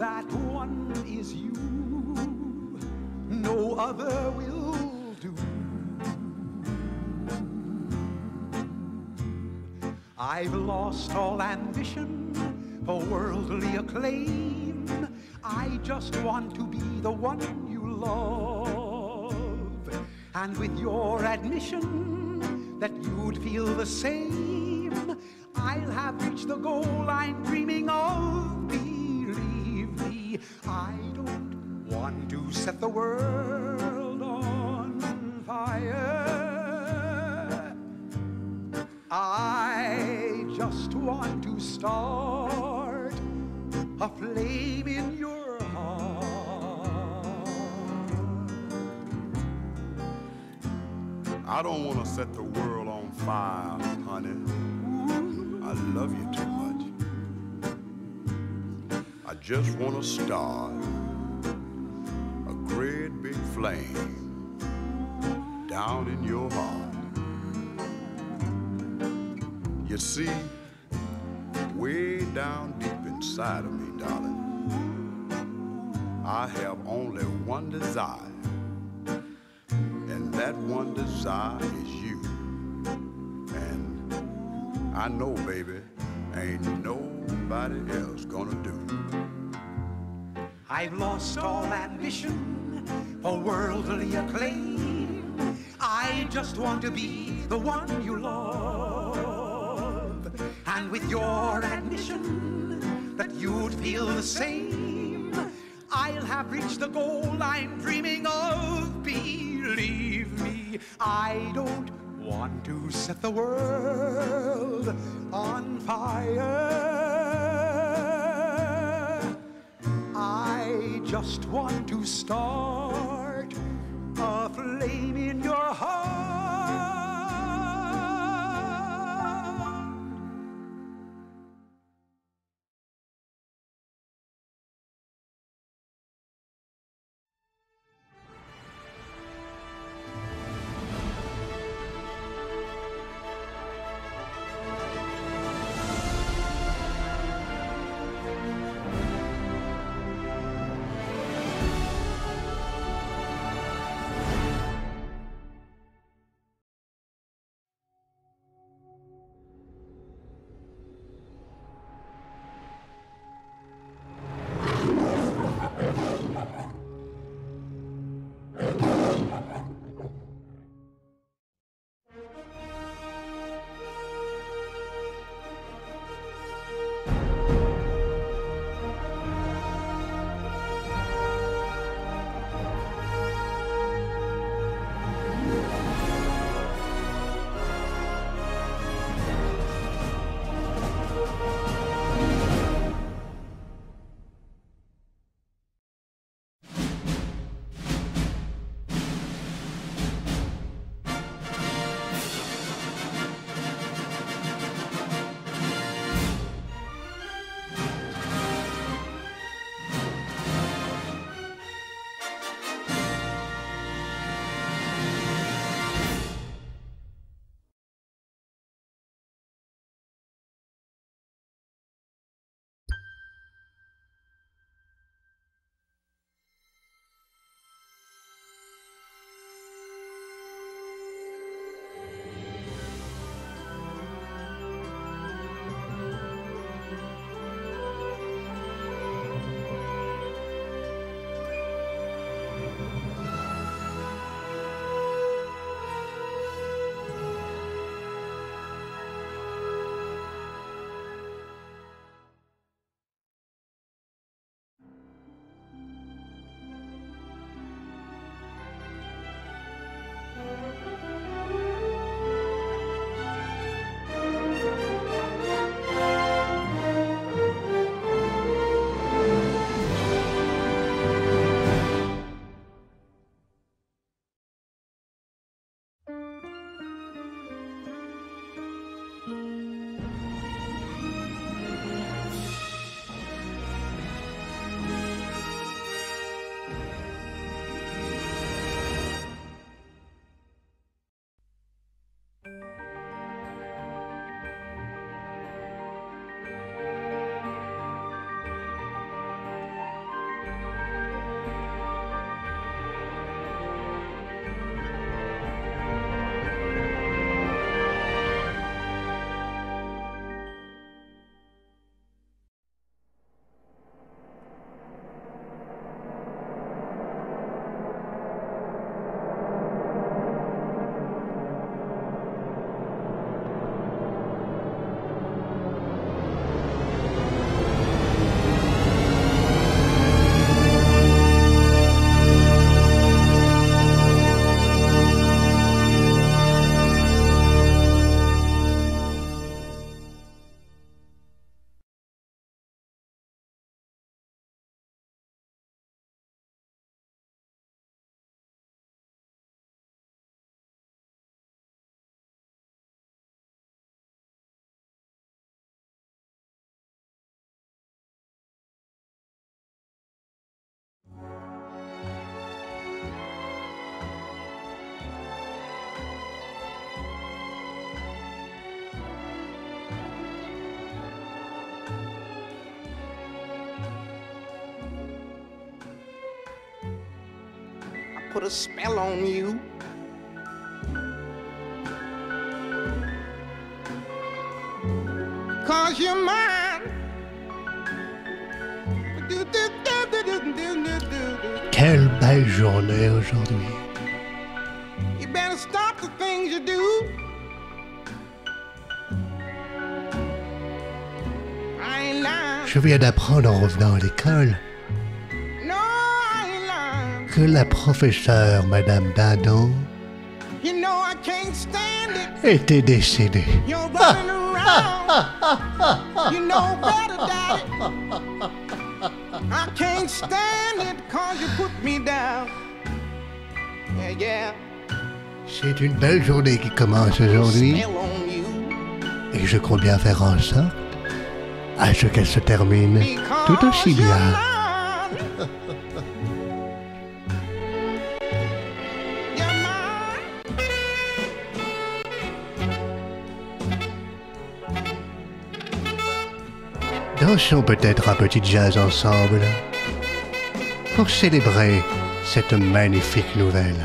that one is you. No other will do. I've lost all ambition for worldly acclaim. I just want to be the one you love. And with your admission that you'd feel the same, I'll have reached the goal I'm dreaming of. I don't want to set the world on fire. I just want to start a flame in your heart. I don't want to set the world on fire, honey. I love you too just want to start a great big flame down in your heart. You see, way down deep inside of me, darling, I have only one desire, and that one desire is you. And I know, baby, ain't nobody else gonna do. I've lost all ambition for worldly acclaim. I just want to be the one you love. And with your admission that you'd feel the same, I'll have reached the goal I'm dreaming of. Believe me, I don't want to set the world on fire. I just want to start a flame in your heart. Put a spell on you. Cause you're mine. Quelle belle journée aujourd'hui. You better stop the things you do. Je viens d'apprendre en revenant à l'école que la professeure, Madame Dindon, You know I can't stand it. était décédée. You're running around. You know better, Daddy. I can't stand it cause you put me down. Yeah, yeah. C'est une belle journée qui commence aujourd'hui et je compte bien faire en sorte à ce qu'elle se termine tout aussi bien. Dansons peut-être un petit jazz ensemble pour célébrer cette magnifique nouvelle.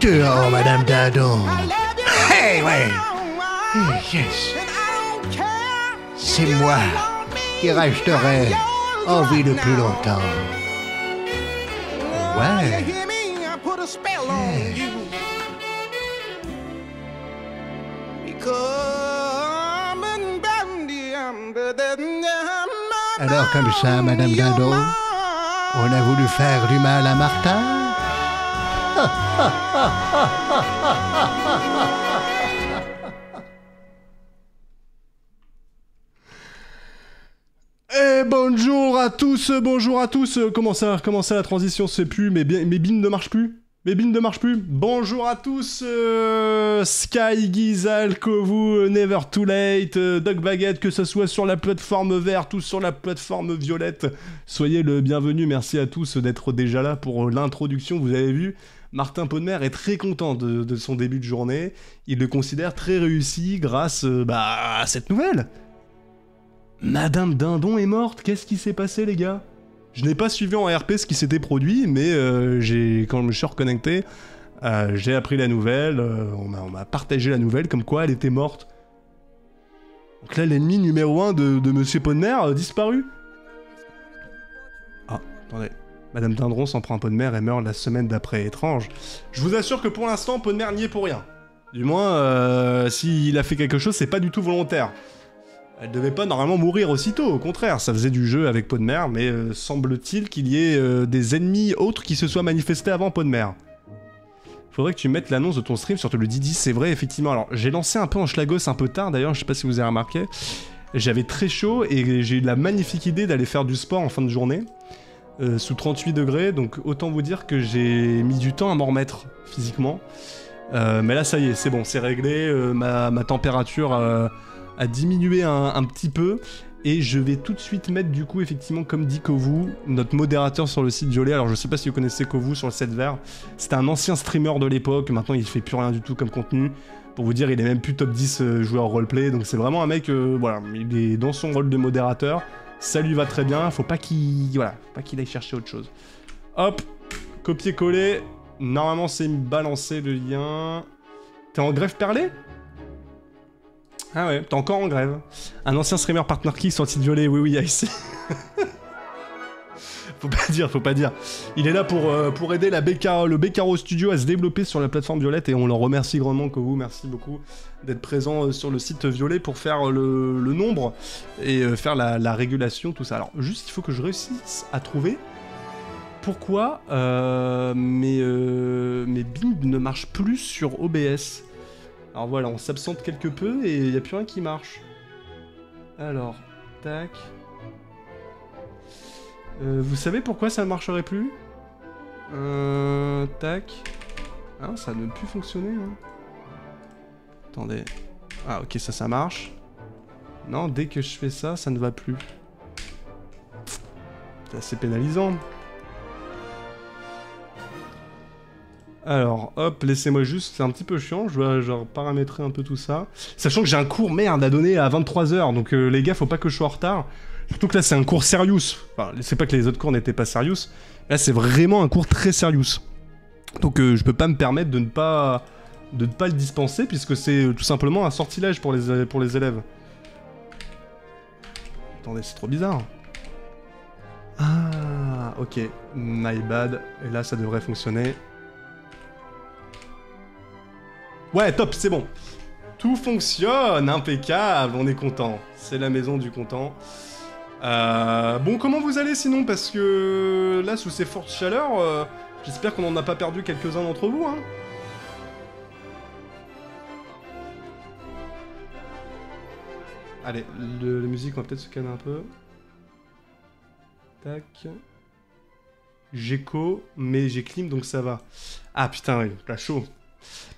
Dehors, Madame Dindon. Hey, ouais. Oh, Hey, yes. C'est moi qui resterai en vie le plus longtemps. Ouais. Alors, comme ça, Madame Dindon. On a voulu faire du mal à Martin Eh bonjour à tous, bonjour à tous. Comment ça, comment ça la transition fait plus bi- mes bins ne marchent plus Mes bins ne marchent plus Bonjour à tous, euh, Sky, Gizal, Kovu, Never Too Late, euh, Baguette, que ce soit sur la plateforme verte ou sur la plateforme violette. Soyez le bienvenu, merci à tous d'être déjà là pour l'introduction. Vous avez vu, Martin Podmer est très content de, son début de journée. Il le considère très réussi grâce euh, bah, à cette nouvelle. Madame Dindon est morte, qu'est-ce qui s'est passé les gars? Je n'ai pas suivi en RP ce qui s'était produit, mais euh, quand je me suis reconnecté, euh, j'ai appris la nouvelle, on m'a on m'a partagé la nouvelle comme quoi elle était morte. Donc là l'ennemi numéro 1 de, de Monsieur Podmer a disparu. Ah, attendez. Madame Dindron s'en prend un pot de mer et meurt la semaine d'après. Étrange. Je vous assure que pour l'instant, pot de mer n'y est pour rien. Du moins, euh, s'il a fait quelque chose, c'est pas du tout volontaire. Elle devait pas normalement mourir aussitôt, au contraire, ça faisait du jeu avec Podmer, mais euh, semble-t-il qu'il y ait euh, des ennemis autres qui se soient manifestés avant Podmer. Faudrait que tu mettes l'annonce de ton stream sur le Didi, c'est vrai, effectivement. Alors, j'ai lancé un peu en schlagos un peu tard, d'ailleurs, je sais pas si vous avez remarqué. J'avais très chaud et j'ai eu la magnifique idée d'aller faire du sport en fin de journée, euh, sous 38 degrés, donc autant vous dire que j'ai mis du temps à m'en remettre physiquement. Euh, mais là, ça y est, c'est bon, c'est réglé, euh, ma, température... a diminué un, petit peu. Et je vais tout de suite mettre, du coup, effectivement, comme dit Kovu, notre modérateur sur le site Violet. Alors, je sais pas si vous connaissez Kovu sur le 7 vert. C'était un ancien streamer de l'époque. Maintenant, il fait plus rien du tout comme contenu. Pour vous dire, il est même plus top 10 euh, joueur roleplay. Donc, c'est vraiment un mec, voilà, il est dans son rôle de modérateur. Ça lui va très bien. Faut pas qu'il, voilà, pas qu'il aille chercher autre chose. Hop, copier-coller. Normalement, c'est balancé le lien. T'es en grève perlée ah ouais, t'es encore en grève. Un ancien streamer partner qui le site violet, oui oui, ici. faut pas dire, faut pas dire. Il est là pour, euh, pour aider la le Beccaro Studio à se développer sur la plateforme Violette et on leur remercie grandement que vous, merci beaucoup d'être présent euh, sur le site Violet pour faire euh, le, le nombre et faire la, la régulation, tout ça. Alors juste, il faut que je réussisse à trouver pourquoi mes, euh, mes ne marchent plus sur OBS. Alors voilà, on s'absente quelque peu et il n'y a plus rien qui marche. Alors, tac. Euh, vous savez pourquoi ça ne marcherait plus Euh, tac. Ah, ça ne peut plus fonctionner. hein. Attendez. Ah ok, ça, ça marche. Non, dès que je fais ça, ça ne va plus. C'est assez pénalisant. Alors, hop, laissez-moi juste, c'est un petit peu chiant, je dois genre paramétrer un peu tout ça. Sachant que j'ai un cours merde à donner à 23h, donc euh, les gars, faut pas que je sois en retard. Surtout que là, c'est un cours serious. Enfin, c'est pas que les autres cours n'étaient pas serious. Là, c'est vraiment un cours très serious. Donc, euh, je peux pas me permettre de ne pas, de ne pas le dispenser, puisque c'est euh, tout simplement un sortilège pour les, pour les élèves. Attendez, c'est trop bizarre. Ah, ok. My bad. Et là, ça devrait fonctionner. Ouais, top, c'est bon. Tout fonctionne, impeccable, on est content. C'est la maison du content. Euh, bon, comment vous allez sinon? Parce que là, sous ces fortes chaleurs, euh, j'espère qu'on n'en a pas perdu quelques-uns d'entre vous. Hein. Allez, le- la musique, on va peut-être se calmer un peu. Tac. J'écho, mais j'ai clim, donc ça va. Ah putain, oui, là chaud.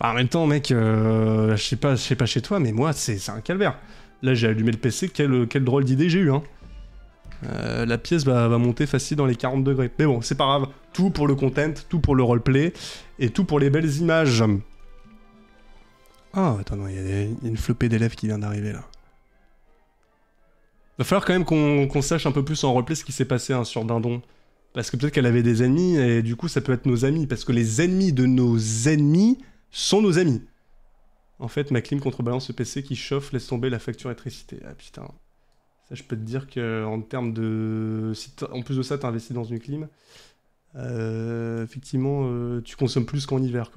Bah, en même temps, mec, euh, je sais pas, chez toi, mais moi, c'est un calvaire. Là, j'ai allumé le PC, quel, quel drôle d'idée j'ai eu, hein. Euh, la pièce va, monter facile dans les 40 degrés. Mais bon, c'est pas grave. Tout pour le content, tout pour le roleplay, et tout pour les belles images. Ah, attends, il y, a une flopée d'élèves qui vient d'arriver, là. Va falloir quand même qu'on sache un peu plus en roleplay ce qui s'est passé hein, sur Dindon. Parce que peut-être qu'elle avait des ennemis, et du coup, ça peut être nos amis. Parce que les ennemis de nos ennemis sont nos amis. En fait, ma contrebalance ce PC qui chauffe, laisse tomber la facture électricité. Ah putain. Je peux te dire que en termes de. Plus de ça, t'as investi dans une clim. euh, effectivement, euh, tu consommes plus qu'en hiver.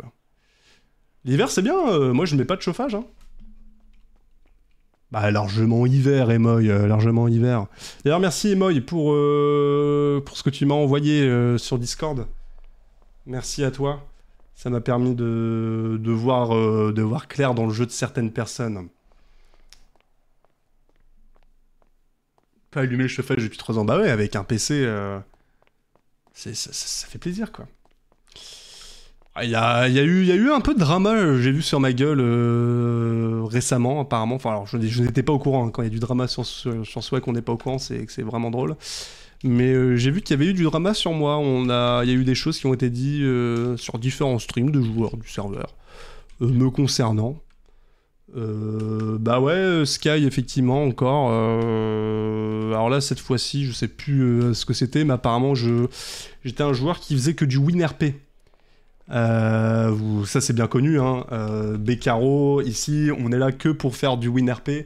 L'hiver, c'est bien. euh, moi, je mets pas de chauffage. Hein. Bah, largement hiver, Emoy, largement hiver. D'ailleurs, merci, Emoy, pour, pour ce que tu m'as envoyé sur Discord. Merci à toi. Ça m'a permis de, de, de voir clair dans le jeu de certaines personnes. Pas allumer le chauffage depuis 3 ans. Bah ouais, avec un PC, euh, ça, fait plaisir, quoi. Ah, Il y a, il y, a eu- il y a eu un peu de drama, euh, j'ai vu sur ma gueule euh, récemment, apparemment. Enfin, alors, je, n'étais pas au courant. hein. Quand il y a du drama sur, sur, sur soi qu'on n'est pas au courant, c'est c'est vraiment drôle. Mais j'ai vu qu'il y avait eu du drama sur moi. On a, il y a eu des choses qui ont été dites sur différents streams de joueurs du serveur, me concernant. Euh, bah ouais, euh, Sky, effectivement, encore. euh, alors là, cette fois-ci, je sais plus ce que c'était, mais apparemment, je, j'étais un joueur qui faisait que du WinRP. Ça, c'est bien connu. Hein. Beccaro, ici, on est là que pour faire du WinRP.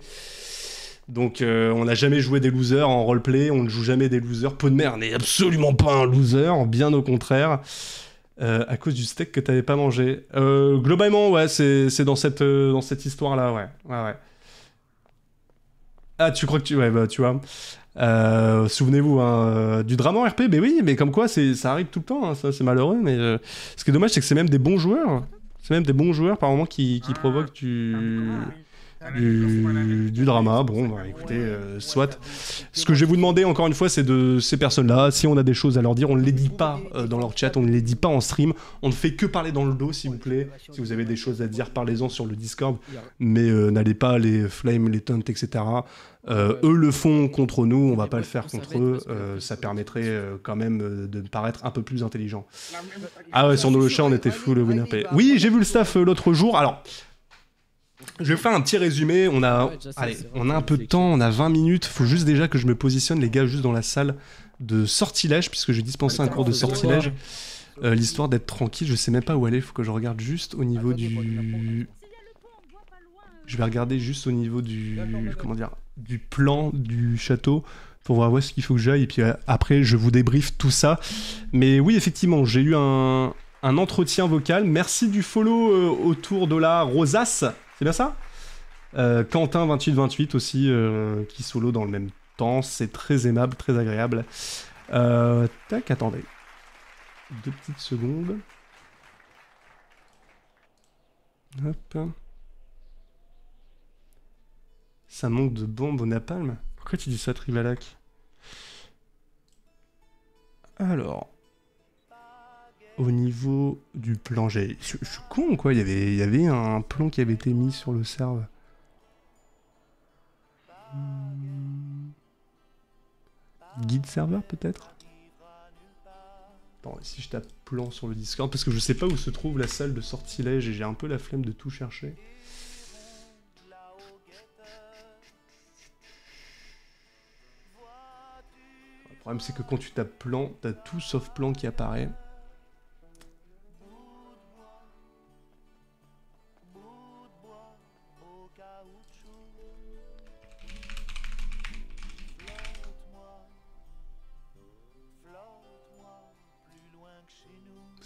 Donc, on n'a jamais joué des losers en roleplay, on ne joue jamais des losers. Pot de mer n'est absolument pas un loser, bien au contraire. Euh, à cause du steak que t'avais pas mangé. Euh, globalement, ouais, c'est c'est dans cette, euh, dans cette histoire-là, ouais. ouais, ouais. Ah, tu crois que tu... Ouais, bah, tu vois. Souvenez-vous, hein, euh, du drama en RP, mais oui, mais comme quoi, c'est- ça arrive tout le temps, hein, ça, c'est malheureux, mais... ce qui est dommage, c'est que c'est même des bons joueurs. C'est même des bons joueurs, par moment, qui, qui provoquent du... Du, drama, bon, bah écoutez, euh, soit. Ce que je vais vous demander encore une fois, c'est de ces personnes-là, si on a des choses à leur dire, on ne les dit pas euh, dans leur chat, on ne les dit pas en stream, on ne fait que parler dans le dos, s'il vous plaît. Si vous avez des choses à dire, parlez-en sur le Discord, mais euh, n'allez pas les flame, les taunt, etc. Eux le font contre nous, on va pas le faire contre eux, ça permettrait quand même de paraître un peu plus intelligent. Ah ouais, sur nos chats, on était full winner pay. Oui, j'ai vu le staff l'autre jour, alors... Je vais faire un petit résumé. On a, allez, on a un peu de temps, on a 20 minutes. Faut juste déjà que je me positionne, les gars, juste dans la salle de sortilège, puisque j'ai dispensé un cours de sortilège. Euh, L'histoire d'être tranquille, je sais même pas où aller. Faut que je regarde juste au niveau du. Je vais regarder juste au niveau du. Comment dire Du plan du château pour voir où est-ce qu'il faut que j'aille. Et puis euh, après, je vous débriefe tout ça. Mais oui, effectivement, j'ai eu un, un entretien vocal. Merci du follow euh, autour de la rosace. C'est bien ça? Euh, Quentin2828 aussi, euh, qui solo dans le même temps. C'est très aimable, très agréable. Euh, tac, attendez. Deux petites secondes. Hop. Ça manque de bombes au napalm Pourquoi tu dis ça, Trivalac Alors au niveau du plan, je suis con quoi, il y, avait, un plan qui avait été mis sur le serve. Hmm. Guide serveur peut-être? Attends, si je tape plan sur le Discord, parce que je sais pas où se trouve la salle de sortilège et j'ai un peu la flemme de tout chercher. Le problème c'est que quand tu tapes plan, t'as tout sauf plan qui apparaît.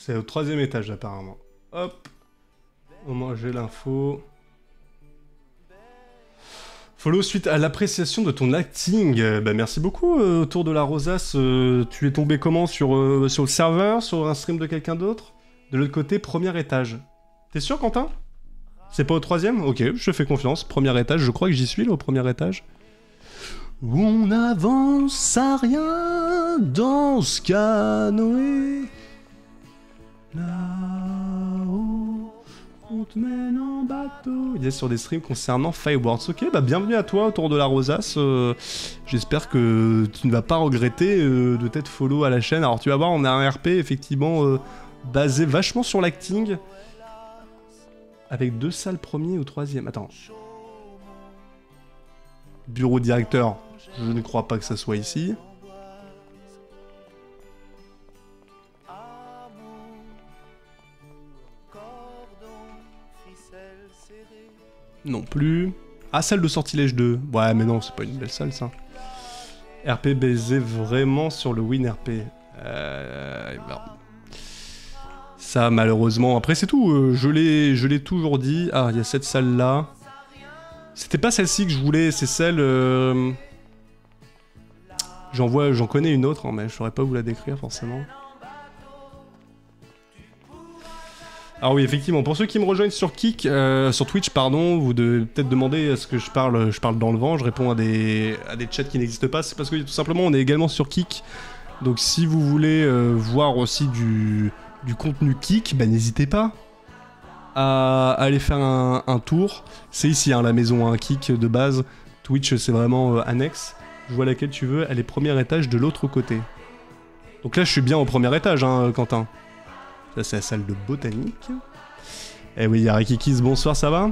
C'est au troisième étage apparemment. Hop. Au moins j'ai l'info. Follow suite à l'appréciation de ton acting. Bah merci beaucoup euh, autour de la rosace. tu es tombé comment sur, euh, sur le serveur, sur un stream de quelqu'un d'autre? De l'autre côté, premier étage. T'es sûr Quentin? C'est pas au troisième? Ok, je fais confiance. Premier étage, je crois que j'y suis là au premier étage. On avance à rien dans ce canoë. Là-haut, on te mène en bateau. Il est sur des streams concernant Fireworks. Ok, bah bienvenue à toi autour de la rosace. Euh, J'espère que tu ne vas pas regretter euh, de t'être follow à la chaîne. Alors tu vas voir, on a un RP effectivement euh, basé vachement sur l'acting. Avec deux salles premier ou troisième. Attends. Bureau directeur, je ne crois pas que ça soit ici. Non plus. Ah, salle de sortilège 2. Ouais, mais non, c'est pas une belle salle ça. RP baisé vraiment sur le win RP. Euh. Ça, malheureusement. Après, c'est tout. euh, je l'ai toujours dit. Ah, il y a cette salle là. C'était pas celle-ci que je voulais, c'est celle. euh, J'en vois, j'en connais une autre, hein, mais je saurais pas vous la décrire forcément. Alors oui, effectivement, pour ceux qui me rejoignent sur Kick, euh, sur Twitch, pardon, vous devez peut-être demander à ce que je parle, je parle dans le vent, je réponds à des, à des chats qui n'existent pas, c'est parce que tout simplement on est également sur Kick. Donc si vous voulez euh, voir aussi du, du contenu Kick, bah, n'hésitez pas à aller faire un, tour. C'est ici, hein, la maison un Kick de base. Twitch, c'est vraiment euh, annexe. Je vois laquelle tu veux, elle est premier étage de l'autre côté. Donc là, je suis bien au premier étage, hein, Quentin. Ça, c'est la salle de botanique. Eh oui, Yarikikis, bonsoir, ça va?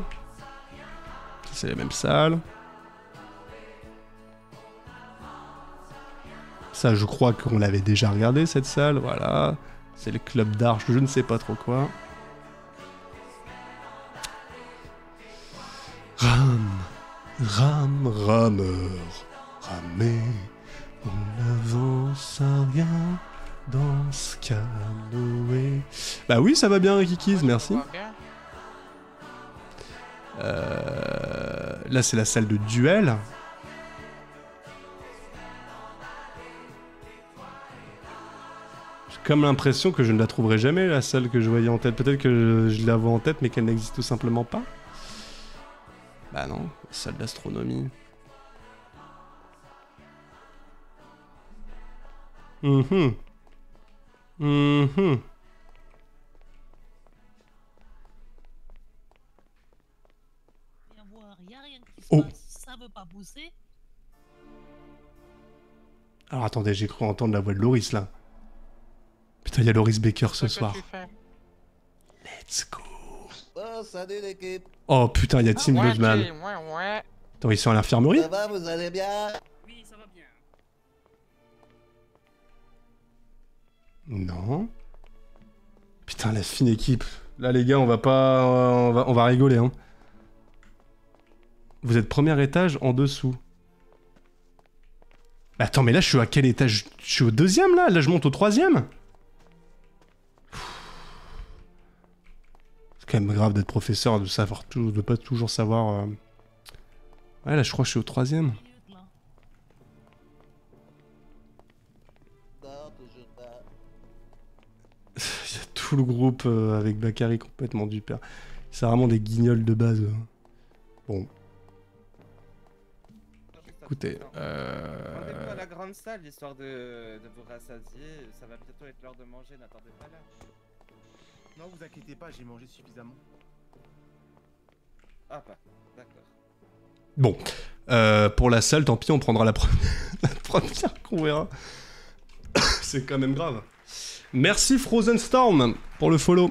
C'est la même salle. Ça, je crois qu'on l'avait déjà regardé, cette salle, voilà. C'est le club d'art, je ne sais pas trop quoi. Ram, ram, rameur, ramé, on avance à rien Bah oui, ça va bien, Kikis, merci. Euh, là, c'est la salle de duel. J'ai comme l'impression que je ne la trouverai jamais, la salle que je voyais en tête. Peut-être que je la vois en tête, mais qu'elle n'existe tout simplement pas. Bah non, salle d'astronomie. Mhm. Mhm. Se Oh. passe. Ça veut pas pousser. Alors attendez, j'ai cru entendre la voix de Loris là. Putain, il y a Loris Baker ce soir. Let's go. Oh, salut l'équipe. Oh putain, il y a Tim Budman. Ouais, ouais. Attends, ils sont à l'infirmerie? Ça va, vous allez bien? Non. Putain, la fine équipe. Là, les gars, on va pas. On va, on va rigoler, hein. Vous êtes premier étage en dessous. Attends, mais là, je suis à quel étage? Je suis au deuxième, là? Là, je monte au troisième? C'est quand même grave d'être professeur, de savoir tout, de pas toujours savoir. euh. Ouais, là, je crois que je suis au troisième. Tout le groupe euh, avec Bakary complètement du père. C'est vraiment des guignols de base. euh. Bon, écoutez. Rendez-vous Euh... à la grande salle, histoire de, de vous rassasier. Ça va bientôt être l'heure de manger, n'attendez pas là. Non, vous inquiétez pas, j'ai mangé suffisamment. Ah bah, d'accord. Bon, euh, pour la salle, tant pis, on prendra la première, la première qu'on verra. C'est quand même grave. Merci Frozen Storm pour le follow.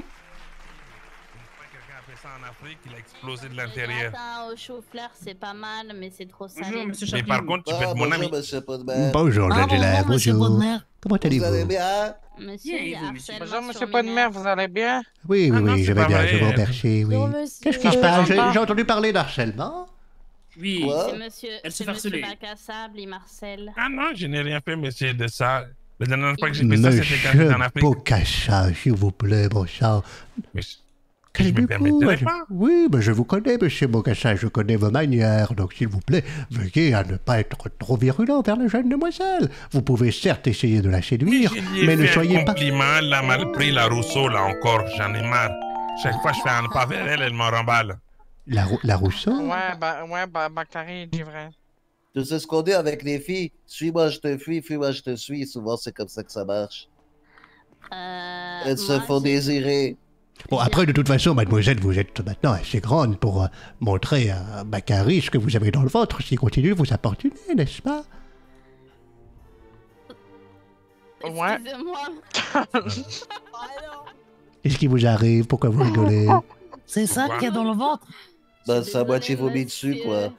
Quelqu'un a fait ça en Afrique, il a explosé de l'intérieur. Au chou-fleur, c'est pas mal, mais c'est trop salé. Bonjour, monsieur Mais par contre, tu peux Ah, être mon bonjour, ami. monsieur Podmer. Bonjour, Ah, Angela, bonjour, bonjour. Comment Vous allez allez-vous bien Monsieur, Bonjour, monsieur. Podmer, vous allez bien Oui, oui, Ah non, oui, je vais bien, vrai. je vous remercie, oui. Qu'est-ce qui se passe J'ai Bonjour. entendu parler d'harcèlement. Oui. C'est monsieur, Elle se c'est fait monsieur harceler. Marcelle. Ah non, je n'ai rien fait, monsieur, de ça. La dernière fois que j'ai fait ça, c'était quand j'étais Monsieur en Afrique. Bocassa, s'il vous plaît, bon sang. Mais je- je me permettrai je- pas. Oui, mais je vous connais, monsieur Bocassa, je connais vos manières, donc s'il vous plaît, veuillez à ne pas être trop virulent vers la jeune demoiselle. Vous pouvez certes essayer de la Mais séduire, ai mais ne soyez un pas... compliment, elle a mal pris la Rousseau, là encore, j'en ai marre. Chaque fois que je fais un pas vers elle, elle m'en remballe. La, la Rousseau? Ouais, bah, ouais, bah, Bakary, dit vrai. Tu sais ce qu'on dit avec les filles? Suis-moi, je te fuis, fuis-moi, je te suis. Souvent, c'est comme ça que ça marche. Euh, Elles se font désirer. Bon, après, de toute façon, mademoiselle, vous êtes maintenant assez grande pour euh, montrer à Bakary ce que vous avez dans le ventre s'il continue de vous importuner, n'est-ce pas? Ouais. Excusez-moi. Qu'est-ce qui vous arrive? Pourquoi vous rigolez? C'est ça qu'il y a dans le ventre Bah, c'est à moitié vomi dessus, quoi.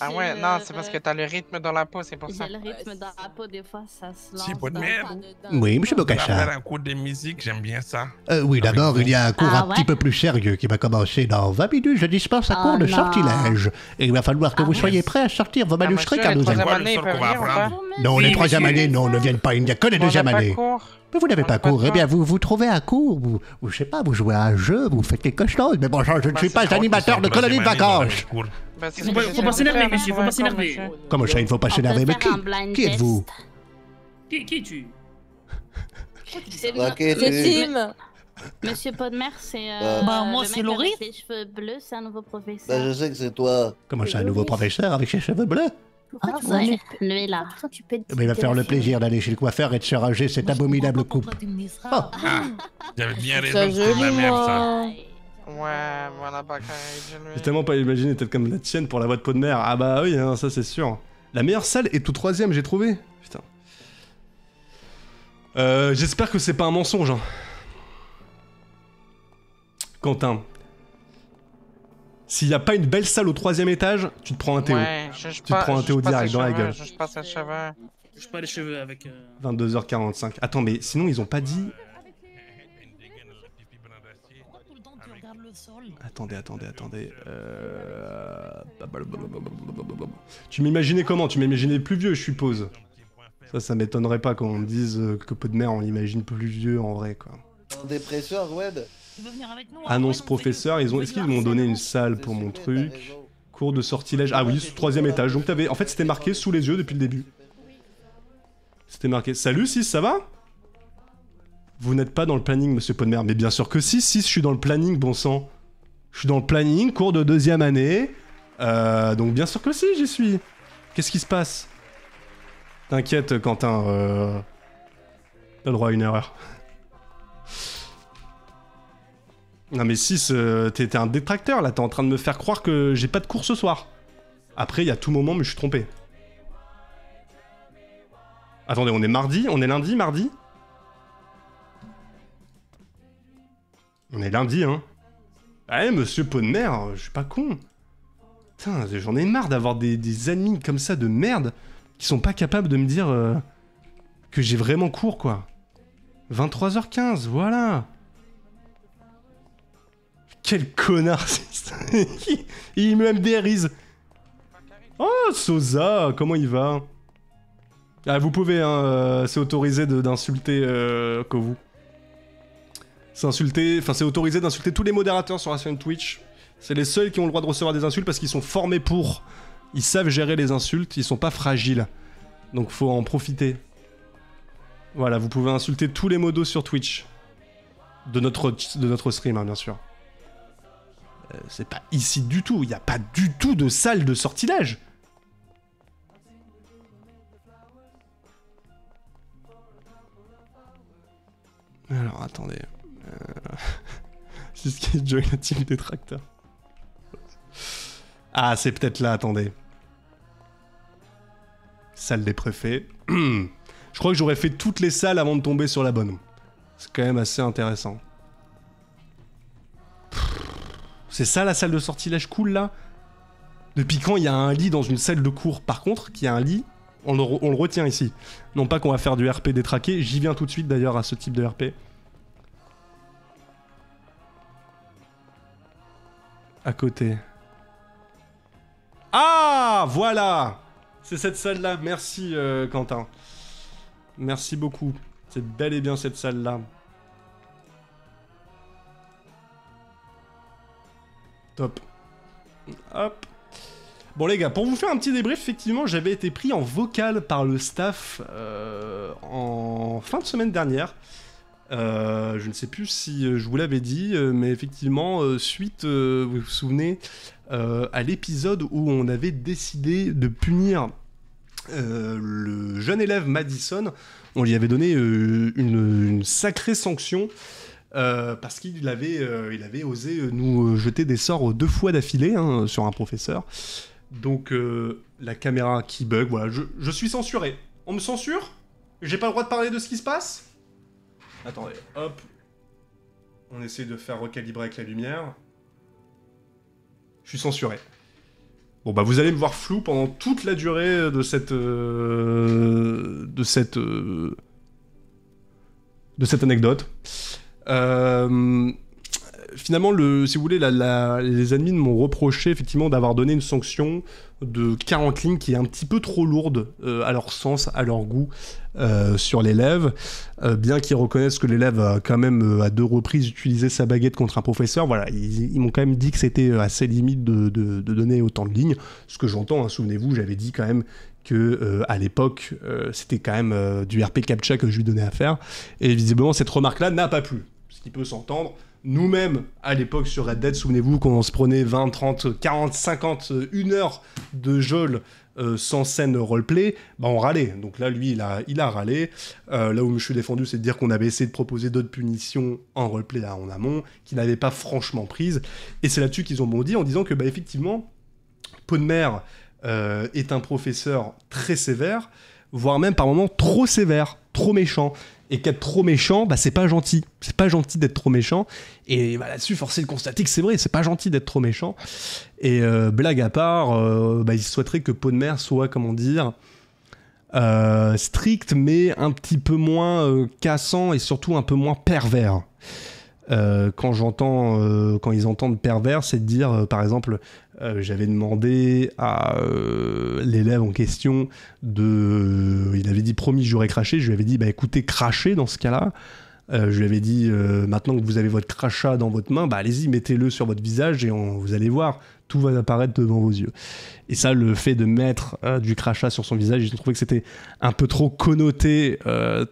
Ah ouais, le- non, c'est parce que t'as le rythme dans la peau, c'est pour ça. J'ai le rythme dans la peau, des fois, ça se lance. Si, pas de merde. Oui, monsieur On va faire Bocassa. un cours de musique, j'aime bien ça. Euh, oui, d'abord, il y a un cours Ah un petit peu plus sérieux qui va commencer dans 20 minutes. Je dispense un Oh cours de non. sortilège. Et il va falloir que Ah vous soyez prêts à sortir vos manuscrits monsieur, car nous allons... Pas Non, Oui, les troisième années, non, ne viennent pas. Il n'y a que les deuxième années. Mais vous n'avez pas cours. Eh bien, vous, vous trouvez un cours. Vous, vous, je sais pas, vous jouez à un jeu, vous faites quelque chose. Mais bon, je, je ne Bah, suis c'est pas animateur de colonie de vacances. Bah, c'est Faut ce pas- faut pas s'énerver, monsieur, faut pas s'énerver. Comment ça, il ne faut pas s'énerver Mais qui Qui êtes-vous. Qui, qui es-tu C'est tu- Tim. Monsieur Podmer, c'est. Bah. Euh, Bah, moi, c'est Laurie. avec les cheveux bleus, c'est un nouveau Bah, professeur. je sais que c'est toi. Comment ça, un nouveau professeur avec ses cheveux bleus Ah, ouais, lui là. tu peux Mais il va faire le plaisir d'aller chez le coiffeur et de se ranger cette abominable coupe. Ah, j'avais bien raison, c'est de la merde, ça. Moi. Ouais, voilà, dis-lui. J'ai tellement pas imaginé telle comme la tienne pour la voix de peau de mer. Ah bah oui, hein, ça c'est sûr. La meilleure salle est au troisième, j'ai trouvé. Putain. Euh, J'espère que c'est pas un mensonge. hein. Quentin. S'il y a pas une belle salle au troisième étage, tu te prends un Théo. Ouais, je, Tu te prends un Théo direct dans la gueule. Je passe ses cheveux. Je pas les cheveux avec. euh, 22h45. Attends, mais sinon ils ont pas dit. Pourquoi tout le temps tu regardes le sol Attendez, attendez, attendez. Euh... Tu m'imaginais comment? Tu m'imaginais plus vieux, je suppose. Ça, ça m'étonnerait pas qu'on me dise que peu de on l'imagine plus vieux en vrai, quoi. En dépression, Arwen. Tu veux venir avec nous Annonce professeur, ils ont... est-ce qu'ils m'ont donné une salle pour mon truc? Cours de sortilège. Ah oui, sous troisième étage. Donc t'avais... En fait, c'était marqué sous les yeux depuis le début. C'était marqué. Salut, 6, ça va? Vous n'êtes pas dans le planning, monsieur Podmer. Mais bien sûr que si, si, je suis dans le planning, bon sang. Je suis dans le planning, cours de deuxième année. Euh, donc bien sûr que si, j'y suis. Qu'est-ce qui se passe? T'inquiète, Quentin. Euh... T'as le droit à une erreur. Non mais 6, t'es t'es un détracteur là, t'es en train de me faire croire que j'ai pas de cours ce soir. Après, il y a tout moment, mais je suis trompé. Attendez, on est mardi? On est lundi, mardi? On est lundi, hein Ouais, monsieur pot de mer, je suis pas con. Putain, j'en ai marre d'avoir des, des amis comme ça de merde qui sont pas capables de me dire euh, que j'ai vraiment cours, quoi. 23h15, voilà quel connard Il me MDRise Oh, Sosa, comment il va? Ah, vous pouvez, hein, euh, c'est autorisé d'insulter euh, Kovu. C'est enfin c'est autorisé d'insulter tous les modérateurs sur la chaîne Twitch. C'est les seuls qui ont le droit de recevoir des insultes parce qu'ils sont formés pour. Ils savent gérer les insultes, ils sont pas fragiles. Donc faut en profiter. Voilà, vous pouvez insulter tous les modos sur Twitch. De notre, de stream, hein, bien sûr. Euh, c'est pas ici du tout, il n'y a pas du tout de salle de sortilège. Alors attendez. Euh... C'est ce qui est join la team des. Ah, c'est peut-être là, attendez. salle des préfets. Je crois que j'aurais fait toutes les salles avant de tomber sur la bonne. C'est quand même assez intéressant. C'est ça la salle de sortilège cool là? Depuis quand il y a un lit dans une salle de cours? Par contre, qu'il y a un lit, on le retient ici. Non pas qu'on va faire du RP détraqué, j'y viens tout de suite d'ailleurs à ce type de RP. À côté. Ah Voilà C'est cette salle-là, merci euh, Quentin. Merci beaucoup. C'est bel et bien cette salle-là. Top. Hop. Bon les gars, pour vous faire un petit débrief, effectivement, j'avais été pris en vocal par le staff euh, en fin de semaine dernière. Euh, je ne sais plus si euh, je vous l'avais dit, euh, mais effectivement, suite, vous vous souvenez, à l'épisode où on avait décidé de punir le jeune élève Madison, on lui avait donné une, sacrée sanction parce qu'il avait, osé nous jeter des sorts deux fois d'affilée hein, sur un professeur. Donc la caméra qui bug, voilà, je, je suis censuré. On me censure? J'ai pas le droit de parler de ce qui se passe? Attendez, hop. On essaie de faire recalibrer avec la lumière. Je suis censuré. Bon bah vous allez me voir flou pendant toute la durée de cette euh, de cette euh, de cette anecdote. Euh, finalement, le, si vous voulez, les admins m'ont reproché effectivement d'avoir donné une sanction de 40 lignes qui est un petit peu trop lourde euh, à leur sens, à leur goût euh, sur l'élève. Euh, bien qu'ils reconnaissent que l'élève a quand même à deux reprises utilisé sa baguette contre un professeur, voilà, ils, m'ont quand même dit que c'était assez limite de, de- donner autant de lignes. Ce que j'entends, hein, souvenez-vous, j'avais dit quand même que l'époque c'était quand même du RP captcha que je lui donnais à faire et visiblement cette remarque là n'a pas plu ce qui peut s'entendre nous-mêmes à l'époque sur Red Dead souvenez-vous quand on se prenait 20 30 40 50 euh, une heure de geôle euh, sans scène roleplay, bah on râlait. Donc là, lui, il a, il a râlé. Euh, là où je me suis défendu, c'est de dire qu'on avait essayé de proposer d'autres punitions en roleplay en amont, qui n'avaient pas franchement prises. Et c'est là-dessus qu'ils ont bondi en disant que, bah, effectivement, Podmer euh, est un professeur très sévère, voire même par moments trop sévère, trop méchant. Et qu'être trop méchant, bah, c'est pas gentil. C'est pas gentil d'être trop méchant. Et bah, là-dessus, force est de constater que c'est vrai, c'est pas gentil d'être trop méchant. Et euh, blague à part, euh, bah, il souhaiterait que Podmer soit, comment dire, euh, strict, mais un petit peu moins euh, cassant et surtout un peu moins pervers. Quand quand ils entendent pervers, c'est de dire, par exemple, euh, j'avais demandé à euh, l'élève en question de, il avait dit promis j'aurais craché, je lui avais dit bah écoutez cracher dans ce cas-là. Euh, je lui avais dit maintenant que vous avez votre crachat dans votre main, bah allez-y mettez-le sur votre visage et on- vous allez voir tout va apparaître devant vos yeux. Et ça, le fait de mettre du crachat sur son visage, j'ai trouvé que c'était un peu trop connoté,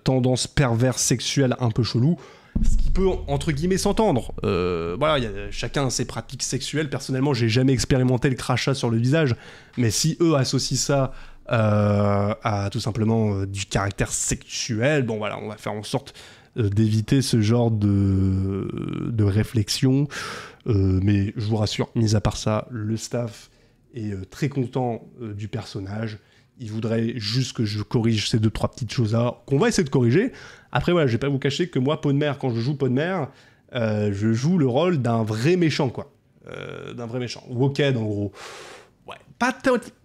tendance perverse sexuelle un peu chelou. Ce qui peut, entre guillemets, s'entendre. Euh, voilà, il y a chacun ses pratiques sexuelles. Personnellement, j'ai jamais expérimenté le crachat sur le visage. Mais si eux associent ça euh, à tout simplement euh, du caractère sexuel, bon voilà, on va faire en sorte euh, d'éviter ce genre de, de réflexion. Mais je vous rassure, mis à part ça, le staff est très content du personnage. Il voudrait juste que je corrige ces deux, trois petites choses-là, qu'on va essayer de corriger. Après, voilà, je vais pas vous cacher que moi, Podmer, quand je joue Podmer, euh, je joue le rôle d'un vrai méchant, quoi. Euh, d'un vrai méchant. Woked, en gros. Ouais, pas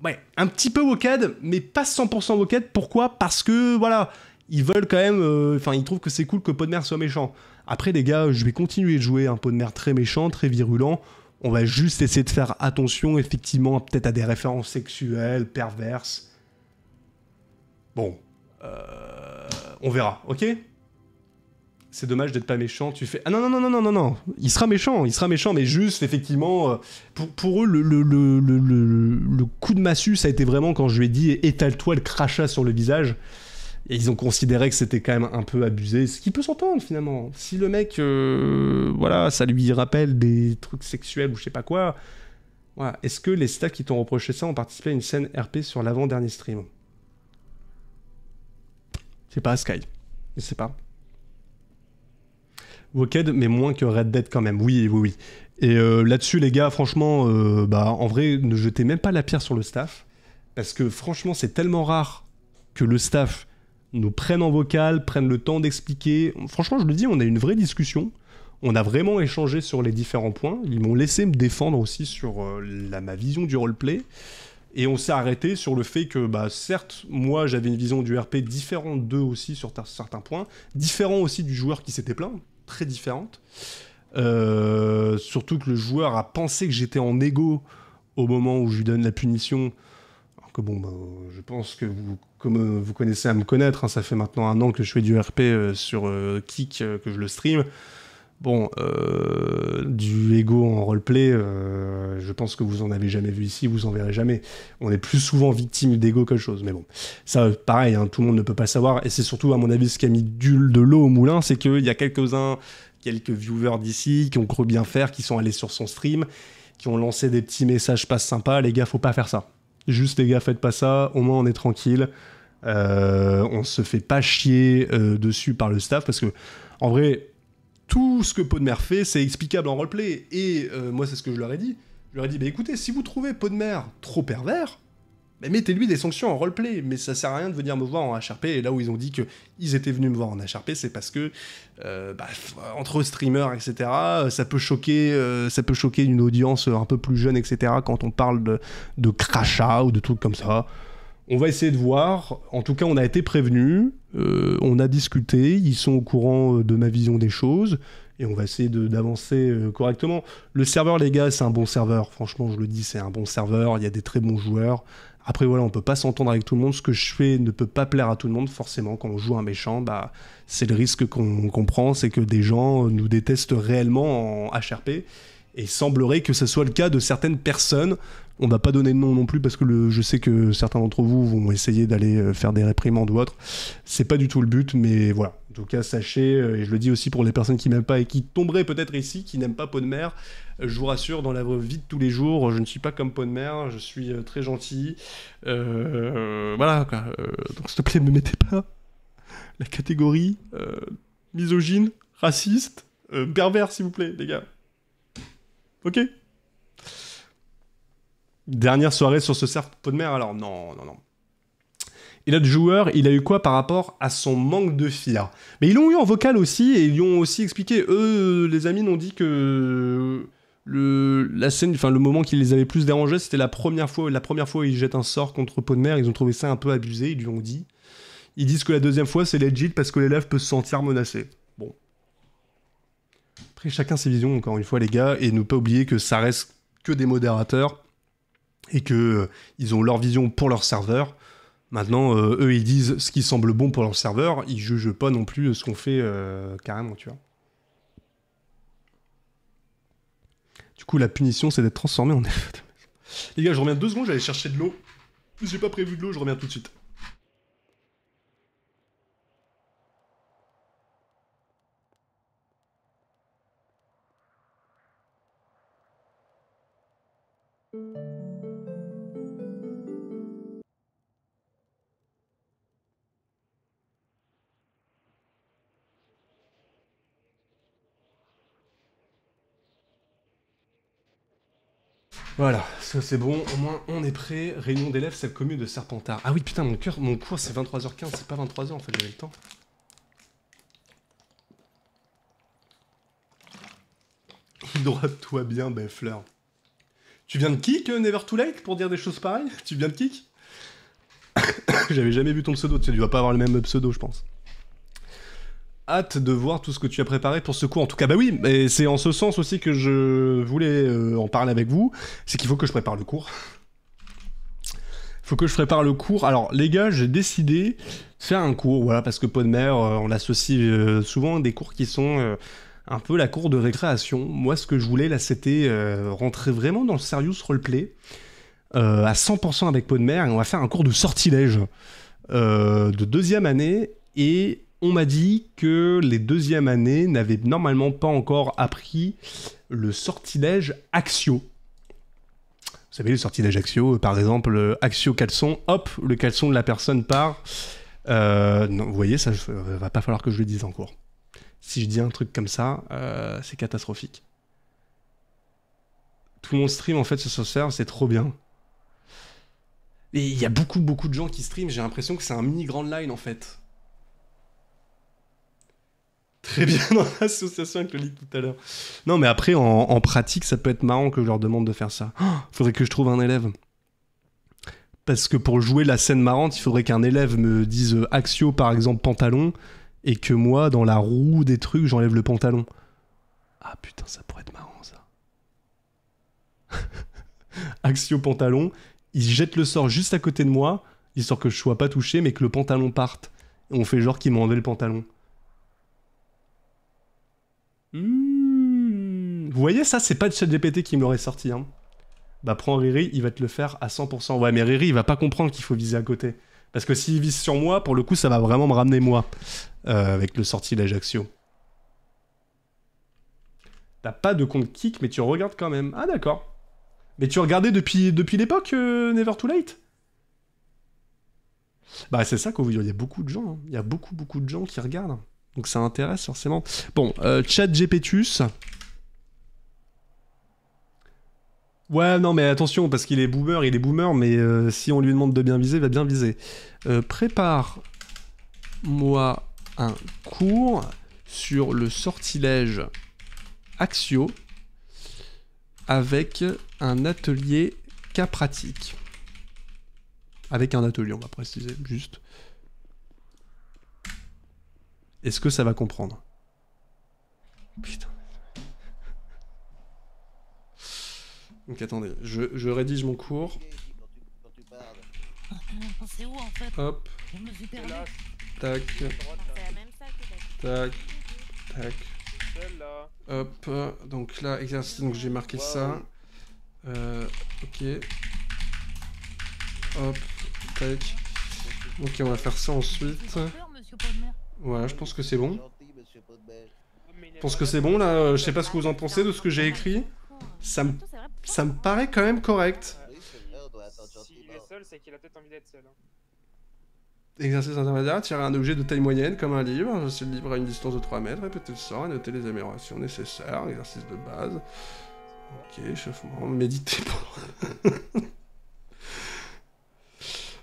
ouais, un petit peu Woked, mais pas 100% Woked. Pourquoi? Parce que, voilà, ils veulent quand même... euh, Enfin, ils trouvent que c'est cool que Podmer soit méchant. Après, les gars, je vais continuer de jouer un Podmer très méchant, très virulent. On va juste essayer de faire attention, effectivement, peut-être à des références sexuelles, perverses. Bon, euh, on verra, ok? C'est dommage d'être pas méchant. Tu fais ah non non non non non non non, il sera méchant, il sera méchant, mais juste effectivement euh, pour, eux le, le, le, le, coup de massue ça a été vraiment quand je lui ai dit étale-toi le crachat sur le visage. Et ils ont considéré que c'était quand même un peu abusé, ce qui peut s'entendre finalement. Si le mec, euh, voilà, ça lui rappelle des trucs sexuels ou je sais pas quoi. Est-ce que les staffs qui t'ont reproché ça ont participé à une scène RP sur l'avant-dernier stream? Sais pas, Sky. Je sais pas. Woked, mais moins que Red Dead quand même. Oui, oui, oui. Et euh, là-dessus, les gars, franchement, euh, bah, en vrai, ne jetez même pas la pierre sur le staff. Parce que franchement, c'est tellement rare que le staff nous prenne en vocal, prenne le temps d'expliquer. Franchement, je le dis, on a une vraie discussion. On a vraiment échangé sur les différents points. Ils m'ont laissé me défendre aussi sur euh, la, ma vision du roleplay. Et on s'est arrêté sur le fait que, bah, certes, moi j'avais une vision du RP différente d'eux aussi sur ta- certains points, différent aussi du joueur qui s'était plaint, très différente. Euh, surtout que le joueur a pensé que j'étais en égo au moment où je lui donne la punition. Alors que bon, bah, je pense que vous, connaissez à me connaître, hein, ça fait maintenant un an que je fais du RP euh, sur euh, Kik, que je le stream. Bon, euh, du ego en roleplay, euh, je pense que vous en avez jamais vu ici, vous en verrez jamais. On est plus souvent victime d'ego qu'autre chose, mais bon. Ça, pareil, hein, tout le monde ne peut pas savoir, et c'est surtout, à mon avis, ce qui a mis de l'eau au moulin, c'est qu'il y a quelques-uns, quelques viewers d'ici, qui ont cru bien faire, qui sont allés sur son stream, qui ont lancé des petits messages pas sympas, les gars, faut pas faire ça. Juste, les gars, faites pas ça, au moins on est tranquille. Euh, on se fait pas chier dessus par le staff, parce que, en vrai, tout ce que Podmer fait, c'est explicable en roleplay. Et euh, moi, c'est ce que je leur ai dit. Je leur ai dit, bah écoutez, si vous trouvez Podmer trop pervers, bah, mettez-lui des sanctions en roleplay. Mais ça sert à rien de venir me voir en HRP. Et là où ils ont dit qu'ils étaient venus me voir en HRP, c'est parce que, euh, bah, entre streamers, etc., ça peut choquer, euh, ça peut choquer une audience un peu plus jeune, etc., quand on parle de, de crachat ou de trucs comme ça. On va essayer de voir. En tout cas, on a été prévenus. euh, on a discuté. Ils sont au courant euh, de ma vision des choses. Et on va essayer d'avancer euh, correctement. Le serveur, les gars, c'est un bon serveur. Franchement, je le dis, c'est un bon serveur. Il y a des très bons joueurs. Après, voilà, on peut pas s'entendre avec tout le monde. Ce que je fais ne peut pas plaire à tout le monde. Forcément, quand on joue un méchant, bah, c'est le risque qu'on qu'on prend. C'est que des gens nous détestent réellement en HRP. Et il semblerait que ce soit le cas de certaines personnes. On va pas donner de nom non plus parce que je sais que certains d'entre vous vont essayer d'aller euh, faire des réprimandes ou autre. C'est pas du tout le but, mais voilà. En tout cas, sachez, euh, et je le dis aussi pour les personnes qui m'aiment pas et qui tomberaient peut-être ici, qui n'aiment pas Podmer, euh, je vous rassure, dans la vie de tous les jours, je ne suis pas comme Podmer, je suis très gentil. Voilà, quoi. Donc s'il te plaît, ne me mettez pas la catégorie misogyne, raciste, euh, pervers, s'il vous plaît, les gars. Ok Dernière soirée sur ce cercle pot de mer, alors non, non, non. Et notre joueur, il a eu quoi par rapport à son manque de fire Mais ils l'ont eu en vocal aussi, et ils lui ont aussi expliqué, eux, les amis ont dit que le, la scène, enfin le moment qui les avait plus dérangés, c'était la première fois, la première fois où ils jettent un sort contre pot de mer, ils ont trouvé ça un peu abusé, ils lui ont dit. Ils disent que la deuxième fois, c'est legit parce que l'élève peut se sentir menacé. Chacun ses visions, encore une fois, les gars, et ne pas oublier que ça reste que des modérateurs et que euh, ils ont leur vision pour leur serveur. Maintenant, euh, eux, ils disent ce qui semble bon pour leur serveur, ils jugent pas non plus ce qu'on fait euh, carrément, tu vois. Du coup, la punition, c'est d'être transformé en. Les gars, je reviens deux secondes, j'allais chercher de l'eau. J'ai pas prévu de l'eau, je reviens tout de suite. Voilà, ça c'est bon, au moins on est prêt. Réunion d'élèves, celle commune de Serpentard. Ah oui, putain, mon, cœur, mon cours c'est 23h15, c'est pas 23h en fait, j'avais le temps. Hydrate-toi bien, belle fleur. Tu viens de kick, euh, Never Too Late, pour dire des choses pareilles? Tu viens de kick J'avais jamais vu ton pseudo, tu dois pas avoir le même pseudo, je pense. Hâte de voir tout ce que tu as préparé pour ce cours. En tout cas, bah oui, et c'est en ce sens aussi que je voulais euh, en parler avec vous. C'est qu'il faut que je prépare le cours. faut que je prépare le cours. Alors, les gars, j'ai décidé de faire un cours, voilà, parce que Podmer, euh, on associe euh, souvent des cours qui sont un peu la cour de récréation. Moi, ce que je voulais, là, c'était rentrer vraiment dans le serious roleplay euh, à 100% avec Podmer, et on va faire un cours de sortilège de deuxième année, et on m'a dit que les deuxième années n'avaient normalement pas encore appris le sortilège Axio. Vous savez, le sortilège Axio, euh, par exemple, le Axio caleçon, hop, le caleçon de la personne part. Euh, non, vous voyez, ça, euh, va pas falloir que je le dise en cours. Si je dis un truc comme ça, euh, c'est catastrophique. Tout mon stream, en fait, ce serveur, c'est trop bien. Et il y a beaucoup, beaucoup de gens qui streament. J'ai l'impression que c'est un mini Grand Line en fait. Très bien dans l'association avec le lit tout à l'heure. Non, mais après, en, pratique, ça peut être marrant que je leur demande de faire ça. Oh, faudrait que je trouve un élève. Parce que pour jouer la scène marrante, il faudrait qu'un élève me dise euh, Axio, par exemple, pantalon, et que moi, dans la roue des trucs, j'enlève le pantalon. Ah putain, ça pourrait être marrant ça. Axio pantalon, il jette le sort juste à côté de moi, histoire que je sois pas touché, mais que le pantalon parte. On fait genre qu'il m'a enlevé le pantalon. Hmm. Vous voyez, ça, c'est pas de ChatGPT qui me l'aurait sorti. Hein. Bah, prends Riri, il va te le faire à 100%. Ouais, mais Riri, il va pas comprendre qu'il faut viser à côté. Parce que s'il vise sur moi, pour le coup, ça va vraiment me ramener moi. euh, avec le sortilège Axio. T'as pas de compte kick, mais tu regardes quand même. Ah, d'accord. Mais tu regardais depuis, depuis l'époque, euh, Never Too Late? Bah, c'est ça qu'on vous. Il y a beaucoup de gens. hein. Il y a beaucoup, beaucoup de gens qui regardent. Donc ça intéresse forcément. Bon, euh, chat GPTus. Ouais, non, mais attention, parce qu'il est boomer, il est boomer, mais euh, si on lui demande de bien viser, il va bien viser. Euh, Prépare-moi un cours sur le sortilège Axio avec un atelier cas pratique. Avec un atelier, on va préciser, juste. Est-ce que ça va comprendre? Putain. Donc attendez, je, je rédige mon cours. Fait? Hop, perdu. tac, tac, tac. Hop, donc là, exercice, donc j'ai marqué ça. Euh, ok. Hop, tac. Ok, on va faire ça ensuite. Voilà, je pense que c'est bon. Je pense que c'est bon là, je sais pas ce que vous en pensez de ce que j'ai écrit. Ça me, ça me paraît quand même correct. S'il est seul, c'est qu'il a peut-être envie d'être seul. Exercice intermédiaire, tirer un objet de taille moyenne comme un livre, c'est le livre à une distance de 3 mètres, répétez le sort et notez les améliorations nécessaires, exercice de base. Ok, échauffement, méditez pour...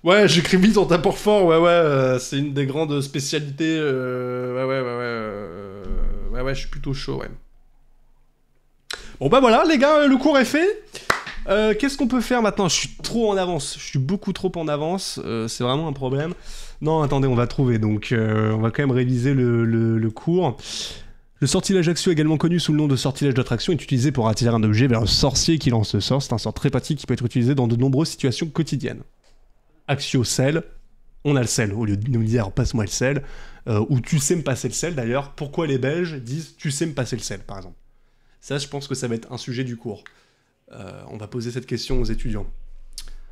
ouais, j'écris vite en tapant fort, ouais, ouais, euh, c'est une des grandes spécialités, euh, ouais, ouais, ouais, ouais, euh, ouais, ouais, je suis plutôt chaud, ouais. Bon bah voilà, les gars, le cours est fait. Qu'est-ce qu'on peut faire maintenant? Je suis trop en avance, je suis beaucoup trop en avance, c'est vraiment un problème. Non, attendez, on va trouver, donc on va quand même réviser le, le- le cours. Le sortilège Axio, également connu sous le nom de sortilège d'attraction, est utilisé pour attirer un objet vers un sorcier qui lance ce sort. C'est un sort très pratique qui peut être utilisé dans de nombreuses situations quotidiennes. Axio sel, on a le sel, au lieu de nous dire passe-moi le sel, euh, ou tu sais me passer le sel d'ailleurs. Pourquoi les Belges disent tu sais me passer le sel, par exemple? Ça, je pense que ça va être un sujet du cours. Euh, on va poser cette question aux étudiants.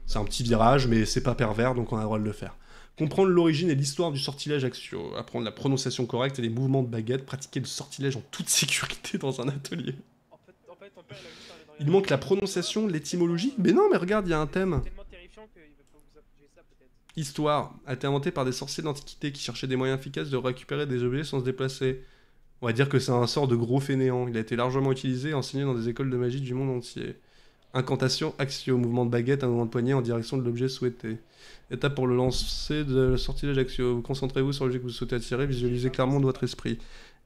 C'est un petit virage, mais c'est pas pervers, donc on a le droit de le faire. Comprendre l'origine et l'histoire du sortilège Axio, apprendre la prononciation correcte et les mouvements de baguette, pratiquer le sortilège en toute sécurité dans un atelier. Il manque la prononciation, l'étymologie. Mais non, mais regarde, il y a un thème. Histoire a été inventée par des sorciers de l'Antiquité qui cherchaient des moyens efficaces de récupérer des objets sans se déplacer. On va dire que c'est un sort de gros fainéant. Il a été largement utilisé et enseigné dans des écoles de magie du monde entier. Incantation, axio, mouvement de baguette, un mouvement de poignet en direction de l'objet souhaité. Étape pour le lancer de sortilège axio. Vous concentrez-vous sur l'objet que vous souhaitez attirer, visualisez clairement de votre esprit.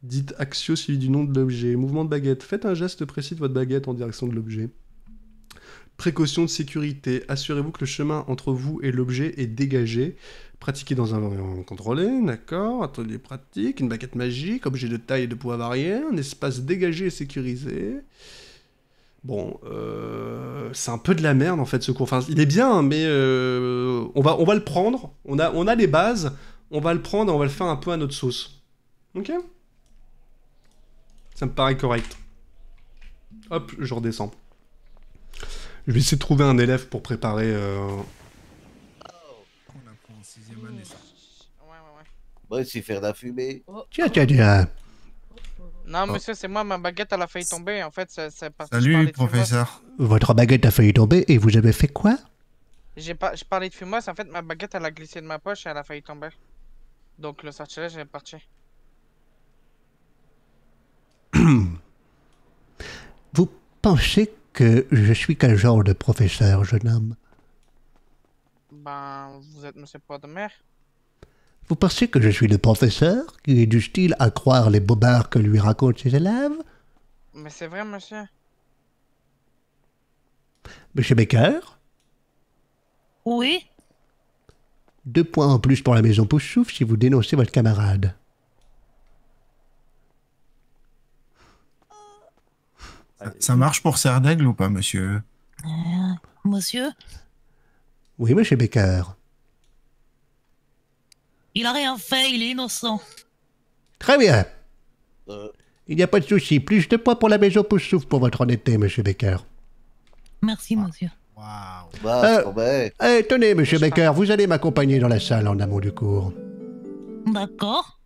Dites axio suivi du nom de l'objet. Mouvement de baguette. Faites un geste précis de votre baguette en direction de l'objet. Précaution de sécurité. Assurez-vous que le chemin entre vous et l'objet est dégagé. Pratiquez dans un environnement contrôlé, d'accord. Atelier pratique, une baguette magique, objet de taille et de poids variés, un espace dégagé et sécurisé. Bon, euh, c'est un peu de la merde en fait ce cours. Enfin, il est bien, mais euh, on, va, on va le prendre. On a, on a les bases. On va le prendre et on va le faire un peu à notre sauce. Ok? Ça me paraît correct. Hop, je redescends. Je vais essayer de trouver un élève pour préparer. euh, Moi, il sait faire de la fumée. Tiens, tiens, tiens. Non, monsieur, c'est moi, ma baguette, elle a failli tomber. En fait, c'est parce que Salut, professeur. Votre baguette a failli tomber et vous avez fait quoi? J'ai pas, je parlais de fumoir, en fait, ma baguette, elle a glissé de ma poche et elle a failli tomber. Donc, le sortilège est parti. Vous pensez que je suis quel genre de professeur, jeune homme? Ben, vous êtes Monsieur Podmer Vous pensez que je suis le professeur qui est du style à croire les bobards que lui racontent ses élèves? Mais c'est vrai, monsieur. Monsieur Baker Oui. Deux points en plus pour la maison Poussouf si vous dénoncez votre camarade. Ça marche pour Serdaigle ou pas, monsieur? Euh, Monsieur, Oui, monsieur Baker. il a rien fait, il est innocent. Très bien. Il n'y a pas de souci. Plus de points pour la maison Poussouf pour votre honnêteté, monsieur Baker. Merci, monsieur. Euh, eh, tenez, monsieur Baker, vous allez m'accompagner dans la salle en amont du cours. D'accord.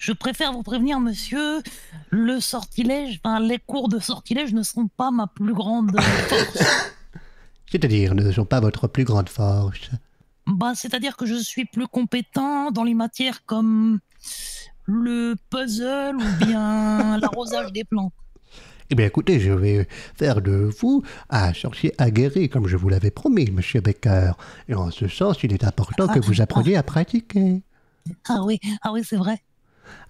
Je préfère vous prévenir, monsieur, le sortilège, enfin, les cours de sortilège ne sont pas ma plus grande force. C'est-à-dire, ne sont pas votre plus grande force. Bah, c'est-à-dire que je suis plus compétent dans les matières comme le puzzle ou bien l'arrosage des plantes. Eh bien, écoutez, je vais faire de vous un sorcier aguerri, comme je vous l'avais promis, monsieur Baker. Et en ce sens, il est important que vous appreniez à pratiquer. Ah oui, ah oui, c'est vrai.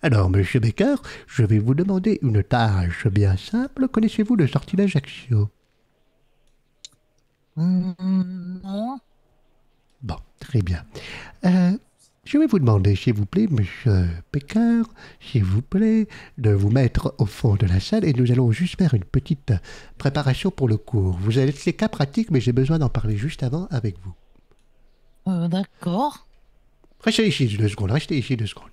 Alors, monsieur Baker, je vais vous demander une tâche bien simple. Connaissez-vous le sortilège Axio Hmm, non. Bon, très bien. Euh, je vais vous demander, s'il vous plaît, monsieur Baker, s'il vous plaît, de vous mettre au fond de la salle et nous allons juste faire une petite préparation pour le cours. Vous avez les cas pratiques, mais j'ai besoin d'en parler juste avant avec vous. Euh, D'accord. Restez ici deux secondes, restez ici deux secondes.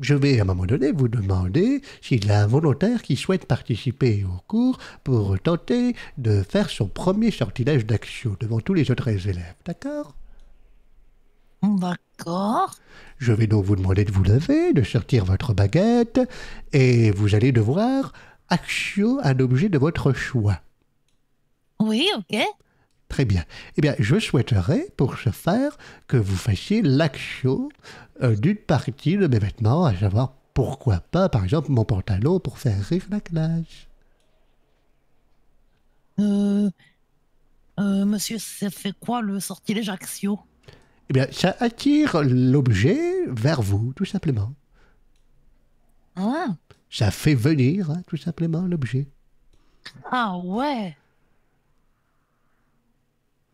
Je vais à un moment donné vous demander s'il y a un volontaire qui souhaite participer au cours pour tenter de faire son premier sortilège d'action devant tous les autres élèves. D'accord? D'accord. Je vais donc vous demander de vous lever, de sortir votre baguette, et vous allez devoir action un objet de votre choix. Oui, ok. Très bien. Eh bien, je souhaiterais, pour ce faire, que vous fassiez l'action euh, d'une partie de mes vêtements, à savoir, pourquoi pas, par exemple, mon pantalon pour faire rire la classe. Euh, euh, monsieur, ça fait quoi le sortilège Axio Eh bien, ça attire l'objet vers vous, tout simplement. Ah, Ça fait venir, hein, tout simplement, l'objet. ah ouais.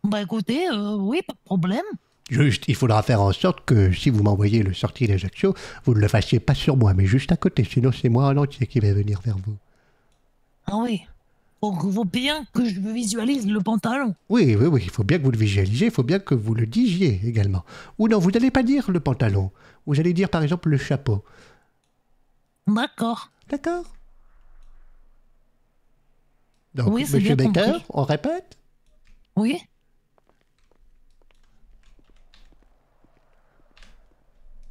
Bah écoutez, euh, oui, pas de problème. Juste, il faudra faire en sorte que si vous m'envoyez le sortilège Axio, vous ne le fassiez pas sur moi, mais juste à côté, sinon c'est moi en entier qui vais venir vers vous. Ah oui. Donc, il faut bien que je visualise le pantalon. Oui, oui, oui, il faut bien que vous le visualisiez, il faut bien que vous le disiez également. Ou non, vous n'allez pas dire le pantalon, vous allez dire par exemple le chapeau. D'accord. D'accord. Donc, Oui, monsieur bien Baker, compris. on répète? Oui.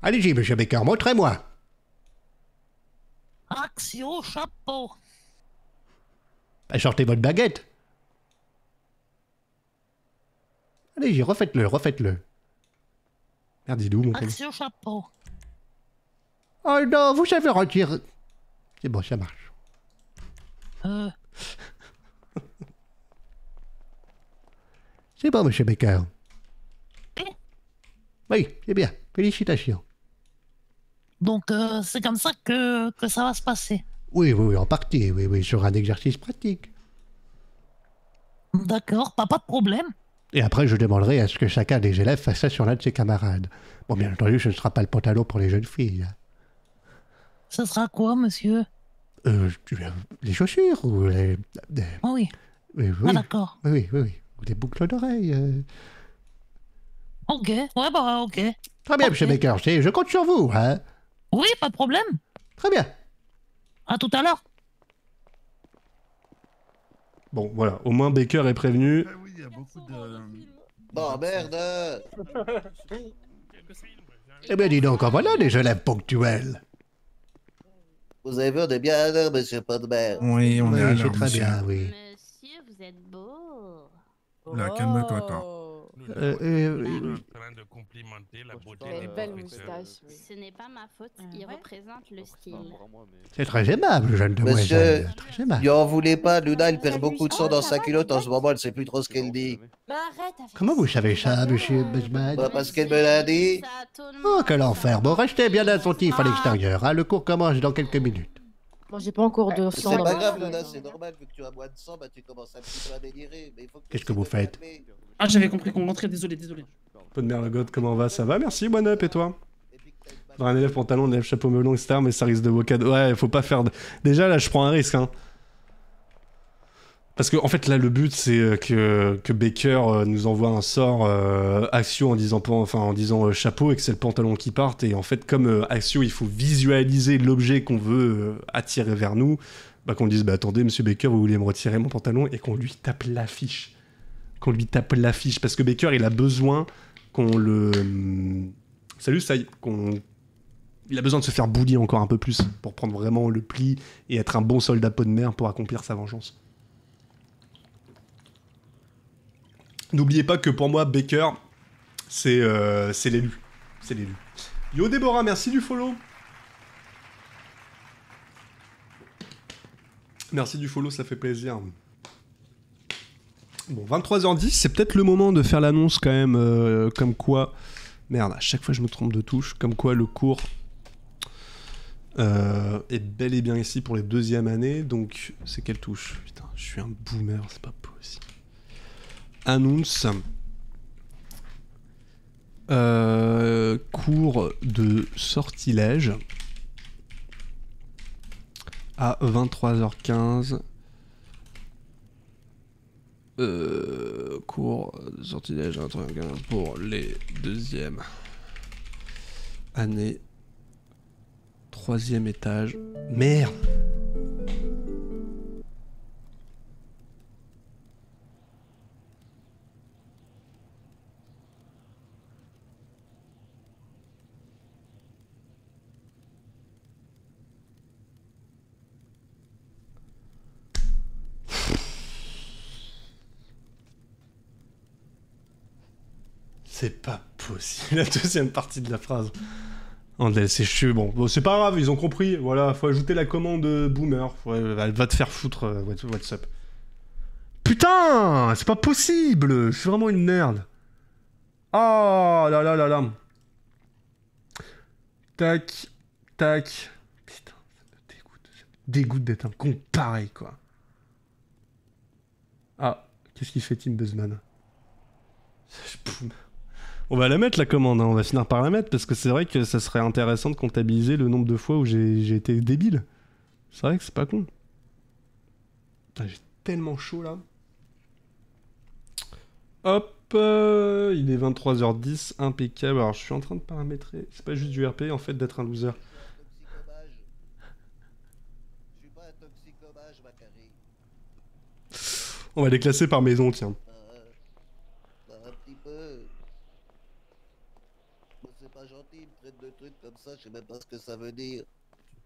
Allez-y, monsieur Baker, montrez-moi. Axio chapeau. Bah, sortez votre baguette. Allez-y, refaites-le, refaites-le. Merde, dis-nous, mon prénom. Axio chapeau. Oh non, vous savez retirer. C'est bon, ça marche. Euh, C'est bon, monsieur Baker. Oui, c'est bien. Félicitations. Donc, euh, c'est comme ça que, que ça va se passer. Oui, oui, oui, en partie, oui, oui, sur un exercice pratique. D'accord, pas, pas de problème. Et après, je demanderai à ce que chacun des élèves fasse ça sur l'un de ses camarades. Bon, bien entendu, ce ne sera pas le pantalon pour les jeunes filles. hein. Ce sera quoi, monsieur? Euh, les chaussures ou les... Ah oui. oui, Ah oui. d'accord. Oui, oui, oui. Ou des boucles d'oreilles. euh. Ok, ouais, bah ok. Très bien, monsieur Baker, je compte sur vous, hein. Oui, pas de problème. Très bien. À tout à l'heure. Bon, voilà, au moins Baker est prévenu. Il y a beaucoup de. Bon, merde Eh bien, dis donc, en voilà des élèves ponctuels. Vous avez vu, on est bien à l'heure, monsieur Podmer. Oui, on est à Oui, l'heure, très monsieur. bien, oui. Monsieur, vous êtes beau. Là, calme-toi, toi. Euh, euh, en train de complimenter la beauté des est belle professeurs. moustache. Ce n'est pas ma faute, il représente le style. C'est très aimable, jeune demoiselle. Très aimable. lui en voulez pas, Luna, elle perd beaucoup de sang dans sa culotte en ce moment, elle sait plus trop ce qu'elle dit. Comment vous savez ça, monsieur Buzzman Bah, parce qu'elle me l'a dit. Oh, quel enfer. Bon, restez bien attentifs à l'extérieur. hein. Le cours commence dans quelques minutes. Bon, j'ai pas encore de C'est sang dans pas grave, Luna, c'est normal, vu que tu as moins de sang, bah tu commences un petit peu à délirer. Mais il faut que Qu'est-ce que vous faites? Ah, j'avais compris qu'on rentrait, désolé, désolé. Peu de god, comment va? Ça va? Merci, one up, et toi? Un élève pantalon, un élève chapeau melon, etc. Mais ça risque de vocade. Ouais, faut pas faire. Déjà, là, je prends un risque, hein. Parce que, en fait, là, le but, c'est euh, que, que Baker euh, nous envoie un sort euh, Axio en disant, enfin, en disant euh, chapeau et que c'est le pantalon qui parte. Et en fait, comme euh, Axio, il faut visualiser l'objet qu'on veut attirer vers nous, bah, qu'on dise, bah attendez, monsieur Baker, vous voulez me retirer mon pantalon et qu'on lui tape l'affiche. Lui tape l'affiche. Parce que Baker, il a besoin qu'on le. Salut, ça qu'on. Il a besoin de se faire boulier encore un peu plus pour prendre vraiment le pli et être un bon soldat pot de mer pour accomplir sa vengeance. N'oubliez pas que pour moi, Baker, c'est euh, c'est l'élu. C'est l'élu. Yo Déborah, merci du follow. Merci du follow, ça fait plaisir. Bon, 23h10, c'est peut-être le moment de faire l'annonce quand même, euh, comme quoi... Merde, à chaque fois je me trompe de touche, comme quoi le cours euh, est bel et bien ici pour les deuxièmes années, donc c'est quelle touche? Putain, je suis un boomer, c'est pas possible. Annonce. Euh, cours de sortilège à 23h15. Euh, cours de sortilège à 23h15 pour les deuxièmes années. Troisième étage. Merde C'est pas possible. La deuxième partie de la phrase. Je suis bon. bon c'est pas grave, ils ont compris. Voilà, faut ajouter la commande boomer. Elle va te faire foutre euh, What's- WhatsApp. Putain, c'est pas possible. Je suis vraiment une merde. Oh là là là là. Tac, tac. Putain, ça me dégoûte. Ça me dégoûte d'être un con pareil, quoi. Ah, qu'est-ce qu'il fait Tim Buzzman? On va la mettre la commande, hein, on va finir par la mettre parce que c'est vrai que ça serait intéressant de comptabiliser le nombre de fois où j'ai été débile. C'est vrai que c'est pas con. J'ai tellement chaud là. Hop, euh, il est 23h10, impeccable. Alors je suis en train de paramétrer. C'est pas juste du RP en fait d'être un loser. On va les classer par maison, tiens. Bah, un petit peu. Bon, c'est pas gentil, il me traite de trucs comme ça, je sais même pas ce que ça veut dire.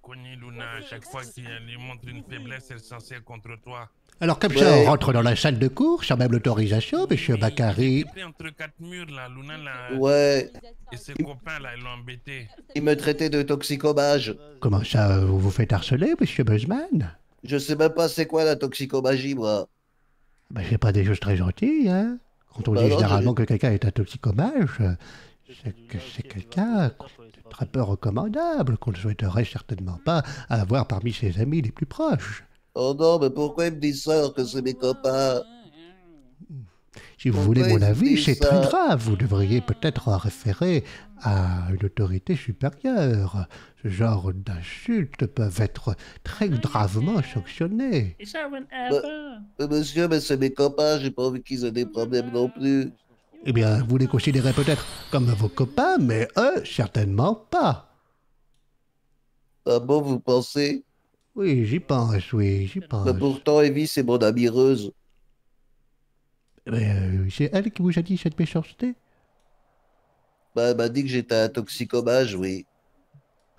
Connais Luna, à chaque fois qu'il lui montre une faiblesse, elle censée être contre toi. Alors comme ça, on rentre dans la salle de cours, sans même l'autorisation, monsieur Bakary. T'es entre quatre murs là, Luna là. Ouais. Et ses copains là, ils l'ont embêté. Il me traitait de toxicomage. Comment ça, vous vous faites harceler, monsieur Buzzman Je sais même pas c'est quoi la toxicomagie, moi. Ben, c'est pas des choses très gentilles, hein. Quand on Bah dit non, généralement que quelqu'un est un toxicomage, c'est que c'est quelqu'un très peu recommandable, qu'on ne souhaiterait certainement pas avoir parmi ses amis les plus proches. Oh non, mais pourquoi ils me disent ça alors que c'est mes copains? Si vous Pourquoi voulez mon avis, c'est très grave. Vous devriez peut-être en référer à une autorité supérieure. Ce genre d'insultes peuvent être très gravement sanctionnées. Bah, euh, Monsieur, mais c'est mes copains, j'ai pas envie qu'ils aient des problèmes non plus. Eh bien, vous les considérez peut-être comme vos copains, mais eux, certainement pas. Ah bon, vous pensez? Oui, j'y pense, oui, j'y pense. Mais pourtant, Evie, c'est mon amie heureuse. Mais euh, c'est elle qui vous a dit cette méchanceté? Bah, elle m'a dit que j'étais un toxicomage, oui.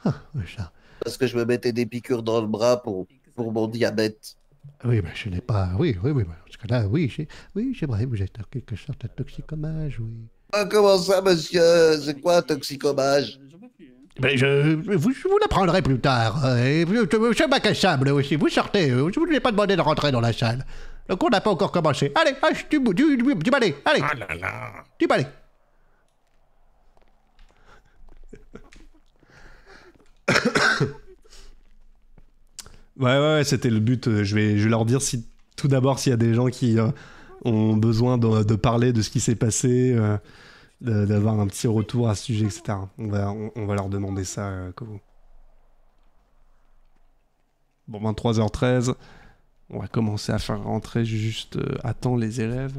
Ah, ça. Parce que je me mettais des piqûres dans le bras pour, pour mon diabète. Oui, mais je n'ai pas. Oui, oui, oui. Dans ce cas-là, oui, j'ai- oui, c'est vrai, vous êtes en quelque sorte un toxicomage, oui. Ah, comment ça, monsieur? C'est quoi un toxicomage? Mais je, vous, je vous l'apprendrai plus tard. euh, Et vous- monsieur bac à sable aussi, vous sortez. euh, Je vous ai pas demandé de rentrer dans la salle. Le cours n'a pas encore commencé. Allez, lâche du, du, du, du balai. Allez, Ah là là. du balai. Ouais, ouais, ouais, c'était le but. euh, Je vais, je vais leur dire si, tout d'abord s'il y a des gens qui euh, ont besoin de, de parler de ce qui s'est passé, euh, d'avoir un petit retour à ce sujet, etc. On va, on, on va leur demander ça, euh. Bon, 23h13. On va commencer à faire rentrer juste euh, à temps les élèves.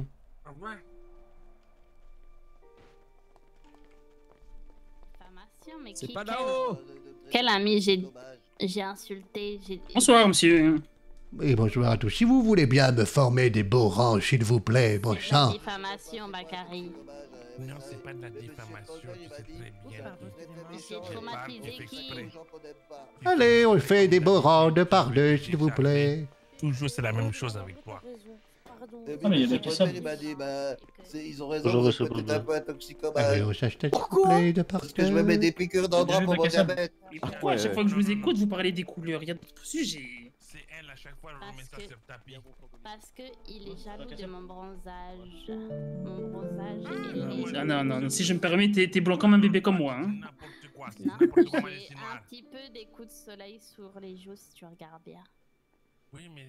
C'est pas quel- là-haut Quel ami? J'ai j'ai insulté j'ai- Bonsoir, monsieur. Et bonsoir à tous. Si vous voulez bien me former des beaux rangs, s'il vous plaît, bon sang. diffamation, Bakary. Non, c'est pas de la diffamation, tu sais très bien. J'ai traumatisé qui Allez, on fait des beaux rangs de par deux, s'il vous plaît. Toujours, c'est la même chose avec toi. Ah, mais il y a des dit, bah, ils ont raison, Bonjour, vous monsieur êtes peut-être Bourdin. un peu un toxicomage. Allez, on s'achète, s'il vous plaît, de par Parce que je me mets des piqûres dans le bras pour mon diabète. Mais pourquoi à chaque fois que je vous écoute, vous parlez des couleurs? Il y a d'autres sujets. C'est elle, à chaque fois, je remets ça sur le tapis. Parce que il est jaloux de mon bronzage. Mon bronzage est Ah non, non, non, si je me permets, t'es blanc comme un bébé comme moi. Hein. Non, j'ai un petit peu des coups de soleil sur les joues si tu regardes bien. Oui, mais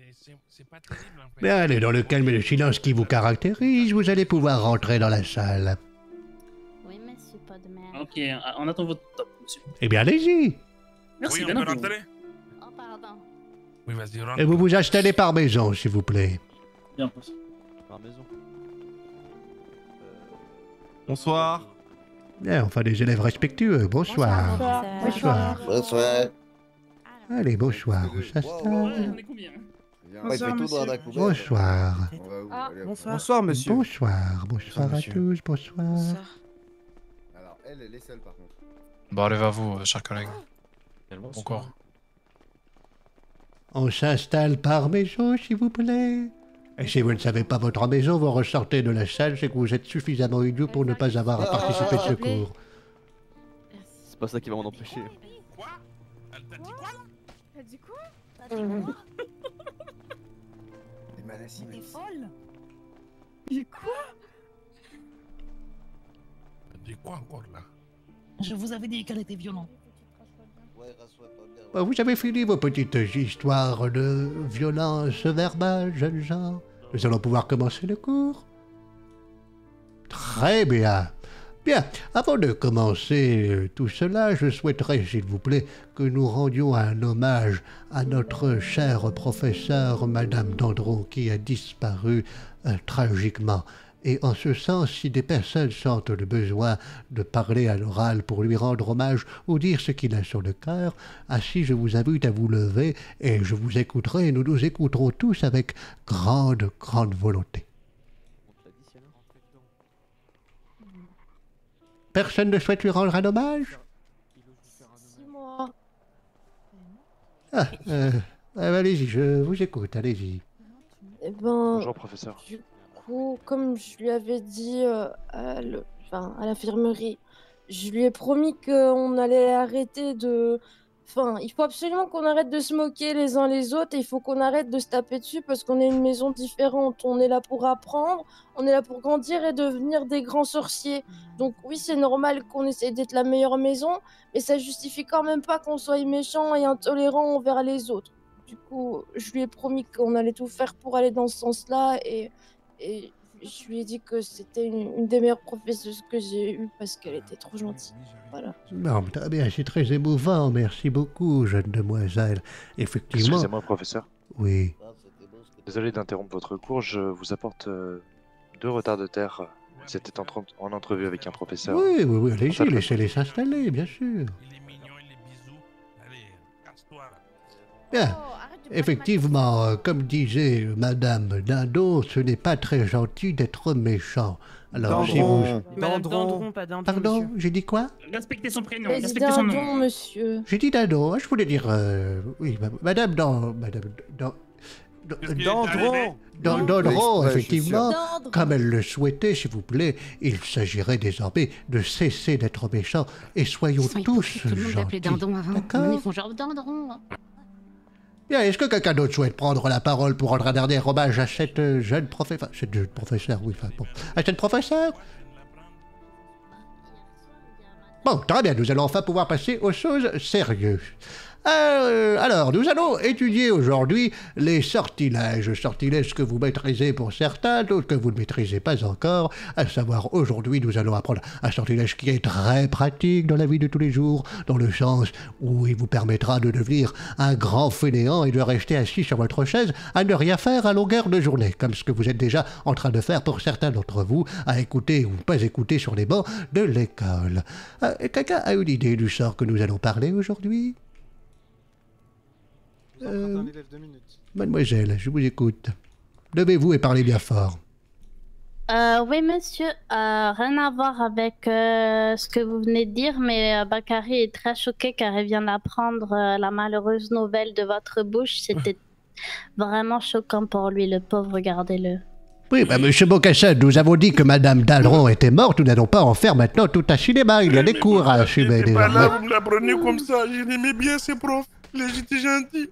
c'est pas terrible en fait. Mais allez, dans le calme et le silence qui vous caractérise, vous allez pouvoir rentrer dans la salle. Oui, monsieur pas de merde. Ok, on attend votre top, monsieur. Eh bien, allez-y. Merci, Oui, on peut rentrer Oh, pardon. Oui, vas-y, rentre. Et vous vous installez par maison, s'il vous plaît. Bien, Par maison. Bonsoir. Eh, enfin, des élèves respectueux. Bonsoir. Bonsoir. Bonsoir. Dans la couverte. Bonsoir. Ah, bonsoir. Bonsoir, monsieur. Bonsoir. Bonsoir à monsieur. tous. Bonsoir. Alors, elle, elle est seule par contre. Bon, allez, à vous, euh, chers collègues. Bon corps. On s'installe par maison, s'il vous plaît. Et si vous ne savez pas votre maison, vous ressortez de la salle, c'est que vous êtes suffisamment idiot pour ne pas avoir à participer de ce cours. C'est pas ça qui va m'en empêcher. Dit quoi T'es folle Mais quoi? Dis quoi encore là? Je vous avais dit qu'elle était violente. Bah, Vous avez fini vos petites histoires de violence verbale, jeunes gens. Nous allons pouvoir commencer le cours. Très bien. Bien, avant de commencer euh, tout cela, je souhaiterais, s'il vous plaît, que nous rendions un hommage à notre chère professeure, Madame Dandron, qui a disparu euh, tragiquement. Et en ce sens, si des personnes sentent le besoin de parler à l'oral pour lui rendre hommage ou dire ce qu'il a sur le cœur, ainsi je vous invite à vous lever et je vous écouterai et nous nous écouterons tous avec grande, grande volonté. Personne ne souhaite lui rendre un hommage? Moi. Ah, euh, euh, allez-y, je vous écoute, allez-y. Eh ben. Bonjour, professeur. Du coup, comme je lui avais dit euh, à le- enfin, à l'infirmerie, je lui ai promis qu'on allait arrêter de. Enfin, il faut absolument qu'on arrête de se moquer les uns les autres et il faut qu'on arrête de se taper dessus parce qu'on est une maison différente. On est là pour apprendre, on est là pour grandir et devenir des grands sorciers. Donc oui, c'est normal qu'on essaie d'être la meilleure maison, mais ça justifie quand même pas qu'on soit méchant et intolérant envers les autres. Du coup, je lui ai promis qu'on allait tout faire pour aller dans ce sens-là et, et je lui ai dit que c'était une, une des meilleures professeuses que j'ai eues parce qu'elle était trop gentille. Voilà. Non, très bien, c'est très émouvant, merci beaucoup, jeune demoiselle. Effectivement. Excusez-moi, professeur. Oui. Désolé d'interrompre votre cours, je vous apporte euh, deux retards de terre. C'était en, en entrevue avec un professeur. Oui, oui, oui, allez-y, le- laissez-les s'installer, bien sûr. Bien. Effectivement, euh, comme disait Madame Dindon, ce n'est pas très gentil d'être méchant. Alors, si vous... Madame Dandron, pas Dandron, Pardon, j'ai dit quoi? Respectez son prénom, Mais respectez son dindon, nom. monsieur. J'ai dit Dindon, hein, je voulais dire... euh, oui, ma- Madame Dan... Madame Dan... Dandron Dandron, effectivement, comme elle le souhaitait, s'il vous plaît, il s'agirait désormais de cesser d'être méchant et soyons tous Tout le monde l'appelait gentils. Dindon avant. D'accord? Ils font genre Dindron. Est-ce que quelqu'un d'autre souhaite prendre la parole pour rendre un dernier hommage à cette euh, jeune professeure Cette jeune oui, enfin bon. Professeure Bon, très bien, nous allons enfin pouvoir passer aux choses sérieuses. Euh, alors, nous allons étudier aujourd'hui les sortilèges. Sortilèges que vous maîtrisez pour certains, d'autres que vous ne maîtrisez pas encore. À savoir, aujourd'hui, nous allons apprendre un sortilège qui est très pratique dans la vie de tous les jours, dans le sens où il vous permettra de devenir un grand fainéant et de rester assis sur votre chaise à ne rien faire à longueur de journée, comme ce que vous êtes déjà en train de faire pour certains d'entre vous, à écouter ou pas écouter sur les bancs de l'école. Euh, Quelqu'un a une idée du sort que nous allons parler aujourd'hui? Euh, Mademoiselle, je vous écoute. Levez-vous et parlez bien fort. Euh, oui, monsieur. Euh, rien à voir avec euh, ce que vous venez de dire, mais euh, Bakary est très choqué car il vient d'apprendre euh, la malheureuse nouvelle de votre bouche. C'était vraiment choquant pour lui, le pauvre. Regardez-le. Oui, bah, monsieur Bocassin, nous avons dit que Madame Dalron était morte. Nous n'allons pas en faire maintenant tout un cinéma. Il y a des cours à assumer Pas là, vous me l'apprenez comme ça. J'aimais bien ces profs. J'étais gentil.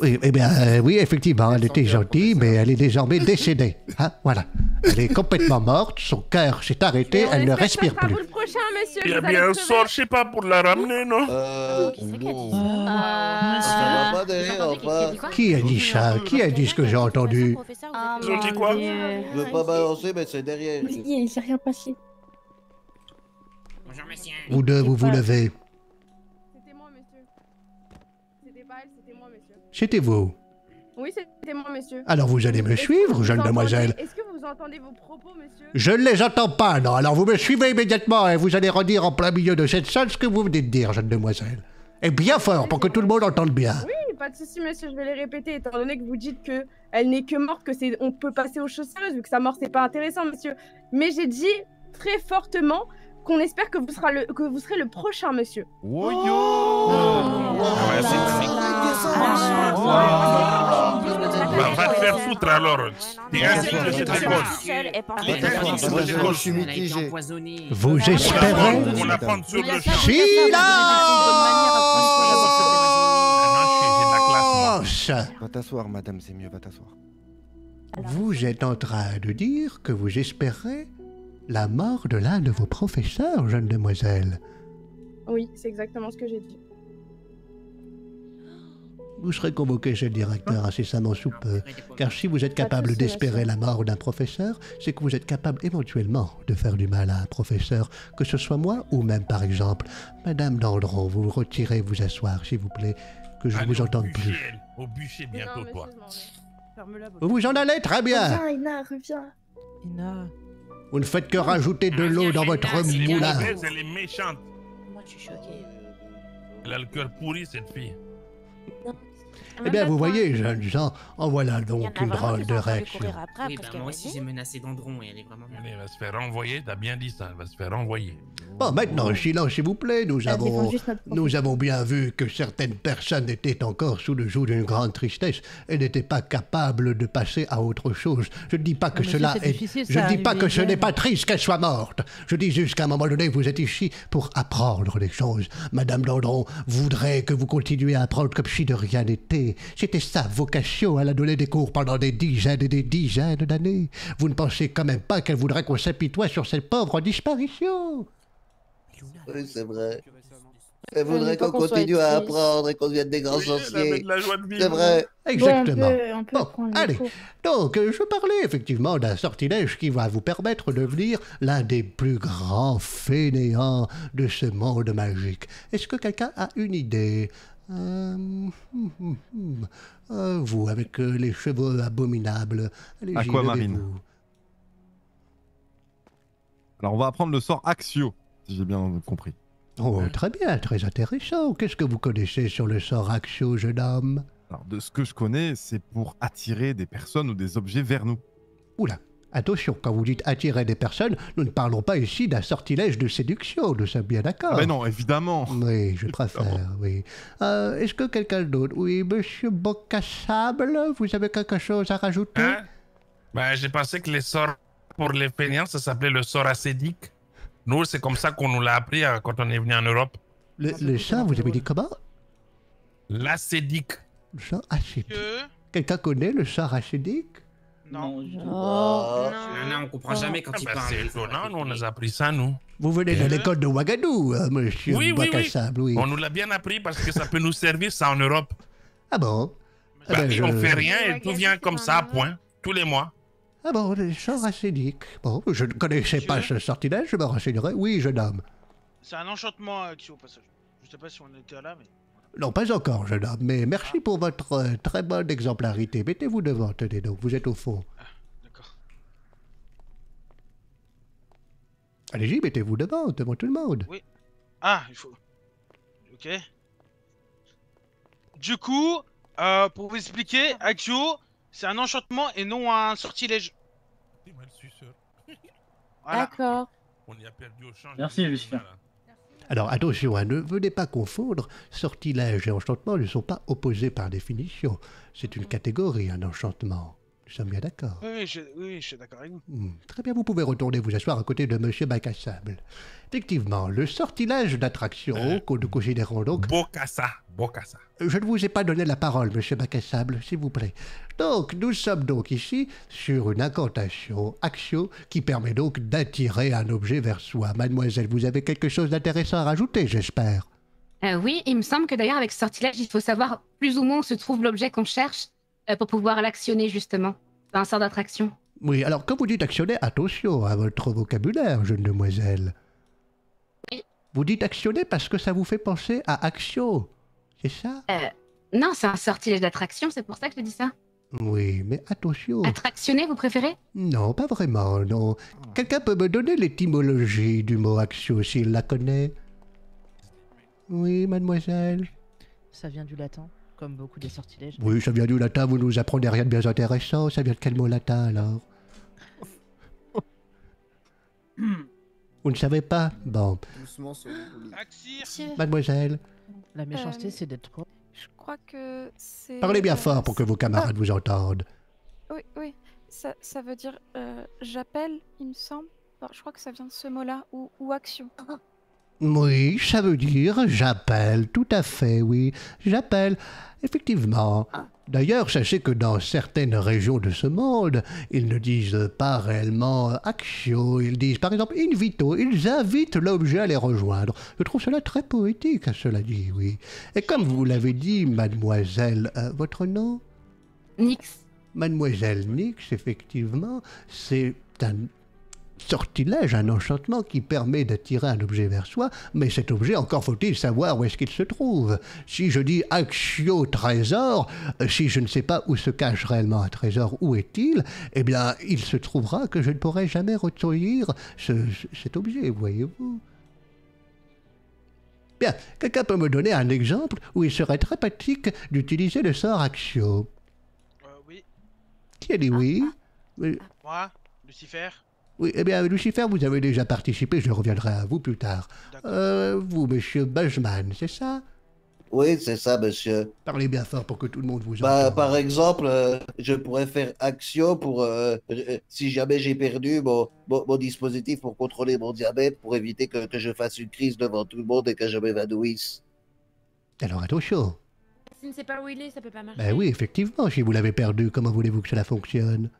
Oui, eh bien, euh, oui, effectivement, elle était gentille, mais elle est désormais décédée. Hein, voilà. Elle est complètement morte, son cœur s'est arrêté, elle ne respire plus. le prochain, monsieur. Il y a bien un sort, je sais pas, pour la ramener, non Euh, enfin. Qui a dit ça Qui a dit ce que j'ai entendu Ils ont dit quoi Je veux pas balancer, mais c'est derrière. Il s'est rien passé. Bonjour, monsieur. Vous deux, vous vous levez. C'était vous. Oui, c'était moi, monsieur. Alors vous allez me suivre, jeune demoiselle Est-ce que vous entendez vos propos, monsieur? Je ne les entends pas, non. Alors vous me suivez immédiatement et vous allez redire en plein milieu de cette salle ce que vous venez de dire, jeune demoiselle. Et bien fort, pour que tout le monde entende bien. Oui, pas de souci, monsieur, je vais les répéter, étant donné que vous dites que elle n'est que morte, que c'est, on peut passer aux choses sérieuses, vu que sa mort c'est pas intéressant, monsieur. Mais j'ai dit très fortement qu'on espère que vous, sera le, que vous serez le prochain, monsieur. Bah, va te faire foutre alors. T'es de cette école. Vous espérez On la prend sur le champ. Silence Va t'asseoir, madame, c'est mieux, va t'asseoir. Vous êtes en train de dire que vous espérez la mort de l'un de vos professeurs, jeune demoiselle. Oui, c'est exactement ce que j'ai dit. Vous serez convoqué chez le directeur incessamment sous peu, car si vous êtes capable d'espérer la mort d'un professeur, c'est que vous êtes capable éventuellement de faire du mal à un professeur, que ce soit moi ou même par exemple Madame Dandron. Vous vous retirez vous asseoir, s'il vous plaît, que je ne vous entende plus. Au bûcher bientôt, toi. Vous vous en allez très bien. Reviens, Ina, reviens. Ina. Vous ne faites que rajouter de l'eau dans votre moulin. elle est méchante. Moi, je suis choquée. Elle a le cœur pourri, cette fille. Eh bien, vous voyez, jeunes gens, en voilà donc une drôle de réaction. Oui, bah, moi aussi j'ai menacé Dandron et elle est vraiment. Elle va se faire renvoyer, t'as bien dit ça, elle va se faire renvoyer. Bon, maintenant, silence, s'il vous plaît. Nous défend avons, nous avons bien vu que certaines personnes étaient encore sous le joug d'une grande tristesse et n'étaient pas capables de passer à autre chose. Je ne dis pas que monsieur, cela est. Je ne dis pas que ce n'est pas triste qu'elle soit morte. Je dis juste qu'à un moment donné, vous êtes ici pour apprendre les choses. Madame Landron voudrait que vous continuiez à apprendre comme si de rien n'était. C'était sa vocation. Elle a donné des cours pendant des dizaines et des dizaines d'années. Vous ne pensez quand même pas qu'elle voudrait qu'on s'apitoie sur cette pauvre disparition Oui, c'est vrai. Elle voudrait qu'on continue à apprendre et qu'on devienne des grands sorciers. C'est vrai. Exactement. Bon, on peut- on peut Bon, prendre le allez. Donc, euh, je parlais effectivement d'un sortilège qui va vous permettre de devenir l'un des plus grands fainéants de ce monde magique. Est-ce que quelqu'un a une idée Euh, hum, hum, hum. Euh, Vous, avec euh, les cheveux abominables. Allez-y, Aquamarine. Alors, on va apprendre le sort Axio, si j'ai bien compris. Oh, très bien, très intéressant. Qu'est-ce que vous connaissez sur le sort Axio, jeune homme? Alors, de ce que je connais, c'est pour attirer des personnes ou des objets vers nous. Oula. Attention, quand vous dites attirer des personnes, nous ne parlons pas ici d'un sortilège de séduction, nous sommes bien d'accord. Ben non, évidemment. Oui, je préfère, oui. Euh, Est-ce que quelqu'un d'autre? Oui, monsieur Bocassable, vous avez quelque chose à rajouter? Hein? Ben, j'ai pensé que les sorts pour les feignants, ça s'appelait le sort acédique. Nous, c'est comme ça qu'on nous l'a appris euh, quand on est venu en Europe. Le, le sort, vous avez dit comment? L'acédique. Le sort acédique. Quelqu'un connaît le sort acédique? Non. Oh. Non, non, on comprend jamais quand Ah il ben, parle. c'est étonnant, nous, on nous a appris ça, nous. Vous venez de l'école de Ouagadou, euh, monsieur Oui, oui, oui. Bocassable, oui. On nous l'a bien appris parce que ça peut nous servir, ça, en Europe. Ah bon Ah Ben, ben, je- on fait rien et tout vient comme ça, à point, tous les mois. Ah bon, le sort acédique. Bon, je ne connaissais pas ce sortilège, je me renseignerai. Oui, jeune homme. C'est un enchantement, Axio, au passage. Je sais pas si on était là, mais. Non, pas encore, jeune homme, mais merci pour votre euh, très bonne exemplarité. Mettez-vous devant, tenez donc, vous êtes au fond. D'accord. Allez-y, mettez-vous devant, devant tout le monde. Oui. Ah, il faut. Ok. Du coup, euh, pour vous expliquer, Axio, c'est un enchantement et non un sortilège. Voilà. D'accord. On y a perdu au change. Merci, Lucifer. Alors attention, ne venez pas confondre, sortilège et enchantement ne sont pas opposés par définition. C'est une catégorie, un enchantement. Nous sommes bien d'accord. Oui, je, oui, je suis d'accord avec vous. Hmm, Très bien, vous pouvez retourner vous asseoir à côté de Monsieur Bacassable. Effectivement, le sortilège d'attraction que nous considérons donc... Bocassa, Bocassa. Je ne vous ai pas donné la parole, Monsieur Bacassable, s'il vous plaît. Donc, nous sommes donc ici sur une incantation, action, qui permet donc d'attirer un objet vers soi. Mademoiselle, vous avez quelque chose d'intéressant à rajouter, j'espère? Euh, oui, il me semble que d'ailleurs, avec ce sortilège, il faut savoir plus ou moins où se trouve l'objet qu'on cherche euh, pour pouvoir l'actionner, justement. C'est un sort d'attraction. Oui, alors quand vous dites actionner, attention à votre vocabulaire, jeune demoiselle. Vous dites actionner parce que ça vous fait penser à action, c'est ça? Euh, non, c'est un sortilège d'attraction, c'est pour ça que je dis ça. Oui, mais attention. Attractionner, vous préférez? Non, pas vraiment, non. Quelqu'un peut me donner l'étymologie du mot action s'il la connaît? Oui, mademoiselle? Ça vient du latin, comme beaucoup des sortilèges. Oui, ça vient du latin, vous nous apprenez rien de bien intéressant. Ça vient de quel mot latin alors Vous ne savez pas Bon. Doucement sur Mademoiselle, La méchanceté, Euh, c'est d'être trop. Je crois que c'est. parlez bien euh, fort pour que vos camarades vous entendent. Oui, oui. Ça, ça veut dire euh, j'appelle, il me semble. Enfin, je crois que ça vient de ce mot-là, ou, ou action. Oui, ça veut dire j'appelle, tout à fait, oui, j'appelle, effectivement. D'ailleurs, sachez que dans certaines régions de ce monde, ils ne disent pas réellement actio, ils disent par exemple invito, ils invitent l'objet à les rejoindre. Je trouve cela très poétique, à cela dit, oui. Et comme vous l'avez dit, mademoiselle, euh, votre nom? Nix. Mademoiselle Nix, effectivement, c'est un sortilège, un enchantement qui permet d'attirer un objet vers soi, mais cet objet, encore faut-il savoir où est-ce qu'il se trouve. Si je dis Axio trésor, euh, si je ne sais pas où se cache réellement un trésor, où est-il Eh bien, il se trouvera que je ne pourrai jamais recueillir ce- ce- cet objet, voyez-vous. Bien, quelqu'un peut me donner un exemple où il serait très pratique d'utiliser le sort Axio Euh, oui. Qui a dit oui? Oui. Moi, Lucifer? Oui, eh bien, Lucifer, vous avez déjà participé, je reviendrai à vous plus tard. Euh, vous, monsieur Bajman, c'est ça? Oui, c'est ça, monsieur. Parlez bien fort pour que tout le monde vous Bah, entende. par exemple, euh, je pourrais faire action pour, euh, euh, si jamais j'ai perdu mon, mon, mon dispositif pour contrôler mon diabète, pour éviter que, que je fasse une crise devant tout le monde et que je m'évanouisse. Alors attention. Si ne sait pas où il est, ça peut pas marcher. Ben oui, effectivement, si vous l'avez perdu, comment voulez-vous que cela fonctionne?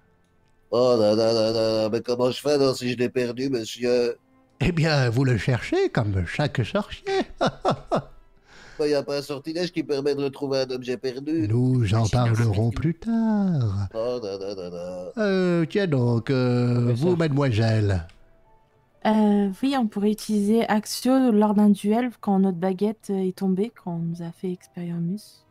Oh, non, non, non, non, mais comment je fais non, si je l'ai perdu, monsieur? Eh bien, vous le cherchez comme chaque sorcier. Il n'y a pas un sortilège qui permet de retrouver un objet perdu. Nous en parlerons plus tard. Oh. Euh, tiens donc, euh, vous, mademoiselle. Euh, oui, on pourrait utiliser Axio lors d'un duel quand notre baguette est tombée, quand on nous a fait Experiamus.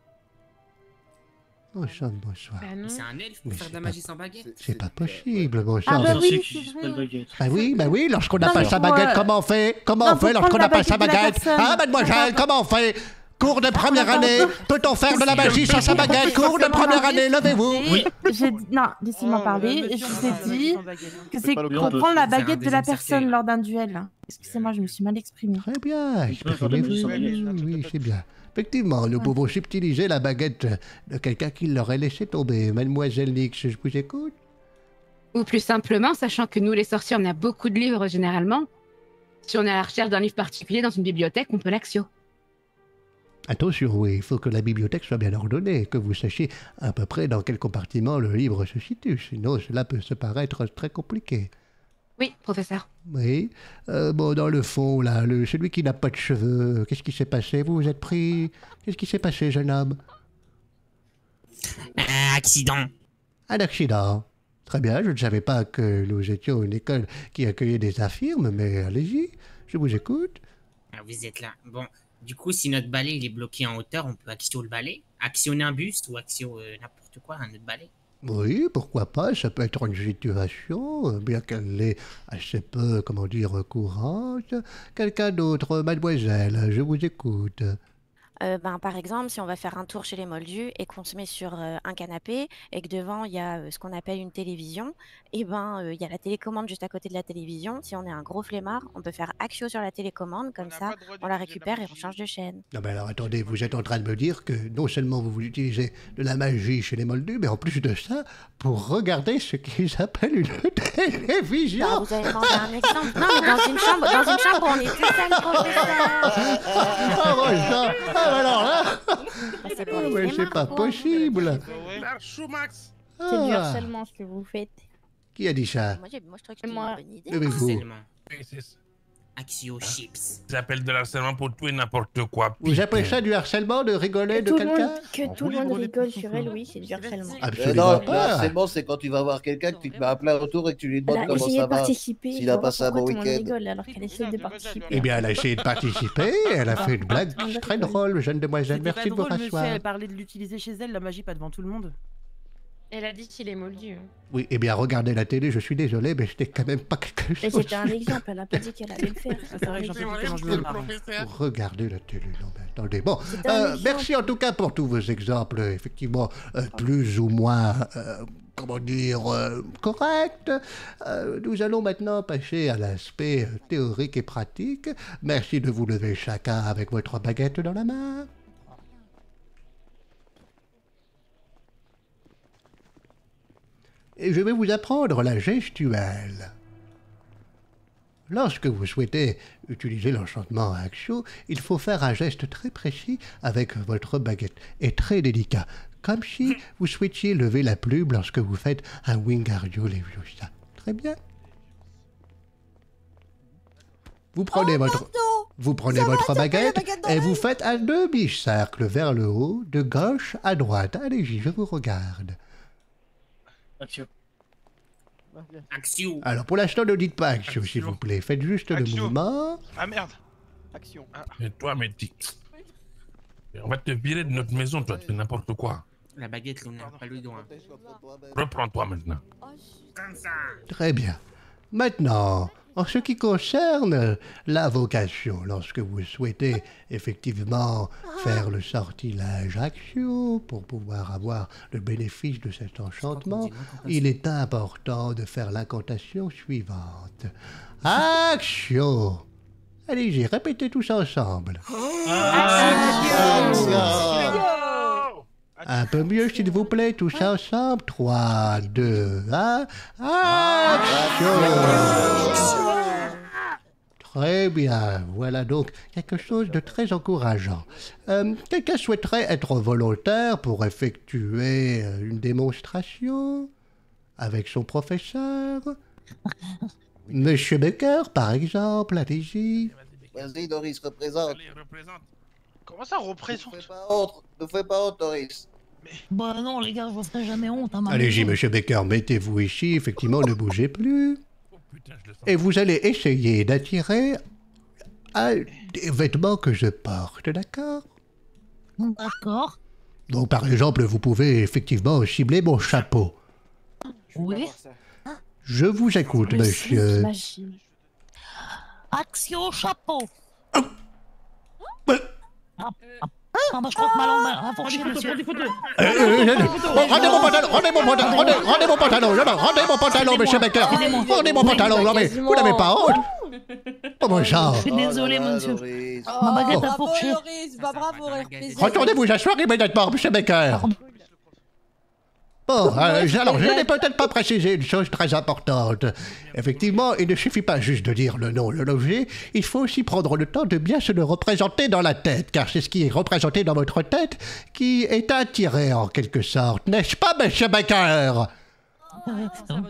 Bonsoir, bonsoir. Mais c'est un elfe pour Mais faire de la pas- magie sans baguette. C'est pas possible, bonsoir. Ah bah oui, qui c'est pas de vrai. baguette. Ben oui, ben oui, lorsqu'on n'a Non, pas mais sa pour, baguette, euh, comment on fait? Comment non, on fait pour lorsqu'on prendre n'a la pas sa baguette de la baguette? personne. Ah, mademoiselle, comment on fait? Cours de première année, peut-on faire de la magie sans sa baguette? Cours de première année, levez-vous Oui. J'ai dit- Non, laissez-moi Oh, parler. je vous ai dit que c'est pas de- prendre la baguette de la personne lors d'un duel. Excusez-moi, je me suis mal exprimée. Très bien, exprimez-vous. Oui, oui, c'est bien. Effectivement, nous pouvons subtiliser la baguette de quelqu'un qui l'aurait laissé tomber. Mademoiselle Nix, je vous écoute. Ou plus simplement, sachant que nous, les sorciers, on a beaucoup de livres généralement. Si on est à la recherche d'un livre particulier dans une bibliothèque, on peut l'axio. Attention, oui, il faut que la bibliothèque soit bien ordonnée, que vous sachiez à peu près dans quel compartiment le livre se situe, sinon cela peut se paraître très compliqué. Oui, professeur. Oui. Euh, bon, dans le fond, là, le, celui qui n'a pas de cheveux, qu'est-ce qui s'est passé? Vous vous êtes pris? Qu'est-ce qui s'est passé, jeune homme? Un accident. Un accident. Très bien, je ne savais pas que nous étions une école qui accueillait des infirmes, mais allez-y, je vous écoute. Ah, vous êtes là. Bon, du coup, si notre balai il est bloqué en hauteur, on peut actionner le balai, actionner un buste ou actionner euh, n'importe quoi, un autre balai? Oui, pourquoi pas, ça peut être une situation, euh, bien qu'elle est assez peu, comment dire, courante. Quelqu'un d'autre, mademoiselle, je vous écoute. Euh, ben, par exemple, si on va faire un tour chez les Moldus et qu'on se met sur euh, un canapé et que devant il y a euh, ce qu'on appelle une télévision, et ben euh, il y a la télécommande juste à côté de la télévision. Si on est un gros flemmard, on peut faire action sur la télécommande, comme ça on la récupère et on change de chaîne. Non, mais alors attendez, vous êtes en train de me dire que non seulement vous, vous utilisez de la magie chez les Moldus, mais en plus de ça, pour regarder ce qu'ils appellent une télévision. Bah, vous avez demandé un exemple. Non, mais dans une chambre, dans une chambre, on est tout seul, professeur. Ah, ça, ah, alors là, c'est pour ah, les mais c'est pas possible. C'est C'est du Ah. harcèlement ce que vous faites. Qui a dit ça Moi, je trouve que c'est une bonne idée. Levez-vous. Axio Chips. Ça s'appelle de l'harcèlement pour tout et n'importe quoi. Vous appelez ça du harcèlement de rigoler de quelqu'un que tout le monde rigole sur elle, oui, c'est du harcèlement. Mais Absolument non, pas. le harcèlement, c'est quand tu vas voir quelqu'un, que tu te mets à plat autour et que tu lui Elle demandes a comment essayé ça de va. participer. S'il a passé un bon week-end. rigole alors qu'elle essaie de participer. Eh bien, elle a essayé de participer, elle a fait une blague très drôle, jeune demoiselle. Merci monsieur, rasseoir. elle parlait de l'utiliser chez elle, la magie, pas devant tout le monde. Elle a dit qu'il est moldu. Oui, eh bien, regardez la télé, je suis désolé, mais c'était quand même pas quelque Mais chose. c'était un exemple, elle a pas dit qu'elle allait le faire. C'est vrai que j'en. Regardez la télé, non mais attendez. Bon, euh, merci en tout cas pour tous vos exemples, effectivement, euh, plus ou moins, euh, comment dire, euh, corrects. Euh, nous allons maintenant passer à l'aspect théorique et pratique. Merci de vous lever chacun avec votre baguette dans la main. Je vais vous apprendre la gestuelle. Lorsque vous souhaitez utiliser l'enchantement Axio, il faut faire un geste très précis avec votre baguette et très délicat, comme si vous souhaitiez lever la plume lorsque vous faites un Wingardio Leviosa. Très bien. Vous prenez votre, vous prenez votre baguette et vous faites un demi-cercle vers le haut, de gauche à droite. Allez-y, je vous regarde. Axio. Axio. Alors pour l'instant, ne dites pas Axio, s'il vous plaît. Faites juste le mouvement. Ah merde. Action. Et toi, Métis. On va te virer de notre maison, toi, tu fais n'importe quoi. La baguette, on n'a pas le doigt. Reprends-toi maintenant. Comme ça. Très bien. Maintenant, en ce qui concerne la vocation, lorsque vous souhaitez effectivement faire le sortilège Axio pour pouvoir avoir le bénéfice de cet enchantement, il est important de faire l'incantation suivante. Axio Allez-y, répétez tous ensemble. Un peu mieux, s'il vous plaît, tous ensemble. 3, 2, 1. Action Très bien, voilà donc quelque chose de très encourageant. Euh, Quelqu'un souhaiterait être volontaire pour effectuer euh, une démonstration avec son professeur? Monsieur Becker, par exemple, allez-y. Vas-y, Doris, représente. Comment ça représente? Ne fais pas honte, ne fais pas honte, Doris. Bah non, les gars, je vous ferai jamais honte. Hein, ma Allez-y, monsieur Becker, mettez-vous ici, effectivement, ne bougez plus. Et vous allez essayer d'attirer des vêtements que je porte, d'accord? D'accord. Donc, par exemple, vous pouvez effectivement cibler mon chapeau. Oui. Je vous écoute, monsieur. Action chapeau. Ah. Hop, hop. Ah bah je crois que ma langue m'a rafraîchi, monsieur. Euh, euh, oh, rendez mon pantalon, rendez mon pantalon, rendez, mon pantalon, rendez mon pantalon, monsieur Becker. Rendez mon pantalon, non mais vous n'avez pas honte Comment ça Je suis désolé, monsieur. Oh, Ma baguette a bravo, fourché. Loris, bah, bravo, RPZ. Retournez vous asseoir immédiatement, monsieur Becker. Euh, je- alors je n'ai peut-être pas précisé une chose très importante. Effectivement, il ne suffit pas juste de dire le nom, le l'objet, il faut aussi prendre le temps de bien se le représenter dans la tête, car c'est ce qui est représenté dans votre tête qui est attiré en quelque sorte, n'est-ce pas, monsieur Becker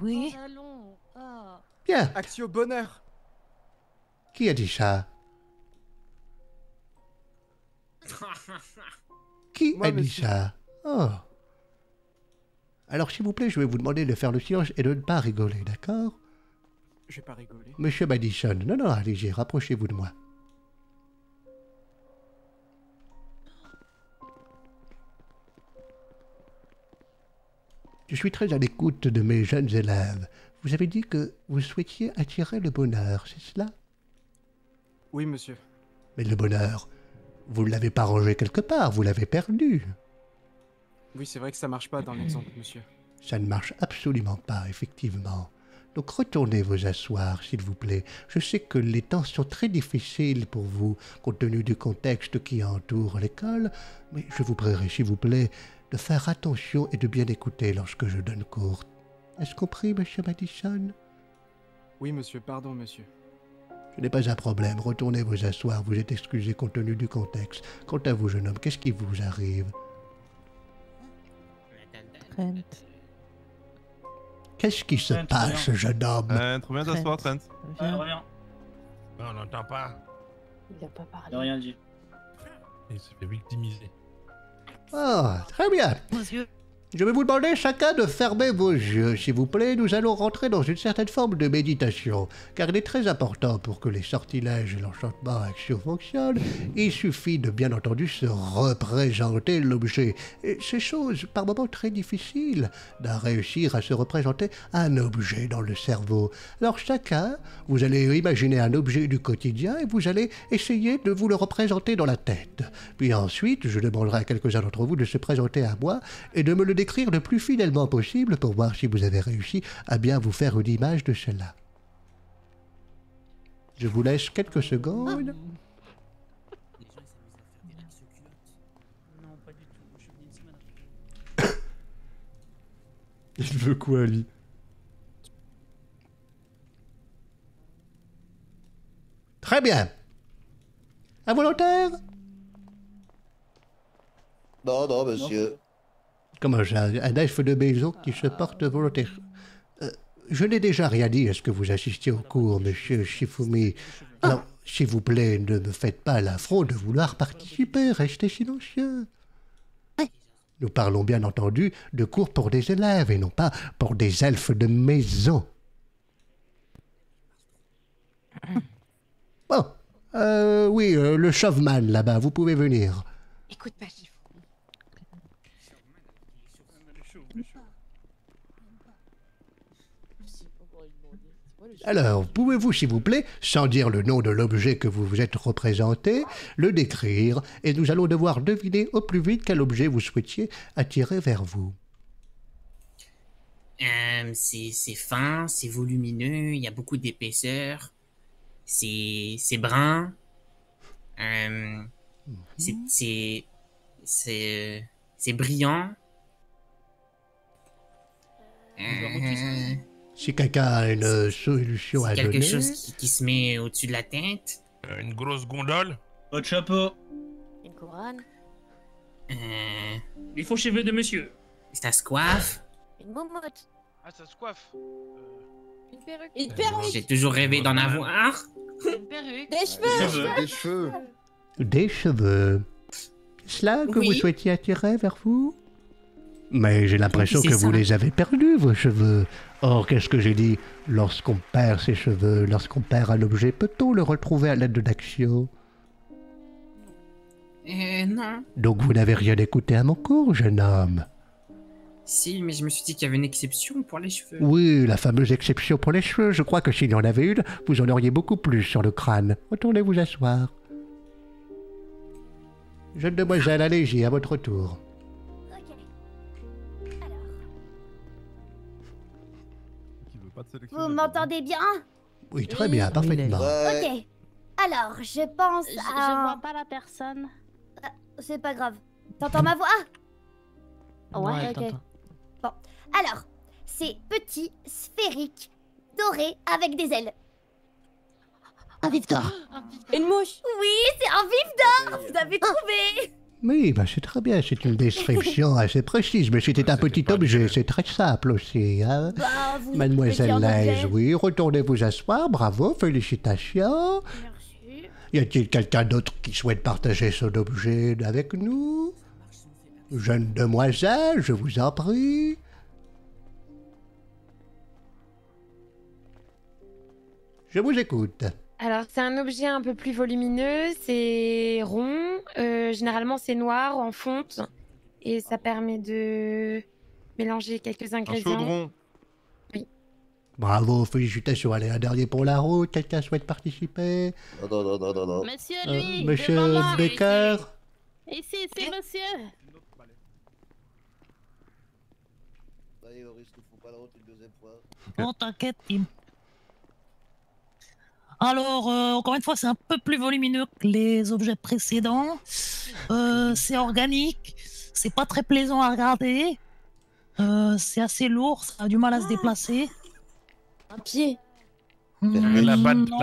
Oui. Bien. Axio bonheur. Qui a dit ça? Qui Moi, a dit monsieur. ça? Oh. Alors, s'il vous plaît, je vais vous demander de faire le silence et de ne pas rigoler, d'accord? Je vais pas rigoler. Monsieur Madison, non, non, allez-y, rapprochez-vous de moi. Je suis très à l'écoute de mes jeunes élèves. Vous avez dit que vous souhaitiez attirer le bonheur, c'est cela? Oui, monsieur. Mais le bonheur, vous ne l'avez pas rangé quelque part, vous l'avez perdu. Oui, c'est vrai que ça marche pas dans l'exemple, monsieur. Ça ne marche absolument pas, effectivement. Donc retournez vous asseoir, s'il vous plaît. Je sais que les temps sont très difficiles pour vous, compte tenu du contexte qui entoure l'école, mais je vous prierai, s'il vous plaît, de faire attention et de bien écouter lorsque je donne cours. Est-ce compris, monsieur Madison? Oui, monsieur, pardon, monsieur. Ce n'est pas un problème. Retournez vous asseoir. Vous êtes excusé compte tenu du contexte. Quant à vous, jeune homme, qu'est-ce qui vous arrive? Trent. Qu'est-ce qui se Trent, passe, jeune homme? Euh, trop bien t'asseoir, Trent. Viens. reviens. Non, on n'entend pas. Il a pas parlé. J'ai rien dit. Il s'est fait victimiser. Ah, très bien. Monsieur. Je vais vous demander chacun de fermer vos yeux, s'il vous plaît. Nous allons rentrer dans une certaine forme de méditation, car il est très important pour que les sortilèges et l'enchantement action fonctionnent. Il suffit de bien entendu se représenter l'objet. Et C'est chose par moments très difficile de réussir à se représenter un objet dans le cerveau. Alors chacun, vous allez imaginer un objet du quotidien et vous allez essayer de vous le représenter dans la tête. Puis ensuite, je demanderai à quelques-uns d'entre vous de se présenter à moi et de me le décrire le plus fidèlement possible pour voir si vous avez réussi à bien vous faire une image de cela. Je vous laisse quelques secondes. Il veut quoi, lui? Très bien. Un volontaire Non, non, monsieur. Comment Un elfe de maison qui se porte volontaire. Euh, je n'ai déjà rien dit à ce que vous assistiez au cours, monsieur Shifumi. Alors, s'il vous plaît, ne me faites pas l'affront de vouloir participer. Restez silencieux. Nous parlons bien entendu de cours pour des élèves et non pas pour des elfes de maison. Bon, euh, oui, euh, le chauveman là-bas, vous pouvez venir. Écoute pas, Alors, pouvez-vous, s'il vous plaît, sans dire le nom de l'objet que vous vous êtes représenté, le décrire, et nous allons devoir deviner au plus vite quel objet vous souhaitiez attirer vers vous. Euh, c'est c'est fin, c'est volumineux, il y a beaucoup d'épaisseur, c'est c'est brun, euh, c'est c'est c'est c'est brillant. Euh, Si quelqu'un a une solution à quelque donner... chose qui, qui se met au-dessus de la tête. Euh, une grosse gondole. Votre chapeau. Une couronne. Euh, Les faux cheveux de monsieur. ça se coiffe. Une moumoute. Ah, ça se coiffe. Une perruque. Une perruque. J'ai toujours rêvé d'en avoir. Une perruque. Des cheveux. Des cheveux. Des cheveux. C'est cela que vous souhaitiez attirer vers vous? Mais j'ai l'impression que vous les avez perdus, vos cheveux. Or, qu'est-ce que j'ai dit Lorsqu'on perd ses cheveux, lorsqu'on perd un objet, peut-on le retrouver à l'aide d'action Euh, non. Donc vous n'avez rien écouté à mon cours, jeune homme Si, mais je me suis dit qu'il y avait une exception pour les cheveux. Oui, la fameuse exception pour les cheveux. Je crois que s'il y en avait une, vous en auriez beaucoup plus sur le crâne. Retournez vous asseoir. Jeune demoiselle, allez-y, à votre tour. Vous m'entendez bien? Oui, très bien, parfaitement. Ok. Alors, je pense Je, à... je vois pas la personne. Euh, C'est pas grave. T'entends ma voix? Ouais, ok. t'entends. Bon. Alors, c'est petit, sphérique, doré, avec des ailes. Un vif d'or. Une mouche Oui, c'est un vif d'or Vous avez trouvé Oui, bah, c'est très bien, c'est une description assez précise, mais c'était un petit objet, c'est très simple aussi. Hein Bah, vous Mademoiselle. Laise, oui, retournez vous asseoir, bravo, félicitations. Merci. Y a-t-il quelqu'un d'autre qui souhaite partager son objet avec nous? Jeune demoiselle, je vous en prie. Je vous écoute. Alors, c'est un objet un peu plus volumineux, c'est rond, euh, généralement c'est noir en fonte, et ça permet de mélanger quelques ingrédients. chaudron. Bravo, félicitations. Allez, un dernier pour la route. Quelqu'un souhaite participer Non, non, non, non, non. Monsieur, Euh, lui. Monsieur. Becker Ici, ici, monsieur. Allez, Maurice, ne fous pas la route une deuxième fois. T'inquiète, Tim. Alors, euh, encore une fois, c'est un peu plus volumineux que les objets précédents. Euh, c'est organique. C'est pas très plaisant à regarder. Euh, c'est assez lourd. Ça a du mal à se déplacer. Un pied. La la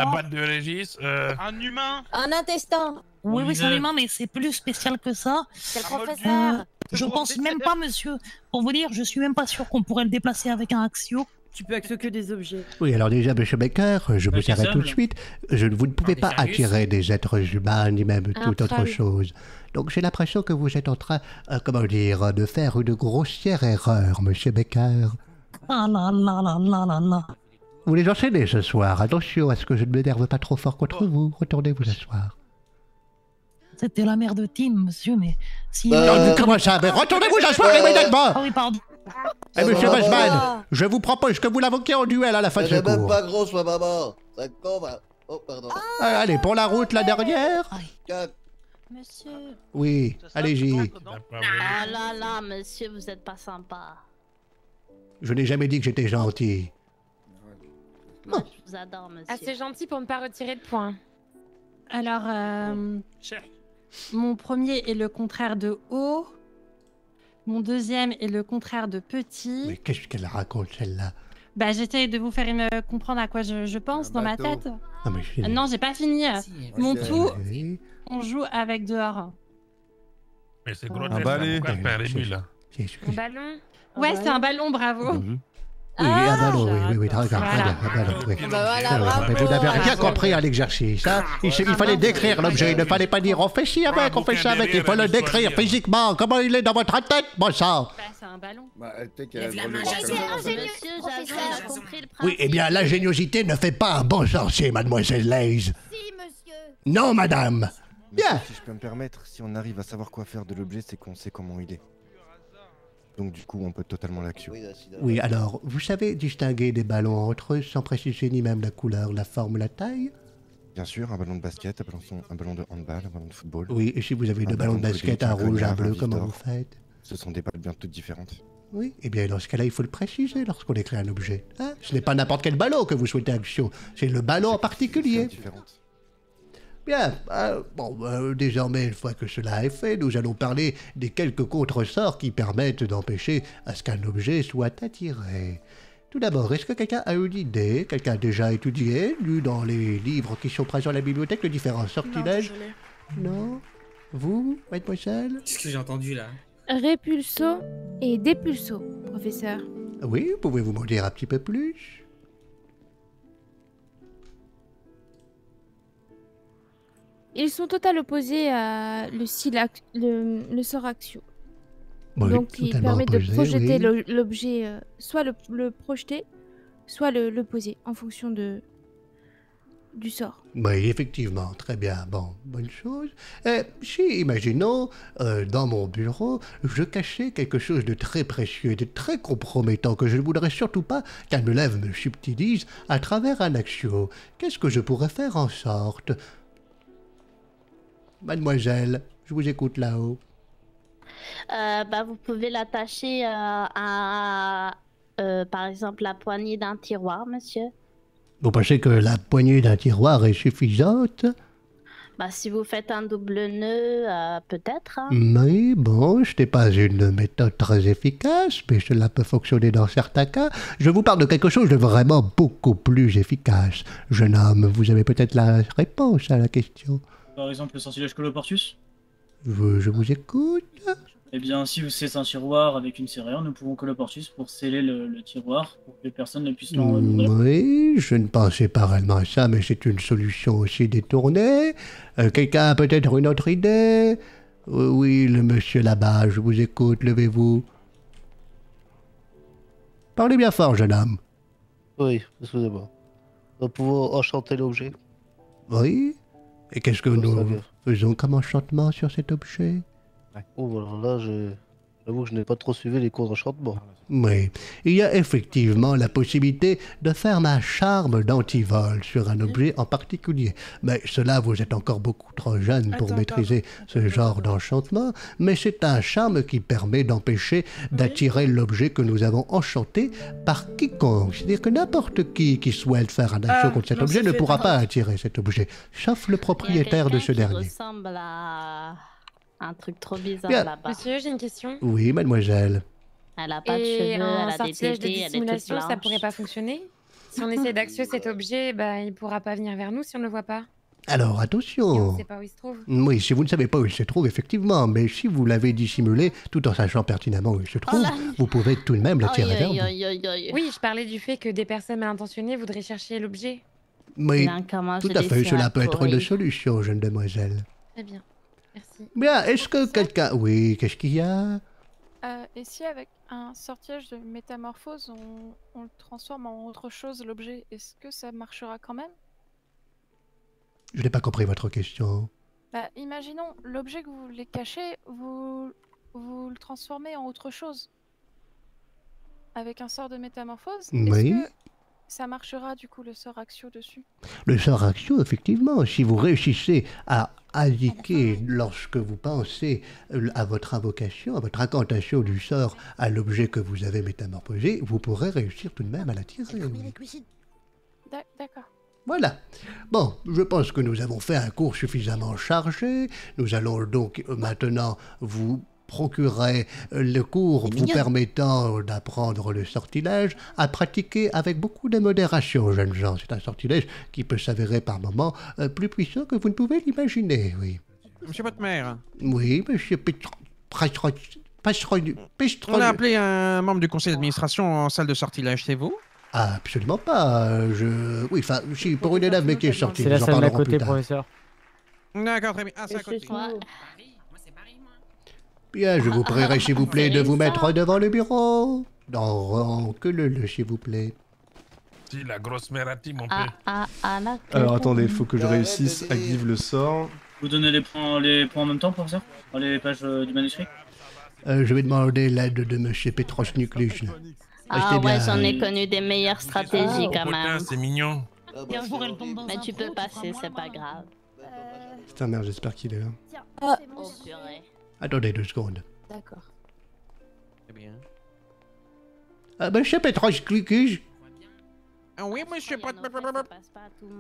batte de Régis. euh, Un humain Un intestin. Oui, oui, c'est un humain, mais c'est plus spécial que ça. C'est le Euh, professeur. je pense même pas, monsieur. Pour vous dire, je suis même pas sûr qu'on pourrait le déplacer avec un axio. Tu peux axio que des objets. Oui, alors déjà, monsieur Becker, je vous arrête tout de suite. Je, vous ne pouvez pas attirer des êtres humains, ni même Un toute autre chose. Donc j'ai l'impression que vous êtes en train, euh, comment dire, de faire une grossière erreur, monsieur Becker. Ah là là là là là là. Vous les enchaînez ce soir. Attention à ce que je ne m'énerve pas trop fort contre vous. Retournez vous asseoir. C'était la mère de Tim, monsieur, mais si. Euh, comment ça Mais retournez vous asseoir immédiatement Ah oui, pardon. Eh, monsieur. Bachman, je vous propose que vous l'invoquiez en duel à la fin de ce est même cours. pas grosse, ma maman. Ça. Oh, pardon. Euh, allez, pour la route, la dernière Quatre. Monsieur. Oui, allez-y. Ah là là, monsieur, vous êtes pas sympa. Je n'ai jamais dit que j'étais gentil. Moi, je vous adore, monsieur. Assez gentil pour ne pas retirer de points. Alors, euh, mon premier est le contraire de haut. Mon deuxième est le contraire de petit. Mais qu'est-ce qu'elle raconte, celle-là? Bah, j'essaye de vous faire une- comprendre à quoi je, je pense dans ma tête. Non, mais c'est- Ah non, j'ai pas fini. Mon tout, on joue avec dehors. Mais c'est bulles, là Un ballon? Ouais, c'est un ballon, bravo. Oui, un ballon, oui, oui, oui, d'accord, Voilà. un ballon, oui. Bah voilà, Ah mais vous n'avez rien compris à l'exercice. Hein il, s'est- il fallait décrire l'objet, il ne fallait pas dire on fait ci avec, on fait ça avec, il faut le décrire physiquement. Comment il est dans votre tête, bon sang Bah, c'est un ballon. Bah. Oui, eh bien, l'ingéniosité ne fait pas un bon sorcier, mademoiselle Lays. Si, monsieur. Non, madame. Bien. Si je peux me permettre, si on arrive à savoir quoi faire de l'objet, c'est qu'on sait comment il est. Donc du coup, on peut totalement l'action. Oui, alors, vous savez distinguer des ballons entre eux sans préciser ni même la couleur, la forme, la taille? Bien sûr, un ballon de basket, un ballon, un ballon de handball, un ballon de football. Oui, et si vous avez Un deux ballons de basket, un rouge, un bleu, comment vous faites? Ce sont des balles bien toutes différentes. Oui, eh bien, dans ce cas-là, il faut le préciser lorsqu'on écrit un objet. hein? ce n'est pas n'importe quel ballon que vous souhaitez action, c'est le ballon en particulier. Bien, euh, bon, euh, désormais, une fois que cela est fait, nous allons parler des quelques contresorts qui permettent d'empêcher à ce qu'un objet soit attiré. Tout d'abord, est-ce que quelqu'un a une idée Quelqu'un a déjà étudié, lu dans les livres qui sont présents à la bibliothèque, les différents sortilèges? Non Vous, mademoiselle? Qu'est-ce que j'ai entendu là? Répulso et dépulso, professeur. Oui, pouvez-vous m'en dire un petit peu plus? Ils sont total opposés à le, silac- le, le sort axio. Donc il permet de projeter oui. l'objet, euh, soit le, le projeter, soit le, le poser en fonction de du sort. Oui, effectivement, très bien. Bon, bonne chose. Euh, si, imaginons, euh, dans mon bureau, je cachais quelque chose de très précieux et de très compromettant que je ne voudrais surtout pas qu'un élève me subtilise à travers un axio. Qu'est-ce que je pourrais faire en sorte Mademoiselle, Je vous écoute là-haut. Euh, bah, vous pouvez l'attacher euh, à, euh, par exemple, la poignée d'un tiroir, monsieur. Vous pensez que la poignée d'un tiroir est suffisante? Bah, si vous faites un double nœud, peut-être. hein. Mais bon, ce n'est pas une méthode très efficace, mais cela peut fonctionner dans certains cas. Je vous parle de quelque chose de vraiment beaucoup plus efficace. Jeune homme, vous avez peut-être la réponse à la question. Par exemple, le sortilège Coloportus Je, je vous écoute. Eh bien, si c'est un tiroir avec une serrure, nous pouvons Coloportus pour sceller le, le tiroir pour que personne ne puisse l'en. Oui, je ne pensais pas réellement à ça, mais c'est une solution aussi détournée. Euh, Quelqu'un a peut-être une autre idée? Euh, Oui, le monsieur là-bas, je vous écoute, levez-vous. Parlez bien fort, jeune homme. Oui, excusez-moi. Nous pouvons enchanter l'objet. Oui Et qu'est-ce que nous faisons comme enchantement sur cet objet? Oh, voilà, là, je... j'avoue que je n'ai pas trop suivi les cours d'enchantement. Oui, il y a effectivement la possibilité de faire un charme d'antivol sur un objet en particulier. Mais cela, vous êtes encore beaucoup trop jeune pour maîtriser ce genre d'enchantement, mais c'est un charme qui permet d'empêcher d'attirer l'objet que nous avons enchanté par quiconque. C'est-à-dire que n'importe qui qui souhaite faire un assaut Ah, contre cet objet ne pourra pas. attirer cet objet, sauf le propriétaire de ce qui dernier. ressemble à un truc trop bizarre Bien. là-bas. Monsieur, j'ai une question. Oui, mademoiselle. Elle a pas de Et cheveux, un elle a des sortilège de elle est toute dissimulation, ça pourrait pas fonctionner? Si on essaie d'axio cet objet, bah, il pourra pas venir vers nous si on ne le voit pas. Alors Et attention. on sait pas où il se trouve. Oui, si vous ne savez pas où il se trouve, effectivement, mais si vous l'avez dissimulé tout en sachant pertinemment où il se trouve, là. vous pouvez tout de même l'attirer vers vous. Oui, je parlais du fait que des personnes mal intentionnées voudraient chercher l'objet. Oui, tout à fait, cela peut être une solution, jeune demoiselle. Très bien. Merci. Bien, est-ce que quelqu'un... Oui, qu'est-ce qu'il y a? Euh, et si avec un sortilège de métamorphose, on, on le transforme en autre chose, l'objet, est-ce que ça marchera quand même? Je n'ai pas compris votre question. Bah, imaginons, l'objet que vous voulez cacher, vous, vous le transformez en autre chose. Avec un sort de métamorphose, Oui. que ça marchera du coup le sort Axio dessus? Le sort action, effectivement, si vous réussissez à indiquer lorsque vous pensez euh, à votre invocation, à votre incantation du sort à l'objet que vous avez métamorphosé, vous pourrez réussir tout de même à l'attirer. D'accord. Voilà. Bon, je pense que nous avons fait un cours suffisamment chargé. Nous allons donc euh, maintenant vous procurer euh, le cours vous permettant d'apprendre le sortilège à pratiquer avec beaucoup de modération, jeunes gens. C'est un sortilège qui peut s'avérer par moments euh, plus puissant que vous ne pouvez l'imaginer, oui. Monsieur votre mère, Oui, monsieur Petro... On a appelé un membre du conseil d'administration en salle de sortilège, c'est vous? Ah, absolument pas. Je... Oui, enfin, si, pour une élève, mais qui est sortie. C'est la salle d'à côté, professeur. D'accord, très bien. Ah, c'est à côté. Bien, je vous prierai, s'il vous plaît, de vous mettre devant le bureau. Dans rang, que le, le, s'il vous plaît. Si, la grosse mérati, mon Ah, père. ah, ah, là, Alors attendez, il faut que je réussisse à give le sort. Vous donnez les points, les points en même temps, professeur Dans les pages euh, du manuscrit? Euh, je vais demander l'aide de monsieur Petros Nuclus. là. Ah ouais, j'en ai connu des meilleures stratégies quand Putain, même. c'est mignon. Mais tu peux passer, c'est pas grave. Putain, merde, j'espère qu'il est là. Oh, purée. Attendez deux secondes. D'accord. Très bien. Euh, monsieur Petros Nuclus, Ah oui, monsieur. pas-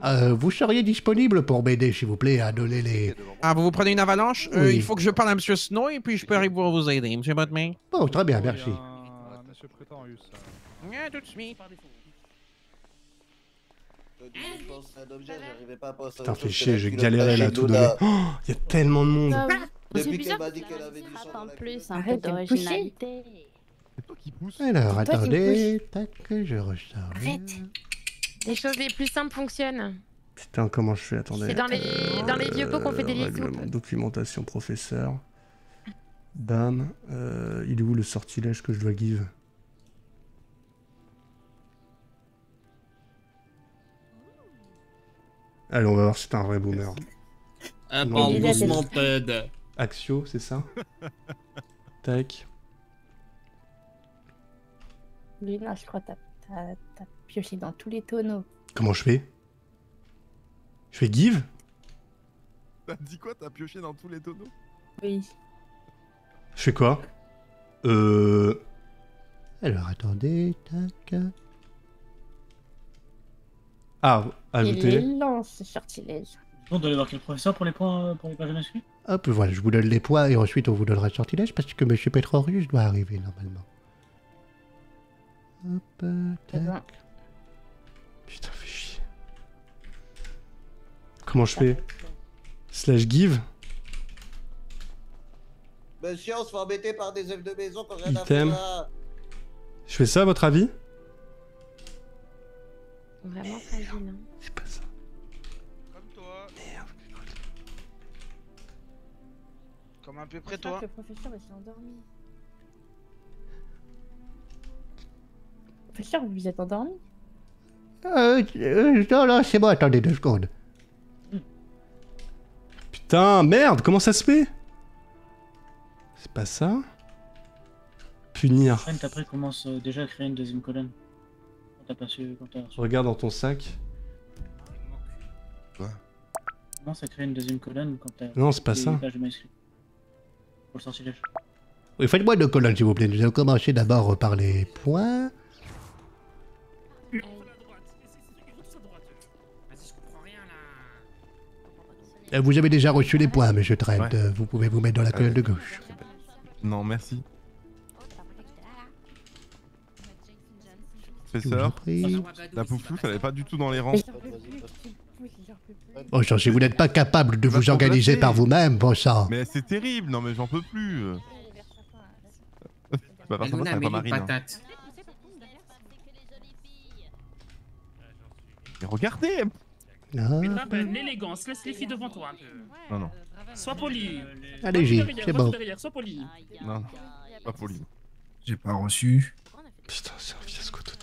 euh, vous seriez disponible pour m'aider, s'il vous plaît, à donner les... Ah, vous vous prenez une avalanche? Euh. Il faut que je parle à monsieur Snow et puis je peux arriver pour vous aider, monsieur mère. Bon, très bien, merci. Monsieur Prétorius. Ah, tout de suite. Putain, fais chier, j'ai galéré là tout donner. Oh, Il y a tellement de monde. Depuis qu'elle m'a dit qu'elle avait du En plus, un peu Arrête de me d'originalité. Alors, C'est toi qui me attendez, tac, je ressors. Arrête. Les choses les plus simples fonctionnent. Putain, comment je fais Attendez. C'est dans les, dans les vieux pots qu'on fait des règlement. Documentation, professeur. Bam. Euh, il est où le sortilège que je dois give Allez, on va voir si c'est un vrai boomer. Parle il- doucement, Pud. Axio, c'est ça Tac. Luna, je crois que t'as- pioché dans tous les tonneaux. Comment je fais? Je fais give? T'as dit quoi? T'as pioché dans tous les tonneaux? Oui. Je fais quoi? Euh. Alors attendez, tac. Ah, Il ajouter. est lent, ce sortilège. On doit aller voir quel professeur pour les points pour les pages manuscrites Hop, voilà, je vous donne les points et ensuite on vous donnera le sortilège parce que Monsieur Petrorius doit arriver normalement. Hop, tac. Putain, fais chier. Comment je fais Slash give Monsieur, on se fait embêter par des œufs de maison qu'on rien à Item. faire là. Je fais ça à votre avis? Vraiment fragile. Hein. Comme à peu près toi. que le professeur il s'est endormi. Professeur, vous vous êtes endormi? Euh, euh, non, non, c'est bon, attendez deux secondes. Putain, merde, comment ça se fait? C'est pas ça? Punir. Après commence euh, déjà à créer une deuxième colonne. Quand t'as pas su, quand t'as reçu. Regarde dans ton sac. Commence à créer une deuxième colonne quand t'as. Non, c'est pas ça. Pour. Oui, faites-moi deux colonnes, s'il vous plaît. Nous allons commencer d'abord par les points. Euh, Vous avez déjà reçu les points, monsieur Trent. Ouais. Euh, Vous pouvez vous mettre dans la colonne de gauche. Non, merci. Professeur, la pouflouf, elle est pas du tout dans les rangs. Bon sang, si vous n'êtes pas capable de vous organiser par vous-même, bon sang. Mais c'est terrible, non mais j'en peux plus. Bah, par contre, c'est pas Marine. hein. patate. Mais regardez Ah. Rappelle l'élégance, laisse les filles devant toi un peu. Non, non, Sois poli. Allez-y, derrière, c'est bon. derrière, Sois poli. non, non, pas poli. J'ai pas reçu. Putain, c'est un fiasco total.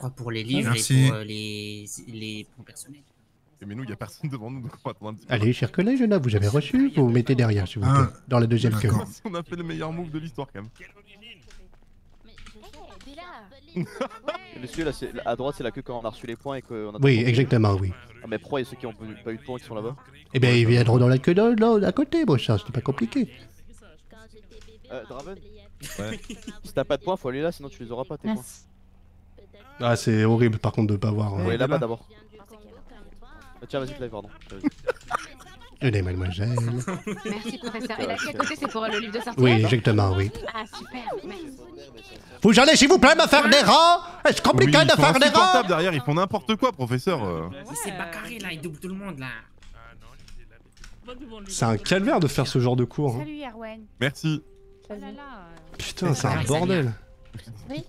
Crois pour les livres Merci. et pour euh, les, les points personnels. Mais nous, il y a personne devant nous, donc on va attendre un petit peu. Allez, chers collègues, jeune homme, vous avez reçu Vous vous mettez derrière, s'il vous plaît. Ah, Dans la deuxième queue. d'accord. On a fait le meilleur move de l'histoire quand même. Monsieur, là, c'est- à droite, c'est la queue quand on a reçu les points et qu'on a. Oui, exactement, oui. Ah, mais pourquoi il y a ceux qui ont pas eu de points qui sont là-bas Eh bien, ils viendront dans la queue de- là, à côté, bon sang, c'est pas compliqué. Euh, Draven Ouais. Si t'as pas de points, faut aller là, sinon tu les auras pas tes points. Ah, c'est horrible par contre de pas voir. Ouais, euh, là-bas d'abord. Ah, tiens, vas-y, Clive, pardon. Vas-y. Tenez, mademoiselle. Merci, professeur. Et là, à côté, c'est pour le livre de sortie Oui, exactement, oui. Ah, super, merci. Vous allez, s'il vous plaît, me faire des rangs Est-ce compliqué Oui, de ils faire des rangs derrière, ils font n'importe quoi, professeur. euh. C'est Bakary là, il double tout le monde là. C'est un calvaire de faire ce genre de cours. hein. Salut, Erwan. Merci. Putain, c'est un bordel. Oui.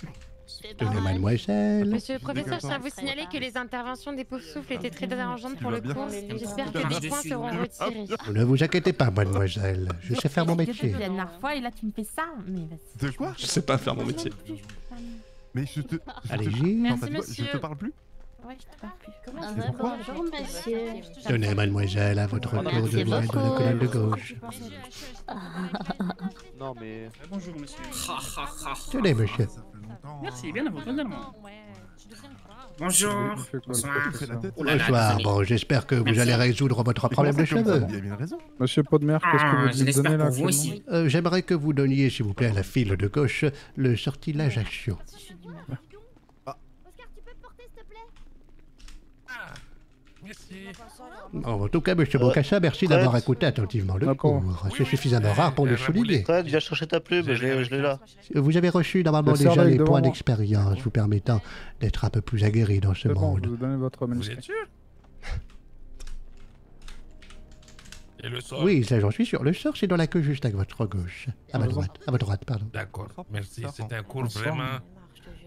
Monsieur le professeur, je tiens à vous signaler que les interventions des pauvres souffles étaient très arrangeantes pour vas le cours. J'espère que des points seront retirés. Ne vous inquiétez pas, mademoiselle. Je sais faire mon métier. La dernière fois, et là, tu me fais ça. Mais. De quoi? Je sais pas faire mon métier. Mais je te. quoi Je te parle plus Comment Ah bonjour, monsieur. Tenez, mademoiselle, à votre tour de mettre dans la colonne de gauche. Non, mais. Bonjour, monsieur. Tenez, monsieur. Merci, bien à vous, également. Bonjour. Bonsoir. Oh Bonsoir. Bon, j'espère que vous allez résoudre votre problème de cheveux. Monsieur Podmer, qu'est-ce que Ah, vous l'espère donnez là vous aussi. Euh, J'aimerais que vous donniez, s'il vous plaît, à la file de gauche, le sortilège action. En tout cas, monsieur Euh, Bocassa, merci d'avoir écouté attentivement le cours. C'est suffisamment rare pour le souligner. Fred, viens chercher ta plume, je l'ai je l'ai là. Vous avez reçu normalement Le déjà les points d'expérience vous permettant d'être un peu plus aguerri dans ce monde. vous. Et le sort? Oui, ça j'en suis sûr. Le sort, c'est dans la queue juste à votre gauche. À ma droite. À votre droite, pardon. D'accord, merci. C'est un cours vraiment,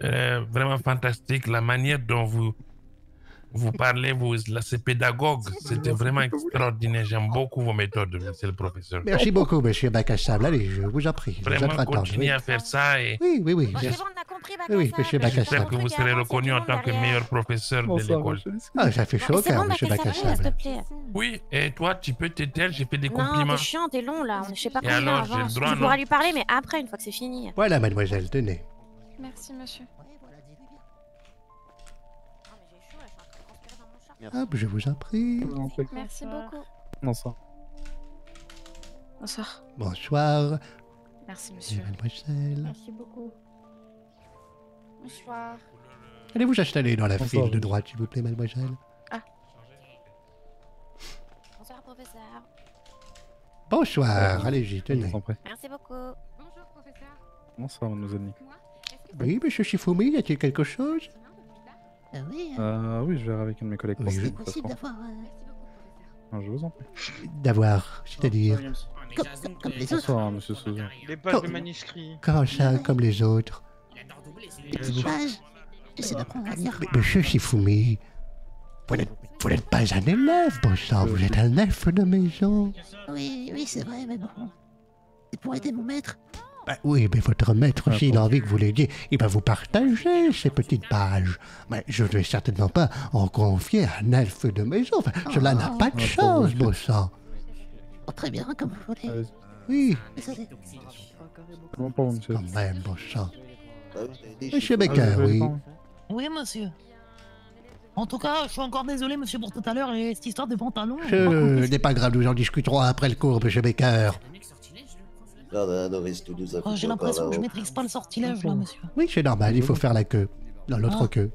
euh, vraiment fantastique. La manière dont vous, vous parlez, vous, là, c'est pédagogue. C'était vraiment extraordinaire. J'aime beaucoup vos méthodes, monsieur le professeur. Merci beaucoup, monsieur Bacassable. Allez, je vous en prie. Vraiment, continuez à faire ça et Oui, oui, oui. bien- Oui, oui, monsieur j'espère que vous serez reconnu en tant que meilleur professeur de l'école. Ah, ça fait chaud au cœur, monsieur Bacassable. Oui, et toi, tu peux t'éteindre, j'ai fait des Non, compliments. t'es chiant, t'es long là. Je sais pas Et combien alors, j'ai le avance. droit, Tu non pourras lui parler, mais après, une fois que c'est fini. Voilà, mademoiselle, tenez. Merci, monsieur. Hop, je vous en prie. Merci beaucoup. Ça. Bonsoir. Bonsoir. Merci, monsieur. Mademoiselle. Merci beaucoup. Bonsoir. Allez vous installer dans la Bonsoir, file de droite, s'il vous plaît, mademoiselle? Bonsoir, professeur. Bonsoir. Allez-y, tenez. Merci beaucoup. Bonjour, professeur. Bonsoir, mademoiselle Nick. Oui, monsieur Shifumi, y a-t-il quelque chose? Oui, Euh, oui, je verrai avec un de mes collègues. Oui, toute façon. d'avoir. Non, je vous en prie. D'avoir, c'est-à-dire Comme, comme- comme les autres. Bonsoir, monsieur Souza. Les pages de Comme- manuscrits. Comment ça, comme les autres Les petites pages. J'essaie d'apprendre à lire. Mais monsieur Shifumi, vous n'êtes, vous n'êtes pas un élève, bon sang, vous êtes un elfe de maison. Oui, oui, c'est vrai, mais bon. C'est pour aider mon maître. Bah oui, mais votre maître, s'il a envie que vous l'aidiez, il va vous partager ces petites pages. Mais je ne vais certainement pas en confier à un elfe de maison. Enfin, cela n'a pas de Ah, chance, bon sang. Oh, très bien, comme vous voulez. Oui, Désolé. Comment vous, monsieur quand même, bon sang. Ah Monsieur Becker, oui. Oui, monsieur. En tout cas, je suis encore désolé, monsieur, pour tout à l'heure et cette histoire des pantalons. Ce n'est pas grave, nous en discuterons après le cours, monsieur Becker. Oh, J'ai l'impression que je maîtrise pas le sortilège, là, monsieur. Oui, c'est normal, il faut faire la queue. Dans l'autre Ah. queue.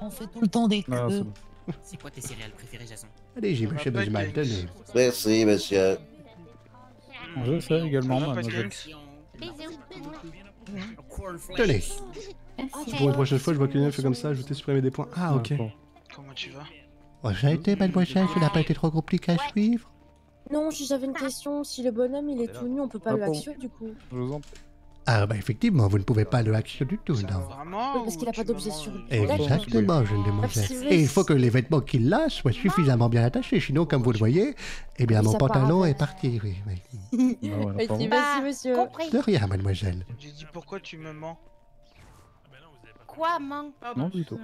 On fait tout le temps des Ah, c'est queues. C'est quoi tes céréales préférées, Jason? Allez-y, monsieur Besmal, tenez. Merci, monsieur. Je sais également, mademoiselle. Tenez. Pour une prochaine fois, je vois que fait comme ça, ajouter, supprimer des points. Ah, ok. Comment tu vas? Oh, a été, mademoiselle, ça n'a pas été trop compliqué à suivre Non, si j'avais une question, si le bonhomme il est tout nu, on peut pas Ah le bon action du coup. Je vous en prie. Ah, bah effectivement, vous ne pouvez pas le action du tout, non. Vraiment Oui, parce qu'il a pas d'objet sur lui. Exactement, jeune demoiselle. Et il faut que les vêtements qu'il a soient suffisamment bien attachés, sinon, comme vous le voyez, eh bien, mon pantalon est parti, oui. oui. Merci, merci monsieur. De rien, mademoiselle. J'ai dit pourquoi tu me mens? Quoi, man Non, du tout.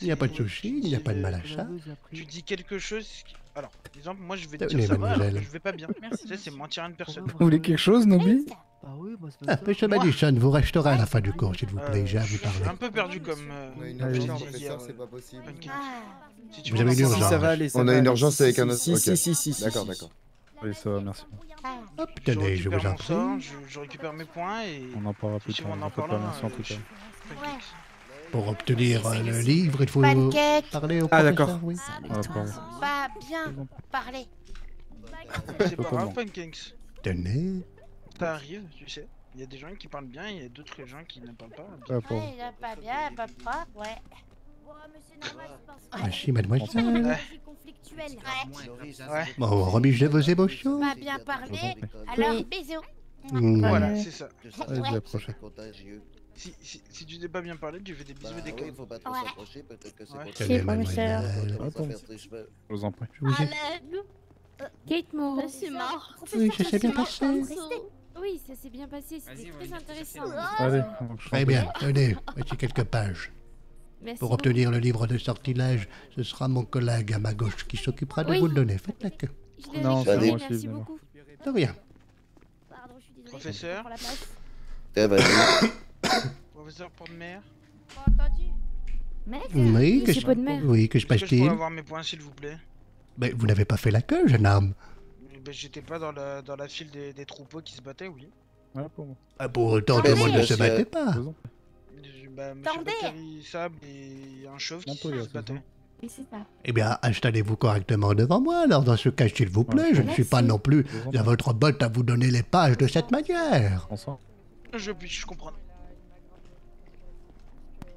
Il n'y a pas de c'est- souci, il n'y a pas de mal à ça. Tu dis quelque chose. qui- Alors, par exemple, moi je vais dire ça va alors que mademoiselle. je vais pas bien. Tu sais, c'est mentir à une personne. Vous voulez quelque chose, Nobi Ah, monsieur Madison, vous resterez à la fin du cours, s'il vous plaît, j'ai à vous Je suis parler. un peu perdu comme. euh, On a une je urgence, professeur, hier, c'est pas euh, possible. Pancake. Si tu Vous veux avez une urgence. ça va aller, ça On va a une aller. urgence avec un autre. si, Ok. si, si, si, si, D'accord, si. d'accord. Oui, ça va, merci. Hop, Je tenez, je récupère vous en mon prie. sort, je, je récupère mes points et. On en parlera plus si tard. on en faites pas parlera. merci en euh, tout cas. Pour obtenir euh, le livre, il faut Pancake. parler au Ah, professeur, d'accord. oui. Ah. Pas bien parler. C'est pas grave, Pancakes. Tenez. Ça arrive, tu sais. Il y a des gens qui parlent bien, il y a d'autres gens qui ne parlent pas. Ah, pardon. Ouais, il a pas bien, pas propre, ouais. Ah si, mademoiselle. Ouais. conflictuel. Ouais. Bon, remise de vos émotions. Pas bien parler, alors bisous. Voilà, c'est ça. À la prochaine. Si, si, si tu t'es pas bien parlé, tu fais des bisous et des oui, câlins. faut pas trop s'approcher, peut-être que c'est Ouais. faire triche- Je vous en prie. Je vous ai- Kate Moreau. C'est marrant. Oui, ça s'est bien passé. Oui, ça s'est bien passé, c'était très intéressant. Allez, Très bien, tenez, voici quelques pages. Merci Pour beaucoup. obtenir le livre de sortilège, ce sera mon collègue à ma gauche qui s'occupera de Oui. vous le donner. Faites la queue. Je Non, c'est aussi, merci bon. beaucoup. De rien. Pardon, je suis désolée. Professeur pour la place. Professeur pour de mer. Mec, Oui, que c'est je... pas de mer. oui, que que je avoir mes points, s'il vous plaît? Mais vous n'avez pas fait la queue, jeune homme. Eh ben, J'étais pas dans la, dans la file des, des troupeaux qui se battaient, oui. Ouais, pour moi. Ah, Pour autant, tout le monde ne se battait pas. Bah, monsieur Sable et un chauve qui se ça. Eh bien, installez-vous correctement devant moi, alors dans ce cas, s'il vous plaît. Ouais. Je ne suis pas non plus à votre botte à vous donner les pages de cette manière. Ensemble. Je, je comprends.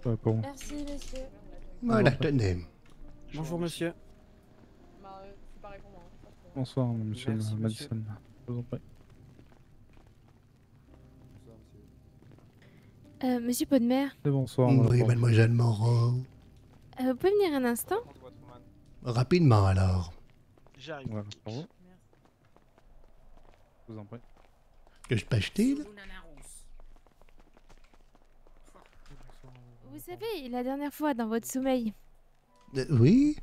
Pour moi. Merci monsieur. Voilà, tenez. Bonjour monsieur. Bonsoir, monsieur Merci, Madison. Je vous en prie. Euh, Monsieur Podmer, bonsoir, Oui, mademoiselle Moreau. euh, vous pouvez venir un instant Rapidement, alors. J'arrive. Voilà, vous en prie. Que se passe-t-il? Vous savez, la dernière fois, dans votre sommeil, Euh, Oui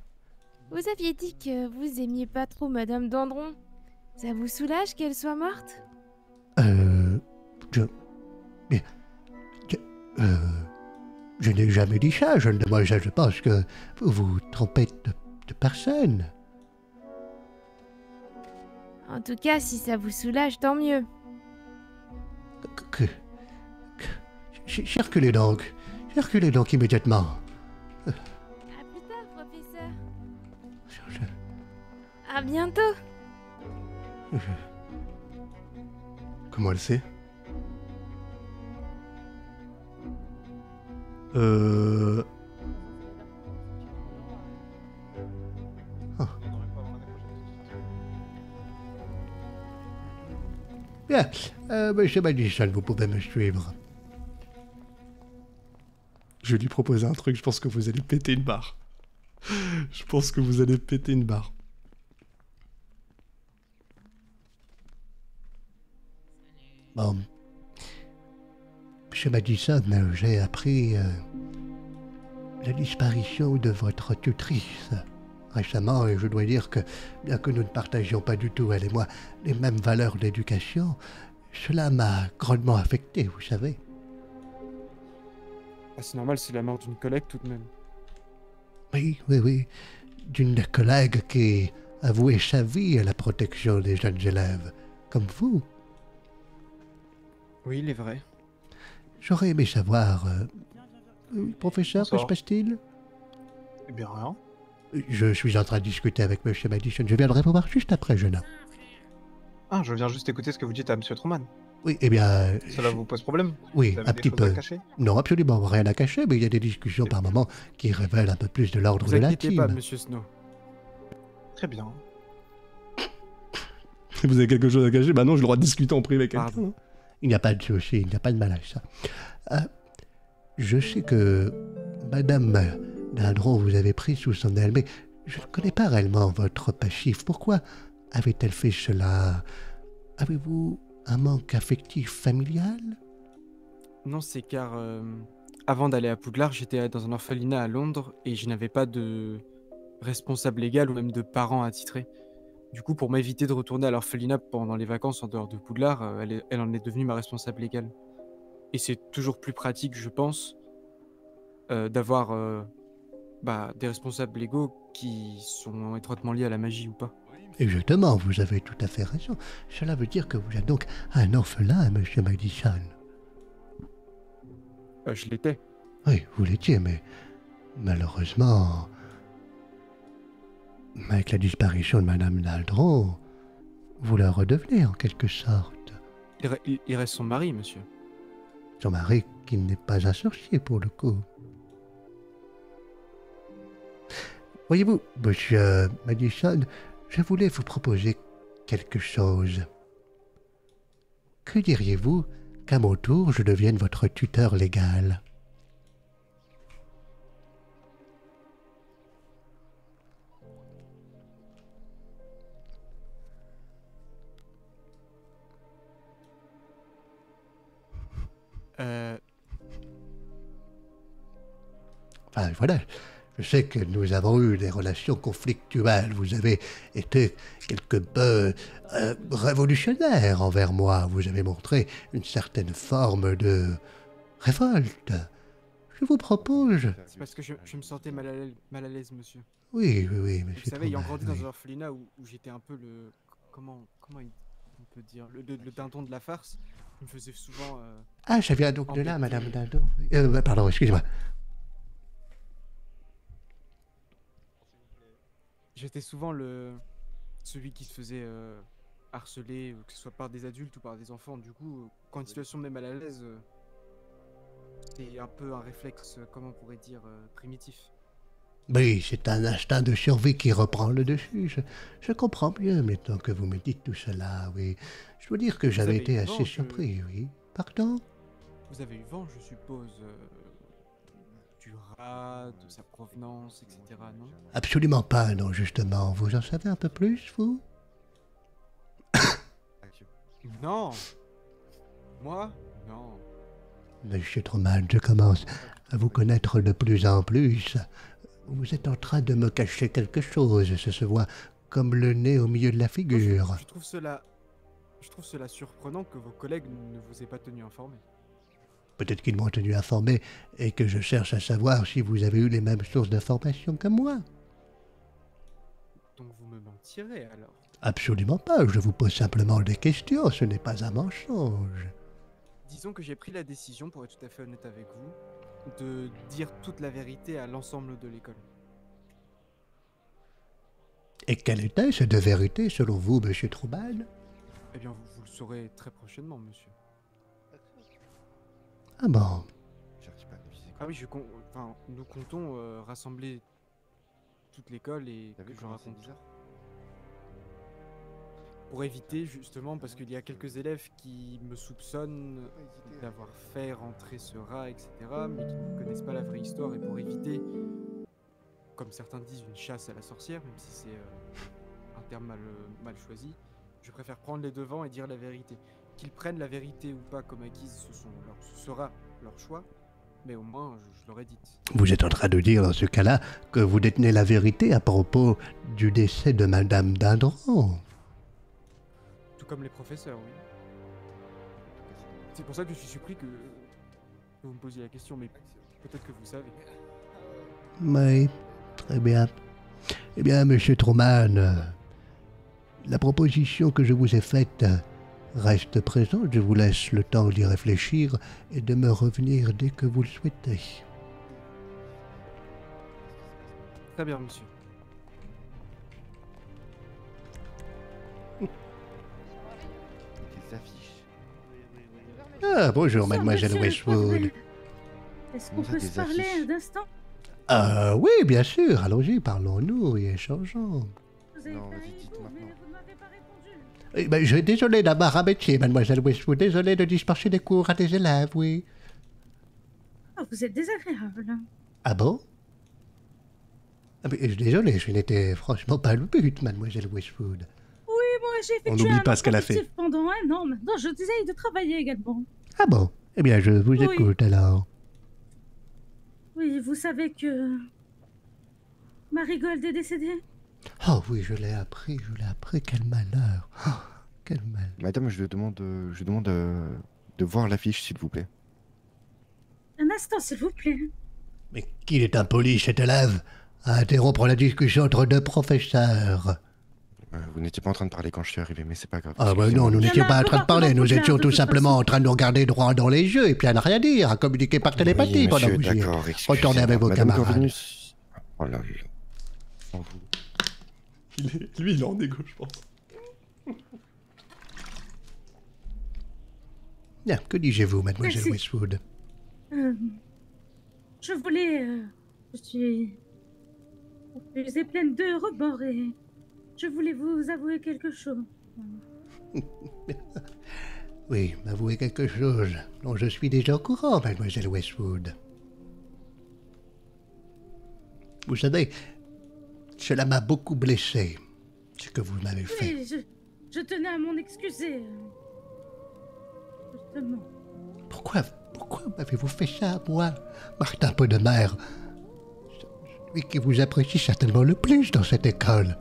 vous aviez dit que vous aimiez pas trop Madame Dandron. Ça vous soulage qu'elle soit morte? Euh. Je. Je. Euh. Je n'ai jamais dit ça, jeune demoiselle. Je pense que vous vous trompez de, de personne. En tout cas, si ça vous soulage, tant mieux. Que... que- Circulez donc. Circulez donc immédiatement. À plus tard, professeur. À bientôt. Je- Comment elle sait? Euh... Ah. Bien, euh, monsieur Madison, vous pouvez me suivre. Je lui proposer un truc, je pense que vous allez péter une barre. Je pense que vous allez péter une barre. Bon. Monsieur Madison, j'ai appris euh, la disparition de votre tutrice récemment et je dois dire que, bien que nous ne partagions pas du tout, elle et moi, les mêmes valeurs d'éducation, cela m'a grandement affecté, vous savez. Ah, c'est normal, c'est la mort d'une collègue tout de même. Oui, oui, oui. D'une collègue qui a voué sa vie à la protection des jeunes élèves, comme vous. Oui, il est vrai. J'aurais aimé savoir. euh, euh, professeur, que se passe-t-il? Eh bien, rien. Je suis en train de discuter avec Monsieur Madison. Je viendrai vous voir juste après, jeune homme. Ah, je viens juste écouter ce que vous dites à Monsieur Truman. Oui, eh bien. Cela vous pose problème? Oui, Vous avez un des petit peu. à cacher? Non, absolument rien à cacher, mais il y a des discussions par moments qui révèlent un peu plus de l'ordre Vous de inquiétez l'intime. pas, monsieur Snow. Très bien. Vous avez quelque chose à cacher Bah non, j'ai le droit de discuter en privé avec quelqu'un. hein. Il n'y a pas de souci, il n'y a pas de mal à ça. Euh, je sais que Madame Dindron vous avait pris sous son aile, mais je ne connais pas réellement votre passif. Pourquoi avait-elle fait cela? Avez-vous un manque affectif familial? Non, c'est car euh, avant d'aller à Poudlard, j'étais dans un orphelinat à Londres et je n'avais pas de responsable légal ou même de parents attitrés. Du coup, pour m'éviter de retourner à l'orphelinat pendant les vacances en dehors de Poudlard, euh, elle, en est devenue ma responsable légale. Et c'est toujours plus pratique, je pense, euh, d'avoir bah, des responsables légaux qui sont étroitement liés à la magie ou pas. Exactement, vous avez tout à fait raison. Cela veut dire que vous êtes donc un orphelin, Monsieur Madison. Euh, je l'étais. Oui, vous l'étiez, mais malheureusement, avec la disparition de Madame Daldron, vous la redevenez en quelque sorte. Il, re- il- il reste son mari, monsieur. Son mari qui n'est pas un sorcier pour le coup. Voyez-vous, Monsieur Madison, je voulais vous proposer quelque chose. Que diriez-vous qu'à mon tour je devienne votre tuteur légal? Euh, Enfin, voilà. Je sais que nous avons eu des relations conflictuelles. Vous avez été quelque peu euh, révolutionnaire envers moi. Vous avez montré une certaine forme de révolte. Je vous propose. c'est parce que je, je me sentais mal à l'aise, monsieur. Oui, oui, oui, Vous monsieur savez, ayant grandi oui. dans un orphelinat où, où j'étais un peu le. Comment, comment on peut dire Le, le, le dindon de la farce, il me faisait souvent. euh, Ah, ça vient donc de là. Madame Dindon. Euh, pardon, excusez-moi. J'étais souvent le celui qui se faisait euh, harceler, euh, que ce soit par des adultes ou par des enfants. Du coup, euh, quand une situation me met mal à l'aise, euh, c'est un peu un réflexe, comment on pourrait dire, euh, primitif. Oui, c'est un instinct de survie qui reprend le dessus. Je, je comprends mieux maintenant que vous me dites tout cela, oui. Je dois dire que j'avais été assez vent que- surpris, oui. Pardon? Vous avez eu vent, je suppose, du rat, de sa provenance, etc. Non? Absolument pas, non, justement. Vous en savez un peu plus, vous? Non Moi? Non. Monsieur Truman, je commence à vous connaître de plus en plus. Vous êtes en train de me cacher quelque chose, ça se voit comme le nez au milieu de la figure. Je trouve cela. Je trouve cela surprenant que vos collègues ne vous aient pas tenu informé. Peut-être qu'ils m'ont tenu informé et que je cherche à savoir si vous avez eu les mêmes sources d'informations que moi. Donc vous me mentirez alors. Absolument pas, je vous pose simplement des questions, ce n'est pas un mensonge. Disons que j'ai pris la décision, pour être tout à fait honnête avec vous, de dire toute la vérité à l'ensemble de l'école. Et quelle était cette vérité selon vous, monsieur Trouban? Eh bien, vous, vous le saurez très prochainement, monsieur. Ah bon Ah oui, je com- enfin, nous comptons euh, rassembler toute l'école et que je raconte ça. Pour éviter justement, parce qu'il y a quelques élèves qui me soupçonnent d'avoir fait rentrer ce rat, etc., mais qui ne connaissent pas la vraie histoire, et pour éviter, comme certains disent, une chasse à la sorcière, même si c'est euh, un terme mal, euh, mal choisi, je préfère prendre les devants et dire la vérité. Qu'ils prennent la vérité ou pas comme acquise, ce, sont leur- ce sera leur choix, mais au moins je, je leur ai dit. Vous êtes en train de dire dans ce cas-là que vous détenez la vérité à propos du décès de Madame Dindron. Tout comme les professeurs, oui. C'est pour ça que je suis surpris que, vous me posiez la question, mais peut-être que vous savez. Oui, très bien. Eh bien, monsieur Truman, la proposition que je vous ai faite reste présente. Je vous laisse le temps d'y réfléchir et de me revenir dès que vous le souhaitez. Très bien, monsieur. Des affiches. Ah, bonjour, mademoiselle Westwood. Est-ce qu'on peut se parler un instant? Ah oui, bien sûr, allons-y, parlons-nous et échangeons. Vous avez fait Eh ben, je suis désolé d'avoir un métier, mademoiselle Westwood. Désolé de dispenser des cours à des élèves, oui. Oh, vous êtes désagréable. Ah bon? Ah, mais, Désolé, je n'étais franchement pas le but, mademoiselle Westwood. Oui, moi j'ai On effectué n'oublie pas ce qu'elle a fait. pendant un an. Maintenant, je essaye de travailler également. Ah bon? Eh bien, je vous Oui. écoute alors. Oui, vous savez que Marigold est décédée? Oh oui, je l'ai appris, je l'ai appris. Quel malheur. Oh, quel mal. Madame, je demande, euh, je demande euh, de voir l'affiche, s'il vous plaît. Un instant, s'il vous plaît. Mais qu'il est impoli, cet élève, à interrompre la discussion entre deux professeurs. Euh, vous n'étiez pas en train de parler quand je suis arrivé, mais c'est pas grave. Ah ben non, nous n'étions pas en train de parler, nous étions tout simplement en train de nous regarder droit dans les yeux et puis à ne rien dire, à communiquer par télépathie Oui, pendant que vous. Retournez avec vos Madame camarades. Corvinus. Oh là là. Sans vous. lui, il est en égo, je pense. Bien, que disiez-vous, mademoiselle Merci. Westwood? Euh, je voulais. euh, je suis. Je suis pleine de rebords et. Je voulais vous avouer quelque chose. Oui, m'avouez quelque chose dont je suis déjà au courant, mademoiselle Westwood. Vous savez, cela m'a beaucoup blessé, ce que vous m'avez fait. Oui, je, je tenais à m'en excuser. Justement. Pourquoi, pourquoi m'avez-vous fait ça à moi, Martin Podemer Celui qui vous apprécie certainement le plus dans cette école.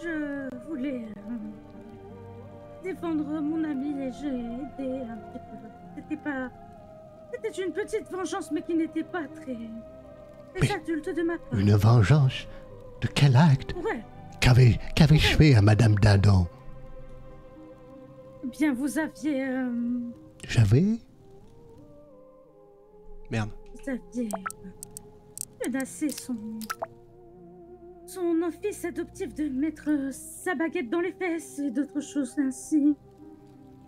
Je voulais euh, défendre mon ami et j'ai aidé un petit peu. C'était pas. C'était une petite vengeance, mais qui n'était pas très. Très adulte de ma part. Une vengeance De quel acte Ouais. Qu'avais- Qu'avais-je fait à Madame Dindon? Eh Bien, vous aviez. euh, J'avais? Merde. vous aviez. menacé son. son fils adoptif de mettre euh, sa baguette dans les fesses et d'autres choses ainsi.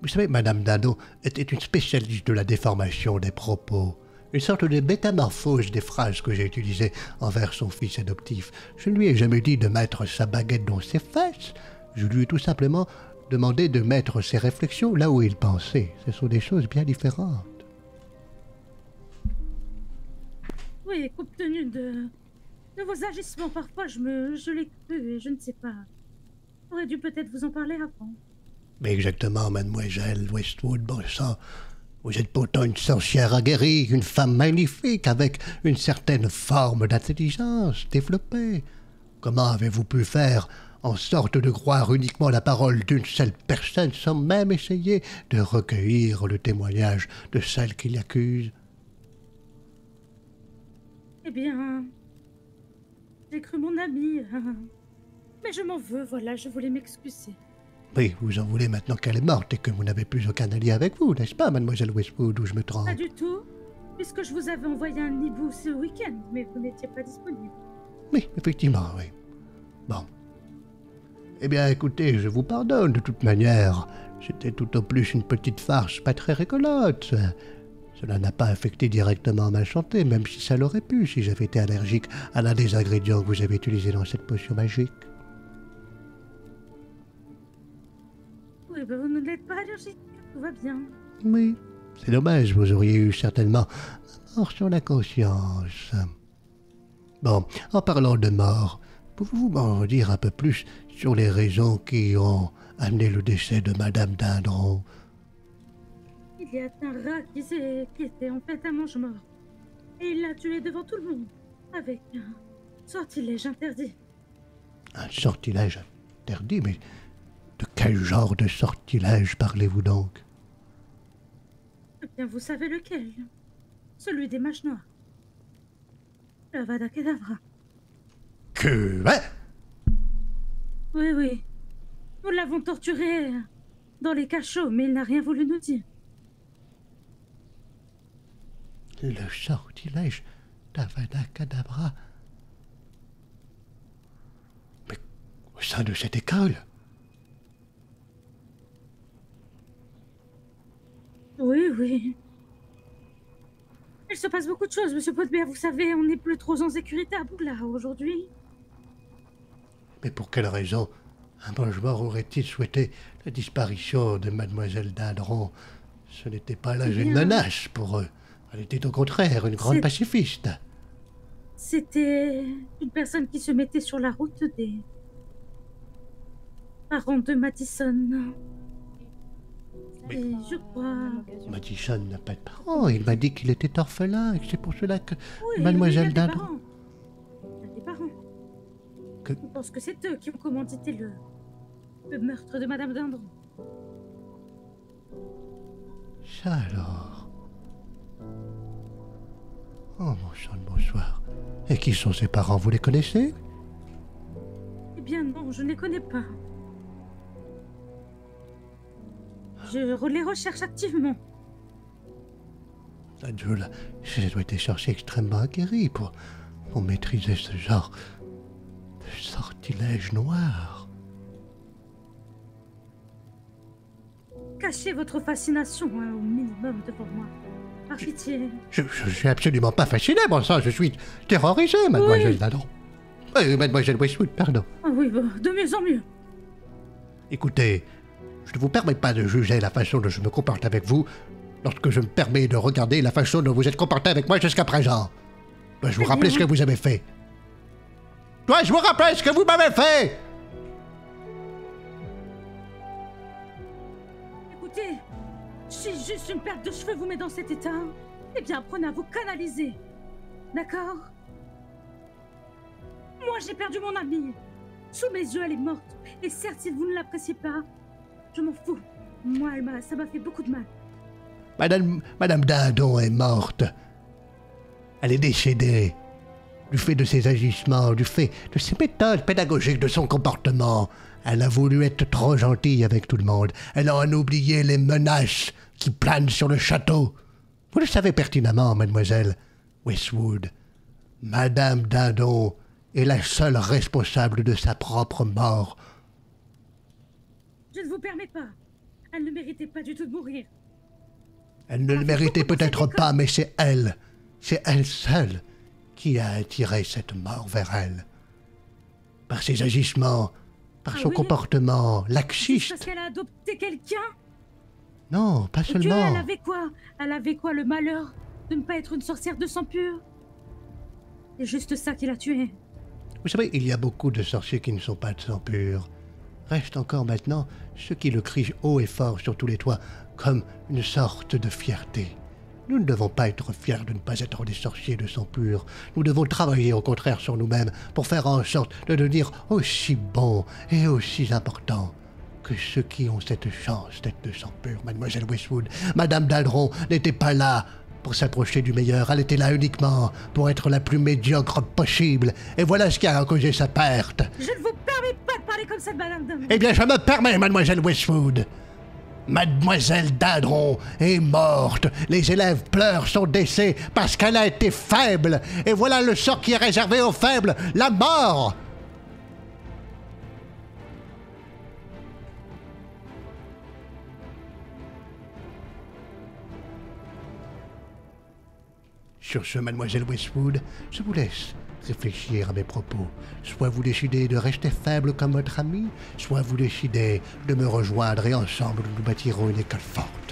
Vous savez, Madame Dindon était une spécialiste de la déformation des propos. Une sorte de métamorphose des phrases que j'ai utilisées envers son fils adoptif. Je ne lui ai jamais dit de mettre sa baguette dans ses fesses. Je lui ai tout simplement demandé de mettre ses réflexions là où il pensait. Ce sont des choses bien différentes. Oui, compte tenu de. de vos agissements, parfois je me. je l'ai cru et je ne sais pas. J'aurais dû peut-être vous en parler avant. Mais exactement, mademoiselle Westwood, bon sang. Vous êtes pourtant une sorcière aguerrie, une femme magnifique, avec une certaine forme d'intelligence développée. Comment avez-vous pu faire en sorte de croire uniquement la parole d'une seule personne sans même essayer de recueillir le témoignage de celle qui l'accuse? Eh bien. J'ai cru mon ami. Mais je m'en veux, voilà, je voulais m'excuser. Oui, vous en voulez maintenant qu'elle est morte et que vous n'avez plus aucun allié avec vous, n'est-ce pas, mademoiselle Westwood, ou je me trompe Pas du tout, puisque je vous avais envoyé un hibou ce week-end, mais vous n'étiez pas disponible. Oui, effectivement, oui. Bon. Eh bien, écoutez, je vous pardonne de toute manière. C'était tout au plus une petite farce pas très rigolote. Cela n'a pas affecté directement ma santé, même si ça l'aurait pu si j'avais été allergique à l'un des ingrédients que vous avez utilisés dans cette potion magique. Oui, ben vous ne l'êtes pas allergique, tout va bien. Oui, c'est dommage, vous auriez eu certainement mort sur la conscience. Bon, en parlant de mort, pouvez-vous m'en dire un peu plus sur les raisons qui ont amené le décès de Madame Dindron? Il y a un rat qui, qui était en fait un mange-mort. Et il l'a tué devant tout le monde, avec un sortilège interdit. Un sortilège interdit, mais de quel genre de sortilège parlez-vous donc? Eh bien, vous savez lequel Celui des mages noirs. La Vada Kedavra. Que... Oui, oui. Nous l'avons torturé dans les cachots, mais il n'a rien voulu nous dire. Le sortilège d'Avada Kedavra Mais au sein de cette école Oui, oui. Il se passe beaucoup de choses, monsieur Potbert. Vous savez, on n'est plus trop en sécurité à Boula aujourd'hui. Mais pour quelle raison un mange-mort aurait-il souhaité la disparition de Mademoiselle Dindron? Ce n'était pas là une menace pour eux. Elle était au contraire une grande pacifiste. C'était une personne qui se mettait sur la route des parents de Madison. Je crois. Madison n'a pas de parents. Il m'a dit qu'il était orphelin et que c'est pour cela que Oui, Mademoiselle il a des Dindron... parents. Il a des parents. Que- Je pense que c'est eux qui ont commandité le, le meurtre de Madame Dindron. Ça alors Oh mon sang de bonsoir. Et qui sont ses parents Vous les connaissez? Eh bien non, je ne les connais pas. Je les recherche activement. Dieu, là, je dois être des sorciers extrêmement aguerris pour, pour maîtriser ce genre de sortilège noir. Cachez votre fascination hein, au minimum devant moi. Par pitié. Je, je suis absolument pas fasciné, bon sang, je suis terrorisé, mademoiselle Oui. Dindron. Euh, mademoiselle Westwood, pardon. Ah oui, bon, de mieux en mieux. Écoutez, je ne vous permets pas de juger la façon dont je me comporte avec vous lorsque je me permets de regarder la façon dont vous êtes comporté avec moi jusqu'à présent. Dois-je vous rappeler ce que vous avez fait? Dois-je vous rappeler ce que vous m'avez fait? Écoutez, si juste une perte de cheveux vous met dans cet état, eh bien apprenez à vous canaliser. D'accord? Moi j'ai perdu mon amie. Sous mes yeux elle est morte. Et certes si vous ne l'appréciez pas, je m'en fous. Moi ça m'a fait beaucoup de mal. Madame, Madame Dindon est morte. Elle est décédée. Du fait de ses agissements, du fait de ses méthodes pédagogiques, de son comportement. Elle a voulu être trop gentille avec tout le monde. Elle en a oublié les menaces qui planent sur le château. Vous le savez pertinemment, mademoiselle Westwood. Madame Dindon est la seule responsable de sa propre mort. Je ne vous permets pas. Elle ne méritait pas du tout de mourir. Elle ne le méritait peut-être pas, mais c'est elle, c'est elle seule qui a attiré cette mort vers elle. Par ses agissements, par Ah son oui comportement laxiste. Parce qu'elle a adopté quelqu'un Non, pas Et seulement. avait quoi? Elle avait quoi le malheur de ne pas être une sorcière de sang pur? C'est juste ça qui l'a tuée. Vous savez, il y a beaucoup de sorciers qui ne sont pas de sang pur. Restent encore maintenant ceux qui le crient haut et fort sur tous les toits, comme une sorte de fierté. Nous ne devons pas être fiers de ne pas être des sorciers de sang pur. Nous devons travailler au contraire sur nous-mêmes pour faire en sorte de devenir aussi bons et aussi importants que ceux qui ont cette chance d'être de sang pur. Mademoiselle Westwood, Madame Daldron n'était pas là pour s'approcher du meilleur. Elle était là uniquement pour être la plus médiocre possible. Et voilà ce qui a causé sa perte. Je ne vous permets pas Eh bien, je me permets, mademoiselle Westwood. Mademoiselle Dindron est morte. Les élèves pleurent son décès parce qu'elle a été faible. Et voilà le sort qui est réservé aux faibles, la mort. Sur ce, mademoiselle Westwood, je vous laisse réfléchir à mes propos. Soit vous décidez de rester faible comme votre ami, soit vous décidez de me rejoindre et ensemble nous bâtirons une école forte.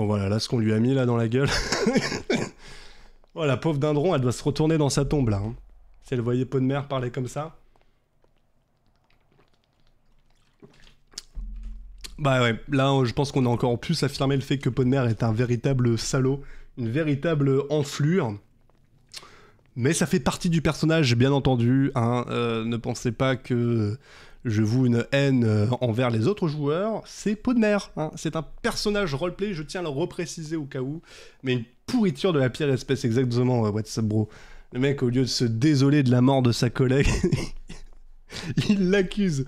Bon voilà, là ce qu'on lui a mis là dans la gueule. oh la pauvre dindron, elle doit se retourner dans sa tombe là. hein. Si elle voyait Pot de mer parler comme ça. Bah ouais, là je pense qu'on a encore plus affirmé le fait que Pot de mer est un véritable salaud, une véritable enflure. Mais ça fait partie du personnage, bien entendu. Hein. euh, ne pensez pas que je voue une haine euh, envers les autres joueurs. C'est Pot de mer. hein. C'est un personnage roleplay, je tiens à le repréciser au cas où. Mais une pourriture de la pire espèce, exactement, euh, What's up, bro. Le mec, au lieu de se désoler de la mort de sa collègue, il l'accuse.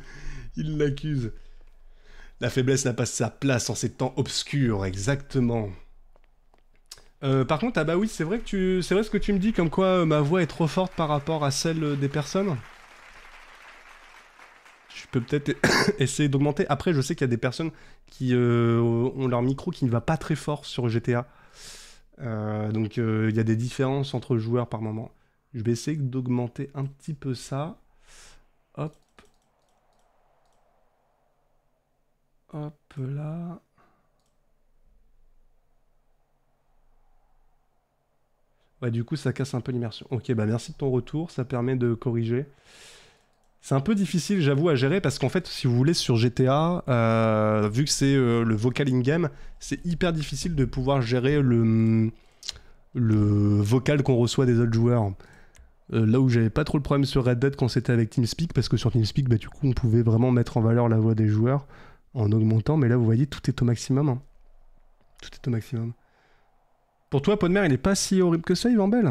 Il l'accuse. La faiblesse n'a pas sa place en ces temps obscurs, exactement. Euh, par contre, ah bah oui, c'est vrai que tu, c'est vrai ce que tu me dis, comme quoi ma voix est trop forte par rapport à celle des personnes. Je peux peut-être essayer d'augmenter. Après, je sais qu'il y a des personnes qui euh, ont leur micro qui ne va pas très fort sur GTA. Euh, donc euh, il y a des différences entre joueurs par moment. Je vais essayer d'augmenter un petit peu ça. Hop. Hop là. Ouais, du coup, ça casse un peu l'immersion. Ok, bah merci de ton retour, ça permet de corriger. C'est un peu difficile, j'avoue, à gérer parce qu'en fait, si vous voulez, sur GTA, euh, vu que c'est euh, le vocal in-game, c'est hyper difficile de pouvoir gérer le, le vocal qu'on reçoit des autres joueurs. Euh, là où j'avais pas trop le problème sur Red Dead quand c'était avec TeamSpeak, parce que sur TeamSpeak, bah, du coup, on pouvait vraiment mettre en valeur la voix des joueurs en augmentant, mais là, vous voyez, tout est au maximum. hein. Tout est au maximum. Pour toi, Podmer, il est pas si horrible que ça, Yvan Bell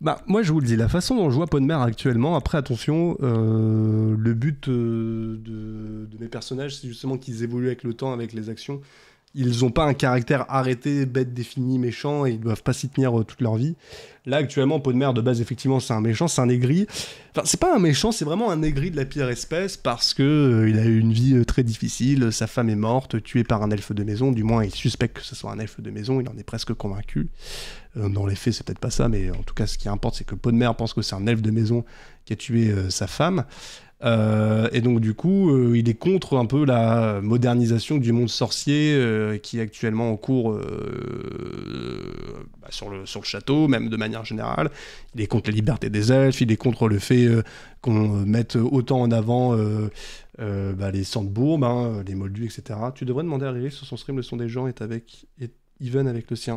Bah, moi, je vous le dis, la façon dont je vois Podmer actuellement, après, attention, euh, le but euh, de mes personnages, c'est justement qu'ils évoluent avec le temps, avec les actions. Ils n'ont pas un caractère arrêté, bête, défini, méchant, et ils doivent pas s'y tenir euh, toute leur vie. Là, actuellement, Podmer, de base, effectivement, c'est un méchant, c'est un aigri. Enfin, c'est pas un méchant, c'est vraiment un aigri de la pire espèce, parce que euh, il a eu une vie euh, très difficile, sa femme est morte, tuée par un elfe de maison, du moins, il suspecte que ce soit un elfe de maison, il en est presque convaincu. Euh, dans les faits, c'est peut-être pas ça, mais en tout cas, ce qui importe, c'est que Podmer pense que c'est un elfe de maison qui a tué sa femme. Euh, et donc du coup, euh, il est contre un peu la modernisation du monde sorcier euh, qui est actuellement en cours bah, sur, le, château, même de manière générale. Il est contre la liberté des elfes, il est contre le fait qu'on mette autant en avant bah, les Sandbourgs, hein, les Moldus, etc. Tu devrais demander à Riri sur son stream, le son des gens est avec... Est even avec le sien.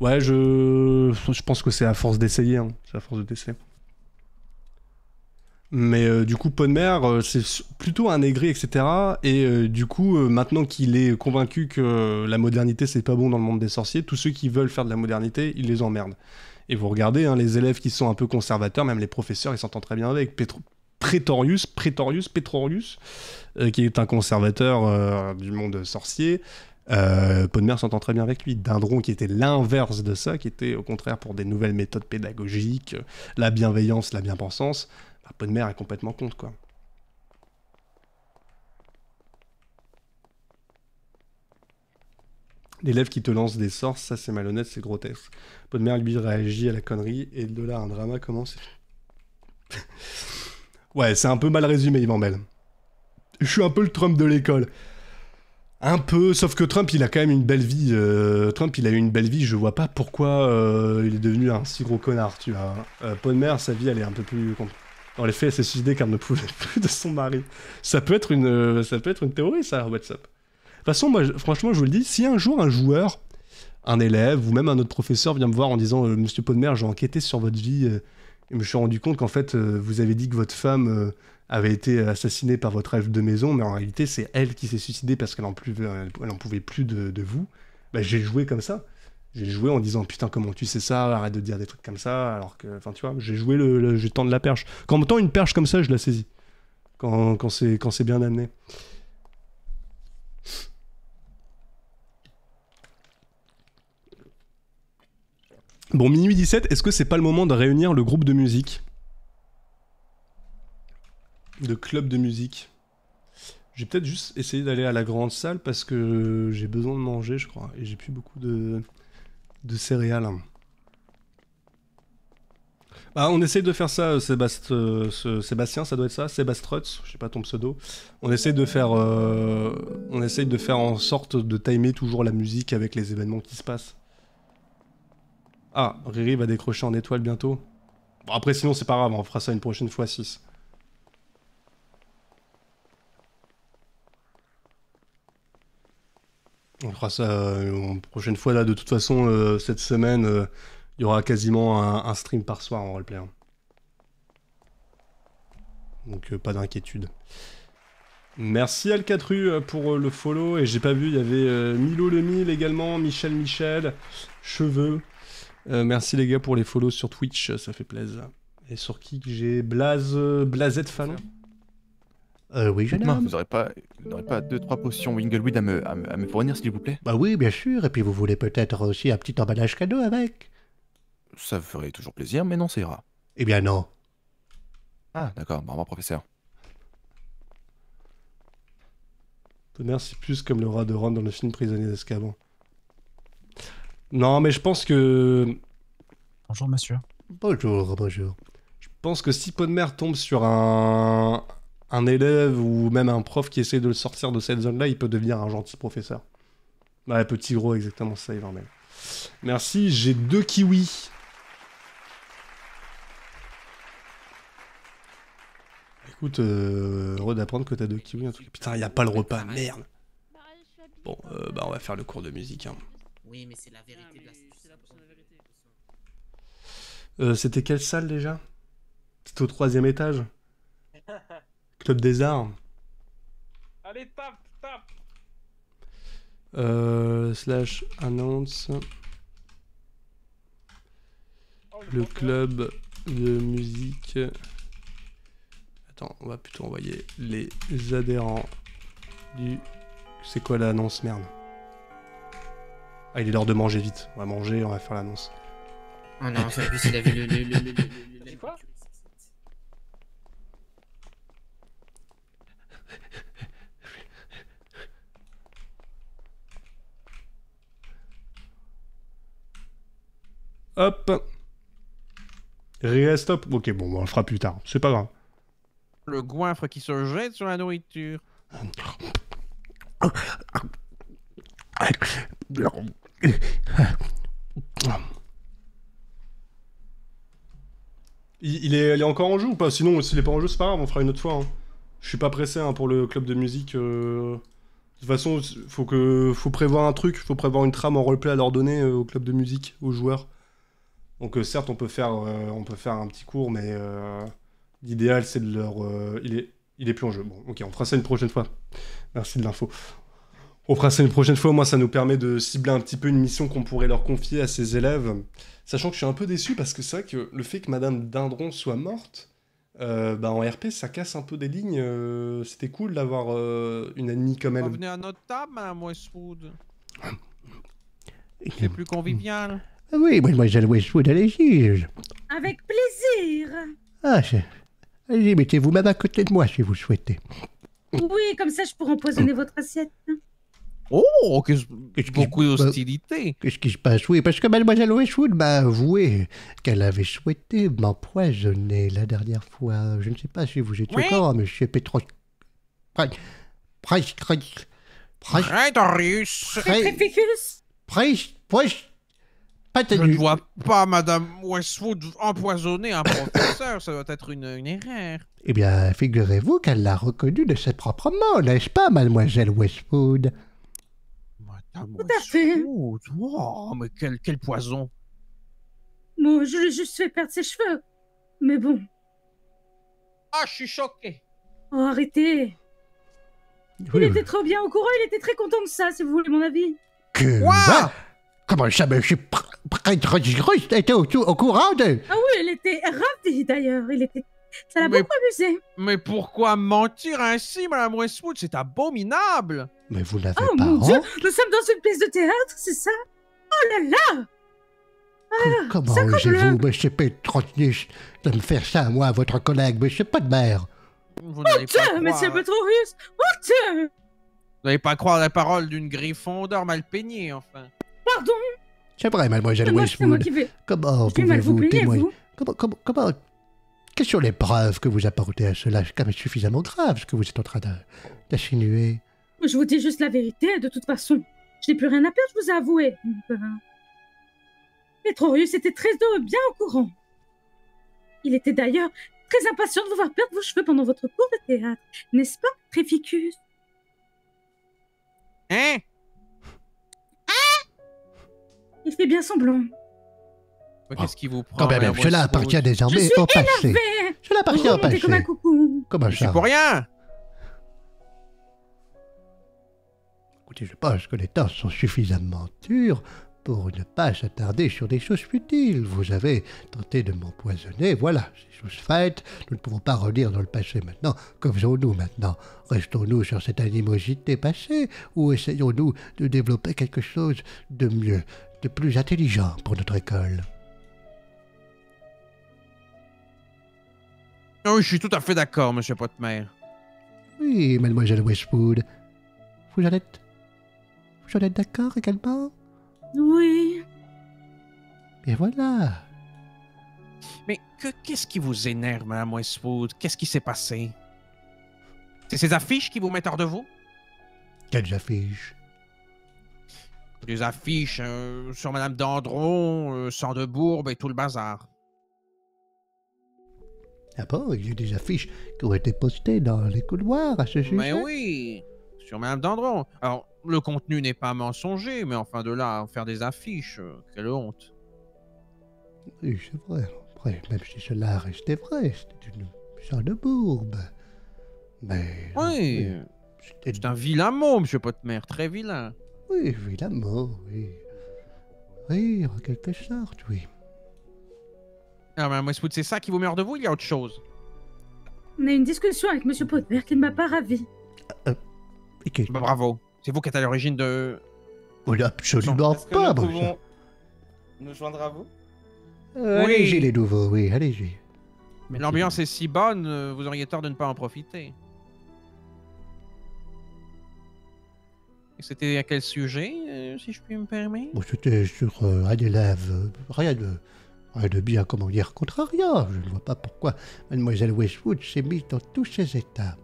Ouais, je, je pense que c'est à force d'essayer, hein. c'est à force de tester. Mais euh, du coup, Podmer, euh, c'est plutôt un aigri, etc. Et euh, du coup, euh, maintenant qu'il est convaincu que la modernité, c'est pas bon dans le monde des sorciers, tous ceux qui veulent faire de la modernité, il les emmerde. Et vous regardez, hein, les élèves qui sont un peu conservateurs, même les professeurs, ils s'entendent très bien avec. Petro- Prétorius, Prétorius, Petrorius, euh, qui est un conservateur du monde sorcier. Euh, Podmer s'entend très bien avec lui. Dindron, qui était l'inverse de ça, qui était au contraire pour des nouvelles méthodes pédagogiques, la bienveillance, la bien-pensance. Podmer est complètement contre, quoi. L'élève qui te lance des sorts, ça c'est malhonnête, c'est grotesque. Podmer lui réagit à la connerie et de là un drama commence. ouais, c'est un peu mal résumé, Yvan Bell. Je suis un peu le Trump de l'école. Un peu, sauf que Trump, il a quand même une belle vie. euh, Trump, il a eu une belle vie. Je vois pas pourquoi euh, il est devenu un si gros connard, tu vois. Euh, Podmer, sa vie, elle est un peu plus. Les faits, elle s'est suicidée car elle ne pouvait plus de son mari. Ça peut être une, euh, ça peut être une théorie, ça, WhatsApp. De toute façon, moi, franchement, je vous le dis, si un jour un joueur un élève ou même un autre professeur vient me voir en disant euh, Monsieur Podmer, j'ai enquêté sur votre vie euh, et je me suis rendu compte qu'en fait, vous avez dit que votre femme avait été assassinée par votre elfe de maison, mais en réalité, c'est elle qui s'est suicidée parce qu'elle en, plus- elle en pouvait plus de, de vous. Bah, j'ai joué comme ça. J'ai joué en disant putain comment tu sais ça, arrête de dire des trucs comme ça, alors que, enfin tu vois, j'ai joué le, le tendu la perche. Quand en même temps une perche comme ça, je la saisis. Quand, quand c'est quand c'est bien amené. Bon, minuit 17, est-ce que c'est pas le moment de réunir le groupe de musique? De club de musique J'ai peut-être juste essayé d'aller à la grande salle parce que j'ai besoin de manger, je crois, et j'ai plus beaucoup de, de céréales. Bah, on essaye de faire ça, euh, euh, Sébastien, ça doit être ça, Sébastrutz, je sais pas ton pseudo. On essaye de faire, euh, on essaye de faire en sorte de timer toujours la musique avec les événements qui se passent. Ah, Riri va décrocher en étoile bientôt. Bon, après, sinon, c'est pas grave, on fera ça une prochaine fois 6. On fera ça euh, une prochaine fois, là, de toute façon, euh, cette semaine, euh, il y aura quasiment un, stream par soir en roleplay. hein. Donc, pas d'inquiétude. Merci Alcatru pour le follow. Et j'ai pas vu, il y avait Milo le Mille également, Michel Michel, Cheveux. Merci les gars pour les follows sur Twitch, ça fait plaisir. Et sur qui que j'ai Blaze, Blazette Euh, oui, jeune homme. vous aurez pas, vous n'aurez pas deux trois potions Wingleweed à me, à me, à me fournir s'il vous plaît Bah oui, bien sûr. Et puis vous voulez peut-être aussi un petit emballage cadeau avec Ça me ferait toujours plaisir, mais non, ça ira. Eh bien non. Ah, d'accord, bah, au revoir professeur. Tonnerre, c'est plus comme le rat de Ron dans le film Prisonnier d'Azkaban. Non, mais je pense que. Bonjour monsieur. Bonjour, bonjour. Je pense que si Podmer tombe sur un, un élève ou même un prof qui essaie de le sortir de cette zone-là, il peut devenir un gentil professeur. Ouais, petit gros, exactement ça, il en est. Merci, j'ai deux kiwis. Écoute, euh, heureux d'apprendre que t'as deux kiwis. En tout cas. Putain, y a pas le repas, merde. Bon, euh, bah on va faire le cours de musique. hein. Oui, mais c'est la vérité de la Euh, C'était quelle salle déjà? C'était au troisième étage? Club des Arts. Allez, tape, tape. Euh, slash announce le club de musique. Attends, on va plutôt envoyer les adhérents du. C'est quoi l'annonce Merde? Ah, il est l'heure de manger vite. On va manger, on va faire l'annonce. Oh non, en plus, il a vu le. le, le, le, le- le- quoi? Hop Reste stop. Ok, bon, on le fera plus tard. C'est pas grave. Le goinfre qui se jette sur la nourriture. Il, il est, il est encore en jeu ou pas? Sinon, s'il est pas en jeu, c'est pas grave, on fera une autre fois. hein. Je suis pas pressé hein, pour le club de musique. euh. De toute façon, faut que, faut prévoir un truc, faut prévoir une trame en roleplay à leur donner euh, au club de musique, aux joueurs. Donc euh, certes, on peut faire, euh, on peut faire un petit cours, mais euh, l'idéal c'est de leur, il est, il est plus en jeu. Bon, ok, on fera ça une prochaine fois. Merci de l'info. On fera ça une prochaine fois. Moi, ça nous permet de cibler un petit peu une mission qu'on pourrait leur confier à ces élèves. Sachant que je suis un peu déçu parce que c'est vrai que le fait que Madame Dindron soit morte, euh, bah en RP, ça casse un peu des lignes. euh, C'était cool d'avoir euh, une ennemie comme elle. Revenez à notre table, Madame Westwood. C'est plus convivial. Ah oui, mademoiselle Westwood, allez-y. Avec plaisir. Ah, c'est- allez-y, mettez-vous même à côté de moi si vous souhaitez. Oui, comme ça, je pourrais empoisonner votre assiette. Oh, qu'est-ce qui beaucoup se- d'hostilité. Qu'est-ce qui se passe Oui, parce que mademoiselle Westwood m'a avoué qu'elle avait souhaité m'empoisonner la dernière fois. Je ne sais pas si vous étiez Oui. courant, monsieur Petro... Price... Price... Price... Pas Je ne vois pas Madame Westwood empoisonner un professeur, ça doit être une, une erreur. Eh bien, figurez-vous qu'elle l'a reconnu de ses propres mots, n'est-ce pas, mademoiselle Westwood? Tout à fait. Oh, mais quel, quel poison. Bon, je lui ai juste fait perdre ses cheveux. Mais bon. Ah, je suis choqué. Oh, arrêtez. Il était trop bien au courant, il était très content de ça, si vous voulez mon avis. Que Comment ça, mais je suis pr- prêtre russe était au, au courant de... Ah oui, il était ravi d'ailleurs. Il était. Ça l'a Mais- beaucoup amusé. Mais pourquoi mentir ainsi, Madame Westwood? C'est abominable. Mais vous n'avez Oh pas mon dieu, nous sommes dans une pièce de théâtre, c'est ça? Oh là là Ah, Comment osez-vous, monsieur Petronius, de me faire ça, moi, votre collègue, monsieur pas de mère Vous pas Honteux, monsieur croire- Petrorius Honteux Vous n'allez pas croire la parole d'une griffondeur mal peignée, enfin. Pardon C'est vrai, mademoiselle Westwood. Comment pouvez-vous témoigner vous. Comment, comment, comment... Quelles sont les preuves que vous apportez à cela? C'est quand même suffisamment grave, ce que vous êtes en train d'insinuer. Je vous dis juste la vérité, de toute façon. Je n'ai plus rien à perdre, je vous ai avoué. Petrorius était très bien au courant. Il était d'ailleurs très impatient de vous voir perdre vos cheveux pendant votre cours de théâtre. N'est-ce pas, Tréficus? Hein? Il fait bien semblant. Mais Qu'est-ce qui vous prend Quand même, Je désormais suis au passé. énervée appartient Vous au passé. comme un coucou. Je suis ça pour rien. Écoutez, je pense que les temps sont suffisamment durs pour ne pas s'attarder sur des choses futiles. Vous avez tenté de m'empoisonner, voilà, c'est chose faite. Nous ne pouvons pas relire dans le passé maintenant. Que faisons-nous maintenant? Restons-nous sur cette animosité passée ou essayons-nous de développer quelque chose de mieux, de plus intelligent pour notre école oui, je suis tout à fait d'accord, Monsieur Potmer. Oui, mademoiselle Westwood. Vous en êtes... Vous en êtes d'accord également? Oui. Et voilà. Mais que- qu'est-ce qui vous énerve, Madame Westwood? Qu'est-ce qui s'est passé? C'est ces affiches qui vous mettent hors de vous? Quelles affiches? Des affiches euh, sur Madame Dandron, euh, sang de bourbe et tout le bazar. Ah bon, il y a des affiches qui ont été postées dans les couloirs à ce sujet? Mais oui, sur Madame Dandron. Alors, le contenu n'est pas mensonger, mais enfin de là à faire des affiches, euh, quelle honte. Oui, c'est vrai. Après, même si cela restait vrai, c'était une sorte de bourbe. Mais... Oui, oui, c'est un vilain mot, Monsieur Potmer, très vilain. Oui, évidemment, oui. Oui, en quelque sorte, oui. Alors, Madame Westwood, c'est ça qui vous hors de vous, il y a autre chose On a eu une discussion avec Monsieur Potter qui ne m'a pas ravi. Bah, bravo. C'est vous qui êtes à l'origine de... Oui, absolument Est-ce que pas, nous pouvons nous joindre à vous? Euh, Oui. Allez-y, les nouveaux, oui, allez-y. L'ambiance est si bonne, euh, vous auriez tort de ne pas en profiter. Et c'était à quel sujet, euh, si je puis me permettre? Bon, c'était sur euh, un élève, euh, rien de, rien de bien, comment dire, contrariant. Je ne vois pas pourquoi Mademoiselle Westwood s'est mise dans tous ces états.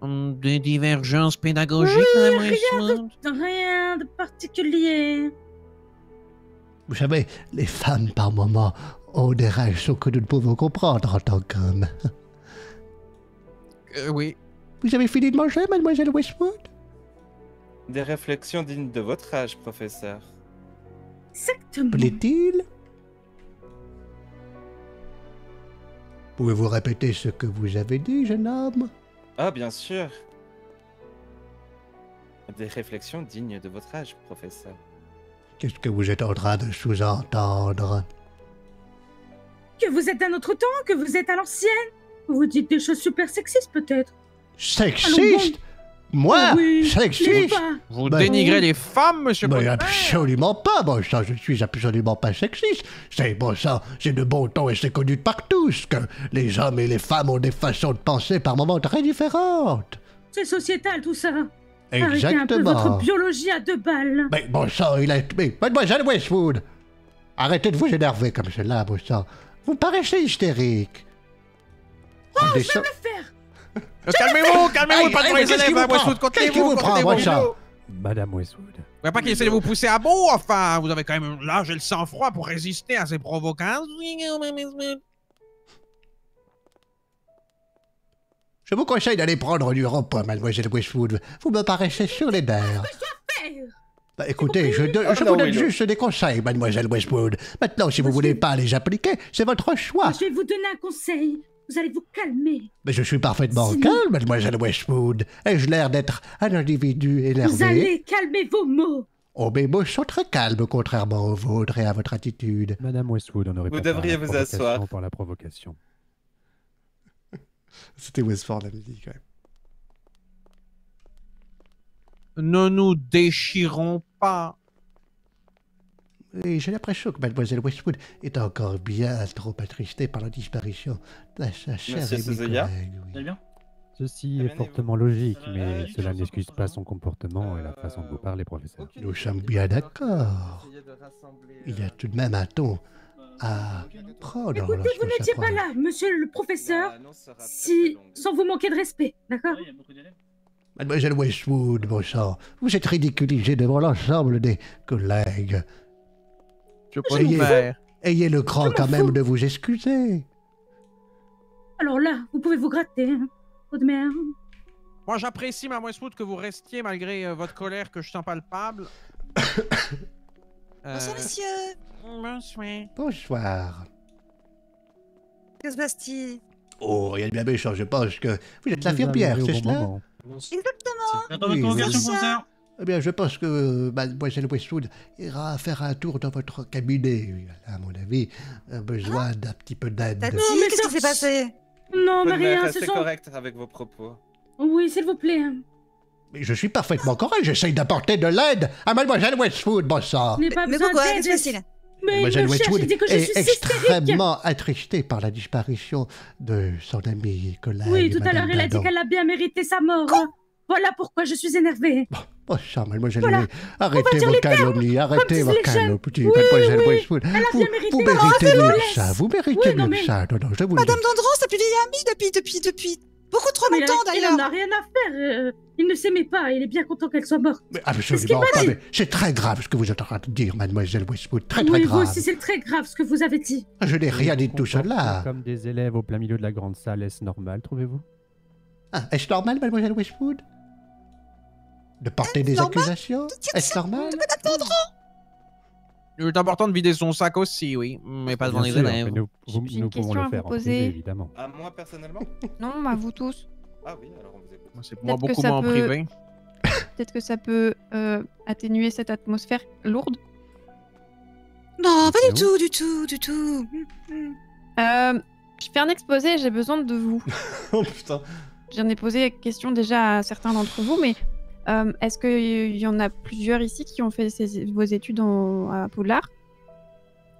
Hum, Des divergences pédagogiques, Oui, rien Westwood? de, rien de particulier. Vous savez, les femmes, par moments, ont des réactions que nous ne pouvons comprendre en tant qu'hommes. Euh, oui. Vous avez fini de manger, Mademoiselle Westwood? Des réflexions dignes de votre âge, professeur. Exactement. Plaît-il? Pouvez-vous répéter ce que vous avez dit, jeune homme? Ah, bien sûr. Des réflexions dignes de votre âge, professeur. Qu'est-ce que vous êtes en train de sous-entendre? Que vous êtes d'un autre temps, que vous êtes à l'ancienne. Vous dites des choses super sexistes, peut-être. Sexiste Moi Ah oui, Vous Ben- dénigrez les femmes, Monsieur Mais Potmer absolument pas, bon sang, je suis absolument pas sexiste. C'est bon sang, c'est de bon ton et c'est connu par tous que les hommes et les femmes ont des façons de penser par moments très différentes. C'est sociétal, tout ça. Arrêtez un peu Exactement. votre biologie à deux balles. Mais bon sang, il a... Mais mademoiselle Westwood Arrêtez de vous énerver comme cela, bon sang. Vous paraissez hystérique. Oh, je vais so- me le faire. Euh, Calmez-vous, calmez-vous, pas de les élèves, Westwood, Qu'est-ce qui contenez-vous, contenez-vous. Madame Westwood. Vous voyez pas qu'il essaie de vous pousser à bout, enfin Vous avez quand même l'âge et le sang-froid pour résister à ces provocations. Je vous conseille d'aller prendre du repos, mademoiselle Westwood. Vous me paraissez sur les nerfs. Bah, écoutez, je, Ah, je non, vous donne juste des conseils, mademoiselle Westwood. Maintenant, si vous voulez pas les appliquer, c'est votre choix. Je vais vous donner un conseil. Vous allez vous calmer. Mais je suis parfaitement Sinon- calme, mademoiselle Westwood. Ai-je l'air d'être un individu Vous énervé allez calmer vos mots. Oh, mes mots sont très calmes, contrairement aux vôtres et à votre attitude. Madame Westwood, on aurait Vous devriez vous asseoir. Par la provocation. C'était Westford la musique, quand même. Ne nous déchirons pas. Et j'ai l'impression que mademoiselle Westwood est encore bien trop attristée par la disparition de sa chère oui. bien? Ceci est fortement logique, mais cela n'excuse pas son comportement et la façon de vous parler, professeur. Nous sommes bien d'accord. Il y a tout de même un ton à prendre Écoutez, vous n'étiez pas là, monsieur le professeur, si sans vous manquer de respect, d'accord? Mademoiselle Westwood, bon sang, vous êtes ridiculisée devant l'ensemble des collègues. Je peux vous ayez, faire? ayez le cran quand même de vous excuser. Alors là, vous pouvez vous gratter, hein, peau de merde. Moi, j'apprécie, Mme Westwood, que vous restiez malgré euh, votre colère que je sens palpable. Bonsoir, Euh, monsieur. Bonsoir. Bonsoir. Que se passe-t-il? Oh, rien de bien méchant, je pense que vous êtes l'infirmière, c'est cela? Exactement. Oui, oui. Bonsoir. Eh bien, je pense que mademoiselle Westwood ira faire un tour dans votre cabinet. Elle à mon avis, besoin d'un petit peu d'aide. Non, mais qu'est-ce ça- qui s'est passé Non, mais rien, restez ce sont... correct avec vos propos. Oui, s'il vous plaît. Mais je suis parfaitement correct, j'essaye d'apporter de l'aide à mademoiselle Westwood, bon sang. Mais besoin pourquoi se passe Mais Mademoiselle Westwood dit que je est extrêmement attristée par la disparition de son ami collègue. Oui, tout à l'heure, il a dit qu'elle a bien mérité sa mort. Voilà pourquoi je suis énervée. Bon sang, mademoiselle, Voilà. oui. arrêtez dire vos les termes, calomnies, arrêtez vos calomnies, Oui, mademoiselle oui, Vous, vous méritez arrêtez, mieux le que ça, vous méritez Oui, mieux mais- ça. Non, non, je vous le Madame c'est plus vieille amie depuis, depuis, depuis beaucoup trop longtemps il d'ailleurs. en a rien à faire. euh, il ne s'aimait pas. Il est bien content qu'elle soit morte. Mais absolument m'a pas, mais c'est très grave ce que vous êtes en train de dire, mademoiselle Westwood. Très, très oui, vous grave. aussi, c'est très grave ce que vous avez dit. Je n'ai rien dit de tout cela. Comme des élèves au plein milieu de la grande salle, est-ce normal, trouvez-vous? Ah, Est-ce normal, mademoiselle Westwood? De porter des accusations? Est-ce normal? Il est important de vider son sac aussi, oui, mais pas devant les élèves. nous, pouvons question à le vous faire en poser. privé, évidemment. À moi personnellement? Non, à vous tous. Ah oui, alors on vous écoute. C'est moi beaucoup ça moins en peut- privé. Peut-être que ça peut euh, atténuer cette atmosphère lourde. Non, pas du tout, du tout, du tout. Euh, je fais un exposé, j'ai besoin de vous. oh putain. J'en ai posé la question déjà à certains d'entre vous, mais euh, est-ce qu'il y en a plusieurs ici qui ont fait vos études en- à Poudlard?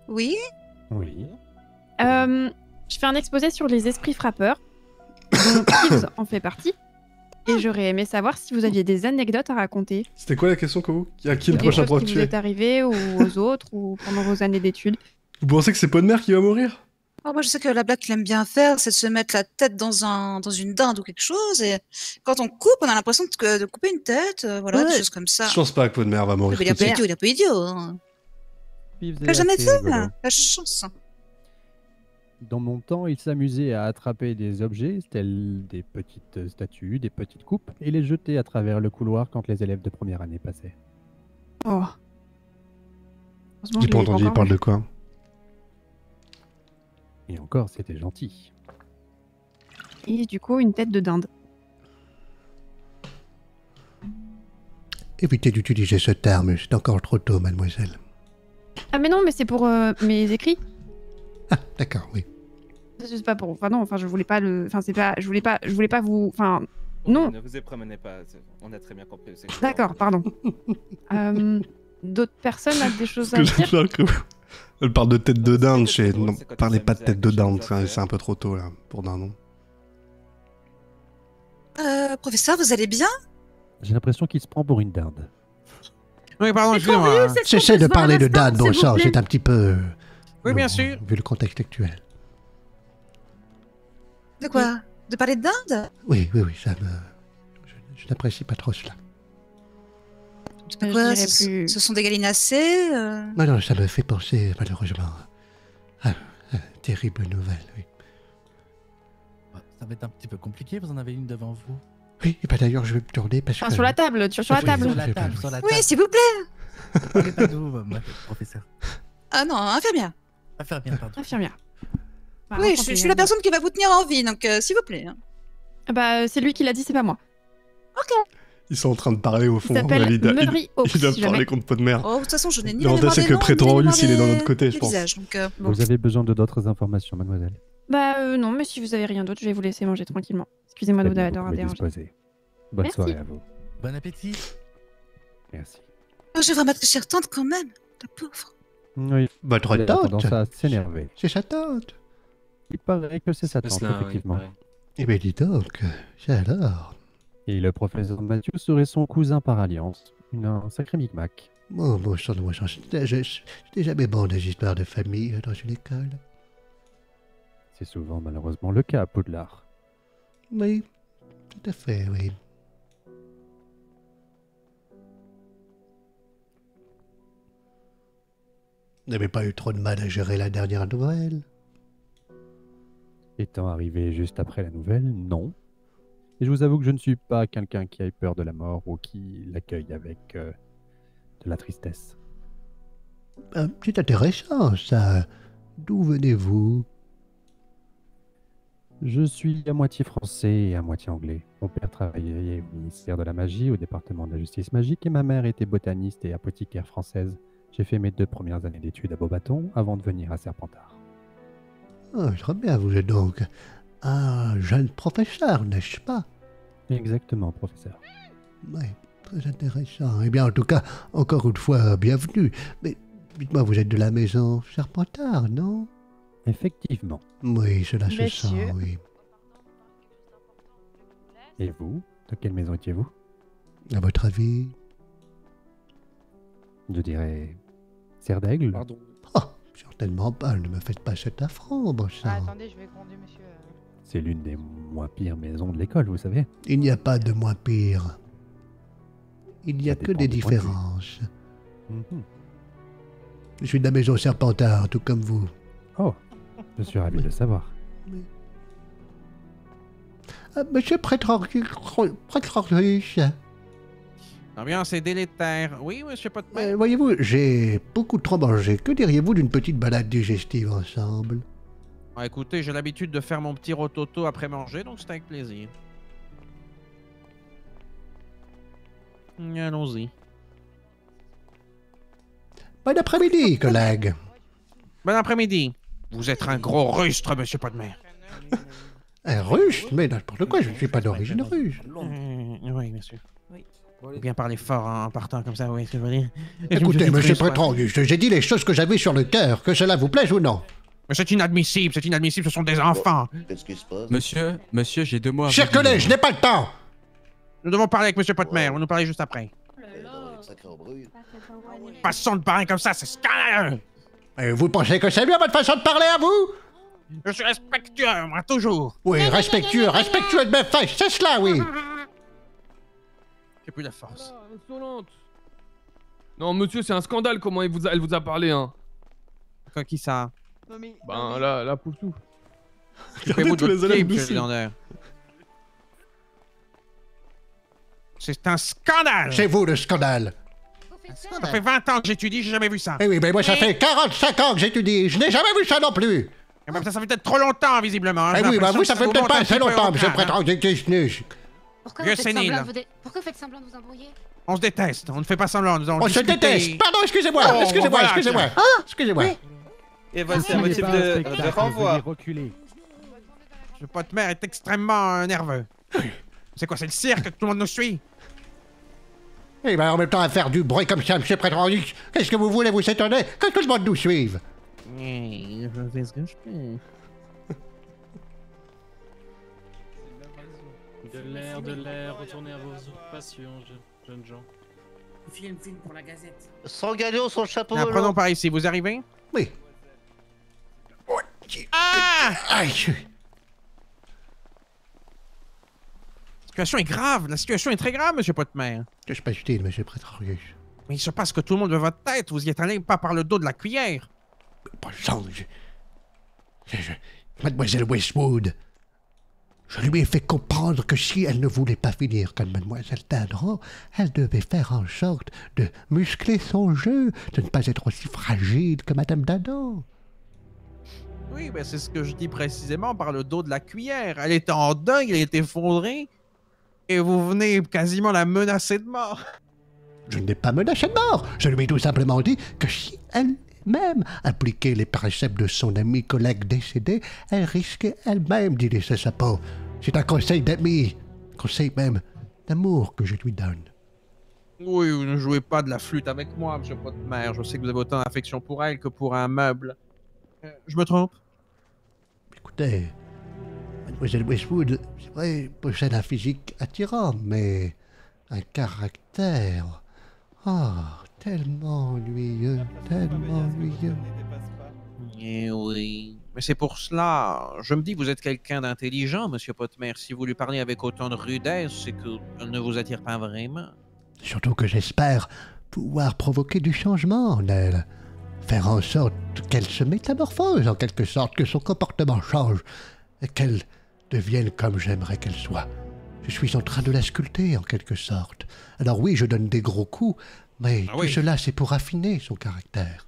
Oui. Oui. Euh, Je fais un exposé sur les esprits frappeurs, dont en fait partie, et j'aurais aimé savoir si vous aviez des anecdotes à raconter. C'était quoi la question, Kovo À qui le des prochain pour qui vous est arrivé ou aux autres ou pendant vos années d'études. Vous pensez que c'est Pot de Mer qui va mourir? Oh, moi, je sais que la blague qu'il aime bien faire, c'est de se mettre la tête dans, un, dans une dinde ou quelque chose. Et quand on coupe, on a l'impression de, de couper une tête. euh, voilà, des choses comme ça. Je pense pas que Pot de Mer va mourir. Il est un tout de peu suite. idiot, il est un peu idiot. Hein. Il jamais assez fait, rigolo. là. La chance. Dans mon temps, il s'amusait à attraper des objets, tels des petites statues, des petites coupes, et les jeter à travers le couloir quand les élèves de première année passaient. Oh. Heureusement, J'ai pas entendu, il parle de quoi? Et encore, c'était gentil. Et du coup, une tête de dinde. Évitez d'utiliser ce terme, c'est encore trop tôt, mademoiselle. Ah mais non, mais c'est pour euh, mes écrits. D'accord, oui. C'est pas pour. Enfin non, enfin je voulais pas le. Enfin c'est pas. Je voulais pas. Je voulais pas vous. Enfin non. Ne vous épromenez pas, on a très bien compris. D'accord, pardon. Euh, D'autres personnes ont des choses Ce à que dire. Elle parle de tête de dinde chez. Non, parlez pas de tête de dinde, c'est un peu trop tôt là, pour dindon. Euh, professeur, vous allez bien? J'ai l'impression qu'il se prend pour une dinde. Oui, pardon, excusez-moi. Peut de parler de dinde, bon sang, c'est un petit peu... Oui, bien sûr. Vu le contexte actuel. De quoi? De parler de dinde? Oui, oui, oui, ça me... Je, je n'apprécie pas trop cela. Quoi ce, plus- ce sont des gallinacés euh... Non, non, ça me fait penser, malheureusement, à à une terrible nouvelle, oui. Ça va être un petit peu compliqué, vous en avez une devant vous. Oui, et ben d'ailleurs, je vais me tourner parce Enfin que... sur la table, sur, sur la Oui, table. Sur la table, sur la table. Oui, s'il vous plaît professeur. Ah non, infirmière. Infirmière, pardon. Infirmière. Bah, oui, je, suis la personne qui va vous tenir en vie, donc euh, s'il vous plaît. hein. Ah Bah, c'est lui qui l'a dit, c'est pas moi. Ils sont en train de parler au fond. ouais, ils ils- doivent si parler jamais. contre pot de mer. Oh, de toute façon, je n'ai ni la L'avantage, c'est que mémoire il est dans des- notre côté, je pense. visages, donc, euh, bon. Vous avez besoin de d'autres informations, mademoiselle Bah, euh, non, mais si vous avez rien d'autre, je vais vous laisser manger tranquillement. Excusez-moi de vous avoir dérangé. Bonne Merci. soirée à vous. Bon appétit. Merci. Oh, je vais voir ma très chère tante quand même, la pauvre. Oui. Votre Elle a tante tendance à s'énerver. C'est sa tante. Il paraît que c'est sa tante, effectivement. Eh bien, dis donc, ça alors. Et le professeur Mathieu serait son cousin par alliance. Une, un sacré micmac. Oh, bon sang moi, sang, c'était jamais bon des histoires de famille euh, dans une école. C'est souvent malheureusement le cas à Poudlard. Oui, tout à fait, oui. Vous n'avez pas eu trop de mal à gérer la dernière nouvelle? Étant arrivé juste après la nouvelle, non. Et je vous avoue que je ne suis pas quelqu'un qui ait peur de la mort ou qui l'accueille avec euh, de la tristesse. Euh, C'est intéressant, ça. D'où venez-vous? Je suis à moitié français et à moitié anglais. Mon père travaillait au ministère de la magie, au département de la justice magique, et ma mère était botaniste et apothicaire française. J'ai fait mes deux premières années d'études à Beaubaton avant de venir à Serpentard. Ah, Très bien, vous êtes donc un jeune professeur, n'est-ce pas? Exactement, professeur. Oui, très intéressant. Eh bien, en tout cas, encore une fois, bienvenue. Mais dites-moi, vous êtes de la maison Serpentard, non? Effectivement. Oui, cela se Monsieur. sent, oui. Et vous? De quelle maison étiez-vous? À votre avis? Je dirais. Serre d'aigle Pardon. Oh, certainement pas, ne me faites pas cet affront, bon sang. Ah, attendez, je vais gronder monsieur. C'est l'une des moins pires maisons de l'école, vous savez. Il n'y a pas de moins pire. Il n'y a que des de différences. Mhm. Je suis de la maison Serpentard, tout comme vous. Oh, je suis ravi de le savoir. Ah, monsieur Prétorius, Prétorius, L'ambiance est délétère. Oui, monsieur Potman. euh, voyez-vous, j'ai beaucoup trop mangé. Que diriez-vous d'une petite balade digestive ensemble? Ah, écoutez, j'ai l'habitude de faire mon petit rototo après manger, donc c'est avec plaisir. Allons-y. Bon après-midi, collègue. Bon après-midi. Vous êtes un gros rustre, monsieur Podmer. Un russe Mais n'importe quoi, je ne suis pas d'origine russe. Euh, oui, monsieur. Faut bien parler fort en partant comme ça, oui, ce que je veux dire. Écoutez, dis monsieur. Prétorius, j'ai dit les choses que j'avais sur le cœur, que cela vous plaise ou non c'est inadmissible, c'est inadmissible, ce sont des enfants. Qu'est-ce qui se passe? Monsieur, monsieur, j'ai deux mots à Cher vous dire. collègue, je n'ai pas le temps Nous devons parler avec monsieur Potmer, on nous parler juste après. Sacré embrouille. Façon de parler comme ça, c'est scandaleux. Et vous pensez que c'est bien votre façon de parler à vous? Je suis respectueux, moi, toujours. Oui, respectueux, respectueux de mes fesses, c'est cela, oui J'ai plus la force. Insolente. Non, monsieur, c'est un scandale comment elle vous a, elle vous a parlé, hein. Quoi, qui ça? Ben là, là, Poussou. Occupez-vous de tous les élèves. Lander. C'est un scandale C'est vous le scandale Ça fait 20 ans que j'étudie, j'ai jamais vu ça. Eh oui, mais moi ça Et- fait 45 ans que j'étudie, je n'ai jamais vu ça non plus Et même ça, ça fait peut-être trop longtemps, visiblement. hein. Eh oui, bah vous que ça fait peut-être pas assez longtemps, monsieur crâne, hein. Prétorius. Pourquoi vous, faites semblant de vous dé- Pourquoi vous faites semblant de vous embrouiller? On se déteste, on ne fait pas semblant, nous allons On se déteste Pardon, excusez-moi, Oh, excusez-moi, voilà, excusez-moi tiens. Excusez-moi Et voici un N'oubliez motif de, un de renvoi. reculer. Ce Potmer est extrêmement nerveux. C'est quoi, c'est le cirque que tout le monde nous suit? Eh ben en même temps à faire du bruit comme ça, monsieur Prétorius, qu'est-ce que vous voulez vous étonner? Que tout le monde nous suive Je fais ce que je peux. De l'air, de l'air, retournez à vos occupations, je- jeunes gens. Film, film pour la gazette. Sans gagnon, son chapeau prenons par ici, vous arrivez? Oui. Aïe La situation est grave, la situation est très grave, monsieur Potmer. Que se passe-t-il, monsieur Prétorius Mais il se passe que tout le monde veut votre tête, vous y êtes allé pas par le dos de la cuillère. Bon sang, je... je- je- Mademoiselle Westwood, Je lui ai fait comprendre que si elle ne voulait pas finir comme mademoiselle Dindron, elle devait faire en sorte de muscler son jeu, de ne pas être aussi fragile que madame Dindon. Oui, mais c'est ce que je dis précisément par le dos de la cuillère. Elle était en dingue, elle était effondrée. Et vous venez quasiment la menacer de mort. Je ne l'ai pas menacé de mort. Je lui ai tout simplement dit que si elle-même appliquait les préceptes de son ami collègue décédé, elle risquait elle-même d'y laisser sa peau. C'est un conseil d'ami, conseil même d'amour que je lui donne. Oui, vous ne jouez pas de la flûte avec moi, monsieur Potmer. Je sais que vous avez autant d'affection pour elle que pour un meuble. Euh, je me trompe? Mademoiselle Westwood, c'est vrai, possède un physique attirant, mais un caractère... Oh, tellement ennuyeux, tellement ennuyeux. Eh oui. Mais c'est pour cela. Je me dis, vous êtes quelqu'un d'intelligent, monsieur Potmer. Si vous lui parlez avec autant de rudesse, c'est qu'elle ne vous attire pas vraiment. Surtout que j'espère pouvoir provoquer du changement en elle. Faire en sorte qu'elle se métamorphose en quelque sorte, que son comportement change et qu'elle devienne comme j'aimerais qu'elle soit. Je suis en train de la sculpter en quelque sorte. Alors oui, je donne des gros coups, mais Ah tout oui. cela c'est pour affiner son caractère.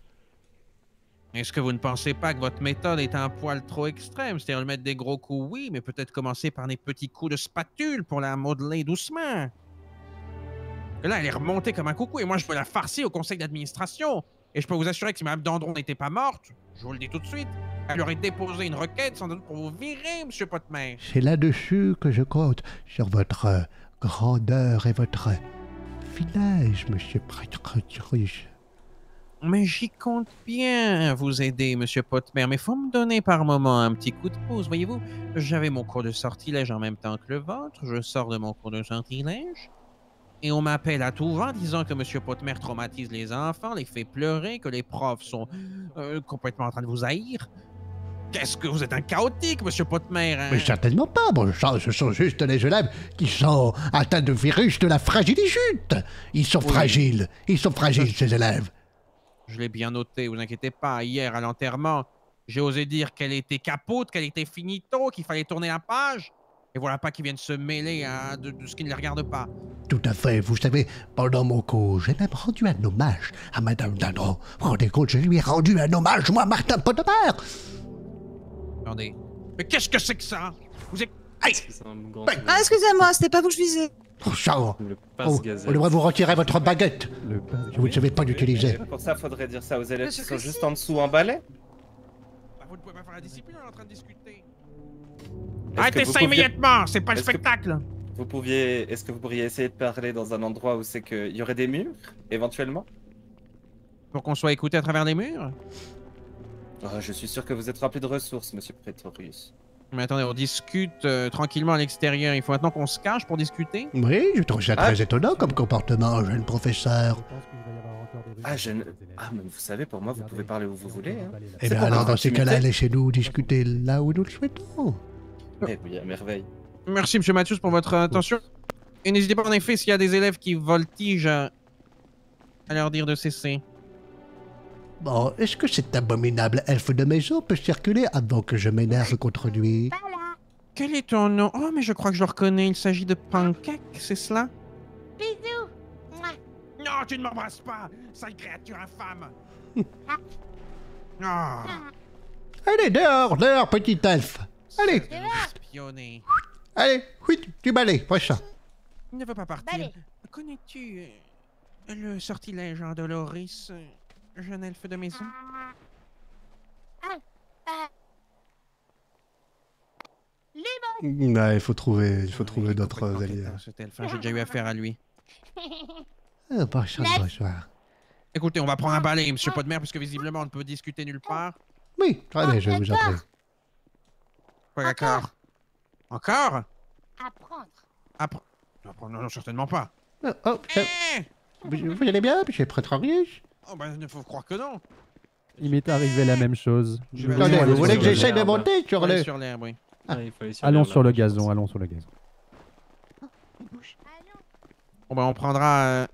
Est-ce que vous ne pensez pas que votre méthode est un poil trop extrême? C'est-à-dire lui mettre des gros coups, oui, mais peut-être commencer par des petits coups de spatule pour la modeler doucement. Et là, elle est remontée comme un coucou et moi, je veux la farcer au conseil d'administration. Et je peux vous assurer que si Mme Dandron n'était pas morte, je vous le dis tout de suite, elle aurait déposé une requête sans doute pour vous virer, monsieur Potmer. C'est là-dessus que je compte, sur votre euh, grandeur et votre finesse, monsieur prêtre russe. Mais j'y compte bien vous aider, monsieur Potmer, mais faut me donner par moment un petit coup de pouce, voyez-vous. J'avais mon cours de sortilège en même temps que le vôtre, je sors de mon cours de sortilège, et on m'appelle à tout vent disant que monsieur Potmer traumatise les enfants, les fait pleurer, que les profs sont euh, complètement en train de vous haïr. Qu'est-ce que vous êtes un chaotique, monsieur Potmer hein? Mais certainement pas, bon ce sont juste les élèves qui sont atteints de virus de la fragilisute. Ils sont Oui. fragiles, ils sont fragiles, ces élèves. Je l'ai bien noté, vous inquiétez pas. Hier, à l'enterrement, j'ai osé dire qu'elle était capote, qu'elle était finito, qu'il fallait tourner la page. Et voilà pas qu'ils viennent se mêler à de, de ce qui ne les regarde pas. Tout à fait, vous savez, pendant mon cours, j'ai même rendu un hommage à Madame Dindron. Vous vous rendez compte, je lui ai rendu un hommage, moi, Martin Potemer Attendez. Mais qu'est-ce que c'est que ça? Vous êtes... Aïe Ah, excusez-moi, c'était pas vous que je visais. Oh, sang passe Oh. On devrait vous retirer votre baguette. Si vous ne savez pas l'utiliser. Pour ça, faudrait dire ça aux élèves qui sont juste en dessous en balai. Bah, vous ne pouvez pas faire la discipline, on est en train de discuter. Arrêtez ça immédiatement, c'est pas le spectacle. Vous pouviez, est-ce que vous pourriez essayer de parler dans un endroit où c'est qu'il y aurait des murs, éventuellement? Pour qu'on soit écouté à travers les murs? Oh, Je suis sûr que vous êtes rempli de ressources, Monsieur Pretorius. Mais attendez, on discute euh, tranquillement à l'extérieur. Il faut maintenant qu'on se cache pour discuter Oui, je trouve ça très étonnant comme comportement, jeune professeur. Ah, je ne... Ah, mais vous savez, pour moi, vous pouvez parler où vous voulez. Hein. Eh bien alors, dans ces cas-là, laissez-nous discuter là où nous le souhaitons. Eh oui, à merveille. Merci, monsieur Mathius, pour votre attention. Et n'hésitez pas, en effet, s'il y a des élèves qui voltigent, à à leur dire de cesser. Bon, est-ce que cet abominable elfe de maison peut circuler avant que je m'énerve contre lui? Quel est ton nom? Oh, mais je crois que je le reconnais. Il s'agit de Pancake, c'est cela? Bisous. Non, tu ne m'embrasses pas, sale créature infâme Ah, Allez, dehors, dehors, petit elfe Allez, allez, oui, du balai, prochain. Il ne veut pas partir. Connais-tu euh, le sortilège en Doloris, euh, jeune elfe de maison? Limon. Ouais, il faut trouver, il faut trouver d'autres alliés. hein, J'ai déjà eu affaire à lui. Ah, bonsoir, bonsoir. Écoutez, on va prendre un balai, monsieur Podmer, puisque visiblement on ne peut discuter nulle part. Oui, très bien, je vous en prie. Ouais, d'accord. Encore Apprendre. Après. Non, non, certainement pas. Oh, oh, ça- vous, vous allez bien, monsieur Pretorius Oh, ben, il faut croire que non. Il m'est arrivé la même chose. Je vais Venons aller aller vous voulez le que j'essaye de monter sur le... sur l'herbe, oui. Ouais, il faut aller sur Allons sur le gazon, allons sur le gazon. Bon, ben, on prendra. euh,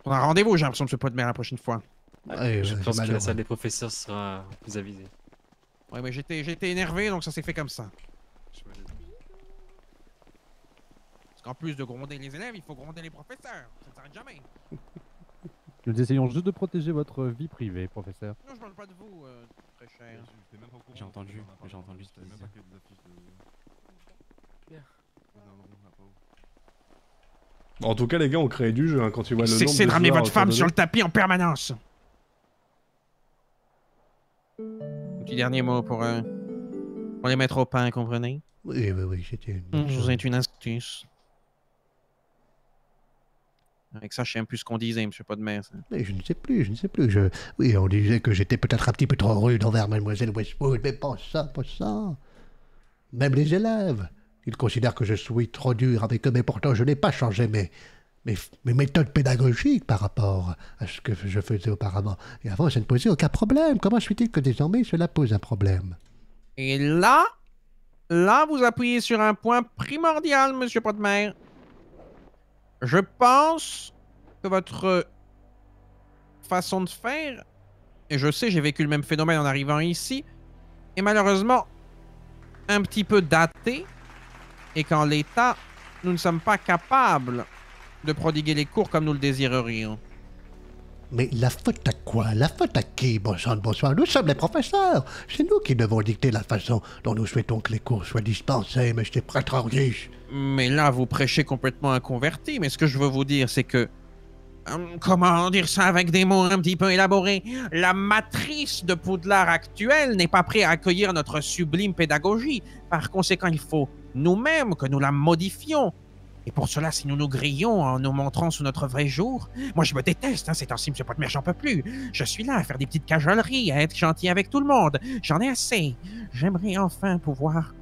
On prendra rendez-vous, j'ai l'impression, monsieur Podmer, la prochaine fois. Ouais, Je ouais, pense que la salle des professeurs sera plus avisée. Ouais, mais j'étais j'étais énervé, donc ça s'est fait comme ça. Parce qu'en plus de gronder les élèves, il faut gronder les professeurs. Ça ne s'arrête jamais. Nous essayons juste de protéger votre vie privée, professeur. Non, je parle pas de vous, euh, très cher. J'ai entendu, j'ai entendu ce qu'il disait. En tout cas, les gars, on crée du jeu hein, quand tu vois le nombre Cessez de de ramener votre femme sur le tapis en permanence. Petit dernier mot pour, euh, pour les mettre au pain, comprenez? Oui, oui, oui, c'était une bonne Je vous ai une astuce. Avec ça, je sais plus ce qu'on disait, monsieur Podmer. Mais je ne sais plus, je ne sais plus. Je... Oui, on disait que j'étais peut-être un petit peu trop rude envers mademoiselle Westwood, mais pas ça, pas ça. Même les élèves, ils considèrent que je suis trop dur avec eux, mais pourtant je n'ai pas changé mes, mes, mes méthodes pédagogiques par rapport à ce que je faisais auparavant. Et avant, ça ne posait aucun problème. Comment se fait-il que désormais cela pose un problème? Et là, là, vous appuyez sur un point primordial, monsieur Podmer. Je pense que votre façon de faire, et je sais, j'ai vécu le même phénomène en arrivant ici, est malheureusement un petit peu datée, et qu'en l'état, nous ne sommes pas capables de prodiguer les cours comme nous le désirerions. Mais la faute à quoi? La faute à qui, bon sang de bonsoir? Nous sommes les professeurs. C'est nous qui devons dicter la façon dont nous souhaitons que les cours soient dispensés, monsieur Praetorius. Mais là, vous prêchez complètement un converti. Mais ce que je veux vous dire, c'est que. Hum, Comment dire ça avec des mots un petit peu élaborés? La matrice de Poudlard actuelle n'est pas prête à accueillir notre sublime pédagogie. Par conséquent, il faut nous-mêmes que nous la modifions. Et pour cela, si nous nous grillons en nous montrant sous notre vrai jour, moi je me déteste, hein, ces temps-ci, monsieur Potmer, j'en peux plus. Je suis là à faire des petites cajoleries, à être gentil avec tout le monde. J'en ai assez. J'aimerais enfin pouvoir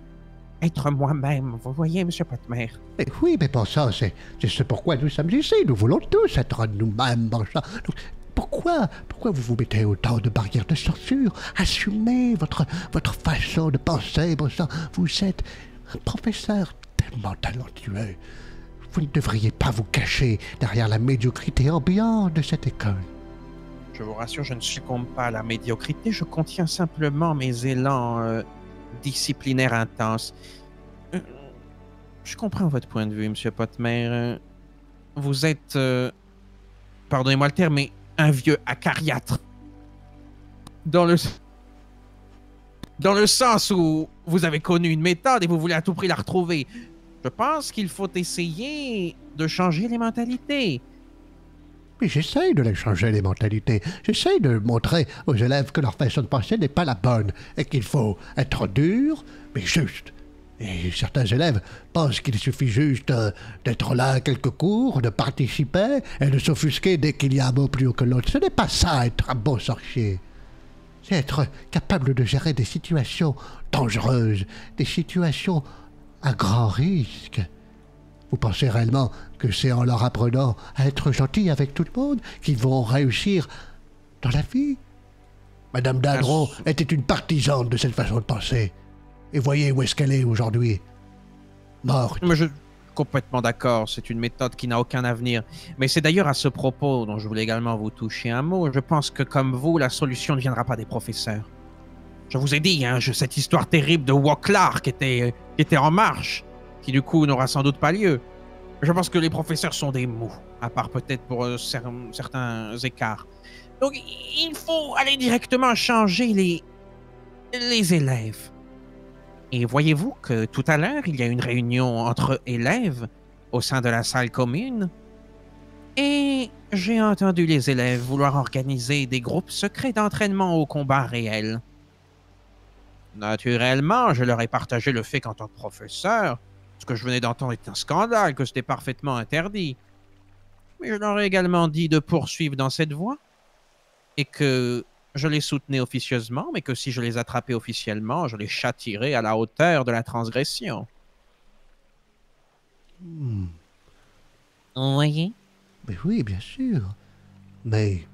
être moi-même. Vous voyez, monsieur Potmer Mais oui, mais pour ça, c'est ce pourquoi nous sommes ici. Nous voulons tous être nous-mêmes, bon. Donc, pourquoi, pourquoi vous vous mettez autant de barrières de censure? Assumez votre, votre façon de penser, bon sang. Vous êtes un professeur tellement talentueux. Vous ne devriez pas vous cacher derrière la médiocrité ambiante de cette école. Je vous rassure, je ne succombe pas à la médiocrité, je contiens simplement mes élans euh, disciplinaires intenses. Euh, je comprends votre point de vue, monsieur Potmer. Euh, Vous êtes, pardonnez-moi le terme, mais un vieux acariâtre. Dans le, dans le sens où vous avez connu une méthode et vous voulez à tout prix la retrouver. Je pense qu'il faut essayer de changer les mentalités. Mais j'essaye de les changer, les mentalités. J'essaye de montrer aux élèves que leur façon de penser n'est pas la bonne et qu'il faut être dur, mais juste. Et certains élèves pensent qu'il suffit juste euh, d'être là à quelques cours, de participer et de s'offusquer dès qu'il y a un mot plus haut que l'autre. Ce n'est pas ça, être un bon sorcier. C'est être capable de gérer des situations dangereuses, des situations à grand risque. Vous pensez réellement que c'est en leur apprenant à être gentils avec tout le monde qu'ils vont réussir dans la vie? Madame Dadron était une partisane de cette façon de penser. Et voyez où est-ce qu'elle est aujourd'hui? Morte. Mais je complètement d'accord, c'est une méthode qui n'a aucun avenir. Mais c'est d'ailleurs à ce propos dont je voulais également vous toucher un mot. Je pense que comme vous, la solution ne viendra pas des professeurs. Je vous ai dit, hein, je- cette histoire terrible de Woklar qui était, qui était en marche, qui du coup n'aura sans doute pas lieu. Je pense que les professeurs sont des mous, à part peut-être pour euh, cer- certains écarts. Donc il faut aller directement changer les, les élèves. Et voyez-vous que tout à l'heure, il y a une réunion entre élèves au sein de la salle commune. Et j'ai entendu les élèves vouloir organiser des groupes secrets d'entraînement au combat réel. Naturellement, je leur ai partagé le fait qu'en tant que professeur, ce que je venais d'entendre est un scandale, que c'était parfaitement interdit. Mais je leur ai également dit de poursuivre dans cette voie et que je les soutenais officieusement, mais que si je les attrapais officiellement, je les châtierais à la hauteur de la transgression. Hmm. Vous voyez? Mais oui, bien sûr. Mais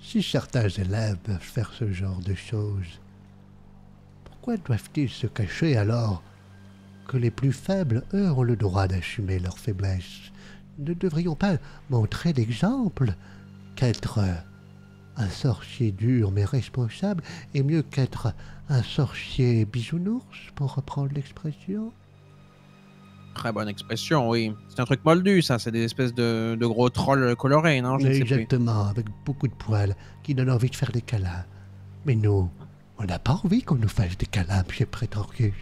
si certains élèves peuvent faire ce genre de choses, pourquoi doivent-ils se cacher alors que les plus faibles, eux, ont le droit d'assumer leurs faiblesses Ne devrions pas montrer l'exemple qu'être un sorcier dur mais responsable est mieux qu'être un sorcier bisounours, pour reprendre l'expression? Très bonne expression, oui. C'est un truc moldu, ça. C'est des espèces de, de gros trolls colorés, non? Je. Exactement, avec beaucoup de poils qui donnent envie de faire des câlins. Mais nous, on n'a pas envie qu'on nous fasse des câlins, monsieur Prétorius.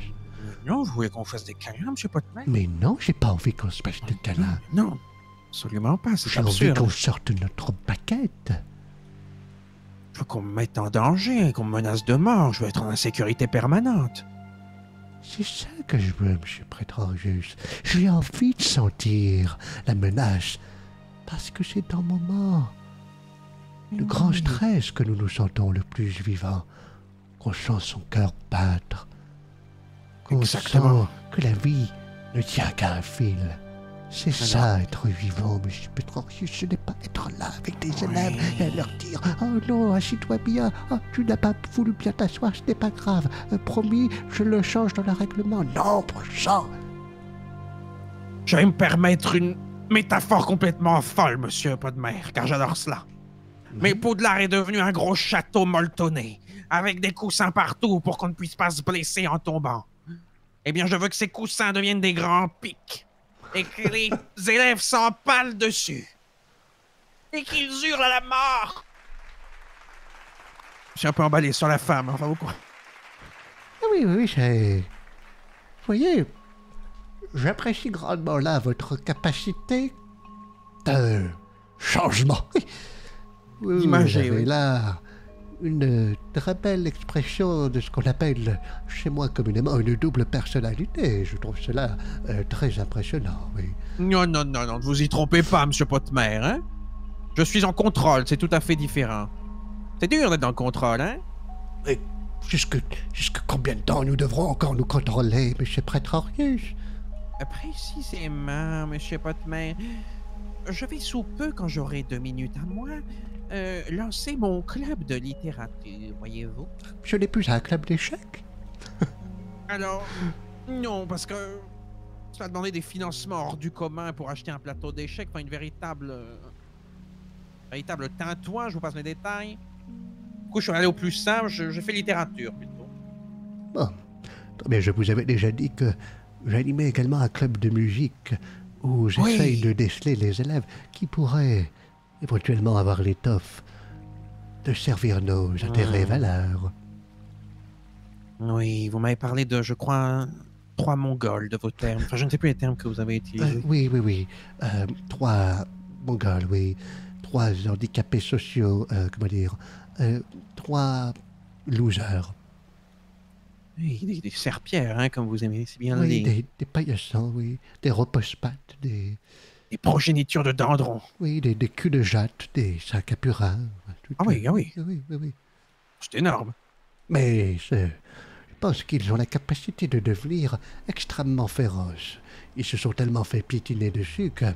Non, vous voulez qu'on fasse des câlins, monsieur Potman Mais non, j'ai pas envie qu'on se fasse des câlins. Non, absolument pas, c'est J'ai envie qu'on sorte notre paquette. Je veux qu'on me mette en danger, qu'on me menace de mort. Je veux être en insécurité permanente. C'est ça que je veux, monsieur Prétorius. J'ai envie de sentir la menace, parce que c'est un moment de grand stress que nous nous sentons le plus vivants, qu'on sent son cœur battre, qu'on sent Exactement. que la vie ne tient qu'à un fil. C'est ça, être vivant, monsieur Prétorius. Ce n'est pas être là avec des élèves et leur dire Oh non, assis-toi bien. Oh, tu n'as pas voulu bien t'asseoir, ce n'est pas grave. Euh, promis, je le change dans le règlement. Non, sang. Je vais me permettre une métaphore complètement folle, monsieur Podmer, car j'adore cela. Mais Poudlard est devenu un gros château molletonné, avec des coussins partout pour qu'on ne puisse pas se blesser en tombant. Eh bien, je veux que ces coussins deviennent des grands pics, et que les élèves s'empalent dessus, et qu'ils hurlent à la mort. Je suis un peu emballé sur la femme, enfin, vous quoi. Ah oui, oui, oui, c'est... Vous voyez, j'apprécie grandement là votre capacité de changement. Oui, avez oui. là une très belle expression de ce qu'on appelle chez moi communément une double personnalité. Je trouve cela euh, très impressionnant, oui. Non, non, non, non, ne vous y trompez pas, monsieur Potmer, hein? Je suis en contrôle, c'est tout à fait différent. C'est dur d'être le contrôle, hein? Mais jusque, jusque combien de temps nous devrons encore nous contrôler, monsieur Prétorius? Précisément, monsieur Potmer. Je vais sous peu, quand j'aurai deux minutes à moi, euh, lancer mon club de littérature, voyez-vous. Je n'ai plus un club d'échecs Alors, non, parce que ça va demander des financements hors du commun pour acheter un plateau d'échecs, enfin une véritable. euh, véritable tintouin, je vous passe les détails. Du coup, je suis allé au plus simple, je, je fais littérature plutôt. Bon, très bien, je vous avais déjà dit que j'animais également un club de musique où j'essaye Oui. de déceler les élèves qui pourraient éventuellement avoir l'étoffe de servir nos intérêts et valeurs. Oui, vous m'avez parlé de, je crois, trois mongols de vos termes. Enfin, je ne sais plus les termes que vous avez Euh, utilisés. oui, oui, oui. Euh, trois mongols, oui. Trois handicapés sociaux, euh, comment dire. trois losers. Oui, des, des serpillères, hein, comme vous aimez si bien le Oui, dire. des, des paillassants, oui. Des repospates, des... Des progénitures de dendrons. Oui, des, des culs de jatte, des sacs à purin. tout- Ah oui, ah oui. Oui, oui, oui. C'est énorme. Mais je pense qu'ils ont la capacité de devenir extrêmement féroces. Ils se sont tellement fait piétiner dessus que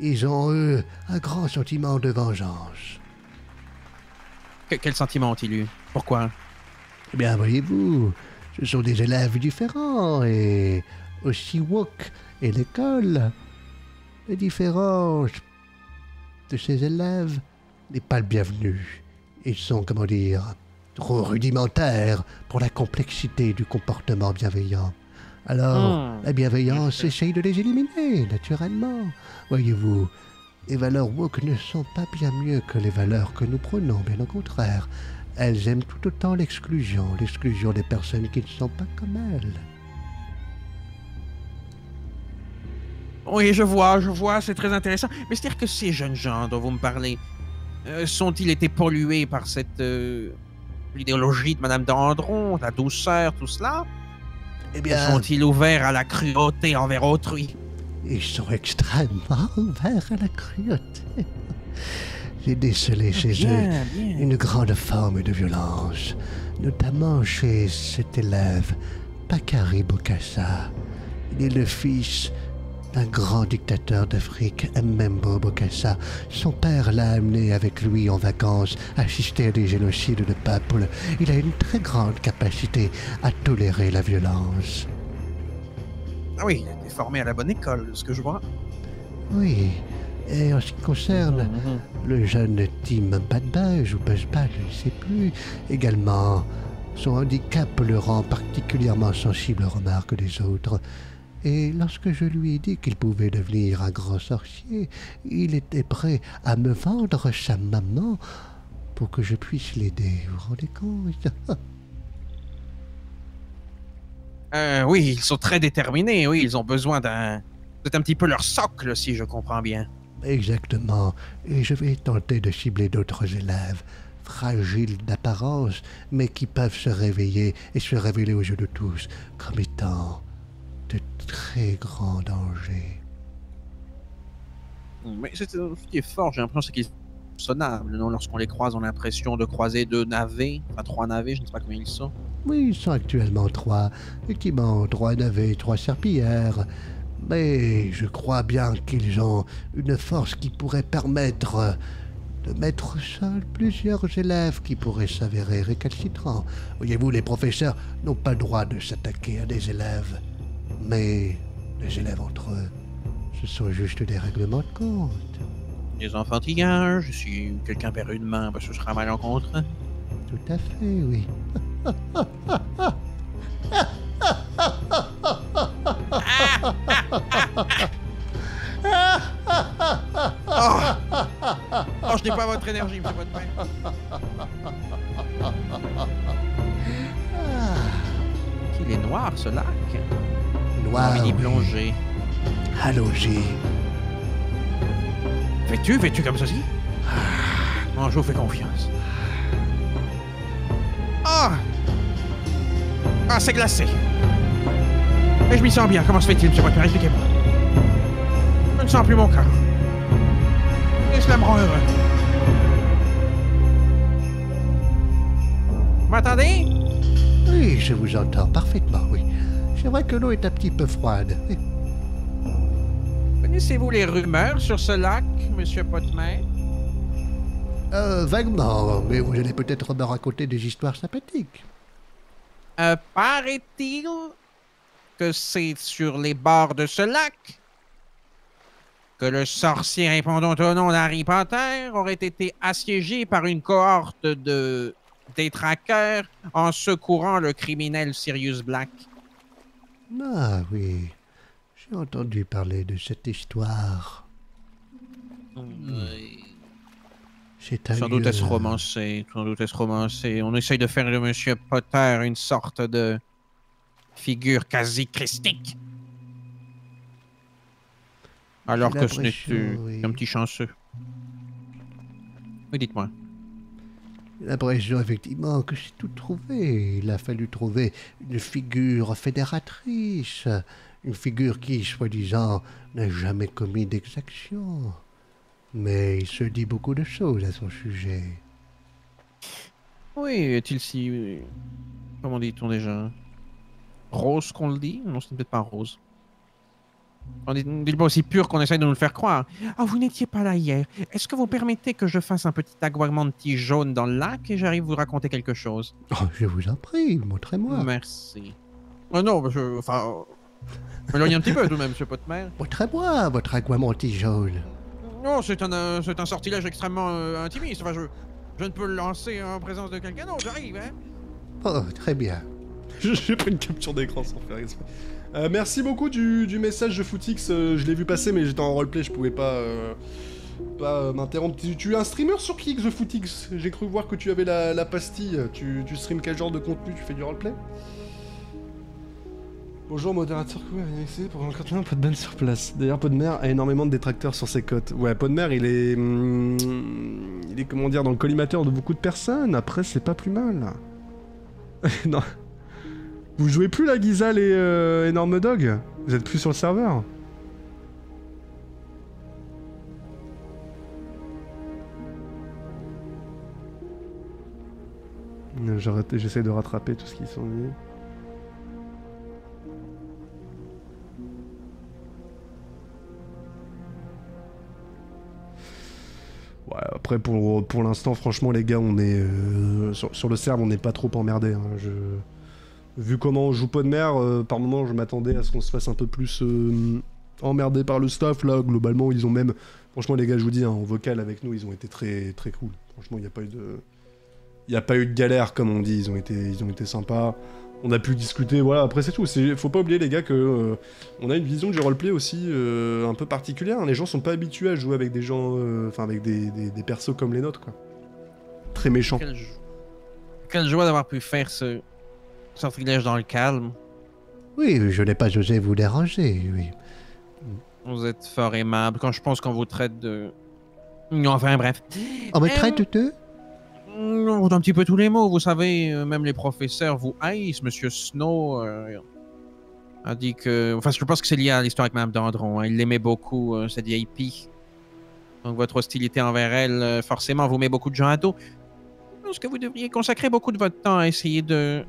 ils ont eux un grand sentiment de vengeance. Que- quel sentiment ont-ils eu? Pourquoi? Eh bien, voyez-vous, ce sont des élèves différents et aussi woke et l'école. La différence de ces élèves n'est pas le bienvenu. Ils sont, comment dire, trop rudimentaires pour la complexité du comportement bienveillant. Alors, Hmm. la bienveillance essaye de les éliminer, naturellement. Voyez-vous, les valeurs woke ne sont pas bien mieux que les valeurs que nous prenons, bien au contraire. Elles aiment tout autant l'exclusion, l'exclusion des personnes qui ne sont pas comme elles. Oui, je vois, je vois, c'est très intéressant. Mais c'est-à-dire que ces jeunes gens dont vous me parlez, euh, sont-ils été pollués par cette euh, idéologie de Madame d'Andron, la douceur, tout cela? Eh bien- Sont-ils ouverts à la cruauté envers autrui? Ils sont extrêmement ouverts à la cruauté. J'ai décelé chez Bien, eux bien. une grande forme de violence, notamment chez cet élève, Bakary Bokassa. Il est le fils d'un grand dictateur d'Afrique, Mbembo Bokassa. Son père l'a amené avec lui en vacances, assister à des génocides de peuples. Il a une très grande capacité à tolérer la violence. Ah oui, il a été formé à la bonne école, de ce que je vois. Oui, Et en ce qui concerne le jeune Tim Badbage ou Buzzball, je ne sais plus, également, son handicap le rend particulièrement sensible aux remarques des autres. Et lorsque je lui ai dit qu'il pouvait devenir un grand sorcier, il était prêt à me vendre sa maman pour que je puisse l'aider. Vous vous rendez compte? Euh, oui, ils sont très déterminés, oui, ils ont besoin d'un... Êtes un petit peu leur socle, si je comprends bien. Exactement. Et je vais tenter de cibler d'autres élèves, fragiles d'apparence, mais qui peuvent se réveiller et se révéler aux yeux de tous comme étant de très grands dangers. Mais c'est ce qui est fort, j'ai l'impression, c'est qu'ils sonnables, non? Lorsqu'on les croise, on a l'impression de croiser deux navets, enfin trois navets, je ne sais pas combien ils sont. Oui, ils sont actuellement trois. Effectivement, trois navets, trois serpillères. Mais je crois bien qu'ils ont une force qui pourrait permettre de mettre sol plusieurs élèves qui pourraient s'avérer récalcitrants. Voyez-vous, les professeurs n'ont pas le droit de s'attaquer à des élèves. Mais les élèves entre eux, ce sont juste des règlements de compte. Des enfantillages, si quelqu'un perd une main, ben, ce sera malencontreux. Tout à fait, oui. Oh, Oh, je n'ai pas votre énergie, monsieur Potmer. Il est noir, ce lac. Noir, Mini plongée. Allongé. Fais-tu, fais-tu comme ceci? Non, je vous fais confiance. Ah Ah, c'est glacé. Mais je m'y sens bien. Comment se fait-il, monsieur Potmer Expliquez-moi. Je ne sens plus mon corps. Et cela me rend heureux. Vous m'entendez? Oui, je vous entends parfaitement, oui. C'est vrai que l'eau est un petit peu froide. oui. Connaissez-vous les rumeurs sur ce lac, monsieur Potmer Euh, vaguement, mais vous allez peut-être me raconter des histoires sympathiques. Euh, paraît-il que c'est sur les bords de ce lac que le sorcier répondant au nom d'Harry Potter aurait été assiégé par une cohorte de détraqueurs en secourant le criminel Sirius Black. Ah oui, j'ai entendu parler de cette histoire. C'est un Sans doute est-ce romancé, sans doute est-ce romancé. On essaye de faire de Monsieur Potter une sorte de figure quasi christique. Alors J'ai que ce n'est oui. qu'un petit chanceux. Oui, dites-moi. J'ai l'impression effectivement que c'est tout trouvé. Il a fallu trouver une figure fédératrice, une figure qui, soi-disant, n'a jamais commis d'exaction. Mais il se dit beaucoup de choses à son sujet. Oui, est-il si. Comment dit-on déjà? Rose qu'on le dit Non, c'est peut-être pas rose. On dites pas aussi pur qu'on essaye de nous le faire croire. Ah, vous n'étiez pas là hier. Est-ce que vous permettez que je fasse un petit tige jaune dans le lac et j'arrive vous raconter quelque chose? Oh, je vous en prie, montrez-moi. Merci. Oh non, je. Enfin. euh, M'éloigne un petit peu tout de même, monsieur Potmer. Montrez-moi votre aguamanti jaune. Non, c'est un, euh, c'est un sortilège extrêmement euh, intimiste. Enfin, je, je ne peux le lancer en présence de quelqu'un d'autre. J'arrive, hein Oh, très bien. J'ai pris une capture d'écran sans faire exprès. Euh, merci beaucoup du, du message de Footix. euh, je l'ai vu passer, mais j'étais en roleplay, je pouvais pas, euh, pas m'interrompre. Tu, tu es un streamer sur Kix, The Footix J'ai cru voir que tu avais la, la pastille. Tu, tu streams quel genre de contenu? Tu fais du roleplay? Bonjour modérateur, comment vous pour rencontrer un Podman sur place. D'ailleurs, Podmer a énormément de détracteurs sur ses cotes. Ouais, Podmer, il est. hum, il est, comment dire, dans le collimateur de beaucoup de personnes. Après, c'est pas plus mal. non. Vous jouez plus la Gizal et euh, Enorme Dog? Vous êtes plus sur le serveur? J'essaie de rattraper tout ce qu'ils sont dit. Ouais, après pour, pour l'instant, franchement, les gars, on est euh, sur, sur le serve, on n'est pas trop emmerdé. Je... Vu comment on joue pas de mer, euh, par moment, je m'attendais à ce qu'on se fasse un peu plus, euh, emmerdés par le staff là. Globalement, ils ont même. Franchement, les gars, je vous dis, hein, en vocal avec nous, ils ont été très très cool. Franchement, il n'y a pas eu de. Il pas eu de galère, comme on dit. Ils ont été, ils ont sympas. On a pu discuter, voilà. Après, c'est tout. Faut pas oublier, les gars, que euh, on a une vision du roleplay aussi euh, un peu particulière. Les gens sont pas habitués à jouer avec des gens, enfin avec des, des, persos comme les nôtres, quoi. Très méchants. Quelle joie d'avoir pu faire ce sortilège dans le calme. Oui, je n'ai pas osé vous déranger, oui. Vous êtes fort aimable quand je pense qu'on vous traite de. Enfin bref. On me Euh, traite de Non, un petit peu tous les mots, vous savez, euh, même les professeurs vous haïssent. Monsieur Snow euh, a dit que. Enfin, je pense que c'est lié à l'histoire avec Mme Dandron. hein. Il l'aimait beaucoup, euh, cette vieille pie. Donc, votre hostilité envers elle, euh, forcément, vous met beaucoup de gens à dos. Je pense que vous devriez consacrer beaucoup de votre temps à essayer de.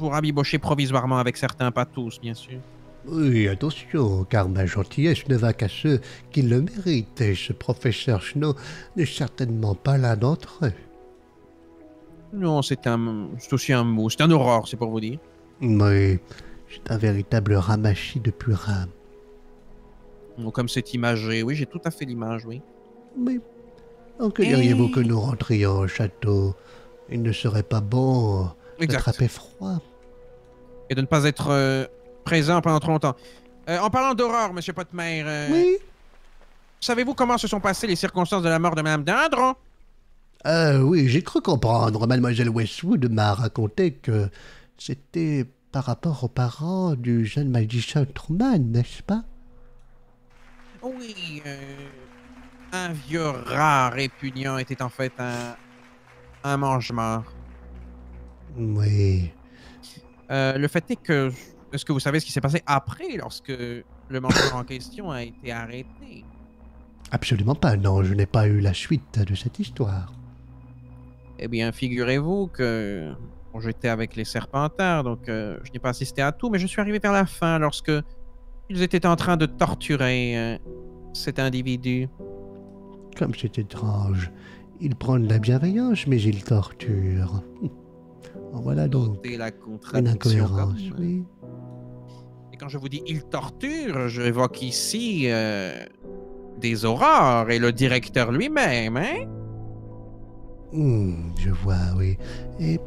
Vous rabibocher provisoirement avec certains, pas tous, bien sûr. Oui, attention, car ma gentillesse ne va qu'à ceux qui le méritent, et ce professeur Schno n'est certainement pas l'un d'entre eux. Non, c'est un. C'est aussi un mot. C'est un aurore, c'est pour vous dire. Oui, c'est un véritable ramassis de purin. Comme c'est imagé, oui, j'ai tout à fait l'image, oui. Mais en que Et- diriez-vous que nous rentrions au château? Il ne serait pas bon d'attraper froid. Et de ne pas être euh, présent pendant trop longtemps. Euh, en parlant d'aurore, Monsieur Potmer, euh, Oui. savez-vous comment se sont passées les circonstances de la mort de Madame Dindron? Ah oui, j'ai cru comprendre. Mademoiselle Westwood m'a raconté que c'était par rapport aux parents du jeune magicien Truman, n'est-ce pas? Oui, euh, un vieux rat répugnant était en fait un, un mange-mort. Oui. Euh, le fait est que, est-ce que vous savez ce qui s'est passé après, lorsque le mangeur en question a été arrêté? Absolument pas, non, je n'ai pas eu la suite de cette histoire. Eh bien, figurez-vous que bon, j'étais avec les Serpentards, donc euh, je n'ai pas assisté à tout, mais je suis arrivé vers la fin lorsque ils étaient en train de torturer euh, cet individu. Comme c'est étrange. Il prend de la bienveillance, mais il torture. En voilà donc la une incohérence, oui. Et quand je vous dis il torture, je évoque ici euh, des aurores et le directeur lui-même, hein? Hmm, je vois, oui. Et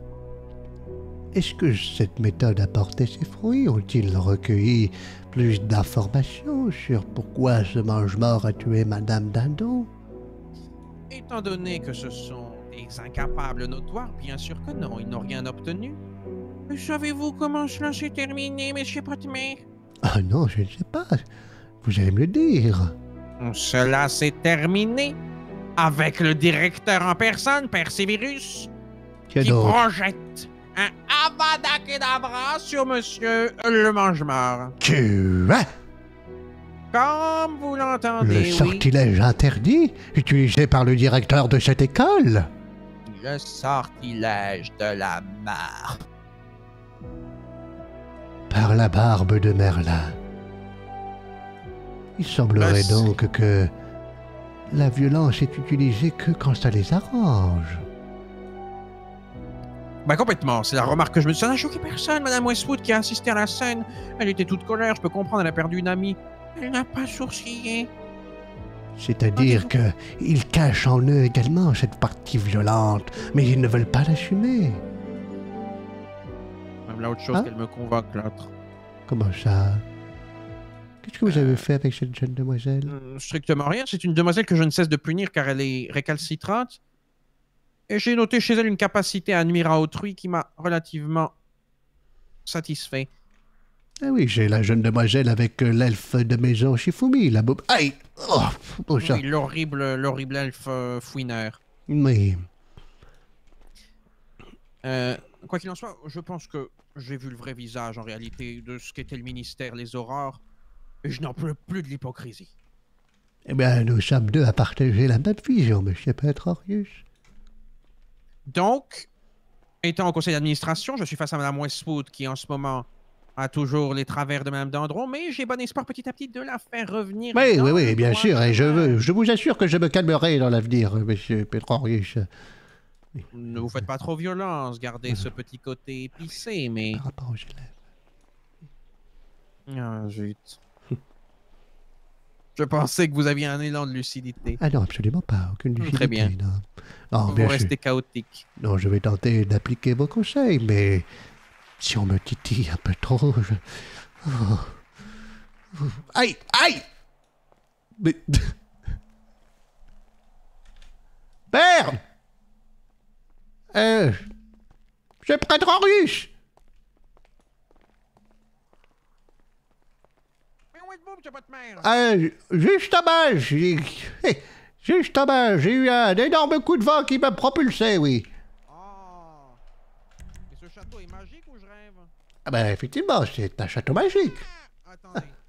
est-ce que cette méthode a porté ses fruits? Ont-ils recueilli plus d'informations sur pourquoi ce mange-mort a tué Madame Dindon? Étant donné que ce sont des incapables notoires, bien sûr que non, ils n'ont rien obtenu. Savez-vous comment cela s'est terminé, Monsieur Potmer Ah non, je ne sais pas. Vous allez me le dire. Cela s'est terminé avec le directeur en personne, Perseverus, qui donc? projette un Avada Kedavra sur Monsieur le Mange-Mort. Tu as Comme vous le l'entendez, oui. sortilège interdit utilisé par le directeur de cette école Le sortilège de la mort. Par la barbe de Merlin. Il semblerait donc que la violence est utilisée que quand ça les arrange. Bah complètement, c'est la remarque que je me suis Ça n'a choqué personne, Madame Westwood qui a assisté à la scène. Elle était toute colère, je peux comprendre, elle a perdu une amie. Elle n'a pas sourcillé. C'est-à-dire que ils cachent en eux également cette partie violente, mais ils ne veulent pas l'assumer. Même là, autre chose Hein qu'elle me convoque, l'autre. Comment ça? Qu'est-ce que vous avez fait avec cette jeune demoiselle? Euh, strictement rien, c'est une demoiselle que je ne cesse de punir car elle est récalcitrante. Et j'ai noté chez elle une capacité à nuire à autrui qui m'a relativement satisfait. Ah oui, j'ai la jeune demoiselle avec euh, l'elfe de maison Shifumi, la bob... Aïe Oh, bon ça. Oui, l'horrible, l'horrible elfe euh, fouineur. Oui. Euh, quoi qu'il en soit, je pense que j'ai vu le vrai visage en réalité de ce qu'était le ministère Les Aurores. Et je n'en peux plus de l'hypocrisie. Eh bien, nous sommes deux à partager la même vision, monsieur Petrorius. Donc, étant au conseil d'administration, je suis face à Madame Westwood qui en ce moment a toujours les travers de Madame Dandron, mais j'ai bon espoir petit à petit de la faire revenir. Oui, oui, oui, bien sûr, et je, veux, je vous assure que je me calmerai dans l'avenir, monsieur Petrorius. Ne vous faites pas trop violence, gardez ce petit côté épicé, mais... Par rapport aux élèves. Ah, zut. Je pensais que vous aviez un élan de lucidité. Ah non, absolument pas. Aucune lucidité. Très bien. Non, non vous bien restez chaotique. Non, je vais tenter d'appliquer vos conseils, mais si on me titille un peu trop, je... Oh. Aïe Aïe. Mais... Merde. Euh... Je prends trop russe Euh, justement, j'ai... Justement, j'ai eu un énorme coup de vent qui m'a propulsé, oui. Et ce château est magique Ah ben, effectivement, c'est un château magique.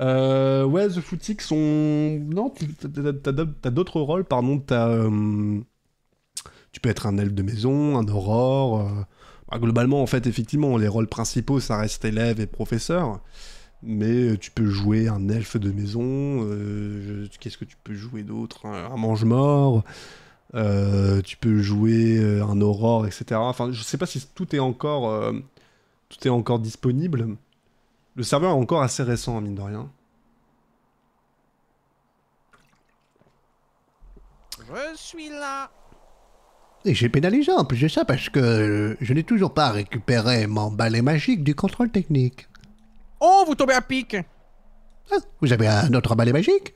Euh, ouais, The Footix, on... Non, t'as- d'autres rôles, pardon. T'as, euh, Tu peux être un elfe de maison, un aurore. euh, bah, globalement, en fait, effectivement, les rôles principaux, ça reste élève et professeur. Mais tu peux jouer un elfe de maison. Qu'est-ce que tu peux jouer d'autre? Un mange-mort. Euh, tu peux jouer euh, un aurore, etc. Enfin, je sais pas si tout est encore, euh, tout est encore disponible. Le serveur est encore assez récent, mine de rien. Je suis là. Et j'ai pénalisé en plus de ça parce que je n'ai toujours pas récupéré mon balai magique du contrôle technique. Oh, vous tombez à pic Ah, vous avez un autre balai magique?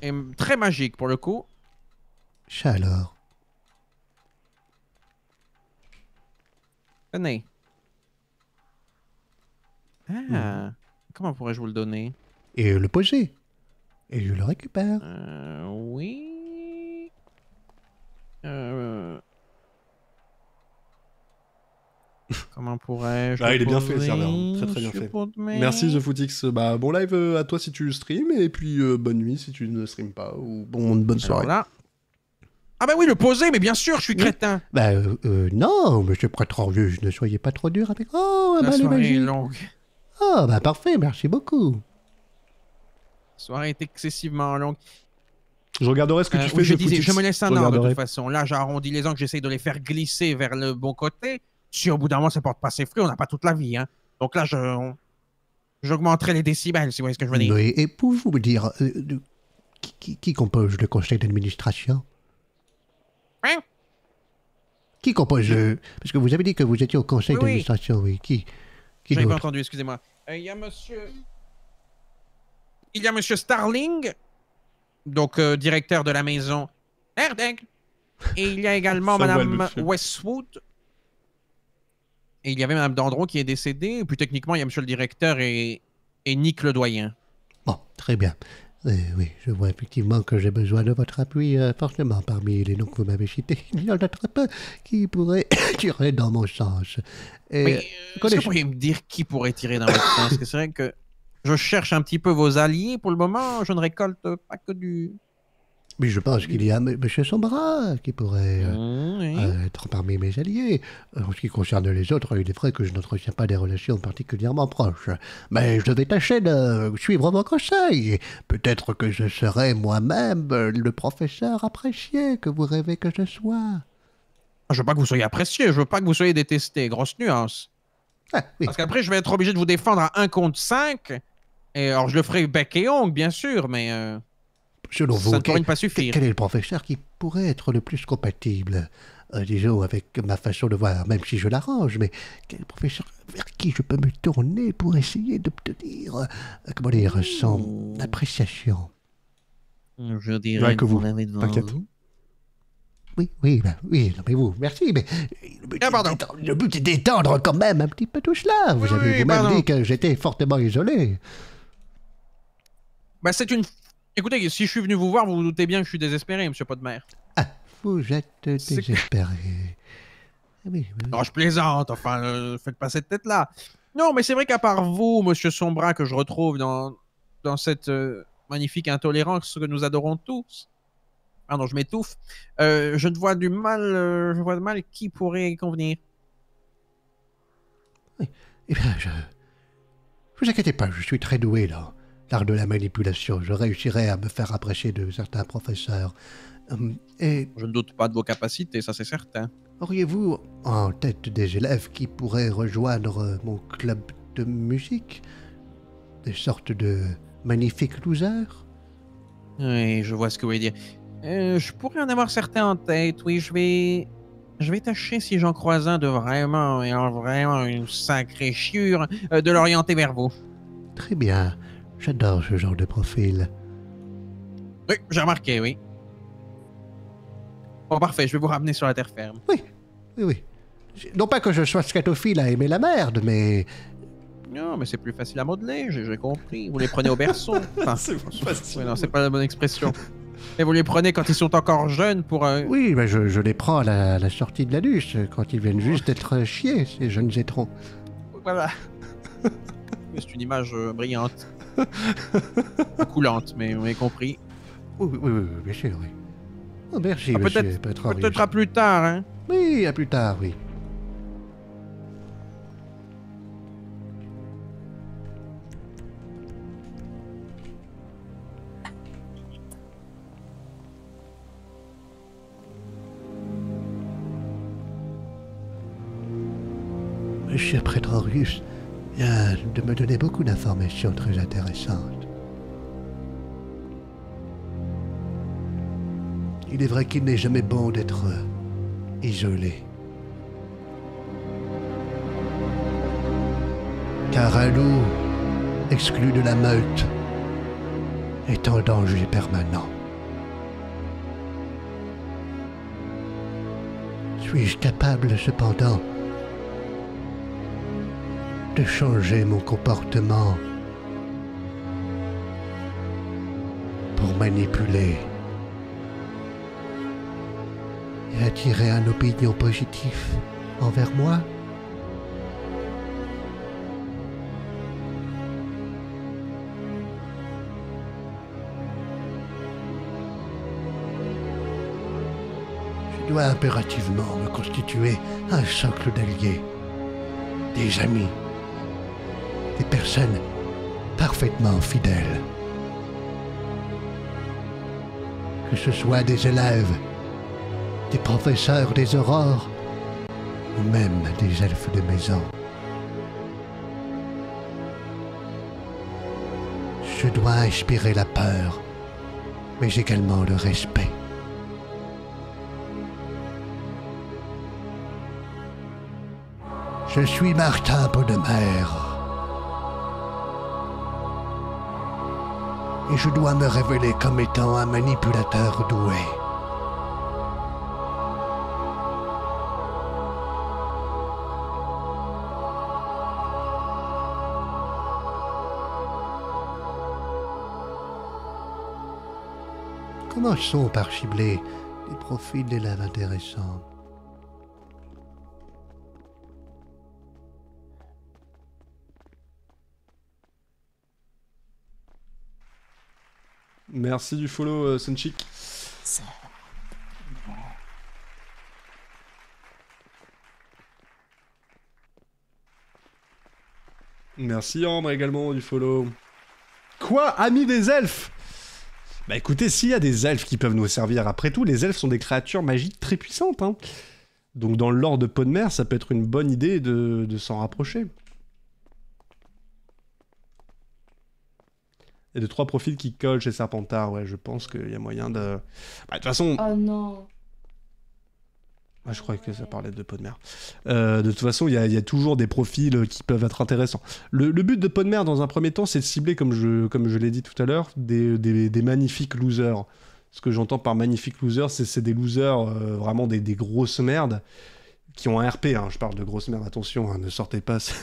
Et très magique pour le coup. Alors. Tenez. Ah, comment pourrais-je vous le donner? Et le poser. Et je le récupère. Euh, oui. Euh... Comment pourrais-je Ah, il est bien fait le serveur, très très bien fait. Merci The Footix. Bah, bon live euh, à toi si tu stream et puis euh, bonne nuit si tu ne stream pas ou bon, bonne soirée. Alors là. Ah bah oui, le poser, mais bien sûr, je suis crétin. Bah euh, euh, non, monsieur Prétorius, ne soyez pas trop dur avec... Oh, un La balai soirée est longue. Oh, bah parfait, merci beaucoup. La soirée est excessivement longue. Je regarderai ce que Euh, tu oui, fais je disais, je me laisse un an de toute façon. Là, j'arrondis les angles, j'essaye de les faire glisser vers le bon côté. Si au bout d'un moment ça porte pas ses fruits, on n'a pas toute la vie. Hein. Donc là, je j'augmenterai les décibels, si vous voyez ce que je veux dire. Oui, et pouvez-vous me dire euh, qui, qui- qui compose le conseil d'administration? Qui compose Parce que vous avez dit que vous étiez au conseil Oui, d'administration, oui. Qui, qui J'avais pas entendu, excusez-moi. Euh, Il y a monsieur. Il y a monsieur Starling, donc euh, directeur de la maison Erdeg. Et il y a également madame. Westwood. Et il y avait madame Dandron qui est décédée. Et puis techniquement, il y a monsieur le directeur et, et Nick le doyen. Bon, très bien. Oui, je vois effectivement que j'ai besoin de votre appui, euh, forcément, parmi les noms que vous m'avez cités. Il y en a très peu qui pourraient tirer dans mon sens. Et, Mais euh, est-ce que vous pourriez me dire qui pourrait tirer dans votre sens? Parce que c'est vrai que je cherche un petit peu vos alliés. Pour le moment, je ne récolte pas que du. Mais je pense qu'il y a M. Sombra qui pourrait euh, Mmh, oui. euh, être parmi mes alliés. En ce qui concerne les autres, il est vrai que je n'entretiens pas des relations particulièrement proches. Mais je vais tâcher de suivre vos conseils. Peut-être que je serai moi-même euh, le professeur apprécié que vous rêvez que je sois. Je veux pas que vous soyez apprécié, je veux pas que vous soyez détesté. Grosse nuance. Ah, Parce qu'après, je vais être obligé de vous défendre à un contre 5. Et alors, je le ferai bec et ongle, bien sûr, mais. euh, Selon Ça vous, quel, pas suffire. quel est le professeur qui pourrait être le plus compatible euh, disons, avec ma façon de voir, même si je l'arrange, mais quel professeur vers qui je peux me tourner pour essayer d'obtenir, euh, comment dire, son appréciation? Je dirais Ouais, que vous, vous l'avez devant t'inquiète. vous. Oui, oui, ben, oui, non mais vous, merci, mais le but, est d'étendre- le but est d'étendre quand même un petit peu tout cela. Vous Oui, avez oui, vous-même pardon. dit que j'étais fortement isolé. Bah, c'est une. Écoutez, si je suis venu vous voir, vous vous doutez bien que je suis désespéré, monsieur Podmer. Vous êtes désespéré. Ah oui, oui. Non, je plaisante, enfin, euh, faites pas cette tête-là. Non, mais c'est vrai qu'à part vous, monsieur Sombra, que je retrouve dans, dans cette euh, magnifique intolérance que nous adorons tous. Pardon, je m'étouffe. Euh, je ne vois du mal, euh, je vois de mal qui pourrait y convenir. Eh bien, je... Vous inquiétez pas, je suis très doué dans l'art de la manipulation. Je réussirai à me faire apprécier de certains professeurs. Hum, Et Je ne doute pas de vos capacités, ça c'est certain. auriez-vous en tête des élèves qui pourraient rejoindre euh, mon club de musique? Des sortes de magnifiques losers? Oui, je vois ce que vous voulez dire. Euh, je pourrais en avoir certains en tête, oui, je vais... Je vais tâcher si j'en croise un de vraiment, et en vraiment une sacrée chiure, euh, de l'orienter vers vous. Très bien. J'adore ce genre de profil. Oui, j'ai remarqué, oui. Bon, parfait, je vais vous ramener sur la terre ferme. Oui, oui. Non pas que je sois scatophile à aimer la merde, mais... Non, mais c'est plus facile à modeler, j'ai compris. Vous les prenez au berceau. Enfin, c'est facile. ouais, non, c'est pas la bonne expression. Et vous les prenez quand ils sont encore jeunes pour... euh, Oui, ben je, je les prends à la, la sortie de la douche, quand ils viennent juste d'être chiés, ces jeunes étrons. Voilà. Mais c'est une image euh, brillante. Coulante, mais vous m'avez compris. Oui, oui, oui, oui, bien sûr, oui. Oh, merci, Ah, monsieur peut-être peut-être à plus tard, hein. Oui, à plus tard, oui. Monsieur Pretorius de me donner beaucoup d'informations très intéressantes. Il est vrai qu'il n'est jamais bon d'être isolé. Car un loup, exclu de la meute, est en danger permanent. Suis-je capable cependant changer mon comportement pour manipuler et attirer un opinion positif envers moi. Je dois impérativement me constituer un socle d'alliés, des amis, des personnes parfaitement fidèles. Que ce soit des élèves, des professeurs des aurores, ou même des elfes de maison. Je dois inspirer la peur, mais également le respect. Je suis Martin Podemer. Et je dois me révéler comme étant un manipulateur doué. Commençons par cibler des profils d'élèves intéressants. Merci du follow, euh, Sunchik. Merci Ambre également du follow. Quoi Ami des elfes? Bah écoutez, s'il y a des elfes qui peuvent nous servir, après tout, les elfes sont des créatures magiques très puissantes. Hein. Donc dans le lore de Podmer, ça peut être une bonne idée de, de s'en rapprocher. Et de trois profils qui collent chez Serpentard, ouais, je pense qu'il y a moyen de... Bah, de toute façon... Oh non. Ah, je croyais que ça parlait de Podmer. Euh, de toute façon, il y, a- il y a toujours des profils euh, qui peuvent être intéressants. Le, le but de Podmer, dans un premier temps, c'est de cibler, comme je, comme je l'ai dit tout à l'heure, des, des- des magnifiques losers. Ce que j'entends par magnifiques losers, c'est c'est des losers, euh, vraiment des, des grosses merdes, qui ont un RP. hein. Je parle de grosses merdes, attention, hein, ne sortez pas ce-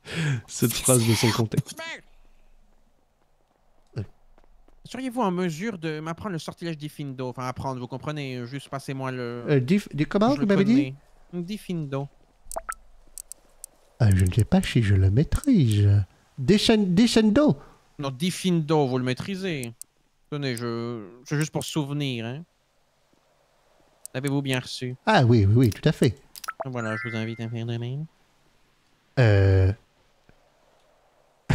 cette phrase de son contexte. Seriez-vous en mesure de m'apprendre le sortilège d'Ifindo? Enfin, apprendre, vous comprenez, euh, juste passez-moi le... Euh, dif- comment, Je vous m'avez dit? Diffindo. Ah, Je ne sais pas si je le maîtrise. Descend- Descendo Non, Diffindo, vous le maîtrisez. Tenez, je... c'est juste pour souvenir, hein. L'avez-vous bien reçu? Ah oui, oui, oui, tout à fait. Voilà, je vous invite à faire de même. Euh... Ah,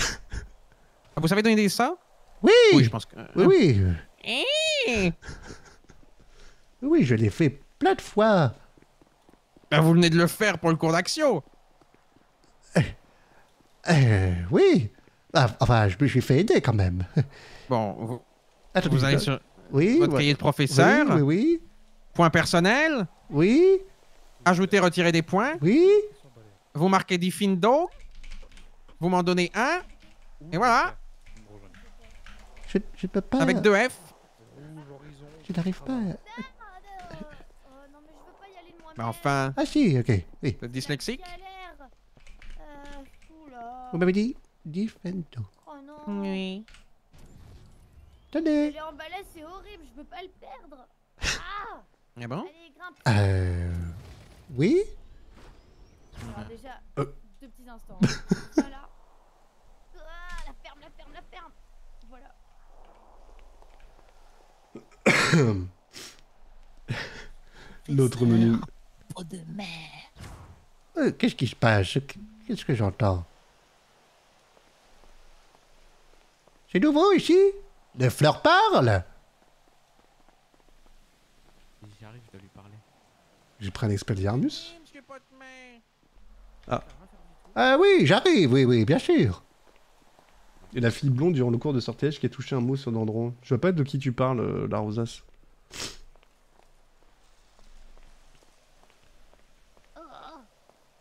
Vous savez donner ça Oui Oui, je pense que... Oui, oui. Eh Oui, je l'ai fait plein de fois. Ben, vous venez de le faire pour le cours d'action Euh, oui. Ah, enfin, je me suis fait aider quand même. Bon, vous, vous allez euh, sur Oui. votre cahier de professeur. Oui, oui, oui. Point personnel. Oui. Ajouter, retirer des points. Oui. Vous marquez Diffindo. Vous m'en donnez un. Et voilà. Je, je peux pas. Avec deux F. Je n'arrive pas. à- Mais enfin. Ah si, ok. Oui. Dyslexique? Vous m'avez dit Diffendo. Oh non. Oui. Tenez. Il est emballé, c'est horrible, je peux pas le perdre. Ah Ah bon? Allez, grimpe. Euh. Oui. Alors déjà, Euh. deux petits instants. voilà. Ah, la ferme, la ferme, la ferme. Voilà. L'autre menu. Peau de mer. Euh, Qu'est-ce qui se passe? Qu'est-ce que j'entends? C'est nouveau ici? Les fleurs parlent? J'y arrive, je dois lui parler. J'ai pris un Expelliarmus. Ah. Ah oui, j'arrive, oui, oui, bien sûr. Et la fille blonde durant le cours de sortilège qui a touché un mot sur Dandron. Je vois pas de qui tu parles, euh, la rosace.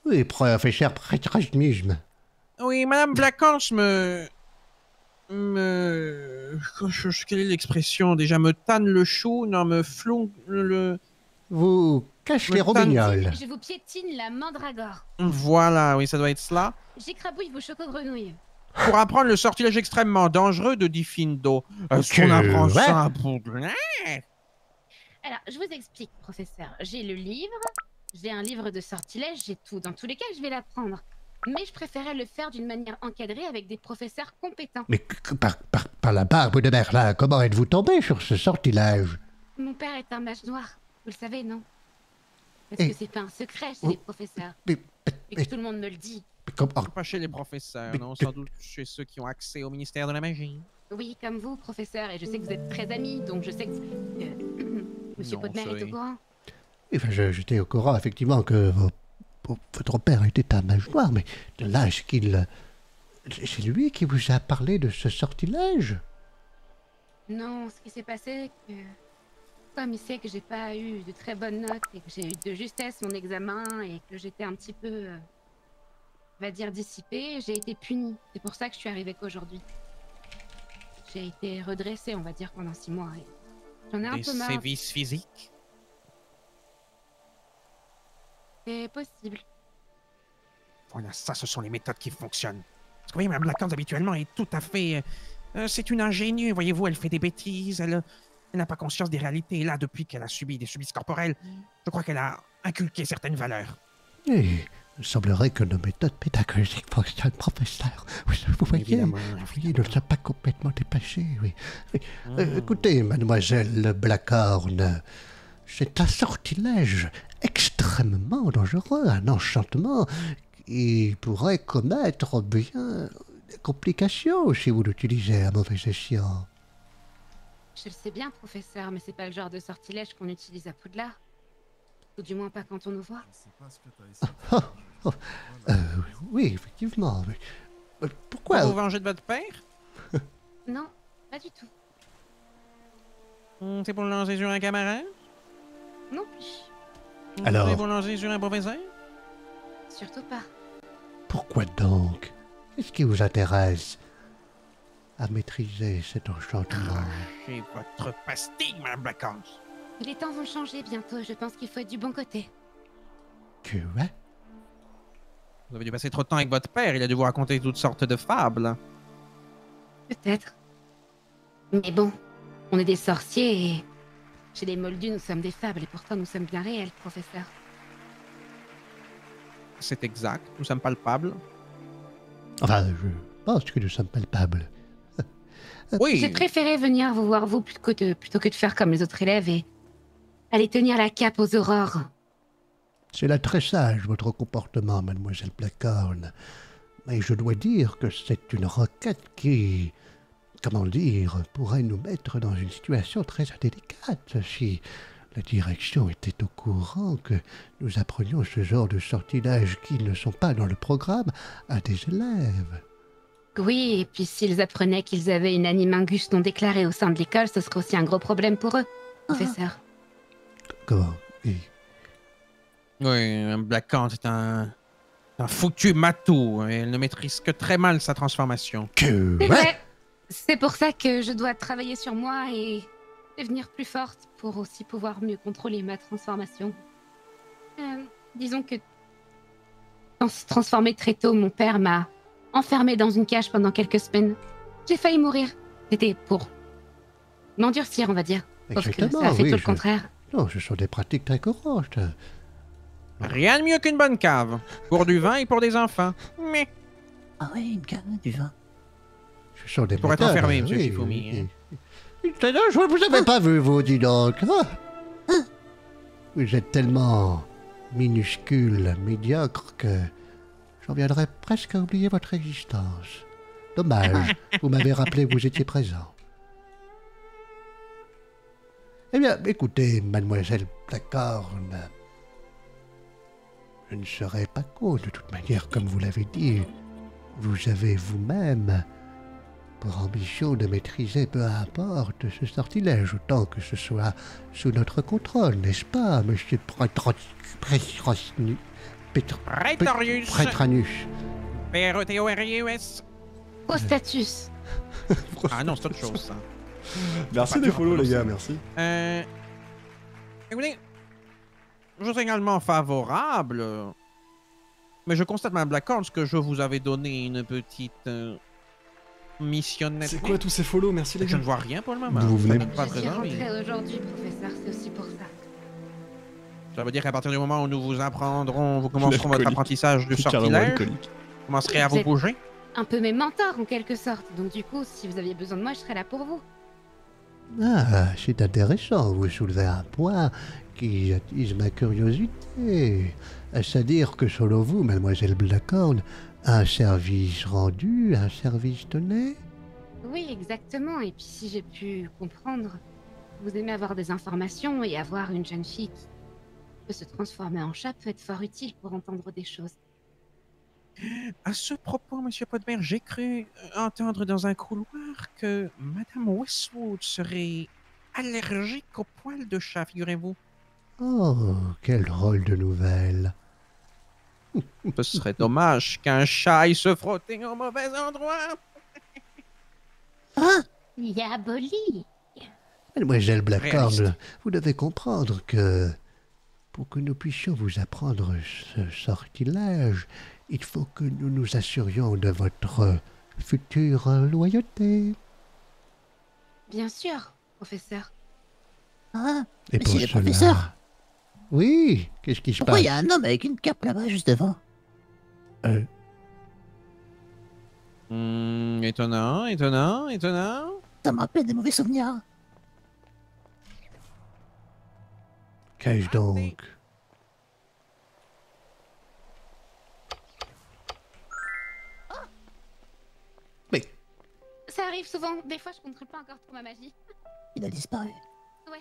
Oui, professeur prétrasmisme. Oui, Madame Blackance me. me. Quelle est l'expression? Déjà Me tanne le chou Non, me flonque le. Vous cache les robignoles. Je vous piétine la mandragore. Voilà, oui, ça doit être cela. J'écrabouille vos chocos-grenouilles. Pour apprendre le sortilège extrêmement dangereux de Diffindo. Est-ce Ok, qu'on apprend ouais. ça pour. Alors, je vous explique, professeur. J'ai le livre, j'ai un livre de sortilège, j'ai tout. Dans tous les cas, je vais l'apprendre. Mais je préférais le faire d'une manière encadrée avec des professeurs compétents. Mais par, par, par la barbe de Merlin, comment êtes-vous tombé sur ce sortilège? Mon père est un mage noir, vous le savez, non? Parce Et- que c'est pas un secret chez Oh, les professeurs. mais- Et que tout le monde me le dit. Pas chez les professeurs, Mais non, que- sans doute chez ceux qui ont accès au ministère de la magie. Oui, comme vous, professeur, et je sais que vous êtes très amis, donc je sais que... euh, Monsieur Non, Podmer est au courant. Enfin, j'étais au courant, effectivement, que vo- vo- votre père était un mage noir, mais de là, est-ce qu'il... C'est lui qui vous a parlé de ce sortilège? Non, ce qui s'est passé, que comme il sait que j'ai pas eu de très bonnes notes et que j'ai eu de justesse mon examen et que j'étais un petit peu, euh, va dire, dissipée, j'ai été punie. C'est pour ça que je suis arrivée qu'aujourd'hui. J'ai été redressée, on va dire, pendant six mois. et J'en ai un Des peu marre. sévices physiques? C'est possible. Voilà, ça, ce sont les méthodes qui fonctionnent. Parce que, vous voyez, Mme Lacan, habituellement, est tout à fait... euh, euh, c'est une ingénue, voyez-vous, elle fait des bêtises, elle, elle n'a pas conscience des réalités. Et là, depuis qu'elle a subi des subices corporels, je crois qu'elle a inculqué certaines valeurs. Et il semblerait que nos méthodes pédagogiques fonctionnent, professeur. Vous, vous voyez, vous voyez, nous ne sommes pas complètement dépassés, oui. Oui. Euh, Mhm. écoutez, mademoiselle Blackhorn, c'est un sortilège extrêmement dangereux, un enchantement qui pourrait commettre bien des complications si vous l'utilisez à mauvais escient. Je le sais bien, professeur, mais c'est pas le genre de sortilège qu'on utilise à Poudlard. Ou du moins pas quand on nous voit. Oh, oh, euh, oui, effectivement. mais, euh, pourquoi Pour vous venger de votre père? Non, pas du tout. Hmm, C'est pour le lancer sur un camarade? Non plus. Hmm, Alors C'est pour le lancer sur un professeur? Surtout pas. Pourquoi donc? Qu'est-ce qui vous intéresse à maîtriser cet enchantement? J'ai votre pastille, Mme Blackhouse. Les temps vont changer bientôt, je pense qu'il faut être du bon côté. Que ouais? Vous avez dû passer trop de temps avec votre père, il a dû vous raconter toutes sortes de fables. Peut-être. Mais bon, on est des sorciers et chez les Moldus, nous sommes des fables et pourtant nous sommes bien réels, professeur. C'est exact, nous sommes palpables. Enfin, je pense que nous sommes palpables. J'ai préféré venir vous voir vous plutôt que, de, plutôt que de faire comme les autres élèves et aller tenir la cape aux aurores. C'est là très sage, votre comportement, mademoiselle Blackhorn. Mais je dois dire que c'est une requête qui, comment dire, pourrait nous mettre dans une situation très indélicate si la direction était au courant que nous apprenions ce genre de sortilèges qui ne sont pas dans le programme à des élèves. Oui, et puis s'ils apprenaient qu'ils avaient une animingus non déclarée au sein de l'école, ce serait aussi un gros problème pour eux, professeur. Comment? Et Oui, un Black Count est un, un foutu matou. et Elle ne maîtrise que très mal sa transformation. Que C'est vrai. C'est pour ça que je dois travailler sur moi et devenir plus forte pour aussi pouvoir mieux contrôler ma transformation. Euh, disons que en se transformer très tôt, mon père m'a enfermé dans une cage pendant quelques semaines. J'ai failli mourir. C'était pour m'endurcir, on va dire. Sauf que Exactement, ça a fait oui, tout le je- contraire. Non, ce sont des pratiques très courantes. Rien de mieux qu'une bonne cave. Pour du vin et pour des enfants. Mais. Ah oui, une cave, du vin. Ce sont des Pour être enfermé, monsieur oui, Shifumi, oui, oui. Putain, non, Je ne vous avais pas vu, vous, dis donc. Ah. Vous êtes tellement minuscule, médiocre, que j'en viendrais presque à oublier votre existence. Dommage, vous m'avez rappelé que vous étiez présent. Eh bien, écoutez, mademoiselle Blackcorn, je ne serai pas con de toute manière, comme vous l'avez dit. Vous avez vous-même pour ambition de maîtriser peu importe ce sortilège, autant que ce soit sous notre contrôle, n'est-ce pas, monsieur. Prétranus P-R-E-T-O-R-I-U-S. Prostatus. Ah non, c'est autre chose, ça. Merci des follow, les gars, merci. Euh. Écoutez, je suis également favorable. Mais je constate, Madame Blackhorn, que je vous avais donné une petite euh, missionnette. C'est quoi tous ces follow Merci les Je gars. ne vois rien pour le moment. Vous venez pas Je très suis aujourd'hui, professeur, c'est aussi pour ça. Ça veut dire qu'à partir du moment où nous vous apprendrons, vous commencerez votre apprentissage du sortilège, vous commencerez à Vous bouger. Un peu mes mentors en quelque sorte. Donc du coup, si vous aviez besoin de moi, je serais là pour vous. Ah, c'est intéressant, vous soulevez un point qui attise ma curiosité. C'est-à-dire que selon vous, mademoiselle Blackhorn, un service rendu, un service donné? Oui, exactement. Et puis si j'ai pu comprendre, vous aimez avoir des informations et avoir une jeune fille qui peut se transformer en chat peut être fort utile pour entendre des choses. À ce propos, Monsieur Podmer, j'ai cru euh, entendre dans un couloir que Madame Westwood serait allergique aux poils de chat, figurez-vous. Oh, quel drôle de nouvelle. Ce serait dommage qu'un chat aille se frotter au mauvais endroit. Ah Diabolique Mademoiselle Blackhorn, Réaliste. vous devez comprendre que pour que nous puissions vous apprendre ce sortilège, il faut que nous nous assurions de votre future loyauté. Bien sûr, professeur. Ah, Et Monsieur pour le cela- professeur Oui, qu'est-ce qui se Pourquoi passe il y a un homme avec une cape là-bas juste devant Euh, Hmm, étonnant, étonnant, étonnant. Ça me rappelle des mauvais souvenirs. Qu'ai-je donc Ça arrive souvent. Des fois, je contrôle pas encore trop ma magie. Il a disparu. Ouais.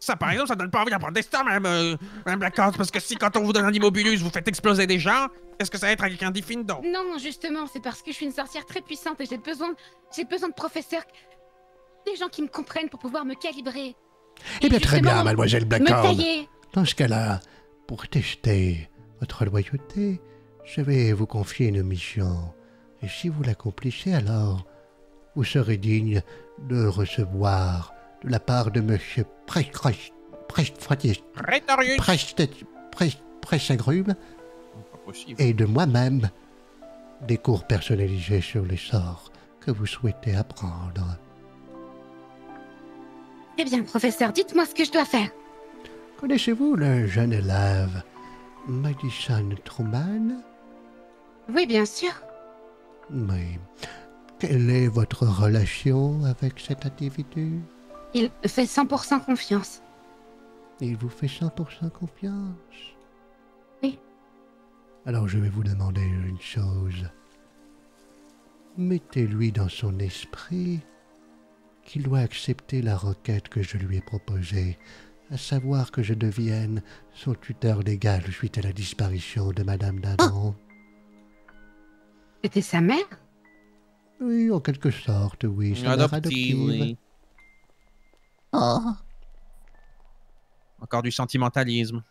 Ça, par exemple, ça donne pas envie d'apprendre des stars, Madame, euh, Madame Blackhorn, parce que si, quand on vous donne un immobulus, vous faites exploser des gens, est-ce que ça va être avec un diffindo Non, justement, c'est parce que je suis une sorcière très puissante et j'ai besoin, j'ai besoin de professeurs, des gens qui me comprennent pour pouvoir me calibrer. Eh bien, très bien, mademoiselle tailler. Dans ce cas-là, pour tester votre loyauté, je vais vous confier une mission. Et si vous l'accomplissez, alors vous serez digne de recevoir de la part de Monsieur Pressagrume et de moi-même des cours personnalisés sur les sorts que vous souhaitez apprendre. Eh bien, professeur, dites-moi ce que je dois faire. Connaissez-vous le jeune élève Madison Truman? Oui, bien sûr. Oui. Quelle est votre relation avec cet individu? Il fait 100% confiance. Il vous fait 100% confiance Oui. Alors je vais vous demander une chose. Mettez-lui dans son esprit qu'il doit accepter la requête que je lui ai proposée à savoir que je devienne son tuteur légal suite à la disparition de Madame Dindon. C'était sa mère? Oui, en quelque sorte, oui. sa mère Adoptive, oui. Oh. Encore du sentimentalisme.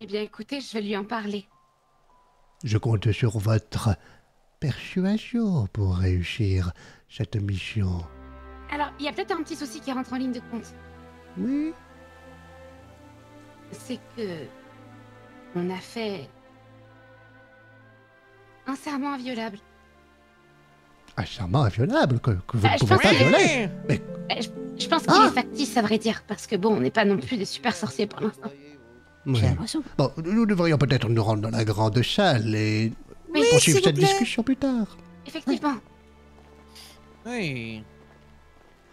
Eh bien, écoutez, je vais lui en parler. Je compte sur votre persuasion pour réussir cette mission. Alors, il y a peut-être un petit souci qui rentre en ligne de compte. Oui. C'est que. On a fait. Un serment inviolable. Un serment inviolable que, que vous Ah, ne je pouvez pense pas que- violer. Mais Eh, Je, je pense qu'il est factice, à vrai dire, parce que bon, on n'est pas non plus des super sorciers pour l'instant. Oui. Bon, nous devrions peut-être nous rendre dans la grande salle et Oui, poursuivre cette plaît. discussion plus tard. Effectivement. Oui.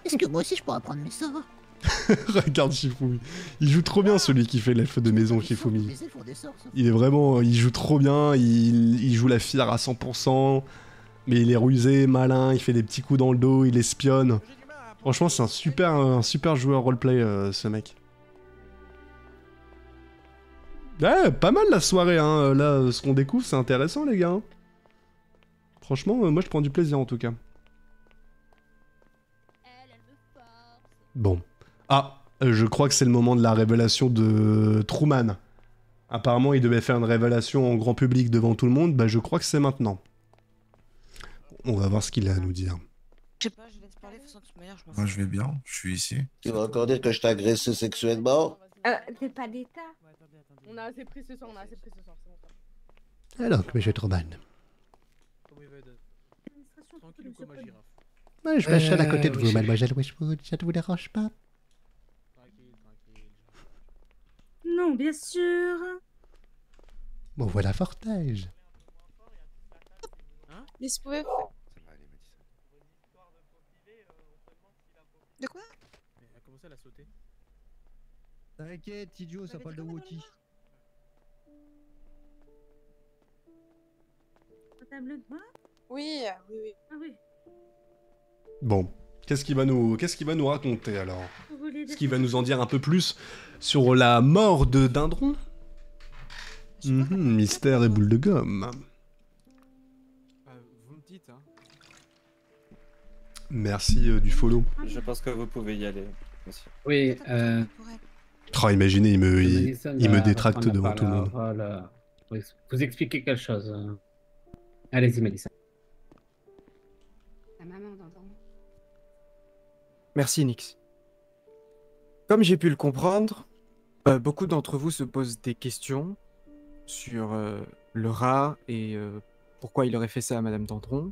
Est-ce que moi aussi je pourrais prendre mes sorts Regarde Shifumi. Il joue trop bien celui qui fait l'elfe de maison, Shifumi. Il est vraiment. Il joue trop bien, il, il joue la fière à 100%, mais il est rusé, malin, il fait des petits coups dans le dos, il espionne. Franchement, c'est un super, super joueur roleplay, euh, ce mec. Ouais, pas mal la soirée, hein. Là, euh, ce qu'on découvre, c'est intéressant, les gars. hein. Franchement, euh, moi, je prends du plaisir en tout cas. Bon. Ah, je crois que c'est le moment de la révélation de Truman. Apparemment, il devait faire une révélation en grand public devant tout le monde. Bah, je crois que c'est maintenant. On va voir ce qu'il a à nous dire. Je sais pas, je laisse parler, de toute façon, manière, je m'en Moi, je vais bien, je suis ici. Tu vas encore dire que je t'ai agressé sexuellement? Euh, t'es pas d'État. On a assez pris ce soir, on a assez pris ce soir. c'est bon. Alors, monsieur Truman. Tranquille girafe. Ouais, je m'installe à côté de Euh, vous, mademoiselle Westwood. Ça ne vous dérange pas? Non, bien sûr. Bon, voilà Fortège. Mais si vous pouvez. De quoi? Elle a commencé à la sauter. T'inquiète, idiot, ça parle de doigt Oui, euh, oui, oui. Ah oui. Bon, qu'est-ce qu'il va nous, qu'est-ce qu'il va nous raconter alors? Est-ce qu'il va nous en dire un peu plus sur la mort de Dindron? Mhm, Mystère et boule de gomme. Merci euh, du follow. Je pense que vous pouvez y aller, monsieur. Oui, euh, Oh, imaginez, il me, il, Madison il me va détracte devant tout le monde. parole, euh, Vous expliquer quelque chose. euh. Allez-y, Mélissa. La maman d'Andron. Merci, Nix. Comme j'ai pu le comprendre, euh, beaucoup d'entre vous se posent des questions sur euh, le rat et euh, pourquoi il aurait fait ça à Madame Dendron.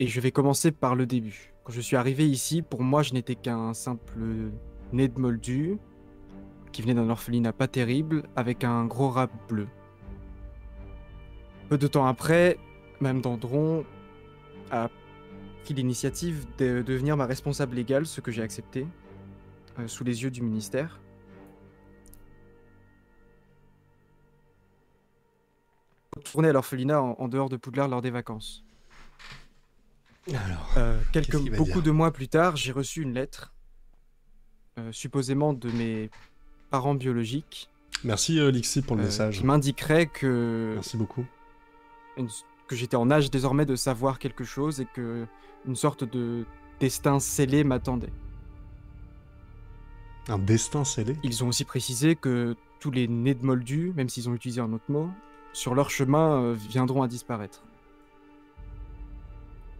Et je vais commencer par le début. Quand je suis arrivé ici, pour moi, je n'étais qu'un simple nez de moldu qui venait d'un orphelinat pas terrible avec un gros rat bleu. Peu de temps après, Madame Dendron a pris l'initiative de devenir ma responsable légale, ce que j'ai accepté, euh, sous les yeux du ministère. Retourner à l'orphelinat en dehors de Poudlard lors des vacances. Alors, Euh, quelques, beaucoup de mois plus tard, j'ai reçu une lettre, euh, supposément de mes parents biologiques, Merci euh, Lixi pour le message. qui m'indiquerait que Merci beaucoup. une- que j'étais en âge désormais de savoir quelque chose et que une sorte de destin scellé m'attendait. Un destin scellé? Ils ont aussi précisé que tous les nés de moldus, même s'ils ont utilisé un autre mot, sur leur chemin viendront à disparaître.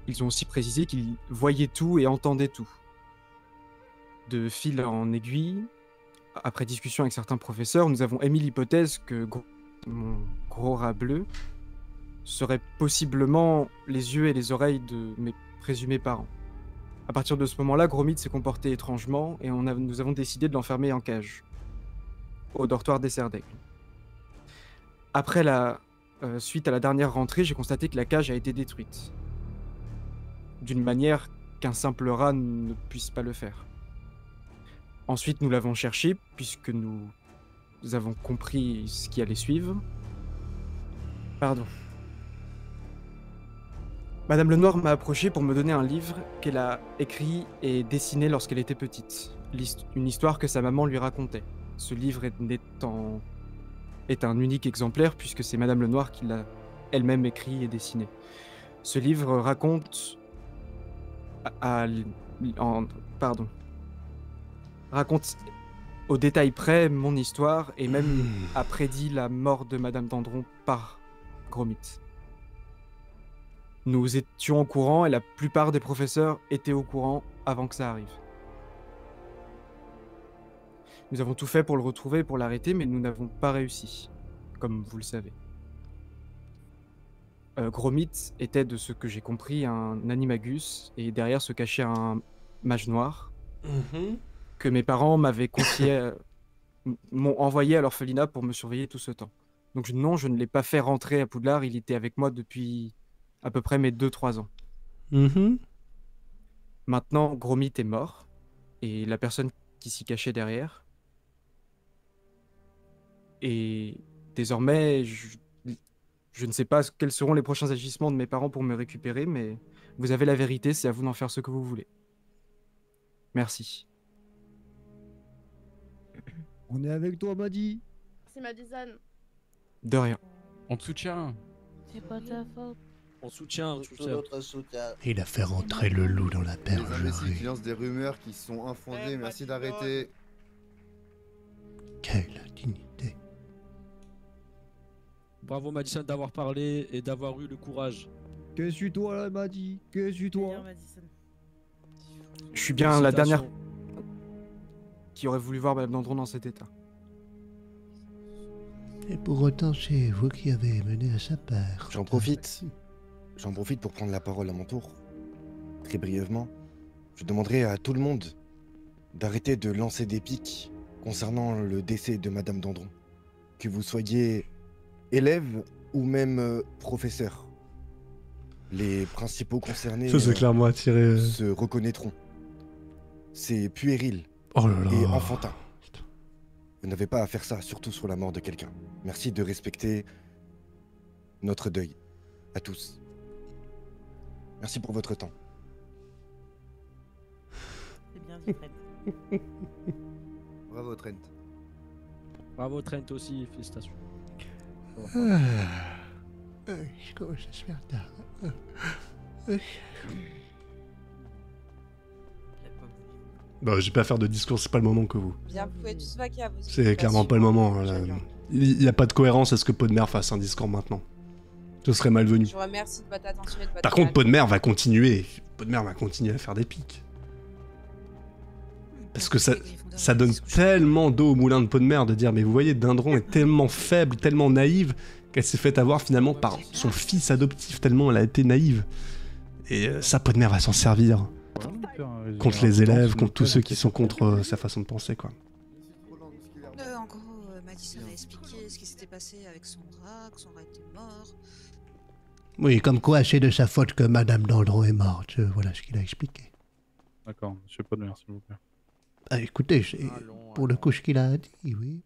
Ils ont aussi précisé qu'ils voyaient tout et entendaient tout. De fil en aiguille, après discussion avec certains professeurs, nous avons émis l'hypothèse que mon gros rat bleu serait possiblement les yeux et les oreilles de mes présumés parents. À partir de ce moment-là, Gromit s'est comporté étrangement et on nous avons décidé de l'enfermer en cage, au dortoir des Serres d'Aigle. Après la euh, suite à la dernière rentrée, j'ai constaté que la cage a été détruite. D'une manière qu'un simple rat ne puisse pas le faire. Ensuite, nous l'avons cherché, puisque nous, avons compris ce qui allait suivre. Pardon. Madame Lenoir m'a approché pour me donner un livre qu'elle a écrit et dessiné lorsqu'elle était petite. une histoire que sa maman lui racontait. Ce livre est, en- est un unique exemplaire puisque c'est Madame Lenoir qui l'a elle-même écrit et dessiné. Ce livre raconte à, à l- en- pardon raconte au détail près mon histoire et même a prédit la mort de Madame Dandron par Gromit. Nous étions au courant et la plupart des professeurs étaient au courant avant que ça arrive. Nous avons tout fait pour le retrouver et pour l'arrêter, mais nous n'avons pas réussi, comme vous le savez. Euh, Gromit était, de ce que j'ai compris, un animagus, et derrière se cachait un mage noir, Mhm. que mes parents m'avaient confié, euh, m'ont envoyé à l'orphelinat pour me surveiller tout ce temps. Donc non, je ne l'ai pas fait rentrer à Poudlard, il était avec moi depuis à peu près mes 2-3 ans. Mhm. Maintenant, Gromit est mort, et la personne qui s'y cachait derrière. Et désormais, je, je ne sais pas quels seront les prochains agissements de mes parents pour me récupérer, mais vous avez la vérité, c'est à vous d'en faire ce que vous voulez. Merci. On est avec toi, Madi. C'est Madison. De rien. On te soutient. C'est pas ta faute. On soutient, on soutient. Notre soutien. Il a fait rentrer le loup dans la bergerie. des rumeurs qui sont infondées, merci d'arrêter. Quelle Bravo Madison d'avoir parlé et d'avoir eu le courage. Que suis-toi là, Madi Que suis-toi Je suis bien la dernière qui aurait voulu voir Madame Dandron dans cet état. Et pour autant, c'est vous qui avez mené à sa part. J'en profite. J'en profite pour prendre la parole à mon tour. Très brièvement, je demanderai à tout le monde d'arrêter de lancer des pics concernant le décès de Madame Dandron. Que vous soyez élève ou même euh, professeur. Les principaux concernés Ça, euh, clairement attiré, se reconnaîtront. C'est puéril Oh là là. et enfantin. Vous n'avez pas à faire ça, surtout sur la mort de quelqu'un. Merci de respecter notre deuil. À tous. Merci pour votre temps. C'est bien dit, Fred. Bravo, Trent. Bravo Trent aussi, félicitations. Je commence à se faire tard. Euh, euh. Bah, je vais pas faire de discours, c'est pas le moment que vous. Bien, vous pouvez tous vaquer à vos C'est clairement pas le moment. hein, là. Il n'y a pas de cohérence à ce que Podmer fasse un discours maintenant. Ce serait malvenu. Je vous remercie de votre attention et de votre Par contre. Podmer va continuer. Podmer va continuer à faire des pics. Parce que ça, ça donne tellement d'eau au moulin de Podmer de dire Mais vous voyez, Dindron est tellement faible, tellement naïve, qu'elle s'est fait avoir finalement par son fils adoptif, tellement elle a été naïve. Et euh, ça, Podmer va s'en servir. Contre les élèves, contre tous ceux qui sont contre euh, sa façon de penser, quoi. Euh, en gros, euh, Madison a expliqué ce qui s'était passé avec Sandra, que Sandra était mort. Oui, comme quoi c'est de sa faute que Madame Dandron est morte. Voilà ce qu'il a expliqué. D'accord, monsieur Podmer, s'il vous plaît. Ah, écoutez, c'est pour le coup ce qu'il a dit, oui.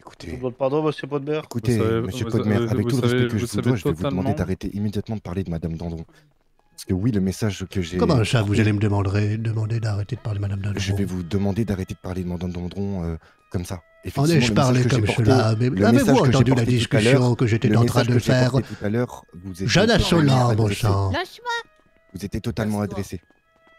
Écoutez, Je vous demande pardon, monsieur Podmer. écoutez, savez- monsieur Podmer, avec tout le savez- respect que je vous vous dois, je vais vous demander d'arrêter immédiatement de parler de Madame Dandron. Parce que oui, le message que j'ai. Comment ça, vous porté- allez me demander, demander d'arrêter de parler de Madame Dandron Je vais vous demander d'arrêter de parler de Madame Dandron euh, comme ça. Attendez, je parlais comme j'ai cela, porté- mais le avez-vous message que j'ai entendu la porté à discussion que j'étais en train de faire? porté tout à l'heure, vous étiez Jeanne totalement Assola, bon sang. Vous étiez totalement adressé.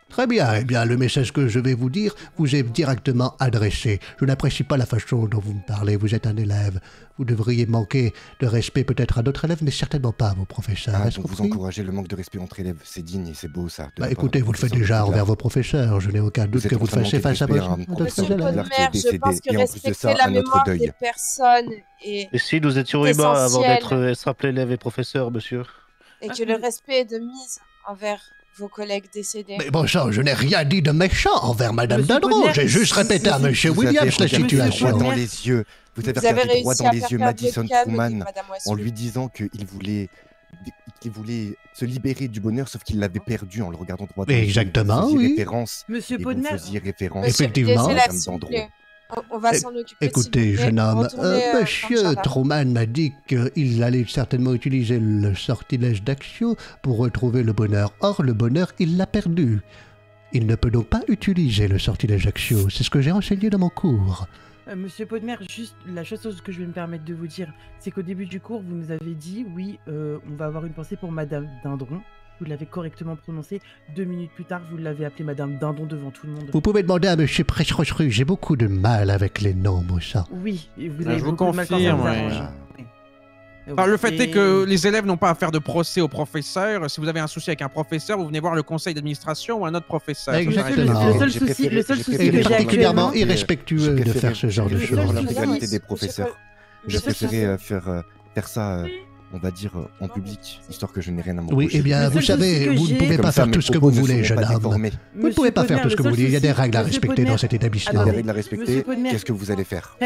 Très bien, eh bien, le message que je vais vous dire vous est directement adressé. Je n'apprécie pas la façon dont vous me parlez, vous êtes un élève. Vous devriez manquer de respect peut-être à d'autres élèves, mais certainement pas à vos professeurs. Ah, Est-ce donc vous encouragez le manque de respect entre élèves. C'est digne et c'est beau ça. Bah écoutez, vous le faites professeur déjà envers vos professeurs, je n'ai aucun doute que vous le fassiez face à vos professeur élèves. Est je pense que respecter la mémoire des personnes et, Et si nous étions humains avant d'être euh, être appelés élèves et professeurs, monsieur? Et que le respect est de mise envers vos collègues décédés. Mais bon sang, je n'ai rien dit de méchant envers Madame Podmer, j'ai juste répété à Monsieur Vous avez Williams la situation. dans les yeux. Vous avez Vous avez regardé droit dans les yeux Madison Truman Madame en lui disant qu'il voulait qu'il voulait se libérer du bonheur, sauf qu'il l'avait perdu en le regardant droit dans les yeux. Exactement, oui. référence. Monsieur faisiez référence. Monsieur, Effectivement. On, on va s'en occuper. Écoutez, jeune homme, euh, euh, Monsieur. Truman m'a dit qu'il allait certainement utiliser le sortilège d'Axio pour retrouver le bonheur. Or, le bonheur, il l'a perdu. Il ne peut donc pas utiliser le sortilège Axio. C'est ce que j'ai enseigné dans mon cours. Euh, Monsieur Podmer, juste la chose que je vais me permettre de vous dire, c'est qu'au début du cours, vous nous avez dit, oui, euh, on va avoir une pensée pour Madame Dindron. Vous l'avez correctement prononcé. Deux minutes plus tard, vous l'avez appelée Madame Dindon devant tout le monde. Vous pouvez demander à Monsieur Prêche-Rocheru. J'ai beaucoup de mal avec les noms, ça. Oui, et vous Ah, avez je vous beaucoup de mal quand ça confirme, vous ouais. arrange. Enfin, le fait Et- est que les élèves n'ont pas à faire de procès au professeur. Si vous avez un souci avec un professeur, vous venez voir le conseil d'administration ou un autre professeur. Exactement. Le seul souci, le seul souci Il que est j'ai particulièrement actuellement, irrespectueux de faire ce genre de choses. l'intégralité des professeurs. Je Monsieur préférais euh, faire, euh, faire ça, euh, on va dire, euh, en public, histoire que je n'ai rien à m'en Oui, eh bien, vous savez, vous ne pouvez pas faire tout ce que vous voulez, jeune homme. Vous ne pouvez pas faire tout ce que vous voulez. Il y a des règles à respecter dans cet établissement. Il y a des règles à respecter. Qu'est-ce que vous allez faire?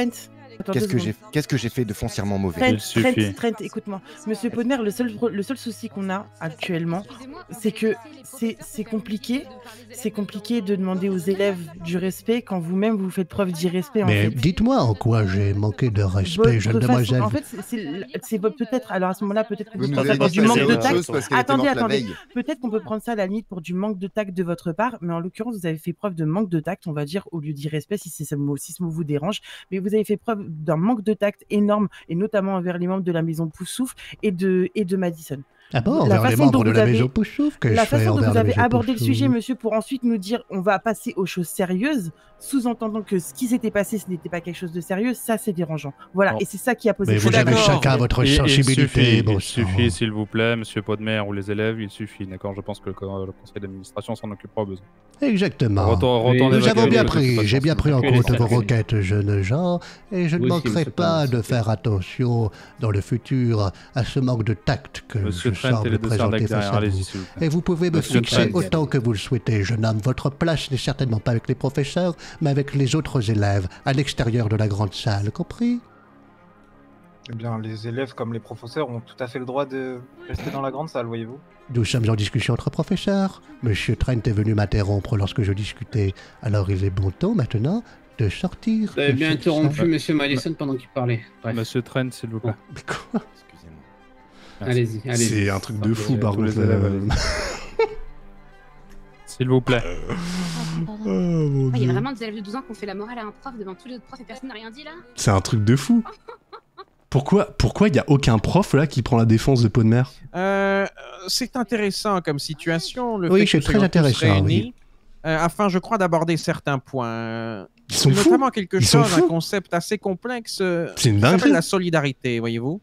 Qu'est-ce que j'ai secondes. qu'est-ce que j'ai fait de foncièrement mauvais Trent, Trent, Trent, écoute-moi. Monsieur Podmer, le seul, le seul souci qu'on a actuellement, c'est que c'est c'est compliqué. C'est compliqué de demander aux élèves du respect quand vous-même vous faites preuve d'irrespect. Mais dites-moi en quoi j'ai manqué de respect, jeune demoiselle. En fait, c'est- peut-être. Alors à ce moment-là, peut-être que Vous pensez du de manque de tact. Attendez, attendez. Peut-être qu'on peut prendre ça à la limite pour du manque de tact de votre part, mais en l'occurrence, vous avez fait preuve de manque de tact, on va dire, au lieu d'irrespect, si c'est ce mot, si ce mot vous dérange. Mais vous avez fait preuve d'un manque de tact énorme, et notamment envers les membres de la maison Poussouf et de et de Madison. Ah bon, La façon membres dont de vous la avez- que La façon dont vous avez abordé le sujet, monsieur, pour ensuite nous dire on va passer aux choses sérieuses, sous-entendant que ce qui s'était passé, ce n'était pas quelque chose de sérieux, ça c'est dérangeant. Voilà, Bon. et c'est ça qui a posé Mais vous avez chacun votre Il- il sensibilité, suffit, bon il suffit, s'il vous plaît, monsieur Podmer ou les élèves, il suffit, d'accord? Je pense que le, co- le conseil d'administration s'en occupera au besoin. Exactement. Nous avons bien pris, j'ai bien pris en compte vos requêtes, jeunes gens, et je ne manquerai pas de faire attention dans le futur à ce manque de tact que je Et présenter derrière, allez-y, vous. s'il vous plaît. Et vous pouvez me Monsieur fixer Trent. autant que vous le souhaitez, jeune homme. Votre place n'est certainement pas avec les professeurs, mais avec les autres élèves, à l'extérieur de la grande salle, compris? Eh bien, les élèves comme les professeurs ont tout à fait le droit de rester dans la grande salle, voyez-vous. Nous sommes en discussion entre professeurs. Monsieur Trent est venu m'interrompre lorsque je discutais, alors il est bon temps maintenant de sortir. Vous avez bien interrompu. Monsieur Madison pendant qu'il parlait. Bref. Monsieur Trent, s'il vous plaît. Allez-y, allez-y. C'est un truc de fou, par contre. S'il vous plaît. Oh, mon Ah, Il y Dieu. a vraiment des élèves de 12 ans qui ont fait la morale à un prof devant tous les autres profs et personne n'a rien dit là C'est un truc de fou. Pourquoi pourquoi il y a aucun prof là qui prend la défense de Podmer? Euh, c'est intéressant comme situation. Le Oui, fait très intéressant, réunis, oui. euh, afin, je crois, d'aborder certains points. Ils sont fous. Notamment quelque Ils sont chose, un fous. concept assez complexe. euh, C'est une dinguerie. la solidarité, voyez-vous.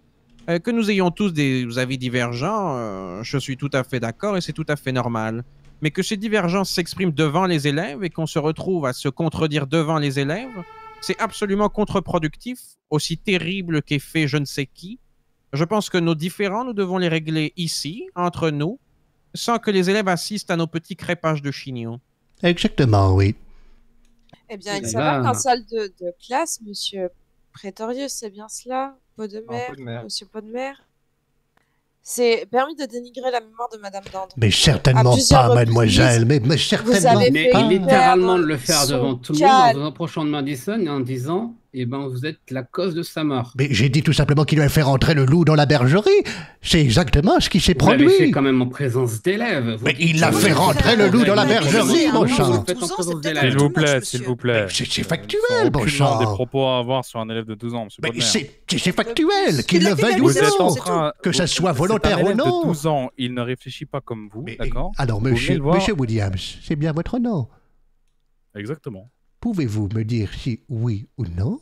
Euh, que nous ayons tous des avis divergents, euh, je suis tout à fait d'accord et c'est tout à fait normal. Mais que ces divergences s'expriment devant les élèves et qu'on se retrouve à se contredire devant les élèves, c'est absolument contre-productif, aussi terrible qu'est fait je ne sais qui. Je pense que nos différends, nous devons les régler ici, entre nous, sans que les élèves assistent à nos petits crépages de chignons. Exactement, oui. Eh bien, il Eh s'avère ben. qu'en salle de, de classe, monsieur Prétorius, c'est bien cela? Podemer, Podmer. monsieur Podmer C'est permis de dénigrer la mémoire de madame Dandre. Mais certainement pas, mademoiselle, mais, mais certainement avez Mais littéralement de le faire devant tout le monde en approchant de Madison et en disant Eh ben, vous êtes la cause de sa mort. Mais j'ai dit tout simplement qu'il avait fait rentrer le loup dans la bergerie. C'est exactement ce qui s'est Vous produit. fait quand même en présence d'élèves. Vous Mais il a que- fait rentrer le loup dans la bergerie, mon Vous sang. S'il vous plaît, s'il vous plaît. C'est Ce factuel, bon aucunement des sang. propos à avoir sur un élève de 12 ans, monsieur Mais c'est factuel, qu'il le veuille ou Vous non, que ça vous- soit volontaire un ou élève non. de 12 ans, il ne réfléchit pas comme vous, d'accord Alors, Vous monsieur Williams, c'est bien votre nom. Exactement. Pouvez-vous me dire si oui ou non,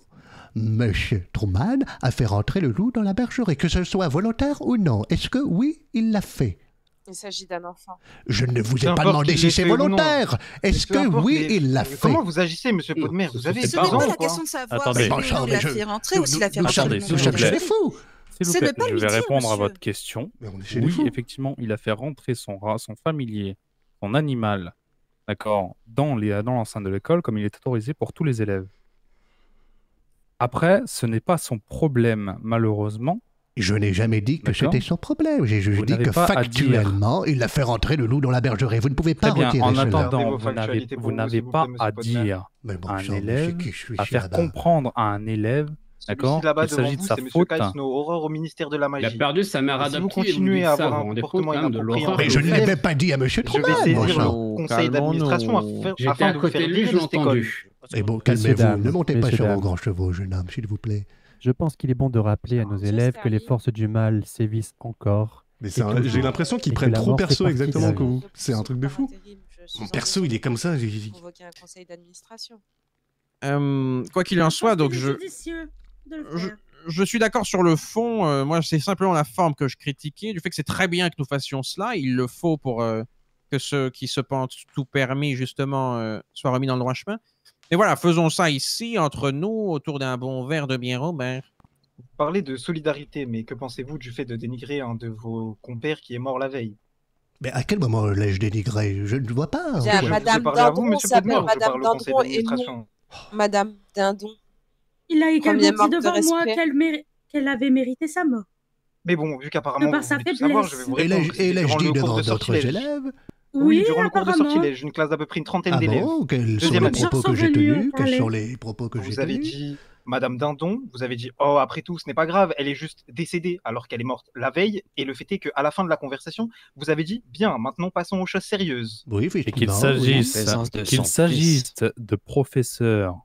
monsieur Truman a fait rentrer le loup dans la bergerie, que ce soit volontaire ou non? Est-ce que oui, il l'a fait? Il s'agit d'un enfant. Je ne vous ai pas demandé si c'est volontaire. Est-ce que oui, il l'a fait? Comment vous agissez, monsieur Podmer Vous avez Ce 12 n'est ans pas la question de savoir Attendez. si bon il l'a je- fait rentrer ou s'il l'a fait rentrer fous. S'il vous plaît, je vais dire, répondre à votre question. Oui, effectivement, il a fait rentrer son rat, son familier, son animal, d'accord, dans l'enceinte de l'école comme il est autorisé pour tous les élèves. Après, ce n'est pas son problème, malheureusement. Je n'ai jamais dit que c'était son problème. J'ai juste dit que factuellement, il a fait rentrer le loup dans la bergerie. Vous ne pouvez pas Très bien, retirer en cela. attendant, vous n'avez pas à dire à un élève, à faire comprendre à un élève D'accord là-bas Il s'agit de sa faute. Kaisno, Horreur au ministère de la Magie. Il a perdu sa mère Et Si vous adoptive, continuez à avoir un comportement inapproprié l'horreur Mais je ne l'avais pas dit à Monsieur Je vais Truman, saisir mon le conseil d'administration afin de vous faire l'ai cette école. bon, calmez-vous, ne montez pas sur vos grands chevaux, jeune homme, s'il vous plaît. Je pense qu'il est bon de rappeler à nos élèves que les forces du mal sévissent encore. Mais j'ai l'impression qu'ils prennent trop perso exactement que vous. C'est un truc de fou. Mon perso, il est comme ça. il- Convoquer un conseil d'administration. Euh, quoi qu'il en soit, donc je, je, je suis d'accord sur le fond. euh, moi, c'est simplement la forme que je critiquais, du fait que c'est très bien que nous fassions cela. Il le faut pour euh, que ceux qui se pensent tout permis, justement, euh, soient remis dans le droit chemin. Mais voilà, faisons ça ici, entre nous, autour d'un bon verre de bien Robert. Vous parlez de solidarité, mais que pensez-vous du fait de dénigrer un de vos compères qui est mort la veille? Mais à quel moment l'ai-je dénigré? Je ne vois pas. Madame Dindon Madame Dindon et Madame Dindon. Il a également dit de devant moi qu'elle méri- avait mérité sa mort. Mais bon, vu qu'apparemment vous voulez tout savoir, je vais vous Et répondre. dit le cours devant de d'autres élèves Oui, Oui, durant le cours de sortilège, une classe d'à peu près une trentaine Ah d'élèves. bon Quels sont les propos que j'ai tenus Quels sont les propos que j'ai Vous avez tenus dit Madame Dindon, vous avez dit oh après tout ce n'est pas grave, elle est juste décédée alors qu'elle est morte la veille et le fait est qu'à la fin de la conversation vous avez dit bien maintenant passons aux choses sérieuses. Oui, Et qu'il s'agisse oui. qu'il s'agisse de professeurs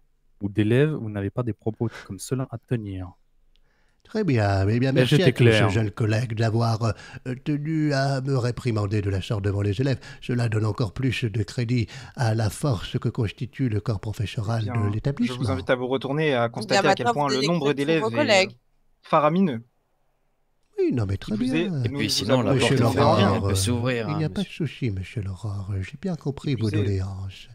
ou d'élèves, vous n'avez pas des propos comme cela à tenir. Très bien, mais bien merci à clair. ces jeunes collègues d'avoir euh, tenu à me réprimander de la sorte devant les élèves. Cela donne encore plus de crédit à la force que constitue le corps professoral Bien, de je l'établissement. vous invite à vous retourner et à constater à quel maintenant, point le nombre d'élèves est collègues. euh, faramineux. Oui, non, mais très bien. et nous Puis sinon, la porte rien. euh, Il n'y a pas de souci, monsieur Laurent. J'ai bien compris vos doléances.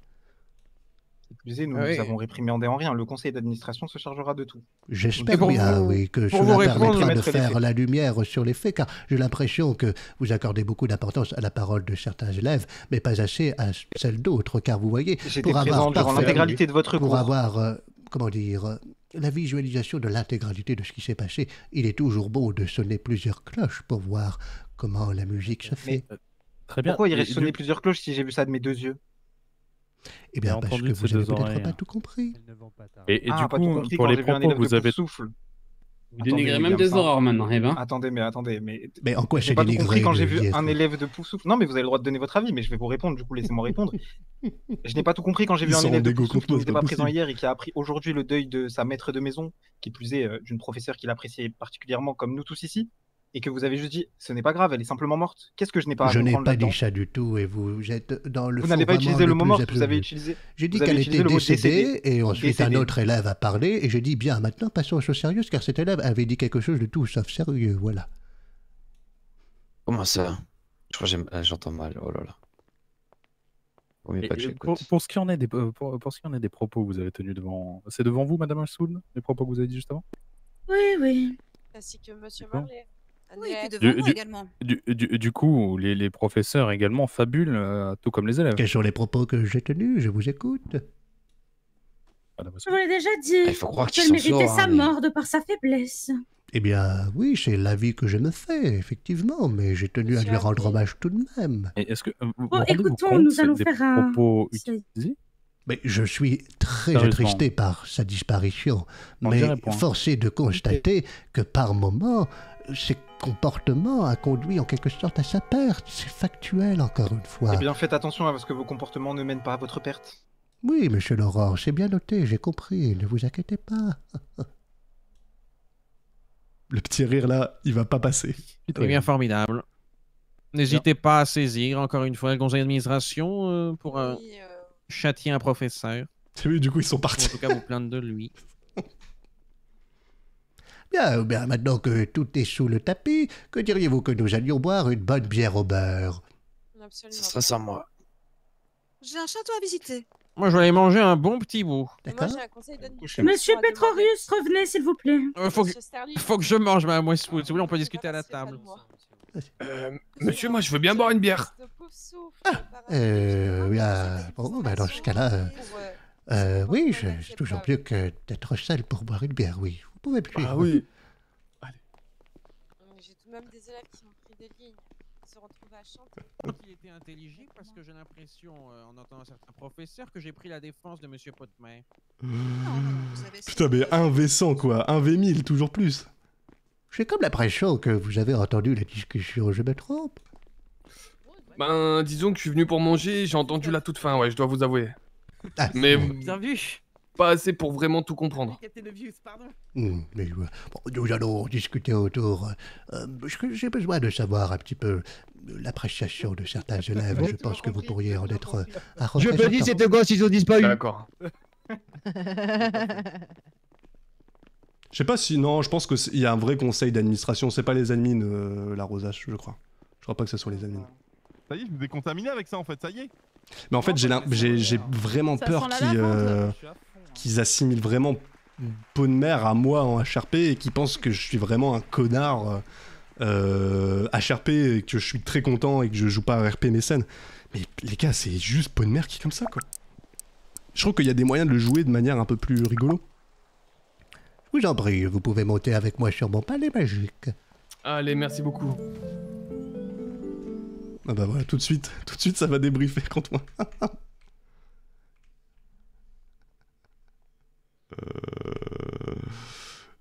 Nous Ah oui. avons réprimandé en rien. Le conseil d'administration se chargera de tout. J'espère bien, vous- oui, que cela permettra de faire la lumière sur les faits, car j'ai l'impression que vous accordez beaucoup d'importance à la parole de certains élèves, mais pas assez à celle d'autres, car vous voyez, J'étais pour avoir l'intégralité de votre pour cours. avoir, euh, comment dire, euh, la visualisation de l'intégralité de ce qui s'est passé, il est toujours bon de sonner plusieurs cloches pour voir comment la musique se fait. Très bien. Pourquoi reste sonner du- plusieurs cloches si j'ai vu ça de mes deux yeux? Eh bien, parce que vous ces avez deux peut-être pas tout compris. Et, et Ah, du coup, compris pour les propos vous de avez souffle. Vous dénigrez même des horreurs maintenant, eh ben. Attendez, mais attendez, mais. Mais en quoi J'ai pas tout compris quand j'ai vu un élève de Poufsouffle. Non, mais vous avez le droit de donner votre avis, mais je vais vous répondre, du coup, laissez-moi répondre. je n'ai pas tout compris quand j'ai vu un élève de contre qui n'était pas présent hier et qui a appris aujourd'hui le deuil de sa maître de maison, qui plus est euh, d'une professeure qu'il appréciait particulièrement comme nous tous ici, et que vous avez juste dit ce n'est pas grave, elle est simplement morte. Qu'est-ce que je n'ai pas à Je n'ai pas dit ça du tout et vous êtes dans le Vous n'avez pas utilisé le mot morte, vous avez utilisé. J'ai dit qu'elle était décédée décédé. et ensuite un autre élève a parlé et j'ai dit bien maintenant passons aux choses sérieuses car cet élève avait dit quelque chose de tout sauf sérieux, voilà. Comment ça? Je crois que ah, j'entends mal. Oh là là. Pour, pour ce qui en est des euh, pour, pour ce qui en est des propos que vous avez tenus devant, c'est devant vous, Madame Alsoud, les propos que vous avez dit juste avant? Oui, oui. Ainsi que Monsieur. Marley. Oui, et puis moi du, également. du, du- du coup, les, les professeurs également fabulent, euh, tout comme les élèves. Quels sont les propos que j'ai tenus? Je vous écoute. Je vous l'ai déjà dit. Ah, il faut croire qu'elle sont méritait sa hein, mais- mort de par sa faiblesse. Eh bien oui, c'est l'avis que je me fais, effectivement, mais j'ai tenu à lui rendre hommage tout de même. Et est-ce que euh, vous, Bon, écoutons, compte nous allons des faire un- propos C'est- utilisés? Mais je suis très attristé par sa disparition. On mais est de constater que par moments, ses comportements a conduit en quelque sorte à sa perte. C'est factuel, encore une fois. Eh bien, faites attention à ce que vos comportements ne mènent pas à votre perte. Oui, monsieur Laurent, c'est bien noté, j'ai compris, ne vous inquiétez pas. Le petit rire là, il va pas passer. Très bien, formidable. N'hésitez pas à saisir, encore une fois, le conseil d'administration euh, pour euh, châtier un professeur. Vu, du coup, ils sont Ou partis. en tout cas, vous plaindre de lui. Bien, bien, maintenant que tout est sous le tapis, que diriez-vous que nous allions boire une bonne bière au beurre? Absolument. Ça serait sans moi. J'ai un château à visiter. Moi, je vais aller manger un bon petit bout. Moi, j'ai un conseil d'administration. Monsieur. Petrorius, revenez, s'il vous plaît. Euh, faut, que, faut que je mange, Madame Westwood. Si vous voulez, on peut discuter à la table. Euh, monsieur, moi, je veux bien boire une bière. Euh, bien, bon, ben dans ce cas-là, euh, euh, oui, je- c'est toujours mieux que d'être seul pour boire une bière, oui. Vous pouvez me suivre. Ah oui. J'ai tout de même des élèves qui ont pris des lignes. se retrouver à chanter. Il était intelligible parce que j'ai l'impression, euh, en entendant certains professeurs, que j'ai pris la défense de Monsieur Potmer. Putain, mais un V100 quoi, un V1000, toujours plus. J'ai comme l'impression que vous avez entendu la discussion, je me trompe Ben, disons que je suis venu pour manger, j'ai entendu la toute fin, ouais, je dois vous avouer. Ah, Mais Bien vu. Pas assez pour vraiment tout comprendre. Mais, euh, bon, nous allons discuter autour. euh, J'ai besoin de savoir un petit peu l'appréciation de certains élèves. Je pense que vous pourriez en être euh, un Je me dis, ces deux gosses, ils ont disparu. D'accord. Je sais pas si. Non, je pense qu'il y a un vrai conseil d'administration. C'est pas les admins, euh, l'arrosage, je crois. Je crois pas que ce soit les admins. Ça y est, je me décontaminé avec ça en fait, ça y est. Mais en fait, j'ai j'ai vraiment Ça peur lavande. euh, qu'ils assimilent vraiment peau de mer à moi en HRP et qu'ils pensent que je suis vraiment un connard euh, euh, HRP et que je suis très content et que je joue pas à RP mécène. Mais les gars, c'est juste peau de mer qui est comme ça, quoi. Je trouve qu'il y a des moyens de le jouer de manière un peu plus rigolo. Je vous en prie, vous pouvez monter avec moi sur mon palais magique. Allez, merci beaucoup. Ah bah voilà, tout de suite, tout de suite, ça va débriefer contre moi. Euh,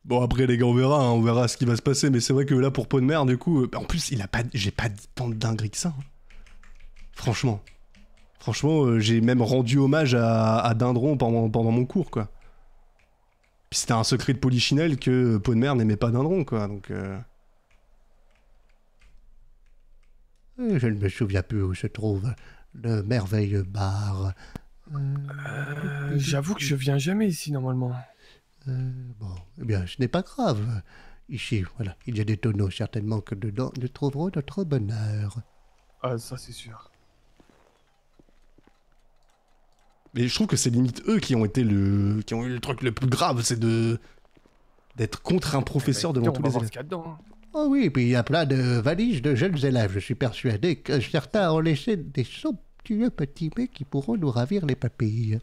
Bon après les gars on verra, hein, on verra ce qui va se passer, mais c'est vrai que là pour Peau de mer du coup, euh, en plus il a pas, j'ai pas tant de dingueries que ça. hein. Franchement, franchement euh, j'ai même rendu hommage à, Dindron pendant, mon cours quoi. Puis c'était un secret de Polichinelle que Peau de mer n'aimait pas Dindron quoi, donc. Euh, Je ne me souviens plus où se trouve le merveilleux bar. Euh, J'avoue que je viens jamais ici normalement. Euh, bon, eh bien, ce n'est pas grave. Ici, voilà, il y a des tonneaux, certainement que dedans nous trouverons notre bonheur. Ah, ça c'est sûr. Mais je trouve que c'est limite eux qui ont été le, qui ont eu le truc le plus grave, c'est de d'être contre un professeur devant on tous va les voir élèves. ce qu'il y a dedans. hein. Oh oui, puis il y a plein de valises de jeunes élèves. Je suis persuadé que certains ont laissé des somptueux petits mets qui pourront nous ravir les papilles.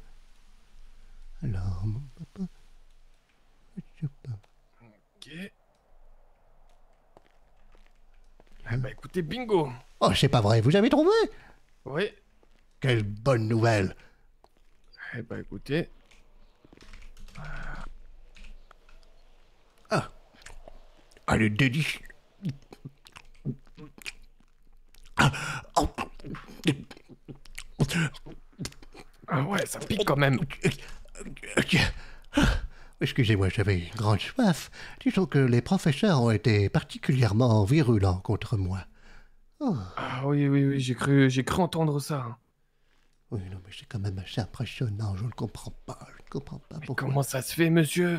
Alors, mon papa. je sais pas. Ok. Ah bah écoutez, bingo Oh, c'est pas vrai, vous avez trouvé? Oui. Quelle bonne nouvelle Eh bah écoutez. Ah, le délice Ah, oh. Ah ouais, ça pique quand même. Excusez-moi, j'avais une grande soif. Disons que les professeurs ont été particulièrement virulents contre moi. Oh, Ah oui, oui, oui, j'ai cru, j'ai cru entendre ça. oui, non, mais c'est quand même assez impressionnant, je ne comprends pas, je ne comprends pas pourquoi. Comment ça se fait, monsieur?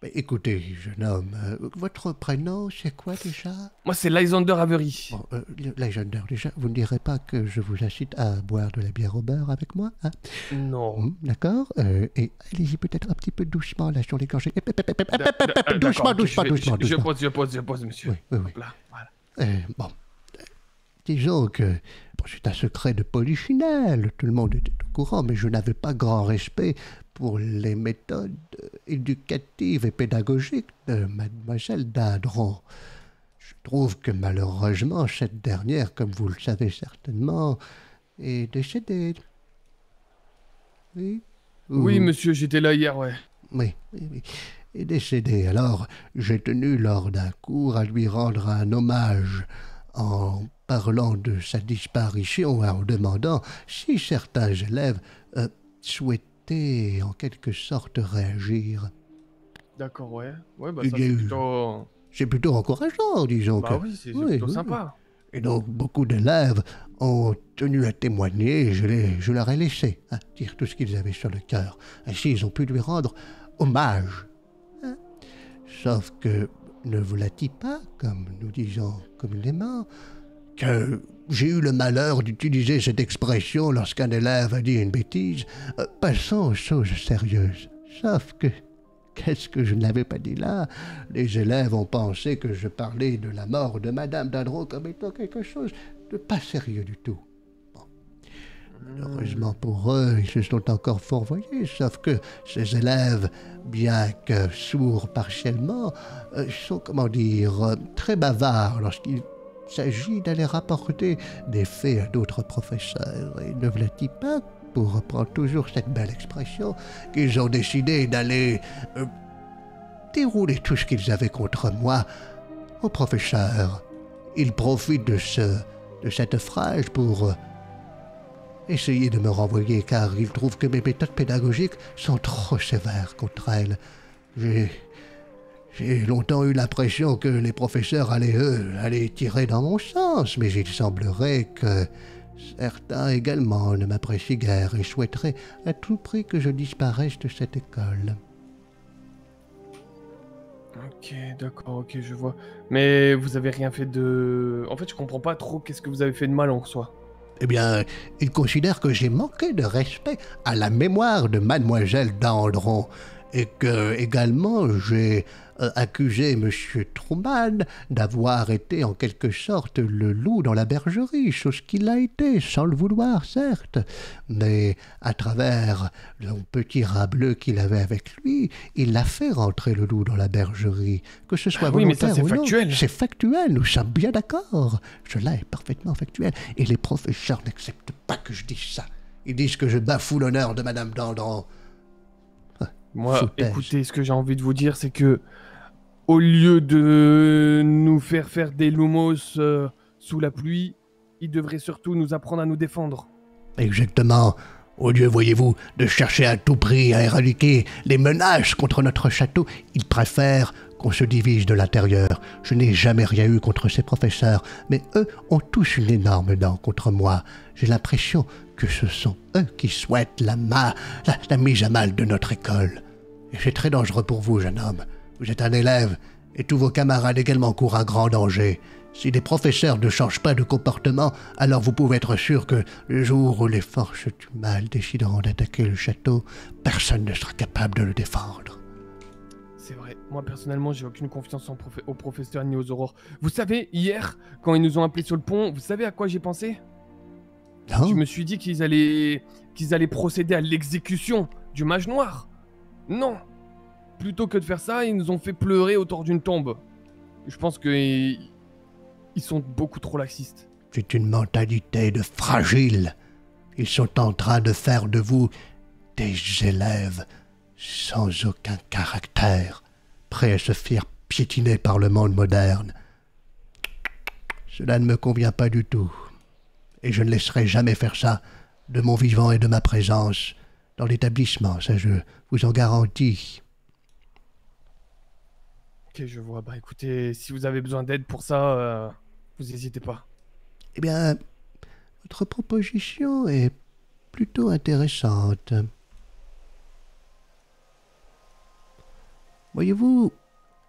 Mais écoutez, jeune homme, euh, votre prénom, c'est quoi déjà Moi, c'est Lysander Avery. Bon, euh, Legender, déjà, vous ne direz pas que je vous incite à boire de la bière au beurre avec moi, hein Non. Hum, D'accord euh, Et allez-y peut-être un petit peu doucement, là, sur les gorgées. Euh, Doucement, doucement, doucement, je- pose, je pose, je pose, monsieur. Oui, oui, oui. Là, voilà. Euh, bon, Euh, disons que bon, c'est un secret de polichinelle, tout le monde était au courant, mais je n'avais pas grand respect pour les méthodes euh, éducatives et pédagogiques de mademoiselle Dindron. Je trouve que malheureusement, cette dernière, comme vous le savez certainement, est décédée. Oui Oui, Ou- monsieur, j'étais là hier, ouais. oui, oui, oui. Est décédé. Alors, j'ai tenu lors d'un cours à lui rendre un hommage en parlant de sa disparition et en demandant si certains élèves euh, souhaitaient en quelque sorte réagir. D'accord, ouais. Ouais, bah a c'est plutôt... C'est plutôt encourageant, disons. Bah que- oui, c'est plutôt sympa. Et donc, beaucoup d'élèves ont tenu à témoigner je, les- je leur ai laissé hein, dire tout ce qu'ils avaient sur le cœur. Ainsi, ils ont pu lui rendre hommage. hein. Sauf que ne vous l'a-t-il pas, comme nous disons communément, que j'ai eu le malheur d'utiliser cette expression lorsqu'un élève a dit une bêtise Euh, Passons aux choses sérieuses. Sauf que Qu'est-ce que je n'avais pas dit là? Les élèves ont pensé que je parlais de la mort de Madame Dindron comme étant quelque chose de pas sérieux du tout. Heureusement pour eux, ils se sont encore fourvoyés, sauf que ces élèves, bien que sourds partiellement, euh, sont, comment dire, euh, très bavards lorsqu'ils s'agit d'aller rapporter des faits à d'autres professeurs. Et ne voilà-t-il pas, pour reprendre toujours cette belle expression, qu'ils ont décidé d'aller euh, dérouler tout ce qu'ils avaient contre moi au professeur? Ils profitent de, ce, de cette phrase pour euh, essayer de me renvoyer car ils trouvent que mes méthodes pédagogiques sont trop sévères contre elles. J'ai j'ai longtemps eu l'impression que les professeurs allaient, eux, tirer dans mon sens, mais il semblerait que certains également ne m'apprécient guère et souhaiteraient à tout prix que je disparaisse de cette école. Ok, d'accord, ok, je vois. Mais vous avez rien fait de. En fait, je comprends pas trop qu'est-ce que vous avez fait de mal en soi. Eh bien, ils considèrent que j'ai manqué de respect à la mémoire de mademoiselle Dandron et que également j'ai euh, accusé M. Truman d'avoir été en quelque sorte le loup dans la bergerie, chose qu'il a été, sans le vouloir, certes. Mais à travers le petit rat bleu qu'il avait avec lui, il a fait rentrer le loup dans la bergerie. Que ce soit Ah oui, mais ça, volontaire c'est ou non, factuel. c'est factuel, nous sommes bien d'accord. Cela est parfaitement factuel. Et les professeurs n'acceptent pas que je dise ça. Ils disent que je bafoue l'honneur de Madame Dandron. Moi, écoutez, ce que j'ai envie de vous dire, c'est que au lieu de nous faire faire des lumos euh, sous la pluie, ils devraient surtout nous apprendre à nous défendre. Exactement. Au lieu, voyez-vous, de chercher à tout prix à éradiquer les menaces contre notre château, ils préfèrent qu'on se divise de l'intérieur. Je n'ai jamais rien eu contre ces professeurs, mais eux ont tous une énorme dent contre moi. J'ai l'impression que ce sont eux qui souhaitent la, la, mise à mal de notre école. Et c'est très dangereux pour vous, jeune homme. Vous êtes un élève, et tous vos camarades également courent un grand danger. Si les professeurs ne changent pas de comportement, alors vous pouvez être sûr que le jour où les forces du mal décideront d'attaquer le château, personne ne sera capable de le défendre. C'est vrai. Moi, personnellement, j'ai aucune confiance aux professeurs ni aux aurores. Vous savez, hier, quand ils nous ont appelés sur le pont, vous savez à quoi j'ai pensé? Je me suis dit qu'ils allaient... qu'ils allaient procéder à l'exécution du mage noir. Non Plutôt que de faire ça, ils nous ont fait pleurer autour d'une tombe. Je pense que... Ils ils sont beaucoup trop laxistes. C'est une mentalité de fragile. Ils sont en train de faire de vous des élèves sans aucun caractère, prêts à se faire piétiner par le monde moderne. Cela ne me convient pas du tout. Et je ne laisserai jamais faire ça de mon vivant et de ma présence dans l'établissement, ça je vous en garantis. Ok, je vois. Bah écoutez, si vous avez besoin d'aide pour ça, euh, vous n'hésitez pas. Eh bien, votre proposition est plutôt intéressante. Voyez-vous,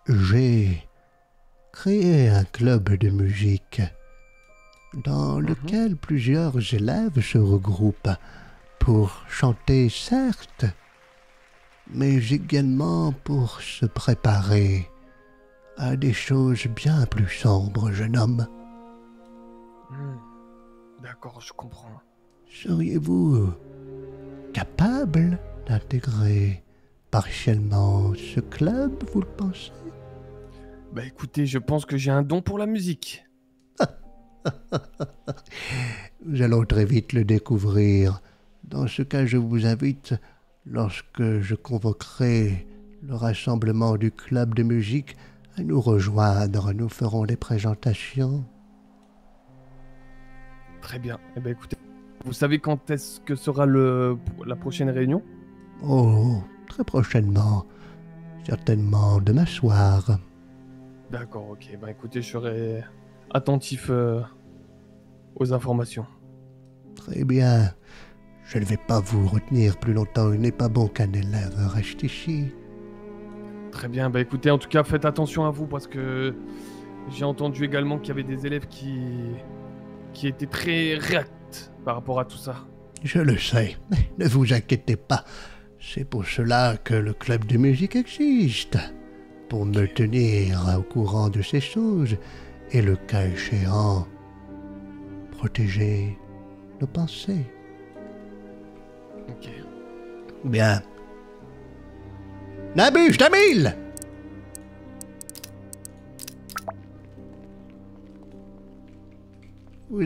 j'ai créé un club de musique dans lequel plusieurs élèves se regroupent pour chanter, certes, mais également pour se préparer à des choses bien plus sombres, jeune homme. Hmm. D'accord, je comprends. Seriez-vous capable d'intégrer partiellement ce club, vous le pensez? Bah écoutez, je pense que j'ai un don pour la musique. Nous allons très vite le découvrir. Dans ce cas, je vous invite, lorsque je convoquerai le rassemblement du club de musique, à nous rejoindre. Nous ferons des présentations. Très bien. Eh ben écoutez, vous savez quand est-ce que sera le la prochaine réunion? Oh, très prochainement. Certainement demain soir. D'accord, ok. Bah écoutez, je serai attentif euh, aux informations. Très bien. Je ne vais pas vous retenir plus longtemps. Il n'est pas bon qu'un élève reste ici. Très bien, bah écoutez, en tout cas, faites attention à vous parce que j'ai entendu également qu'il y avait des élèves qui qui étaient très réacts par rapport à tout ça. Je le sais. Ne vous inquiétez pas. C'est pour cela que le club de musique existe. Pour me tenir au courant de ces choses et le cas échéant, protéger nos pensées. Ok. Bien. Nabuche, Damil vous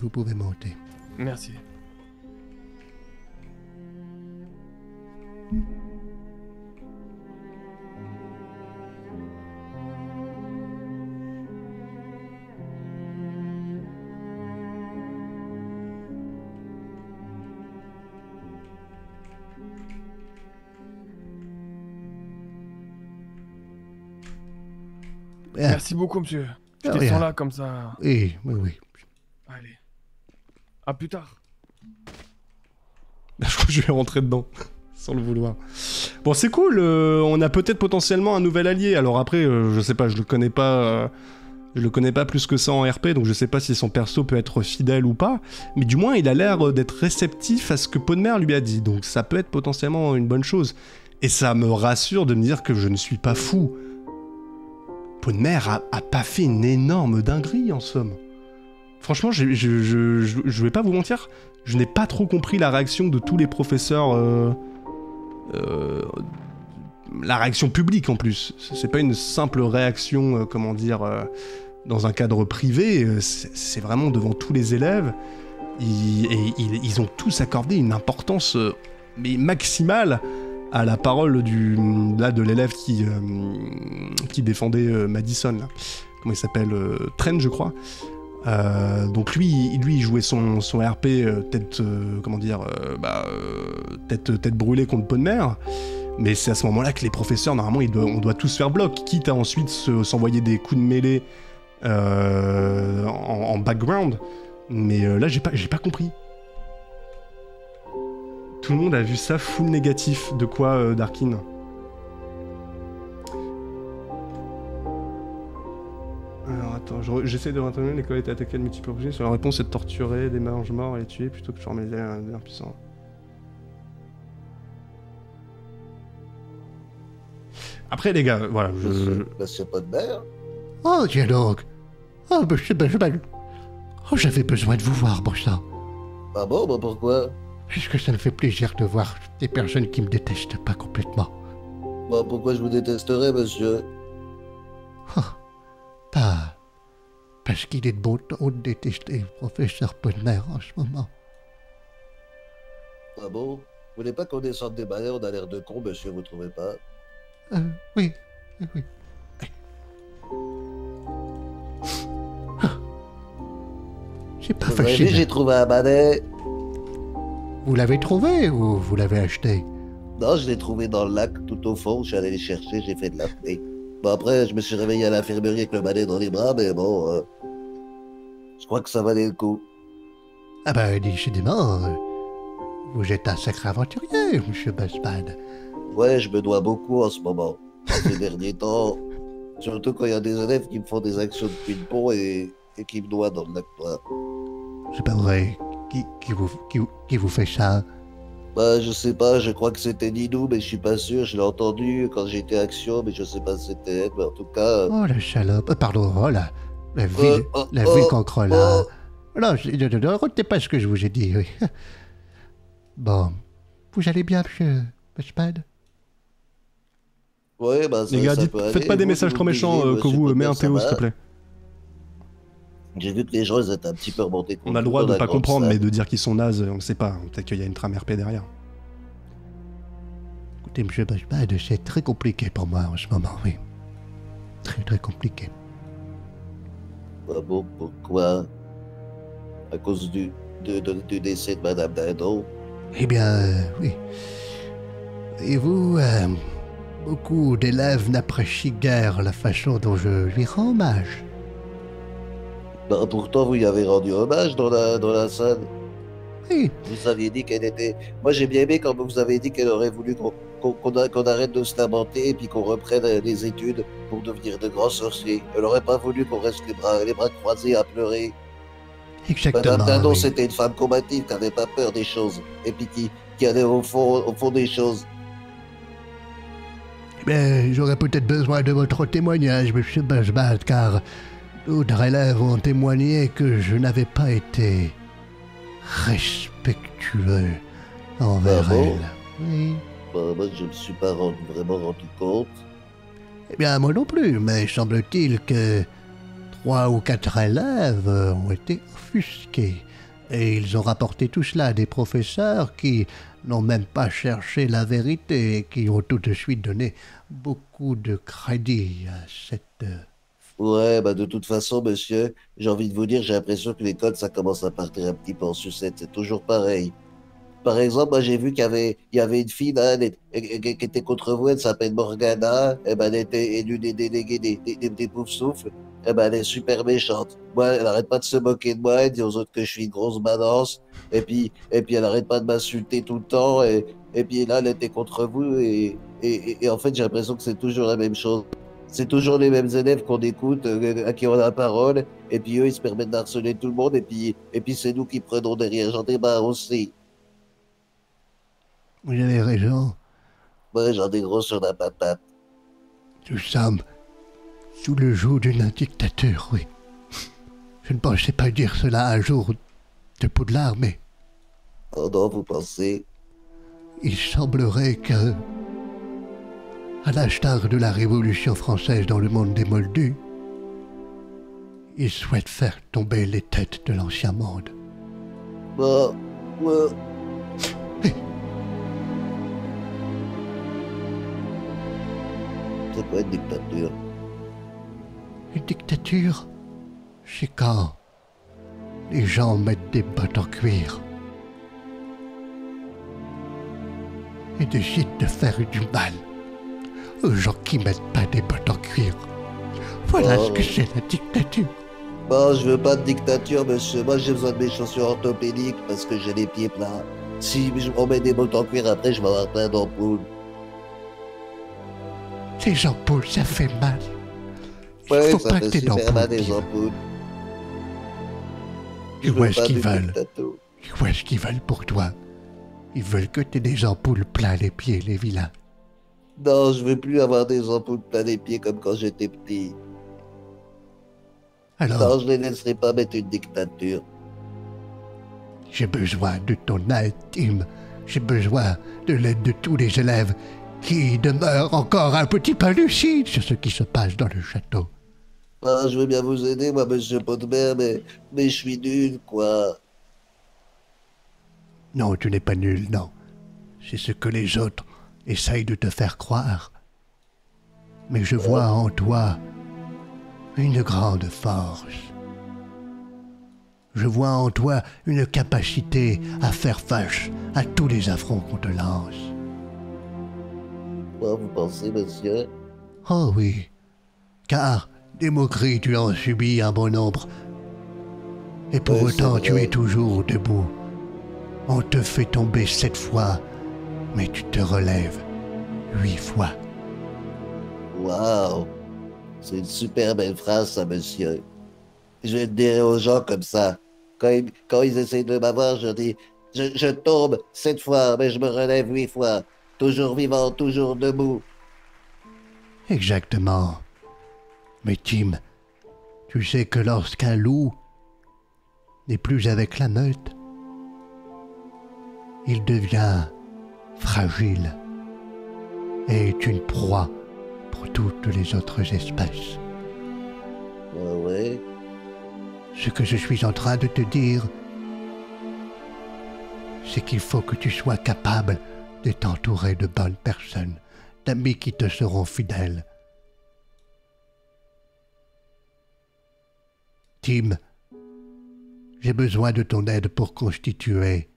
vous pouvez monter. Merci. Bien. Merci beaucoup, monsieur. Je De descends là comme ça. Oui, oui, oui. Allez. À plus tard. Je crois que je vais rentrer dedans, sans le vouloir. Bon, c'est cool, euh, on a peut-être potentiellement un nouvel allié. Alors après, euh, je sais pas, je le connais pas... euh, je le connais pas plus que ça en RP, donc je sais pas si son perso peut être fidèle ou pas, mais du moins il a l'air d'être réceptif à ce que Podmer lui a dit, donc ça peut être potentiellement une bonne chose. Et ça me rassure de me dire que je ne suis pas fou. Podmer a, a pas fait une énorme dinguerie en somme. Franchement, je, je, vais pas vous mentir, je n'ai pas trop compris la réaction de tous les professeurs. euh, euh, la réaction publique en plus. C'est pas une simple réaction, euh, comment dire, dans un cadre privé. C'est vraiment devant tous les élèves. Ils, et ils, ils ont tous accordé une importance mais maximale à la parole de l'élève qui euh, défendait euh, Madison. Comment il s'appelle euh, Trent, je crois. Donc lui, lui, il jouait son, RP tête, comment dire, bah, tête, tête brûlée contre pot de mer. Mais c'est à ce moment-là que les professeurs, normalement, on doit tous faire bloc, quitte à ensuite se- s'envoyer des coups de mêlée en, background. Mais là, j'ai pas compris. Tout le monde a vu ça full négatif. De quoi, euh, Darkin Alors attends, je j'essaie de retrouver l'école a été attaquée de multiples. Sur la réponse, c'est de torturer des mages morts et les tuer plutôt que de former des impuissants. Après, les gars, voilà, je. Monsieur, monsieur Podmer Oh, tiens donc. Oh, monsieur Benjamin. Oh, j'avais besoin de vous voir, bon sang. Ah bon, bah pourquoi? Puisque ça me fait plaisir de voir des personnes qui me détestent pas complètement. Bah pourquoi je vous détesterais, monsieur? Pas parce qu'il est de bon ton de détester le professeur Podmer en ce moment. Ah bon? Vous voulez pas qu'on descende des balais, on a l'air de con, monsieur, vous trouvez pas? Euh, oui, oui. J'ai pas fâché. j'ai trouvé un balai. Vous l'avez trouvé ou vous l'avez acheté? Non, je l'ai trouvé dans le lac, tout au fond, je suis allé le chercher, j'ai fait de la paix. Bon après, je me suis réveillé à l'infirmerie avec le balai dans les bras, mais bon... euh, je crois que ça valait le coup. Ah ben, décidément, euh, vous êtes un sacré aventurier, monsieur Busman. Ouais, je me dois beaucoup en ce moment. Ces derniers temps, surtout quand il y a des élèves qui me font des actions de ping-pong et, et qui me noient dans le lac noir. C'est pas vrai. Qui, qui, vous, qui, qui vous fait ça Bah, je sais pas, je crois que c'était Nidou, mais je suis pas sûr. Je l'ai entendu quand j'étais action, mais je sais pas si c'était elle. Mais en tout cas, Oh, la salope. Euh, Pardon, oh, la, la Euh, ville, oh, la oh, ville cancre là. oh. Non, je- ne, ne- ne retenez pas ce que je vous ai dit, oui. Bon, vous allez bien, monsieur Busman ouais, bah, ça, Les gars, ça dites- peut aller. faites pas des Vous, messages vous trop méchants, euh, que monsieur vous, euh, ça Théo, s'il te plaît. J'ai vu que les ils étaient un petit peu remontés. On a le droit de pas comprendre, mais de dire qu'ils sont nazes, on ne sait pas. Peut-être qu'il y a une trame RP derrière. Écoutez, monsieur Busman, c'est très compliqué pour moi en ce moment, oui. Très, très compliqué. Ah bon, pourquoi? À cause du, de- de- du décès de Madame Dindon? Eh bien, euh, oui. Et vous, euh, beaucoup d'élèves n'apprécient guère la façon dont je lui rends hommage. Bah, pourtant, vous y avez rendu hommage dans la, dans la salle. Oui. Vous aviez dit qu'elle était. Moi, j'ai bien aimé quand vous avez dit qu'elle aurait voulu qu'on arrête de se lamenter et puis qu'on reprenne les études pour devenir de grands sorciers. Elle aurait pas voulu qu'on reste les bras, les bras croisés à pleurer. Exactement. Madame Dindon, oui. c'était une femme combative qui n'avait pas peur des choses et puis qui, qui allait au fond, au fond des choses. Eh j'aurais peut-être besoin de votre témoignage, monsieur Busman, car d'autres élèves ont témoigné que je n'avais pas été respectueux envers Ah bon elle. Oui. Bah, moi, je me suis pas rendu, vraiment rendu compte. Eh bien, moi non plus, mais semble-t-il que trois ou quatre élèves ont été offusqués. Et ils ont rapporté tout cela à des professeurs qui n'ont même pas cherché la vérité et qui ont tout de suite donné beaucoup de crédit à cette... Ouais, bah de toute façon, monsieur, j'ai envie de vous dire, j'ai l'impression que l'école, ça commence à partir un petit peu en sucette. C'est toujours pareil. Par exemple, moi, j'ai vu qu'il y avait, il y avait une fille là, qui était contre vous, elle s'appelle Morgana. Eh ben, elle était élue des délégués des, des, des, des Poufsouffles. Eh ben, elle est super méchante. Moi, elle arrête pas de se moquer de moi, elle dit aux autres que je suis une grosse balance. Et puis, et puis, elle arrête pas de m'insulter tout le temps. Et, et puis là, elle était contre vous. Et, et, et- et en fait, j'ai l'impression que c'est toujours la même chose. C'est toujours les mêmes élèves qu'on écoute, euh, à qui on a la parole, et puis eux, ils se permettent d'harceler tout le monde, et puis, et puis c'est nous qui prenons derrière. J'en ai marre aussi. Vous avez raison, Ouais, j'en ai gros sur la patate. nous sommes sous le joug d'une dictature, oui. Je ne pensais pas dire cela un jour de Poudlard, mais Oh non, vous pensez il semblerait que, à l'instar de la Révolution française dans le monde des Moldus, ils souhaitent faire tomber les têtes de l'ancien monde. Bah, ouais. C'est quoi une dictature Une dictature, c'est quand les gens mettent des bottes en cuir et décident de faire du mal aux gens qui mettent pas des bottes en cuir. Voilà Oh. ce que c'est la dictature. Bon, je veux pas de dictature, monsieur. Moi, j'ai besoin de mes chaussures orthopédiques parce que j'ai les pieds plats. Si je- on met des bottes en cuir, après, je vais avoir plein d'ampoules. Ces ampoules, ça fait mal. Ouais, faut ça pas fait que super d'ampoules, mal, Guy. ampoules. Et où est-ce qu'ils veulent dictature. Où est-ce qu'ils veulent pour toi? Ils veulent que t'aies des ampoules plein les pieds, les vilains. Non, je veux plus avoir des ampoules plein les pieds comme quand j'étais petit. Alors, Non, je les laisserai pas mettre une dictature. j'ai besoin de ton aide, Tim. J'ai besoin de l'aide de tous les élèves qui demeurent encore un petit peu lucides sur ce qui se passe dans le château. Ah, je veux bien vous aider, moi, monsieur Potmer, mais, mais je suis nul, quoi. Non, tu n'es pas nul, non. C'est ce que les autres essayent de te faire croire. Mais je vois en toi une grande force. Je vois en toi une capacité à faire face à tous les affronts qu'on te lance. Quoi, vous pensez, monsieur? Oh oui, car des moqueries, tu en subis un bon nombre. Et pour Ouais, autant, tu es toujours debout. On te fait tomber sept fois, mais tu te relèves huit fois. Waouh C'est une super belle phrase, ça, monsieur. Je le dire aux gens comme ça. Quand ils, quand ils essayent de m'avoir, je dis je, je tombe sept fois, mais je me relève huit fois. Toujours vivant, toujours debout. Exactement. Mais Tim, tu sais que lorsqu'un loup n'est plus avec la meute, il devient fragile et est une proie pour toutes les autres espèces. Ouais, ouais. Ce que je suis en train de te dire, c'est qu'il faut que tu sois capable de t'entourer de bonnes personnes, d'amis qui te seront fidèles. Tim, j'ai besoin de ton aide pour constituer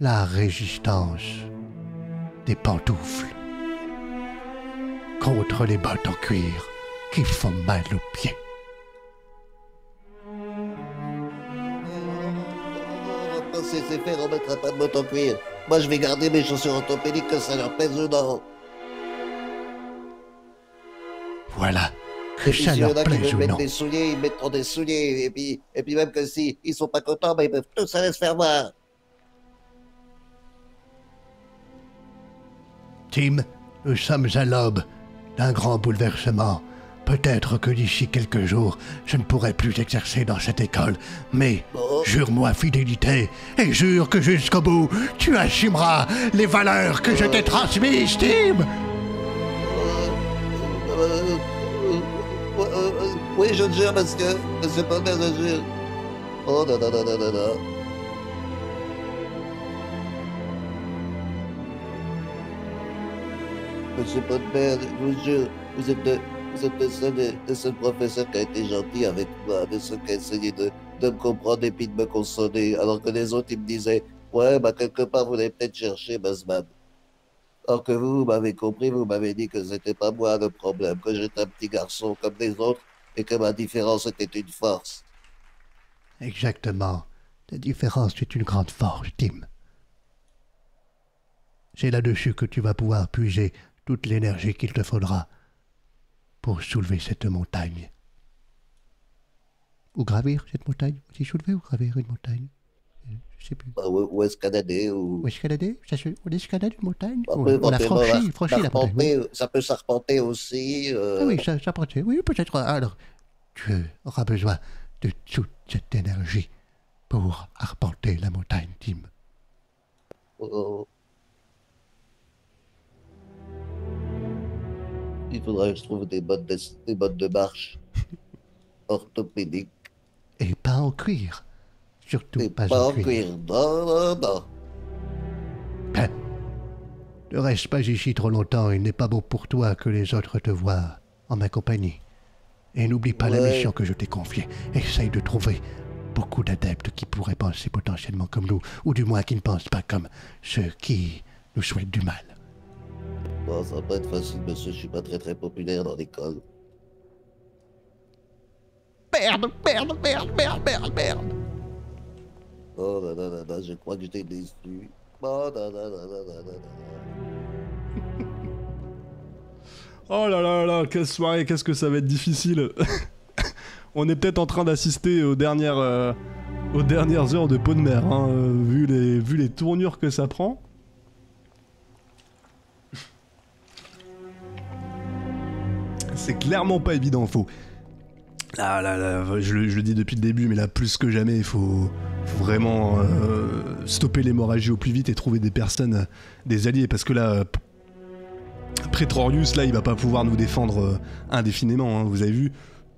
la résistance des pantoufles contre les bottes en cuir qui font mal aux pieds. Laisser faire, on mettra pas de bottes en cuir. Moi, je vais garder mes chaussures orthopédiques que ça leur ou non. Voilà, que ça leur a qui plaise ou mettre non. des souliers, ils mettront des souliers. Et puis, et puis même que si ils sont pas contents, ils peuvent tous aller se faire voir. Tim, nous sommes à l'aube d'un grand bouleversement. Peut-être que d'ici quelques jours, je ne pourrai plus exercer dans cette école, mais jure-moi fidélité et jure que jusqu'au bout, tu assumeras les valeurs que je t'ai transmises, Tim. Oui, je jure. Monsieur Palmer, je jure. Oh, non, non, non, non, non, Monsieur Palmer, je vous jure, vous êtes le, vous êtes le seul, le seul professeur qui a été gentil avec moi, le seul qui a essayé de, de me comprendre et puis de me consoler, alors que les autres, ils me disaient, ouais, bah, quelque part, vous l'avez peut-être cherché, Buzzman. Alors que vous, vous m'avez compris, vous m'avez dit que c'était pas moi le problème, que j'étais un petit garçon comme les autres et que ma différence était une force. Exactement. La différence est une grande force, Tim. C'est là-dessus que tu vas pouvoir puiser toute l'énergie qu'il te faudra pour soulever cette montagne. Ou gravir cette montagne. On dit soulever ou gravir une montagne Je sais plus. Bah, ou, ou escalader, ou... Ou escalader Ça se- On escalade une montagne On On, peut on a éventuellement franchi, la- franchi la montagne. Ça peut s'arpenter aussi. euh, Ah oui, portait. Oui, peut-être. Alors, tu auras besoin de toute cette énergie pour arpenter la montagne, Tim. oh. Il faudrait que je trouve des bottes de, des bottes de marche orthopédiques. Et pas en cuir. Surtout Et pas, pas en en cuir. cuir. Non, non, non. Ben, ne reste pas ici trop longtemps. Il n'est pas bon pour toi que les autres te voient en ma compagnie. Et n'oublie pas la mission que je t'ai confiée. Essaye de trouver beaucoup d'adeptes qui pourraient penser potentiellement comme nous, ou du moins qui ne pensent pas comme ceux qui nous souhaitent du mal. Bon, ça va pas être facile, monsieur. Je suis pas très très populaire dans l'école. Merde, merde, merde, merde, merde, merde. Oh là là là là, je crois que j'étais déçu. Oh là là là là là là là. Oh là là là, quelle soirée, qu'est-ce que ça va être difficile. On est peut-être en train d'assister aux dernières, euh, aux dernières heures de peau de mer, hein, euh, vu, les, vu les tournures que ça prend. C'est clairement pas évident, faut. Là, là, là, je, le- dis depuis le début, mais là, plus que jamais, il faut, vraiment euh, stopper l'hémorragie au plus vite et trouver des personnes, euh, des alliés, parce que là, p- Pretorius, là, il va pas pouvoir nous défendre euh, indéfiniment, hein, vous avez vu.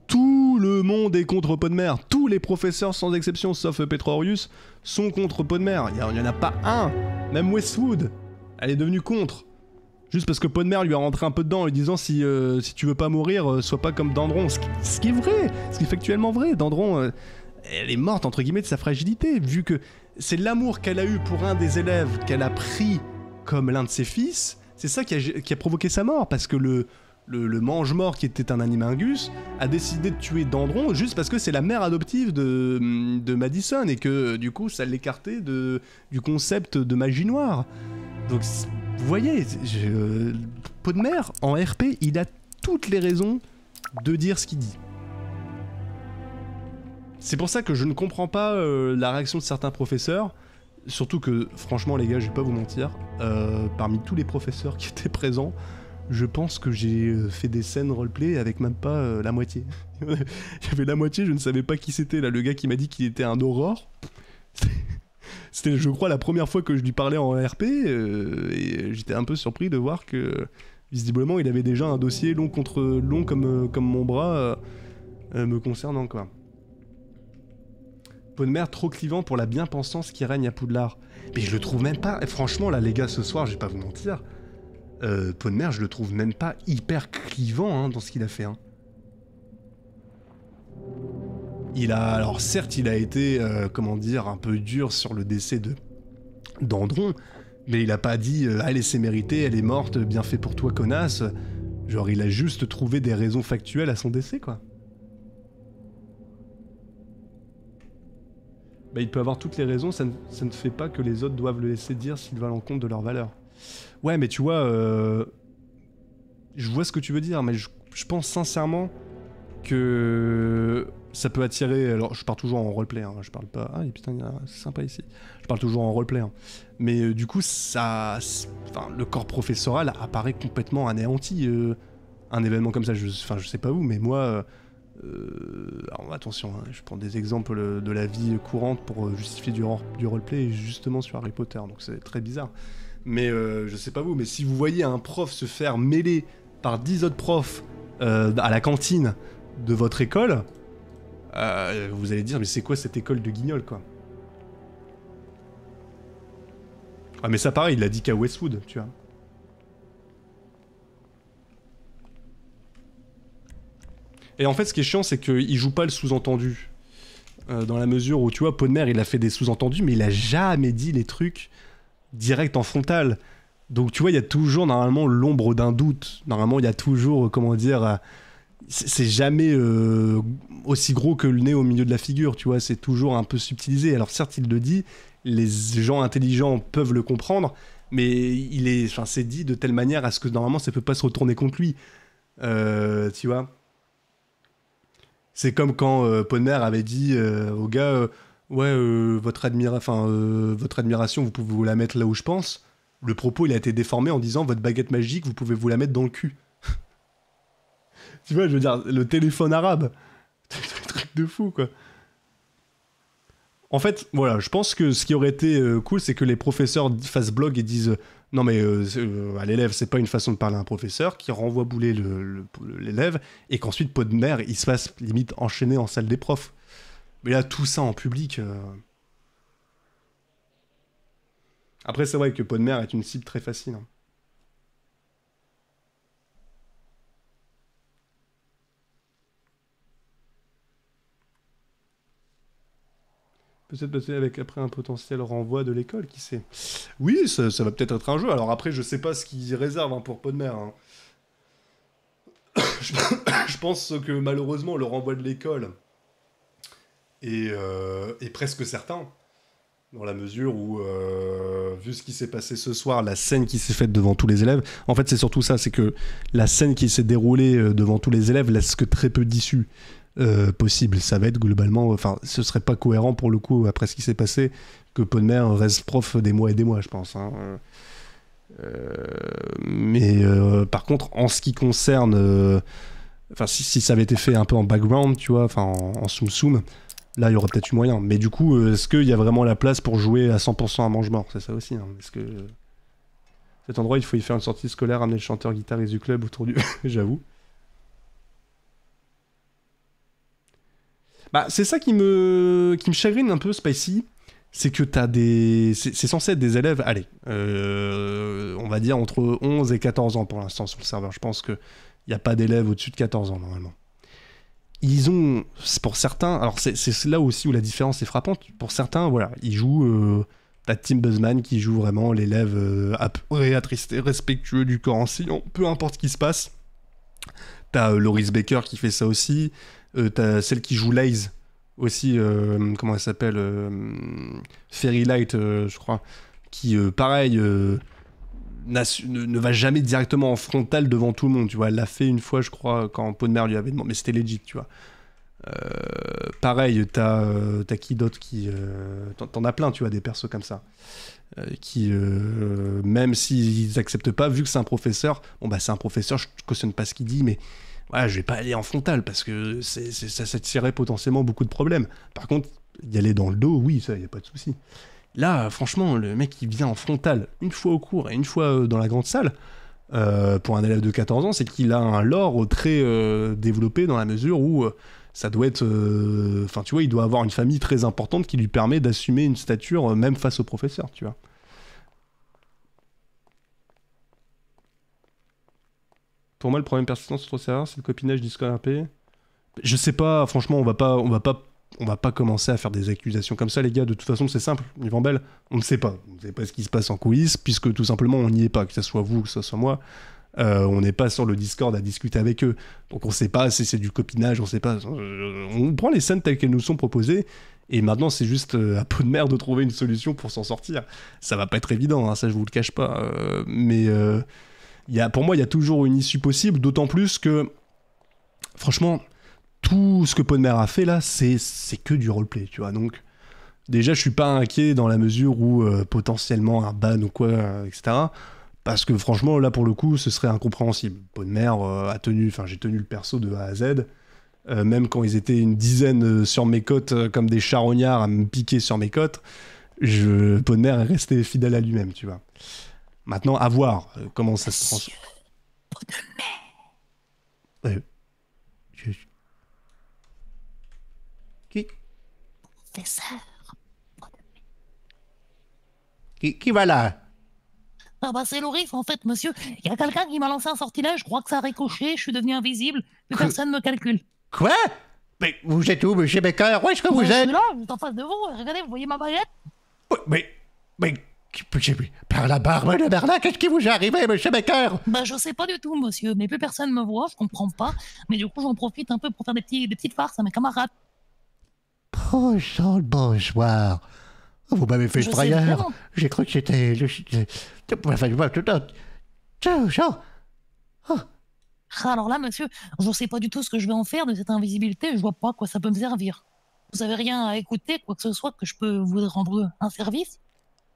Tout le monde est contre Podmer. Tous les professeurs, sans exception, sauf euh, Pretorius, sont contre Podmer. Il y, a- il y en a pas un. Même Westwood, elle est devenue contre. Juste parce que Podmer lui a rentré un peu dedans en lui disant si, euh, si tu veux pas mourir, euh, sois pas comme Dandron. Ce qui, est vrai, ce qui est factuellement vrai. Dandron, euh, elle est morte entre guillemets de sa fragilité, vu que c'est l'amour qu'elle a eu pour un des élèves qu'elle a pris comme l'un de ses fils. C'est ça qui a, provoqué sa mort, parce que le, le, mange-mort qui était un animingus a décidé de tuer Dandron juste parce que c'est la mère adoptive de, de Madison et que du coup ça l'écartait du concept de magie noire. Donc vous voyez, je, de mer en RP, il a toutes les raisons de dire ce qu'il dit. C'est pour ça que je ne comprends pas euh, la réaction de certains professeurs. Surtout que, franchement, les gars, je vais pas vous mentir, euh, parmi tous les professeurs qui étaient présents, je pense que j'ai euh, fait des scènes roleplay avec même pas la moitié. Il y avait la moitié, je ne savais pas qui c'était, là, le gars qui m'a dit qu'il était un aurore. C'était, je crois, la première fois que je lui parlais en RP, euh, et j'étais un peu surpris de voir que, visiblement, il avait déjà un dossier long contre long comme, euh, comme mon bras euh, me concernant, quoi. Pot de mer trop clivant pour la bien-pensance qui règne à Poudlard. Mais je le trouve même pas. Franchement, là, les gars, ce soir, je vais pas vous mentir. Euh, de mer, je le trouve même pas hyper clivant hein, dans ce qu'il a fait. hein. Il a. Alors, certes, il a été, euh, comment dire, un peu dur sur le décès de d'Andron, mais il a pas dit euh, Allez, c'est elle est morte, bien fait pour toi, connasse. Genre, il a juste trouvé des raisons factuelles à son décès, quoi. Bah, il peut avoir toutes les raisons, ça ne, fait pas que les autres doivent le laisser dire s'il va à l'encontre de leurs valeurs. Ouais, mais tu vois, euh, je vois ce que tu veux dire, mais je pense sincèrement que ça peut attirer. Alors, je parle toujours en roleplay, hein, je parle pas. Ah, putain, c'est sympa ici. Je parle toujours en roleplay. hein. Mais euh, du coup, ça. Enfin, le corps professoral apparaît complètement anéanti. euh, un événement comme ça, je, enfin, je sais pas où, mais moi. euh, alors attention, hein, je prends des exemples de la vie courante pour justifier du, du roleplay justement sur Harry Potter, donc c'est très bizarre. Mais je sais pas vous, mais si vous voyez un prof se faire mêler par 10 autres profs à la cantine de votre école, euh, vous allez dire, mais c'est quoi cette école de guignol, quoi? Ah, mais ça, pareil, il a dit qu'à Westwood, tu vois. Et en fait, ce qui est chiant, c'est qu'il joue pas le sous-entendu. Euh, dans la mesure où, tu vois, Podmer, il a fait des sous-entendus, mais il a jamais dit les trucs direct en frontal. Donc, tu vois, il y a toujours, normalement, l'ombre d'un doute. Normalement, il y a toujours, euh, comment dire... c'est jamais euh, aussi gros que le nez au milieu de la figure, tu vois, c'est toujours un peu subtilisé. Alors certes, il le dit, les gens intelligents peuvent le comprendre, mais il est, enfin, c'est dit de telle manière à ce que normalement ça peut pas se retourner contre lui, Euh, tu vois. C'est comme quand euh, avait dit euh, au gars, ouais, votre, admira votre admiration, vous pouvez vous la mettre là où je pense. Le propos, il a été déformé en disant, votre baguette magique, vous pouvez vous la mettre dans le cul. Tu vois, je veux dire, le téléphone arabe. truc de fou, quoi. En fait, voilà, je pense que ce qui aurait été euh, cool, c'est que les professeurs fassent blog et disent euh, non mais euh, c'est- à l'élève, c'est pas une façon de parler à un professeur, qui renvoie bouler le- le- l'élève, et qu'ensuite Podmer, il se fasse limite enchaîner en salle des profs. Mais là, tout ça en public. Après, c'est vrai que Podmer est une cible très facile. hein. Peut-être passer avec après un potentiel renvoi de l'école, qui sait? Oui, ça, va peut-être être un jeu. Alors après, je sais pas ce qu'ils réservent hein, pour Podmer. hein. je, pense que malheureusement, le renvoi de l'école est, euh, presque certain. Dans la mesure où, euh, vu ce qui s'est passé ce soir, la scène qui s'est faite devant tous les élèves, en fait c'est surtout ça, c'est que la scène qui s'est déroulée euh, devant tous les élèves laisse que très peu d'issues euh, possibles. Ça va être globalement, enfin ce serait pas cohérent pour le coup, après ce qui s'est passé, que Podmer reste prof des mois et des mois, je pense. hein. Euh, mais euh, par contre, en ce qui concerne, enfin si, ça avait été fait un peu en background, tu vois, en, en soum là il y aurait peut-être eu moyen. Mais du coup, est-ce qu'il y a vraiment la place pour jouer à 100% à mange-mort? C'est ça aussi. hein. Est-ce que cet endroit, il faut y faire une sortie scolaire, amener le chanteur guitariste du club autour du, j'avoue. Bah, c'est ça qui me, qui me chagrine un peu, Spicy. C'est que t'as des. C'est censé être des élèves, allez, euh, on va dire entre 11 et 14 ans pour l'instant sur le serveur. Je pense qu'il n'y a pas d'élèves au-dessus de 14 ans normalement. Ils ont, pour certains, alors c'est là aussi où la différence est frappante. Pour certains, voilà, ils jouent. Euh, T'as Tim Buzzman qui joue vraiment l'élève euh, apeuré, attristé, respectueux du corps enseignant, peu importe ce qui se passe. T'as euh, Loris Baker qui fait ça aussi. Euh, T'as celle qui joue Laze aussi. euh, comment elle s'appelle euh, Fairy Light, je crois. Qui, pareil, ne, va jamais directement en frontal devant tout le monde. Tu vois, elle l'a fait une fois, je crois, quand Podmer lui avait demandé. Mais c'était legit, tu vois. Pareil, t'as euh, qui d'autre qui. T'en as plein, tu vois, des persos comme ça. Qui, même s'ils acceptent pas, vu que c'est un professeur, bon bah c'est un professeur, je cautionne pas ce qu'il dit, mais voilà, je vais pas aller en frontal parce que c'est c'est- ça s'attirerait potentiellement beaucoup de problèmes. Par contre, y aller dans le dos, oui, ça y a pas de souci. Là, franchement, le mec il vient en frontal une fois au cours et une fois euh, dans la grande salle. euh, pour un élève de 14 ans, c'est qu'il a un lore très euh, développé dans la mesure où ça doit être. Enfin, tu vois, il doit avoir une famille très importante qui lui permet d'assumer une stature même face au professeur, tu vois. Pour moi, le problème persistant sur le serveur, c'est le copinage Discord RP. Je sais pas, franchement, on va pas, on va pas, on va pas commencer à faire des accusations comme ça, les gars. De toute façon, c'est simple. Yvan Bell, on ne sait pas. On ne sait pas ce qui se passe en coulisses, puisque tout simplement, on n'y est pas, que ce soit vous ou que ce soit moi. Euh, on n'est pas sur le Discord à discuter avec eux. Donc on sait pas si c'est du copinage, on sait pas. Euh, On prend les scènes telles qu'elles nous sont proposées. Et maintenant, c'est juste euh, à peu de merde de trouver une solution pour s'en sortir. Ça va pas être évident, hein, ça je vous le cache pas. Mais y a, pour moi, il y a toujours une issue possible, d'autant plus que, franchement, tout ce que Podmer a fait là, c'est que du roleplay, tu vois. Donc, déjà, je suis pas inquiet dans la mesure où euh, potentiellement un ban ou quoi, euh, etc. Parce que franchement, là pour le coup, ce serait incompréhensible. Podmer euh, a tenu, enfin, j'ai tenu le perso de A à Z. Même quand ils étaient une dizaine sur mes côtes, comme des charognards à me piquer sur mes côtes, je, Podmer est resté fidèle à lui-même, tu vois. Maintenant, à voir euh, comment ça se transforme. De euh, je... Qui Professeur. Qui, qui va là? Ah bah c'est l'orif en fait, monsieur. Il y a quelqu'un qui m'a lancé un sortilège, je crois que ça a ricoché, je suis devenu invisible, mais Qu personne ne me calcule. Quoi? Mais vous êtes où, monsieur Becker? Où est-ce que vous êtes je suis là, je suis en face de vous, regardez, vous voyez ma baguette? Oui, Mais... Mais par la barbe de Berlin, qu'est-ce qui vous est arrivé, monsieur Becker? Bah je sais pas du tout, monsieur, mais plus personne me voit, je comprends pas. Mais du coup, j'en profite un peu pour faire des, petits, des petites farces à mes camarades. Bonjour, bonsoir. Vous m'avez fait Je frayeur. J'ai cru que c'était... le- Enfin, tout ciao. Ah, Alors là, monsieur, je sais pas du tout ce que je vais en faire de cette invisibilité, je vois pas à quoi ça peut me servir. Vous avez rien à écouter, quoi que ce soit, que je peux vous rendre un service?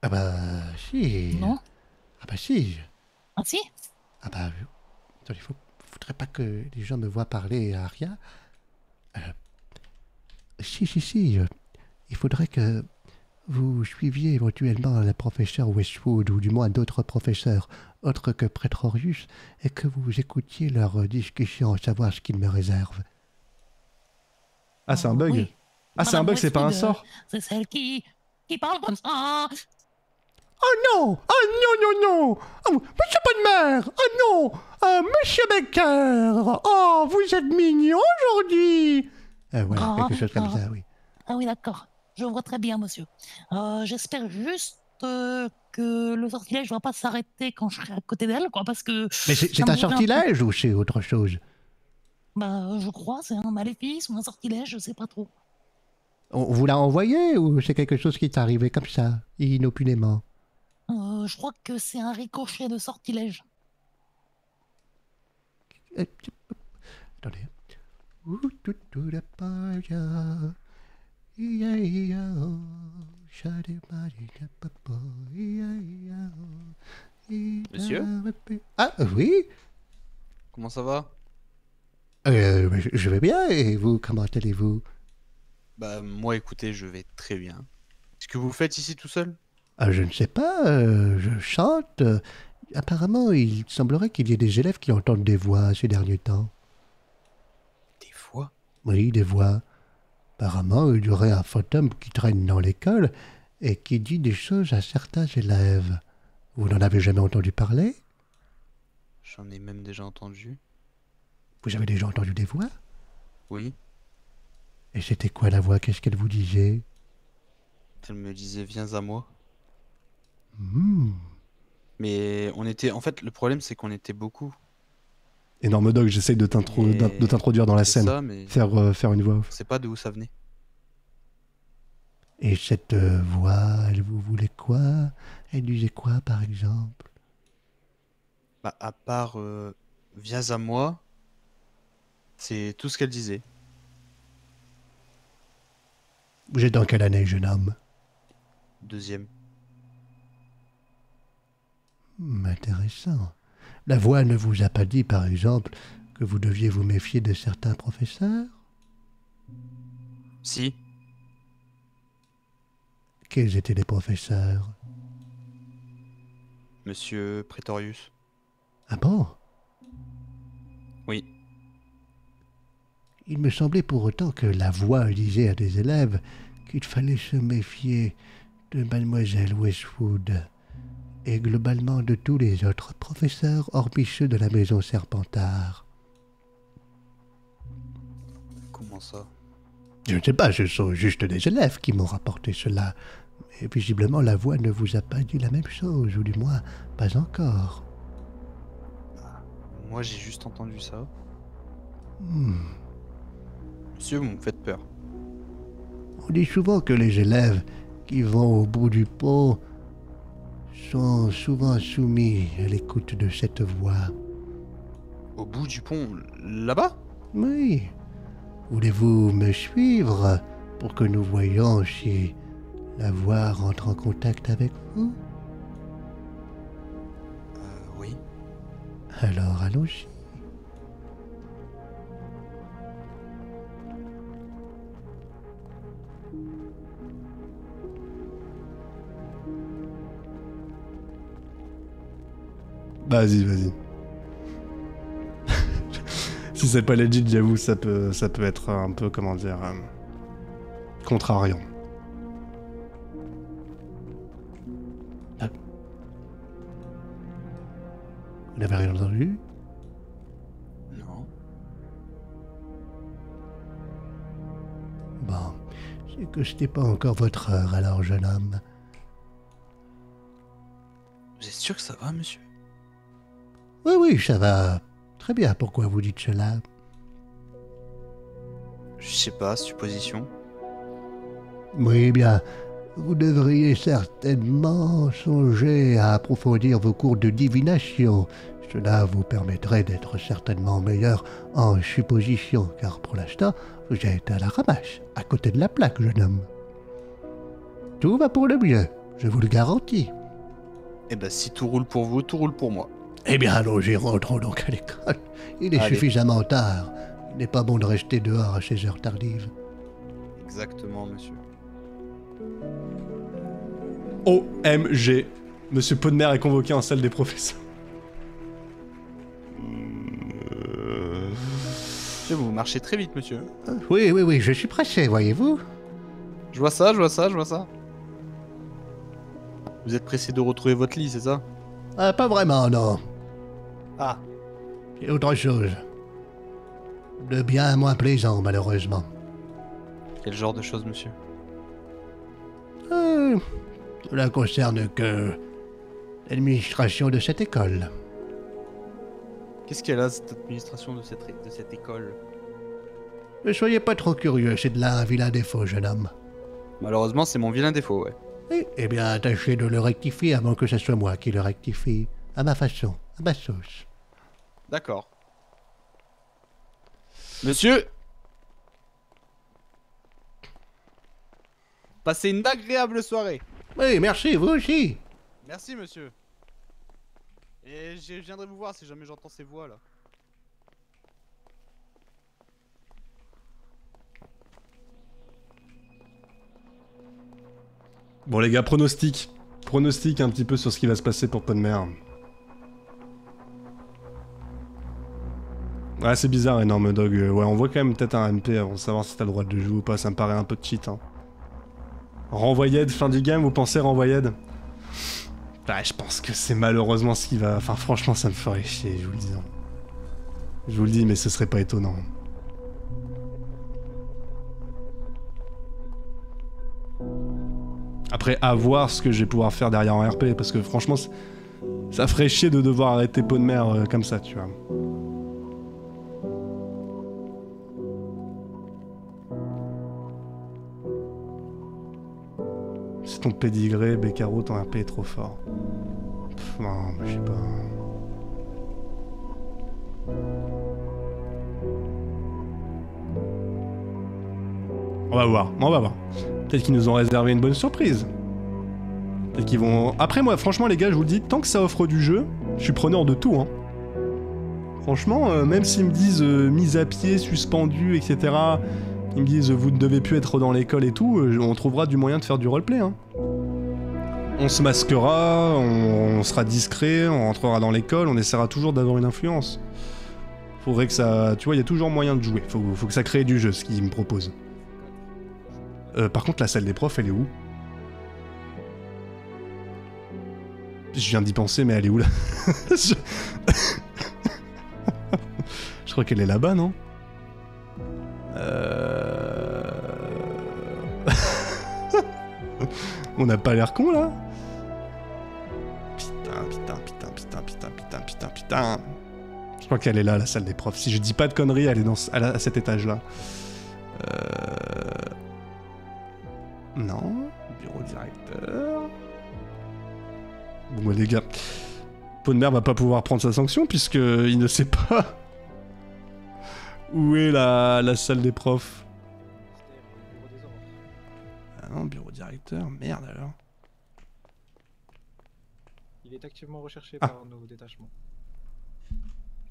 Ah bah, si. Non Ah bah si. Ah si? Ah bah, attendez, faut, faudrait pas que les gens me voient parler à rien. Euh, si, si, si. euh, il faudrait que vous suiviez éventuellement la professeure Westwood, ou du moins d'autres professeurs, autres que Pretorius, et que vous écoutiez leurs euh, discussions, savoir ce qu'ils me réservent. Ah, c'est un bug oui. Ah, c'est un bug, c'est pas un sort euh, C'est celle qui, qui parle comme ça. Oh non Oh non, non, non oh, Monsieur Bonne-Mère Oh non Euh, Monsieur Becker Oh, vous êtes mignon aujourd'hui Euh, Voilà, Ah, quelque chose comme ah. ça, oui. Ah oui, d'accord. Je vois très bien, monsieur. Euh, J'espère juste euh, que le sortilège va pas s'arrêter quand je serai à côté d'elle, quoi, parce que... Mais c'est un sortilège ou c'est autre chose? Bah, je crois, c'est un maléfice ou un sortilège, je sais pas trop. On vous l'a envoyé ou c'est quelque chose qui est arrivé comme ça, inopunément Euh, je crois que c'est un ricochet de sortilège. Attendez. Monsieur Ah, euh, oui. Comment ça va? Euh, je- vais bien, et vous, comment allez-vous? Bah, moi, écoutez, je vais très bien. Est-ce que vous faites ici tout seul? Je ne sais pas, euh, je chante. euh, Apparemment, il semblerait qu'il y ait des élèves qui entendent des voix ces derniers temps. Des voix? Oui, des voix. Apparemment, il y aurait un fantôme qui traîne dans l'école et qui dit des choses à certains élèves. Vous n'en avez jamais entendu parler? J'en ai même déjà entendu. Vous avez déjà entendu des voix? Oui. Et c'était quoi la voix? Qu'est-ce qu'elle vous disait? Elle me disait, viens à moi. Hmm. Mais on était. En fait, le problème, c'est qu'on était beaucoup. Énorme dog, j'essaye de t'introduire dans la scène. ça, mais- faire, euh, faire une voix off. Je sais pas d'où ça venait. Et cette euh, voix, elle vous voulait quoi? Elle disait quoi, par exemple? Bah, à part euh, viens à moi, c'est tout ce qu'elle disait. Vous êtes dans quelle année, jeune homme? Deuxième. Intéressant. La voix ne vous a pas dit, par exemple, que vous deviez vous méfier de certains professeurs? Si. Quels étaient les professeurs? Monsieur Pretorius. Ah bon? Oui. Il me semblait pour autant que la voix disait à des élèves qu'il fallait se méfier de mademoiselle Westwood et globalement de tous les autres professeurs hormis ceux de la maison Serpentard. Comment ça? Je ne sais pas, ce sont juste des élèves qui m'ont rapporté cela. Mais visiblement, la voix ne vous a pas dit la même chose, ou du moins, pas encore. Moi, j'ai juste entendu ça. Hmm. Monsieur, vous me faites peur. On dit souvent que les élèves qui vont au bout du pont sont souvent soumis à l'écoute de cette voix. Au bout du pont, là-bas? Oui. Voulez-vous me suivre pour que nous voyions si la voix rentre en contact avec vous? Euh, oui. Alors allons-y. Vas-y, vas-y. si c'est pas legit, j'avoue, ça peut, ça peut être un peu, comment dire, euh, contrariant. Ah. Vous n'avez rien entendu? Non. Bon, c'est que je n'ai pas encore votre heure, alors, jeune homme. Vous êtes sûr que ça va, monsieur? Oui, oui, ça va. Très bien, pourquoi vous dites cela? Je sais pas, supposition. Oui, bien, vous devriez certainement songer à approfondir vos cours de divination. Cela vous permettrait d'être certainement meilleur en supposition, car pour l'instant, vous êtes à la ramasse, à côté de la plaque, jeune homme. Tout va pour le mieux, je vous le garantis. Eh ben, si tout roule pour vous, tout roule pour moi. Eh bien, allons-y, rentrons donc à l'école. Il est Allez. suffisamment tard. Il n'est pas bon de rester dehors à ces heures tardives. Exactement, monsieur. OMG. Monsieur Podmer est convoqué en salle des professeurs. Monsieur, vous marchez très vite, monsieur. Oui, oui, oui, je suis pressé, voyez-vous. Je vois ça, je vois ça, je vois ça. Vous êtes pressé de retrouver votre lit, c'est ça? Ah, pas vraiment, non. Ah. C'est autre chose. De bien moins plaisant, malheureusement. Quel genre de choses, monsieur? Euh, cela concerne que l'administration de cette école. Qu'est-ce qu'elle a, cette administration de cette, de cette école? Ne soyez pas trop curieux, c'est de là un vilain défaut, jeune homme. Malheureusement, c'est mon vilain défaut, ouais. Eh, eh bien, tâchez de le rectifier avant que ce soit moi qui le rectifie. À ma façon, à ma sauce. D'accord. Monsieur Passez une agréable soirée. Oui, merci, vous aussi. Merci, monsieur. Et je viendrai vous voir si jamais j'entends ces voix là. Bon les gars, pronostic. Pronostic un petit peu sur ce qui va se passer pour Podmer. Ouais, c'est bizarre, énorme dog. Euh, Ouais, on voit quand même peut-être un MP avant de savoir si t'as le droit de jouer ou pas. Ça me paraît un peu cheat. Hein. Renvoyed, fin du game, vous pensez Renvoyed Ouais, je pense que c'est malheureusement ce qui va. Enfin, franchement, ça me ferait chier, je vous le dis. hein. Je vous le dis, mais ce serait pas étonnant. Après, à voir ce que je vais pouvoir faire derrière en RP, parce que franchement, ça ferait chier de devoir arrêter pot de mer euh, comme ça, tu vois. Ton pédigré, Beccaro, ton RP est trop fort. Non, je sais pas. On va voir, on va voir. Peut-être qu'ils nous ont réservé une bonne surprise. Peut-être qu'ils vont. Après, moi, franchement, les gars, je vous le dis, tant que ça offre du jeu, je suis preneur de tout. Hein. Franchement, euh, même s'ils me disent euh, mise à pied, suspendu, etc., ils me disent vous ne devez plus être dans l'école et tout, euh, on trouvera du moyen de faire du roleplay. Hein. On se masquera, on, sera discret, on rentrera dans l'école, on essaiera toujours d'avoir une influence. Faudrait que ça. Tu vois, il y a toujours moyen de jouer. Faut, que ça crée du jeu, ce qu'ils me proposent. Euh, par contre, la salle des profs, elle est où? Je viens d'y penser, mais elle est où là? Je, Je crois qu'elle est là-bas, non? Euh... On n'a pas l'air con là? Putain. Je crois qu'elle est là, la salle des profs. Si je dis pas de conneries, elle est dans, à cet étage-là. Euh... Non, bureau directeur. Bon, bah, les gars, Podmer va pas pouvoir prendre sa sanction puisque il ne sait pas où est la, la salle des profs. Ah non, bureau directeur, merde alors. Il est activement recherché Ah. par nos détachements.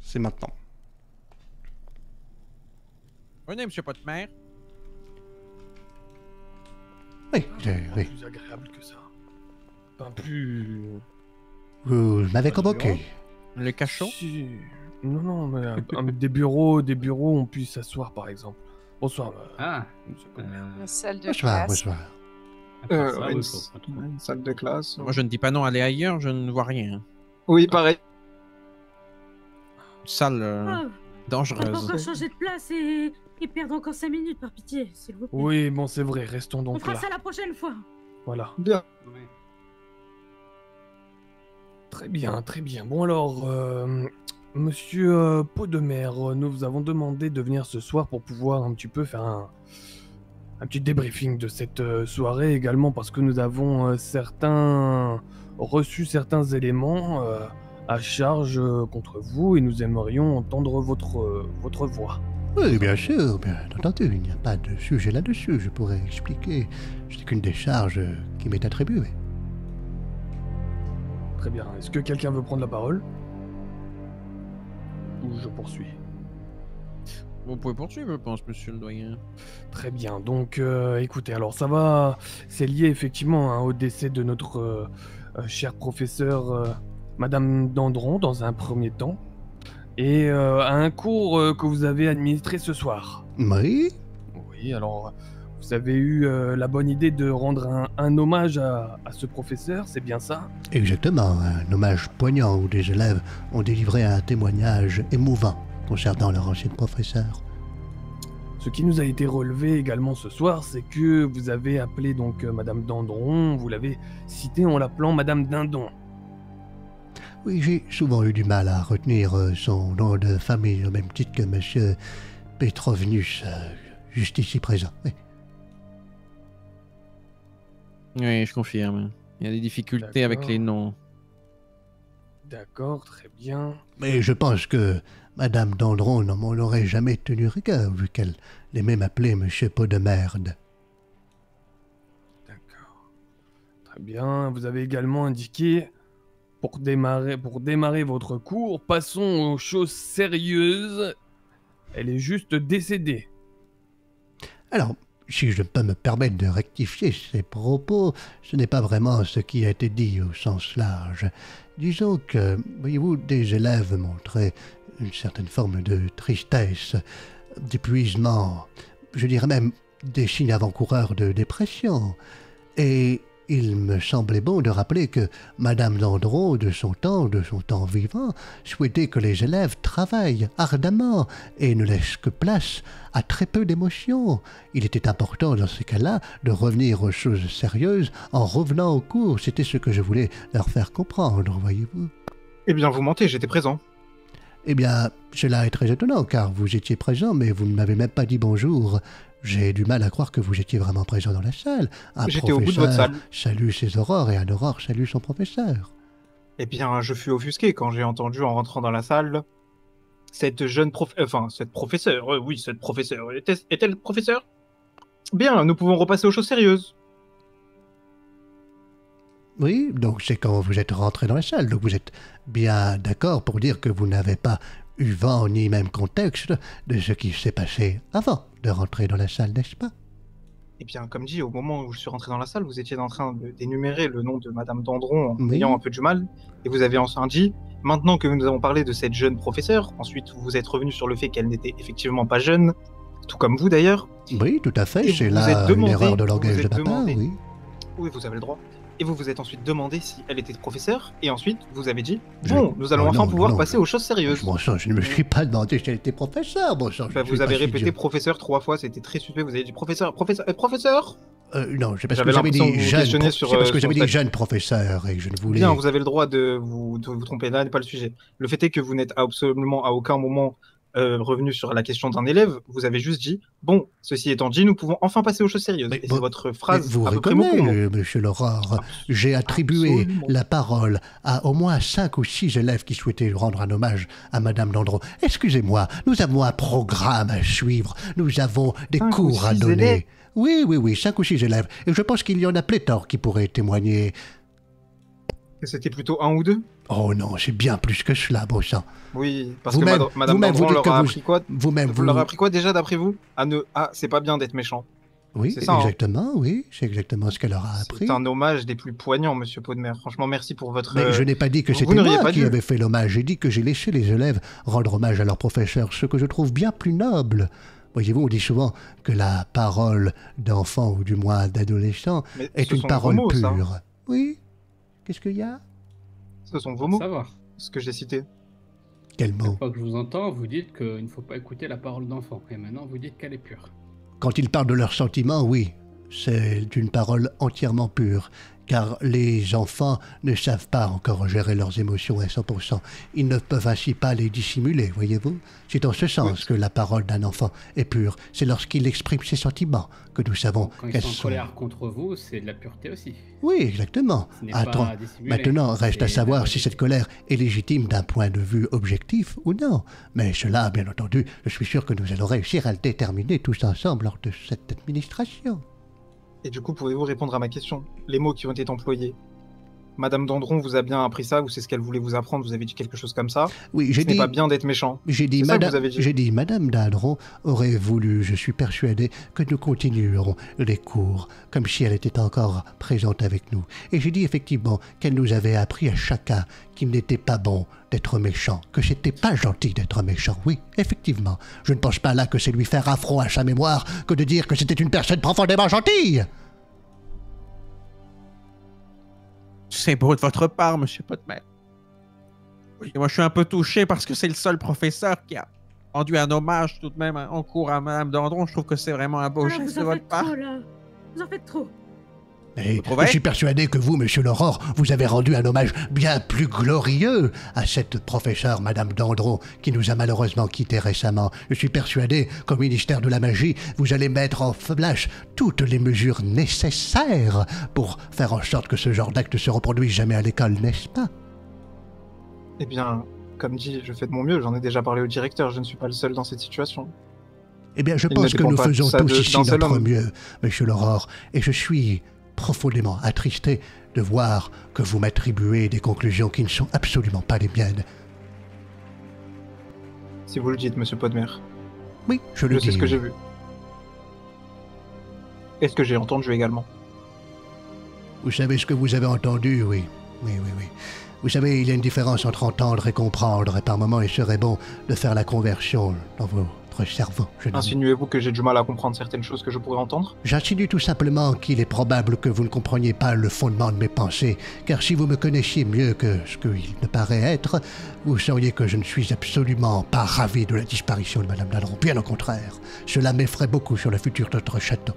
C'est maintenant. Venez, monsieur Potmer. Oui, je- oui. Plus agréable que ça. Pas plus. Vous m'avez convoqué. Le cachot Si. Non, non, mais un- un- des bureaux, des bureaux, on puisse s'asseoir par exemple. Bonsoir. euh, Ah. Une salle de Bonsoir, classe. bonsoir. Euh, Ça, ouais, oui, une, une salle de classe. Moi, je ne dis pas non, allez ailleurs, je ne vois rien. Oui, pareil. Salle euh, Oh, on peut dangereuse. encore changer de place et, et perdre encore 5 minutes par pitié, s'il vous plaît. Oui, bon, c'est vrai, restons on donc fera là. ça la prochaine fois. Voilà. Bien. Très bien, très bien. Bon alors, euh, monsieur euh, Pot de Mer, nous vous avons demandé de venir ce soir pour pouvoir un petit peu faire un, un petit débriefing de cette euh, soirée également parce que nous avons euh, certains reçu certains éléments euh, à charge euh, contre vous et nous aimerions entendre votre, euh, votre voix. Oui, bien sûr, bien entendu, il n'y a pas de sujet là-dessus, je pourrais expliquer. C'est qu'une décharge euh, qui m'est attribuée. Très bien. Est-ce que quelqu'un veut prendre la parole? Ou je poursuis? Vous pouvez poursuivre, je pense, monsieur le doyen. Très bien. Donc, euh, écoutez, alors ça va. C'est lié effectivement hein, au décès de notre euh, cher professeur, euh, Madame Dandron, dans un premier temps, et euh, à un cours euh, que vous avez administré ce soir. Oui Oui, alors vous avez eu euh, la bonne idée de rendre un, un hommage à, à ce professeur, c'est bien ça? Exactement, un hommage poignant où des élèves ont délivré un témoignage émouvant concernant leur ancien professeur. Ce qui nous a été relevé également ce soir, c'est que vous avez appelé donc Madame Dandron, vous l'avez citée en l'appelant Madame Dindon. Oui, j'ai souvent eu du mal à retenir euh, son nom de famille au même titre que Monsieur Petrovnus, euh, juste ici présent. Oui. Oui, je confirme. Il y a des difficultés avec D'accord. les noms. D'accord, très bien. Mais je pense que Madame Dandron n'en m'en aurait jamais tenu rigueur, vu qu'elle l'aimait m'appeler Monsieur Pot de Merde. Très bien, vous avez également indiqué, pour démarrer, pour démarrer votre cours, passons aux choses sérieuses. Elle est juste décédée. Alors, si je peux me permettre de rectifier ces propos, ce n'est pas vraiment ce qui a été dit au sens large. Disons que, voyez-vous, des élèves montraient une certaine forme de tristesse, d'épuisement, je dirais même des signes avant-coureurs de dépression. Et il me semblait bon de rappeler que Madame Dandron, de son temps, de son temps vivant, souhaitait que les élèves travaillent ardemment et ne laissent que place à très peu d'émotions. Il était important dans ces cas-là de revenir aux choses sérieuses en revenant au cours. C'était ce que je voulais leur faire comprendre, voyez-vous. Eh bien, vous mentez, j'étais présent. Eh bien, cela est très étonnant, car vous étiez présent, mais vous ne m'avez même pas dit bonjour. J'ai du mal à croire que vous étiez vraiment présent dans la salle. Un J'étais au bout de votre professeur salle. salue ses aurores et un aurore salue son professeur. Eh bien, je fus offusqué quand j'ai entendu en rentrant dans la salle cette jeune prof... euh, Enfin, cette professeure, euh, oui, cette professeure. Est-elle professeure? Bien, nous pouvons repasser aux choses sérieuses. Oui, donc c'est quand vous êtes rentré dans la salle. Donc vous êtes bien d'accord pour dire que vous n'avez pas eu vent ni même contexte de ce qui s'est passé avant de rentrer dans la salle, n'est-ce pas? Eh bien, comme dit, au moment où je suis rentré dans la salle, vous étiez en train d'énumérer le nom de Madame Dandron en Oui. ayant un peu du mal, et vous avez enfin dit, maintenant que nous avons parlé de cette jeune professeure, ensuite vous êtes revenu sur le fait qu'elle n'était effectivement pas jeune, tout comme vous d'ailleurs. Oui, tout à fait. C'est là une erreur de langage de ma part, oui. Oui, vous avez le droit. Et vous vous êtes ensuite demandé si elle était professeure, et ensuite vous avez dit, Je- bon, nous allons Oh enfin non, pouvoir non, passer aux choses sérieuses. Bon sang, je ne me suis pas demandé si elle était professeur, bon sang. Bah, vous avez répété professeur trois fois, c'était très suspect, vous avez dit professeur, professeur, euh, professeur Euh, non, c'est parce que J'avais j'avais l'impression dit que vous jeune, questionnez pro- sur, parce euh, que j'avais dit cette- jeune professeur et je ne voulais. Bien, vous avez le droit de vous, de vous tromper, là n'est pas le sujet. Le fait est que vous n'êtes absolument à aucun moment euh, revenu sur la question d'un élève, vous avez juste dit, bon, ceci étant dit, nous pouvons enfin passer aux choses sérieuses. Et c'est votre phrase vous reconnaissez, monsieur Laurore, j'ai attribué la parole à au moins cinq ou six élèves qui souhaitaient rendre un hommage à Madame Dandron. Excusez-moi, nous avons un programme à suivre, nous avons des Cinq cours à donner. élèves Oui, oui, oui, cinq ou six élèves. Et je pense qu'il y en a pléthore qui pourraient témoigner. C'était plutôt un ou deux? Oh non, c'est bien plus que cela, bon sang. Oui, parce que Vous-même- Mad- Madame vous-même, Dandron vous leur que a vous- appris quoi vous-même, Vous vous- leur a appris quoi déjà d'après vous? Ah, ne... ah c'est pas bien d'être méchant. Oui, C'est ça, hein. exactement, oui, c'est exactement ce qu'elle leur a appris. C'est un hommage des plus poignants, monsieur Podmer. Franchement, merci pour votre. Mais euh, je n'ai pas dit que vous c'était moi qui dû. avais fait l'hommage. J'ai dit que j'ai laissé les élèves rendre hommage à leur professeur, ce que je trouve bien plus noble. Voyez-vous, on dit souvent que la parole d'enfant, ou du moins d'adolescent, est une parole ça. pure. Oui Qu'est-ce qu'il y a? Ce sont vos mots. Ce que j'ai cité. Quel mot Chaque fois que je vous entends, vous dites qu'il ne faut pas écouter la parole d'enfant. Et maintenant, vous dites qu'elle est pure. Quand ils parlent de leurs sentiments, oui, c'est une parole entièrement pure, car les enfants ne savent pas encore gérer leurs émotions à 100%. Ils ne peuvent ainsi pas les dissimuler, voyez-vous? C'est en ce sens que la parole d'un enfant est pure. C'est lorsqu'il exprime ses sentiments que nous savons Quand ils qu'elles sont en sont... colère contre vous, c'est de la pureté aussi. Oui, exactement. Attends, maintenant reste à savoir si cette colère est légitime d'un point de vue objectif ou non. Mais cela, bien entendu, je suis sûr que nous allons réussir à le déterminer tous ensemble lors de cette administration. Et du coup, pouvez-vous répondre à ma question? Les mots qui ont été employés. Madame Dandron vous a bien appris ça ou c'est ce qu'elle voulait vous apprendre Vous avez dit quelque chose comme ça Oui, j'ai Ce n'est dit- pas bien d'être méchant. J'ai dit, madame, j'ai dit, Madame Dadron aurait voulu, je suis persuadé, que nous continuions les cours, comme si elle était encore présente avec nous. Et j'ai dit effectivement qu'elle nous avait appris à chacun qu'il n'était pas bon d'être méchant, que c'était pas gentil d'être méchant. Oui, effectivement. Je ne pense pas là que c'est lui faire affront à sa mémoire que de dire que c'était une personne profondément gentille. C'est beau de votre part, monsieur Potmer. Et moi, je suis un peu touché parce que c'est le seul professeur qui a rendu un hommage tout de même en cours à Madame Dandron. Je trouve que c'est vraiment un beau Ah, geste vous de en votre faites part. trop, là. Vous en faites trop. Et je suis persuadé que vous, monsieur Laurent, vous avez rendu un hommage bien plus glorieux à cette professeure, Madame Dandron, qui nous a malheureusement quittés récemment. Je suis persuadé qu'au ministère de la Magie, vous allez mettre en flash toutes les mesures nécessaires pour faire en sorte que ce genre d'acte se reproduise jamais à l'école, n'est-ce pas? Eh bien, comme dit, je fais de mon mieux. J'en ai déjà parlé au directeur. Je ne suis pas le seul dans cette situation. Eh bien, je Il pense que nous faisons tous de- ici notre homme. mieux, monsieur Laurore, et je suis profondément attristé de voir que vous m'attribuez des conclusions qui ne sont absolument pas les miennes. Si vous le dites, monsieur Podmer. Oui, je le sais dis, ce que j'ai vu. Et ce que j'ai entendu également. Vous savez ce que vous avez entendu, oui. Oui, oui, oui. Vous savez, il y a une différence entre entendre et comprendre, et par moments, il serait bon de faire la conversion dans votre cerveau. jeune. Insinuez-vous que j'ai du mal à comprendre certaines choses que je pourrais entendre? J'insinue tout simplement qu'il est probable que vous ne compreniez pas le fondement de mes pensées, car si vous me connaissiez mieux que ce qu'il ne paraît être, vous sauriez que je ne suis absolument pas ravi de la disparition de Madame Dadron. Bien au contraire, cela m'effraie beaucoup sur le futur de notre château.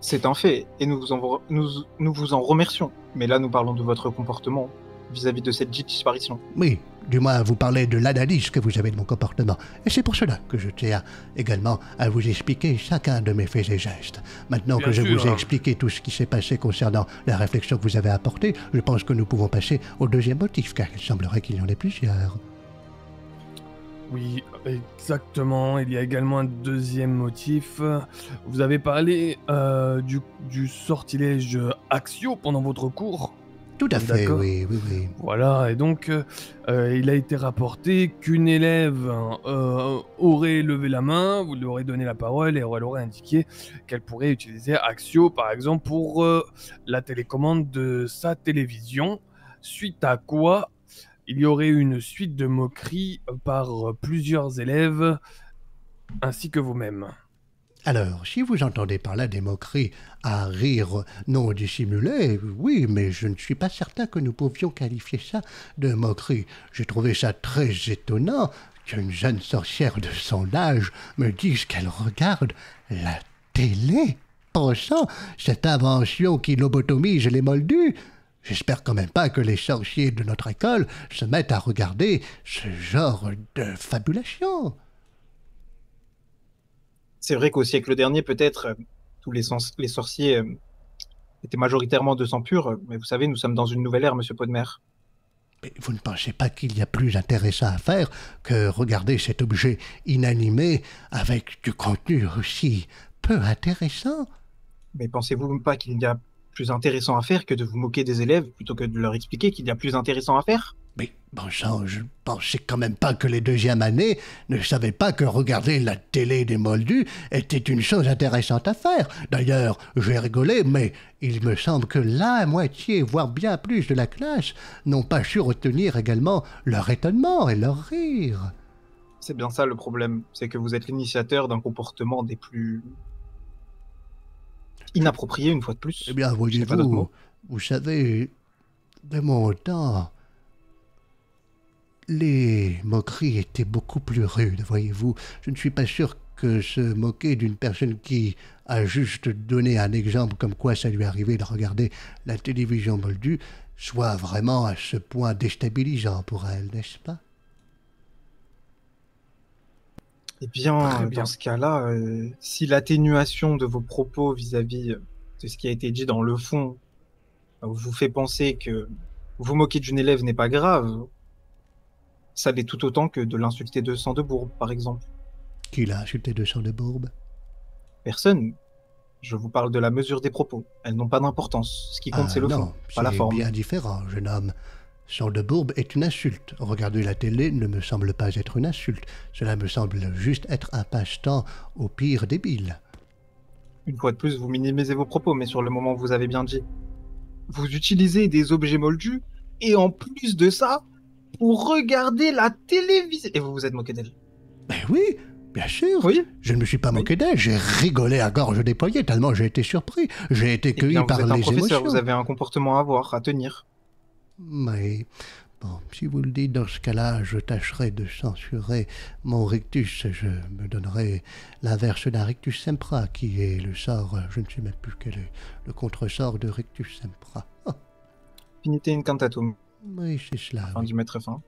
C'est un fait, et nous vous, en, nous, nous vous en remercions. Mais là, nous parlons de votre comportement vis-à-vis de cette dite disparition. Oui, du moins vous parlez de l'analyse que vous avez de mon comportement. Et c'est pour cela que je tiens également à vous expliquer chacun de mes faits et gestes. Maintenant Bien que je sûr. vous ai expliqué tout ce qui s'est passé concernant la réflexion que vous avez apportée, je pense que nous pouvons passer au deuxième motif, car il semblerait qu'il y en ait plusieurs. Oui, exactement. Il y a également un deuxième motif. Vous avez parlé euh, du, du sortilège Axio pendant votre cours. Tout à fait, D'accord. oui, oui, oui. Voilà, et donc euh, euh, il a été rapporté qu'une élève euh, aurait levé la main, vous lui aurez donné la parole et elle aurait indiqué qu'elle pourrait utiliser Axio par exemple pour euh, la télécommande de sa télévision, suite à quoi il y aurait une suite de moqueries par plusieurs élèves ainsi que vous-même. Alors, si vous entendez par là des moqueries à rire non dissimulé, oui, mais je ne suis pas certain que nous pouvions qualifier ça de moquerie. J'ai trouvé ça très étonnant qu'une jeune sorcière de son âge me dise qu'elle regarde la télé, pensant cette invention qui lobotomise les moldus. J'espère quand même pas que les sorciers de notre école se mettent à regarder ce genre de fabulation. C'est vrai qu'au siècle dernier, peut-être, euh, tous les, sens- les sorciers euh, étaient majoritairement de sang pur, euh, mais vous savez, nous sommes dans une nouvelle ère, monsieur Podmer. Mais vous ne pensez pas qu'il y a plus intéressant à faire que regarder cet objet inanimé avec du contenu aussi peu intéressant? Mais pensez-vous pas qu'il y a plus intéressant à faire que de vous moquer des élèves plutôt que de leur expliquer qu'il y a plus intéressant à faire? Mais bon sang, je pensais quand même pas que les deuxièmes années ne savaient pas que regarder la télé des moldus était une chose intéressante à faire. D'ailleurs, j'ai rigolé, mais il me semble que la moitié, voire bien plus de la classe, n'ont pas su retenir également leur étonnement et leur rire. C'est bien ça le problème, c'est que vous êtes l'initiateur d'un comportement des plus inappropriés, une fois de plus. Eh bien, voyez-vous, vous savez, de mon temps, les moqueries étaient beaucoup plus rudes, voyez-vous. Je ne suis pas sûr que se moquer d'une personne qui a juste donné un exemple comme quoi ça lui arrivait de regarder la télévision moldue soit vraiment à ce point déstabilisant pour elle, n'est-ce pas? Eh bien, bien. dans ce cas-là, euh, si l'atténuation de vos propos vis-à-vis euh, de ce qui a été dit dans le fond euh, vous fait penser que vous moquer d'une élève n'est pas grave, ça l'est tout autant que de l'insulter de sang de bourbe, par exemple. Qui l'a insulté de sang de bourbe? Personne. Je vous parle de la mesure des propos. Elles n'ont pas d'importance. Ce qui compte, Ah, c'est le non, fond, pas la c'est forme. bien différent, jeune homme. Sang de bourbe est une insulte. Regarder la télé ne me semble pas être une insulte. Cela me semble juste être un passe-temps au pire débile. Une fois de plus, vous minimisez vos propos, mais sur le moment, vous avez bien dit. Vous utilisez des objets moldus, et en plus de ça, pour regarder la télévision. Et vous vous êtes moqué d'elle? Ben oui, bien sûr. Je ne me suis pas moqué d'elle, j'ai rigolé à gorge déployée tellement j'ai été surpris. J'ai été Eh cueilli bien, par êtes un les professeur, émotions. vous avez un comportement à avoir, à tenir. Mais bon, si vous le dites dans ce cas-là, je tâcherai de censurer mon rictus. Je me donnerai l'inverse d'un rictus sempra, qui est le sort, je ne sais même plus quel est le contresort de rictus sempra. Oh, Finite incantatum. Oui, c'est cela. Afin d'y mettre fin.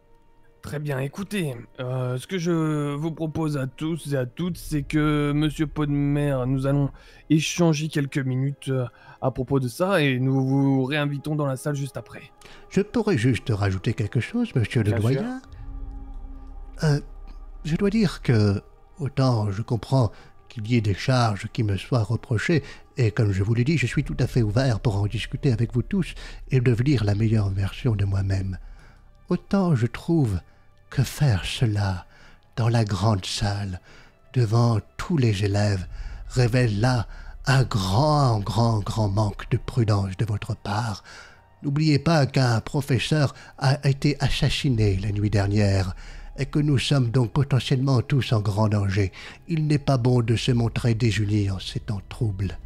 Très bien, écoutez, euh, ce que je vous propose à tous et à toutes, c'est que Monsieur Podmer, nous allons échanger quelques minutes euh, à propos de ça et nous vous réinvitons dans la salle juste après. Je pourrais juste rajouter quelque chose, monsieur le doyen. Euh, je dois dire que, autant je comprends qu'il y ait des charges qui me soient reprochées, et comme je vous l'ai dit, je suis tout à fait ouvert pour en discuter avec vous tous et devenir la meilleure version de moi-même. Autant je trouve que faire cela dans la grande salle, devant tous les élèves, révèle là un grand, grand, grand manque de prudence de votre part. N'oubliez pas qu'un professeur a été assassiné la nuit dernière et que nous sommes donc potentiellement tous en grand danger. Il n'est pas bon de se montrer désunis en ces temps troubles.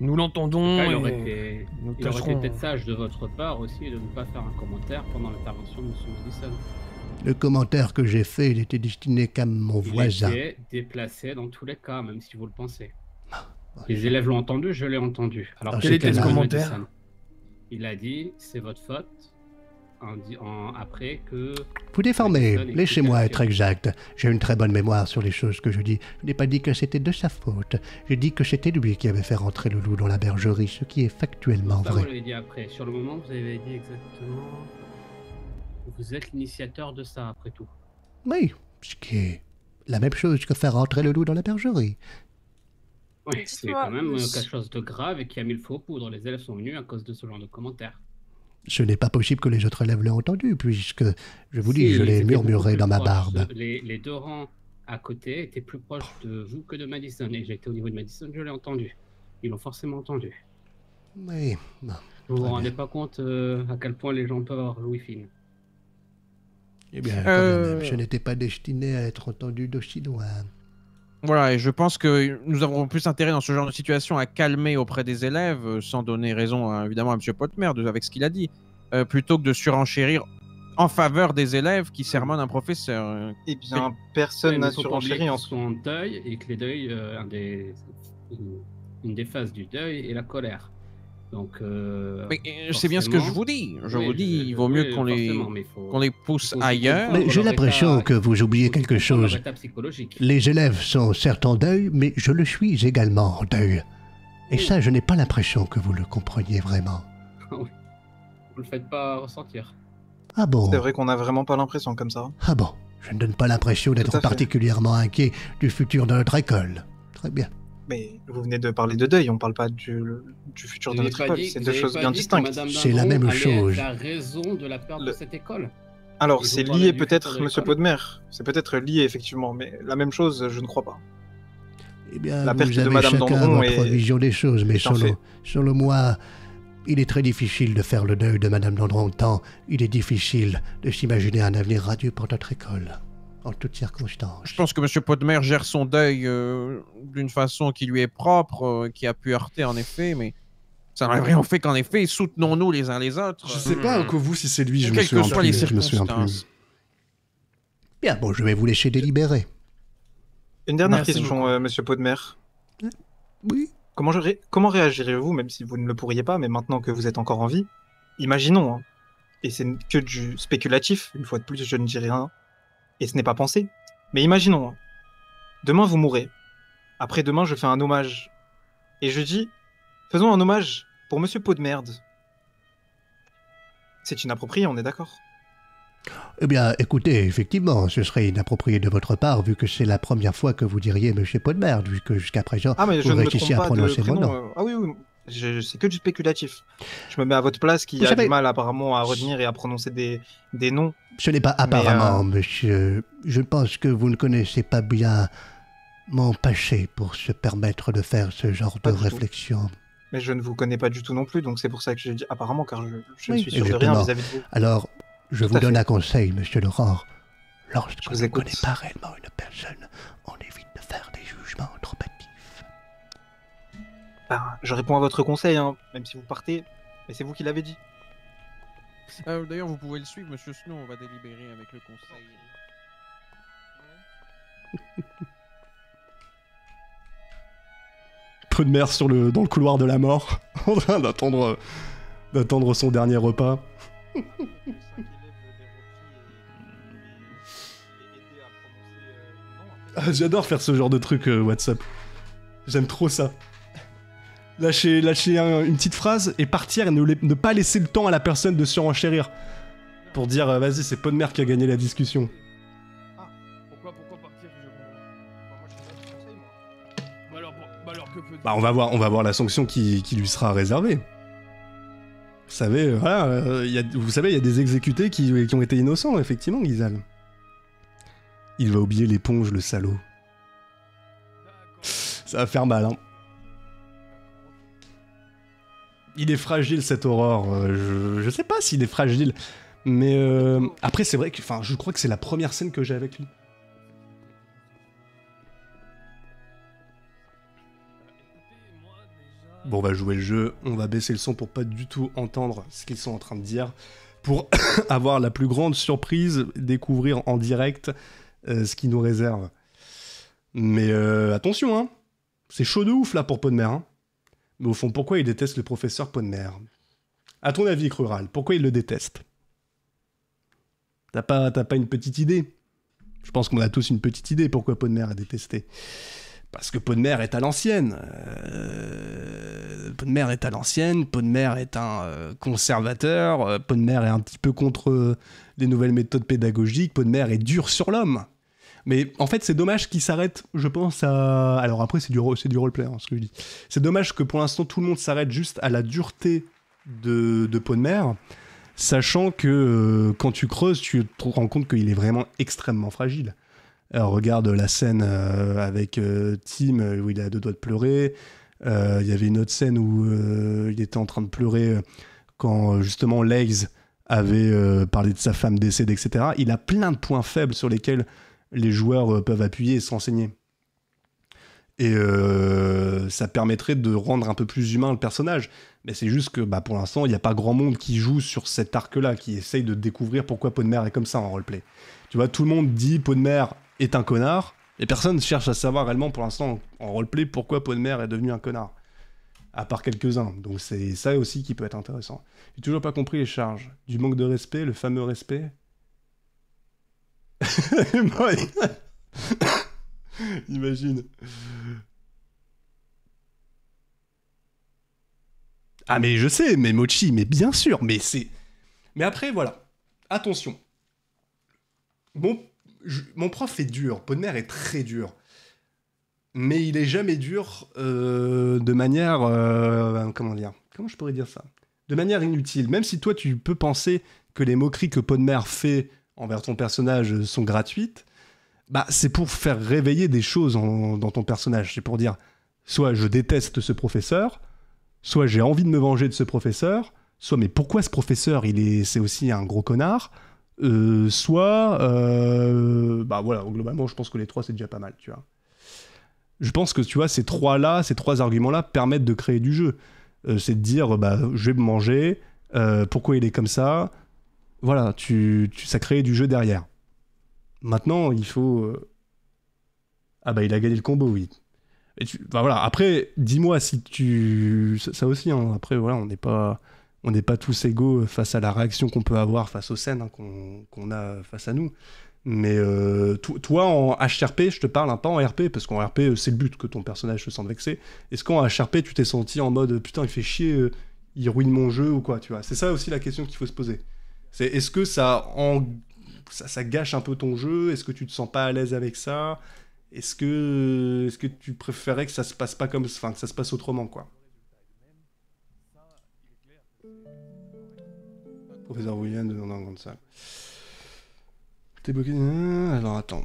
Nous l'entendons il aurait été, nous il aurait été tâcherons- peut-être sage de votre part aussi de ne pas faire un commentaire pendant l'intervention de M. Madison. Le commentaire que j'ai fait, il était destiné qu'à mon Il voisin. était déplacé dans tous les cas, même si vous le pensez. Ah, Les élèves l'ont entendu, je l'ai entendu. Alors, Ah, que quel était c'était ce commentaire? Madison. Il a dit c'est votre faute. En, di- en- après que. Vous déformez, laissez-moi être exact. J'ai une très bonne mémoire sur les choses que je dis. Je n'ai pas dit que c'était de sa faute. J'ai dit que c'était lui qui avait fait rentrer le loup dans la bergerie, ce qui est factuellement Pas vous vrai. l'avez dit après. Sur le moment, vous avez dit exactement. Vous êtes l'initiateur de ça, après tout. Oui, ce qui est la même chose que faire rentrer le loup dans la bergerie. Oui, c'est quand même quelque chose de grave et qui a mis le faux poudre. Les élèves sont venus à cause de ce genre de commentaires. Ce n'est pas possible que les autres élèves l'aient entendu, puisque, je vous Si, dis, je l'ai murmuré dans ma barbe. Les, les deux rangs à côté étaient plus proches de vous que de Madison. Et j'étais au niveau de Madison, je l'ai entendu. Ils l'ont forcément entendu. Oui, bon. Vous vous rendez pas compte euh, à quel point les gens peuvent avoir Louis Fine. Eh bien, quand Euh, même, je n'étais pas destiné à être entendu d'aussi loin. Voilà, et je pense que nous avons plus intérêt dans ce genre de situation à calmer auprès des élèves, euh, sans donner raison évidemment à M. Potmer de- avec ce qu'il a dit, euh, plutôt que de surenchérir en faveur des élèves qui sermonnent un professeur. euh. Eh bien, personne n'a surenchéri en sont en deuil et que les deuils, euh, un des, une, une des phases du deuil est la colère. Donc, euh, Mais euh, c'est bien ce que je vous dis. Je vous dis, il vaut mieux qu'on les, faut- les pousse ailleurs. Mais j'ai l'impression que vous oubliez quelque chose. Les élèves sont certes en deuil, mais je le suis également en deuil. Et ça, je n'ai pas l'impression que vous le compreniez vraiment. Vous le faites pas ressentir. Ah bon? C'est vrai qu'on n'a vraiment pas l'impression comme ça. Ah bon? Je ne donne pas l'impression d'être particulièrement inquiet du futur de notre école. Très bien. Mais vous venez de parler de deuil, on parle pas du, du futur Vous de notre école. C'est deux choses bien distinctes. Madame C'est la même chose. être La raison de la perte de cette école. Alors, c'est lié peut-être, de monsieur. Podmer. C'est peut-être lié, effectivement, mais la même chose, je ne crois pas. Eh bien, La vous perte de avez Madame chacun Dandron votre est- vision des choses, mais selon moi, il est très difficile de faire le deuil de Madame Dandron, tant il est difficile de s'imaginer un avenir radieux pour notre école, en toutes circonstances. Je pense que M. Podmer gère son deuil euh, d'une façon qui lui est propre, euh, qui a pu heurter en effet, mais Ça n'enlève rien fait qu'en effet, soutenons-nous les uns les autres. Je sais pas, que vous, si c'est lui, je me Quelles que plus. les je me plus. circonstances. Bien, bon, je vais vous laisser délibérer. Une dernière Merci question, euh, monsieur Podmer. Oui. Comment, je ré- comment réagirez-vous, même si vous ne le pourriez pas, mais maintenant que vous êtes encore en vie? Imaginons, hein, et c'est que du spéculatif, une fois de plus, je ne dis rien, et ce n'est pas pensé, mais imaginons, demain vous mourrez, après-demain je fais un hommage, et je dis, faisons un hommage pour monsieur Podmerde. C'est inapproprié, on est d'accord Eh bien, écoutez, effectivement, ce serait inapproprié de votre part, vu que c'est la première fois que vous diriez Monsieur Podmerde, vu que jusqu'à présent, Ah, mais je vous ne me à de prononcer mon nom. euh, Ah oui, oui. C'est que du spéculatif. Je me mets à votre place qui a du mal apparemment à retenir et à prononcer des, des noms. Ce n'est pas Mais, apparemment, euh, monsieur. Je pense que vous ne connaissez pas bien mon passé pour se permettre de faire ce genre de tout. réflexion. Mais je ne vous connais pas du tout non plus, donc c'est pour ça que je dis apparemment, car je, je ne Oui, suis sûr de exactement. rien vis-à-vis de vous. Alors, je Tout vous donne fait. un conseil, monsieur Laurent. Lorsqu'on vous ne connaît pas réellement une personne, on évite de faire des jugements trop hâtifs. Ben, je réponds à votre conseil, hein, même si vous partez, mais c'est vous qui l'avez dit. Euh, D'ailleurs, vous pouvez le suivre, monsieur Snow, on va délibérer avec le conseil. Peu de mer sur le, dans le couloir de la mort, en train d'attendre, euh, d'attendre son dernier repas. Ah, J'adore faire ce genre de truc euh, WhatsApp. J'aime trop ça. Lâcher, lâcher un- une petite phrase et partir et ne, pas laisser le temps à la personne de surenchérir. Pour dire, euh, vas-y, c'est Pot de mer qui a gagné la discussion. Pourquoi, pourquoi partir pas. Bah alors, bah alors que Bah, on va voir, on va voir la sanction qui, qui lui sera réservée. Vous savez, euh, voilà, euh, il y a, vous savez, il y a des exécutés qui, qui ont été innocents, effectivement, Guizal. Il va oublier l'éponge, le salaud. Ça va faire mal, hein. Il est fragile, cette aurore. euh, je, sais pas s'il est fragile. Mais euh, après, c'est vrai que enfin, je crois que c'est la première scène que j'ai avec lui. Bon, on va jouer le jeu, on va baisser le son pour pas du tout entendre ce qu'ils sont en train de dire, pour avoir la plus grande surprise, découvrir en direct euh, ce qu'ils nous réservent. Mais attention, hein, c'est chaud de ouf là pour Podmer. Hein. Mais au fond, pourquoi il déteste le professeur Podmer À ton avis, Crural, pourquoi il le déteste T'as pas, une petite idée? Je pense qu'on a tous une petite idée pourquoi Podmer a détesté. Parce que Podmer est à l'ancienne. Euh... Est à l'ancienne, Podmer est un euh, conservateur, euh, Podmer est un petit peu contre euh, les nouvelles méthodes pédagogiques, Podmer est dur sur l'homme. Mais en fait, c'est dommage qu'il s'arrête, je pense, à... Alors après, c'est du, du roleplay, hein, ce que je dis. C'est dommage que pour l'instant, tout le monde s'arrête juste à la dureté de, de Podmer, sachant que euh, quand tu creuses, tu te rends compte qu'il est vraiment extrêmement fragile. Alors, regarde la scène euh, avec euh, Tim où il a deux doigts de pleurer. Il y avait une autre scène où il était en train de pleurer quand justement Legs avait parlé de sa femme décédée, etc. Il a plein de points faibles sur lesquels les joueurs euh, peuvent appuyer et se renseigner. Et euh, ça permettrait de rendre un peu plus humain le personnage. Mais c'est juste que bah, pour l'instant, il n'y a pas grand monde qui joue sur cet arc-là, qui essaye de découvrir pourquoi Podmer est comme ça en roleplay. Tu vois, tout le monde dit Podmer est un connard, et personne ne cherche à savoir réellement pour l'instant en roleplay pourquoi Podmer est devenu un connard. À part quelques-uns. Donc c'est ça aussi qui peut être intéressant. J'ai toujours pas compris les charges. Du manque de respect, le fameux respect. Imagine. Ah mais je sais, mais Mochi, mais bien sûr, mais c'est... Mais après, voilà. Attention. Mon prof est dur, Podmer est très dur. Mais il est jamais dur euh, de manière... euh, comment dire Comment je pourrais dire ça? De manière inutile. Même si toi, tu peux penser que les moqueries que Podmer fait envers ton personnage sont gratuites, bah, c'est pour faire réveiller des choses en- dans ton personnage. C'est pour dire, soit je déteste ce professeur, soit j'ai envie de me venger de ce professeur, soit mais pourquoi ce professeur, il est, c'est aussi un gros connard, euh, soit, euh, bah voilà, globalement, je pense que les trois, c'est déjà pas mal, tu vois. Je pense que, tu vois, ces trois-là, ces trois arguments-là permettent de créer du jeu. euh, c'est de dire bah, je vais me manger, pourquoi il est comme ça. Voilà, tu, ça crée du jeu derrière. Maintenant, il faut. euh, Ah bah, il a gagné le combo, oui. Et tu... bah, voilà, après, dis-moi si tu. Ça, aussi, hein, après, voilà, on n'est pas. On n'est pas tous égaux face à la réaction qu'on peut avoir face aux scènes hein, qu'on a face à nous. Mais euh, to- toi, en HRP, je te parle pas en RP, parce qu'en RP, euh, c'est le but que ton personnage se sente vexé. Est-ce qu'en HRP, tu t'es senti en mode putain, il fait chier, il ruine mon jeu ou quoi, tu vois? C'est ça aussi la question qu'il faut se poser. Est-ce que ça, en... ça, gâche un peu ton jeu? Est-ce que tu te sens pas à l'aise avec ça? Est-ce que, est-ce que tu préférais que ça se passe pas comme, enfin, que ça se passe autrement, quoi? Professeur William de dans grande salle. T'es bloqué. euh, Alors attends.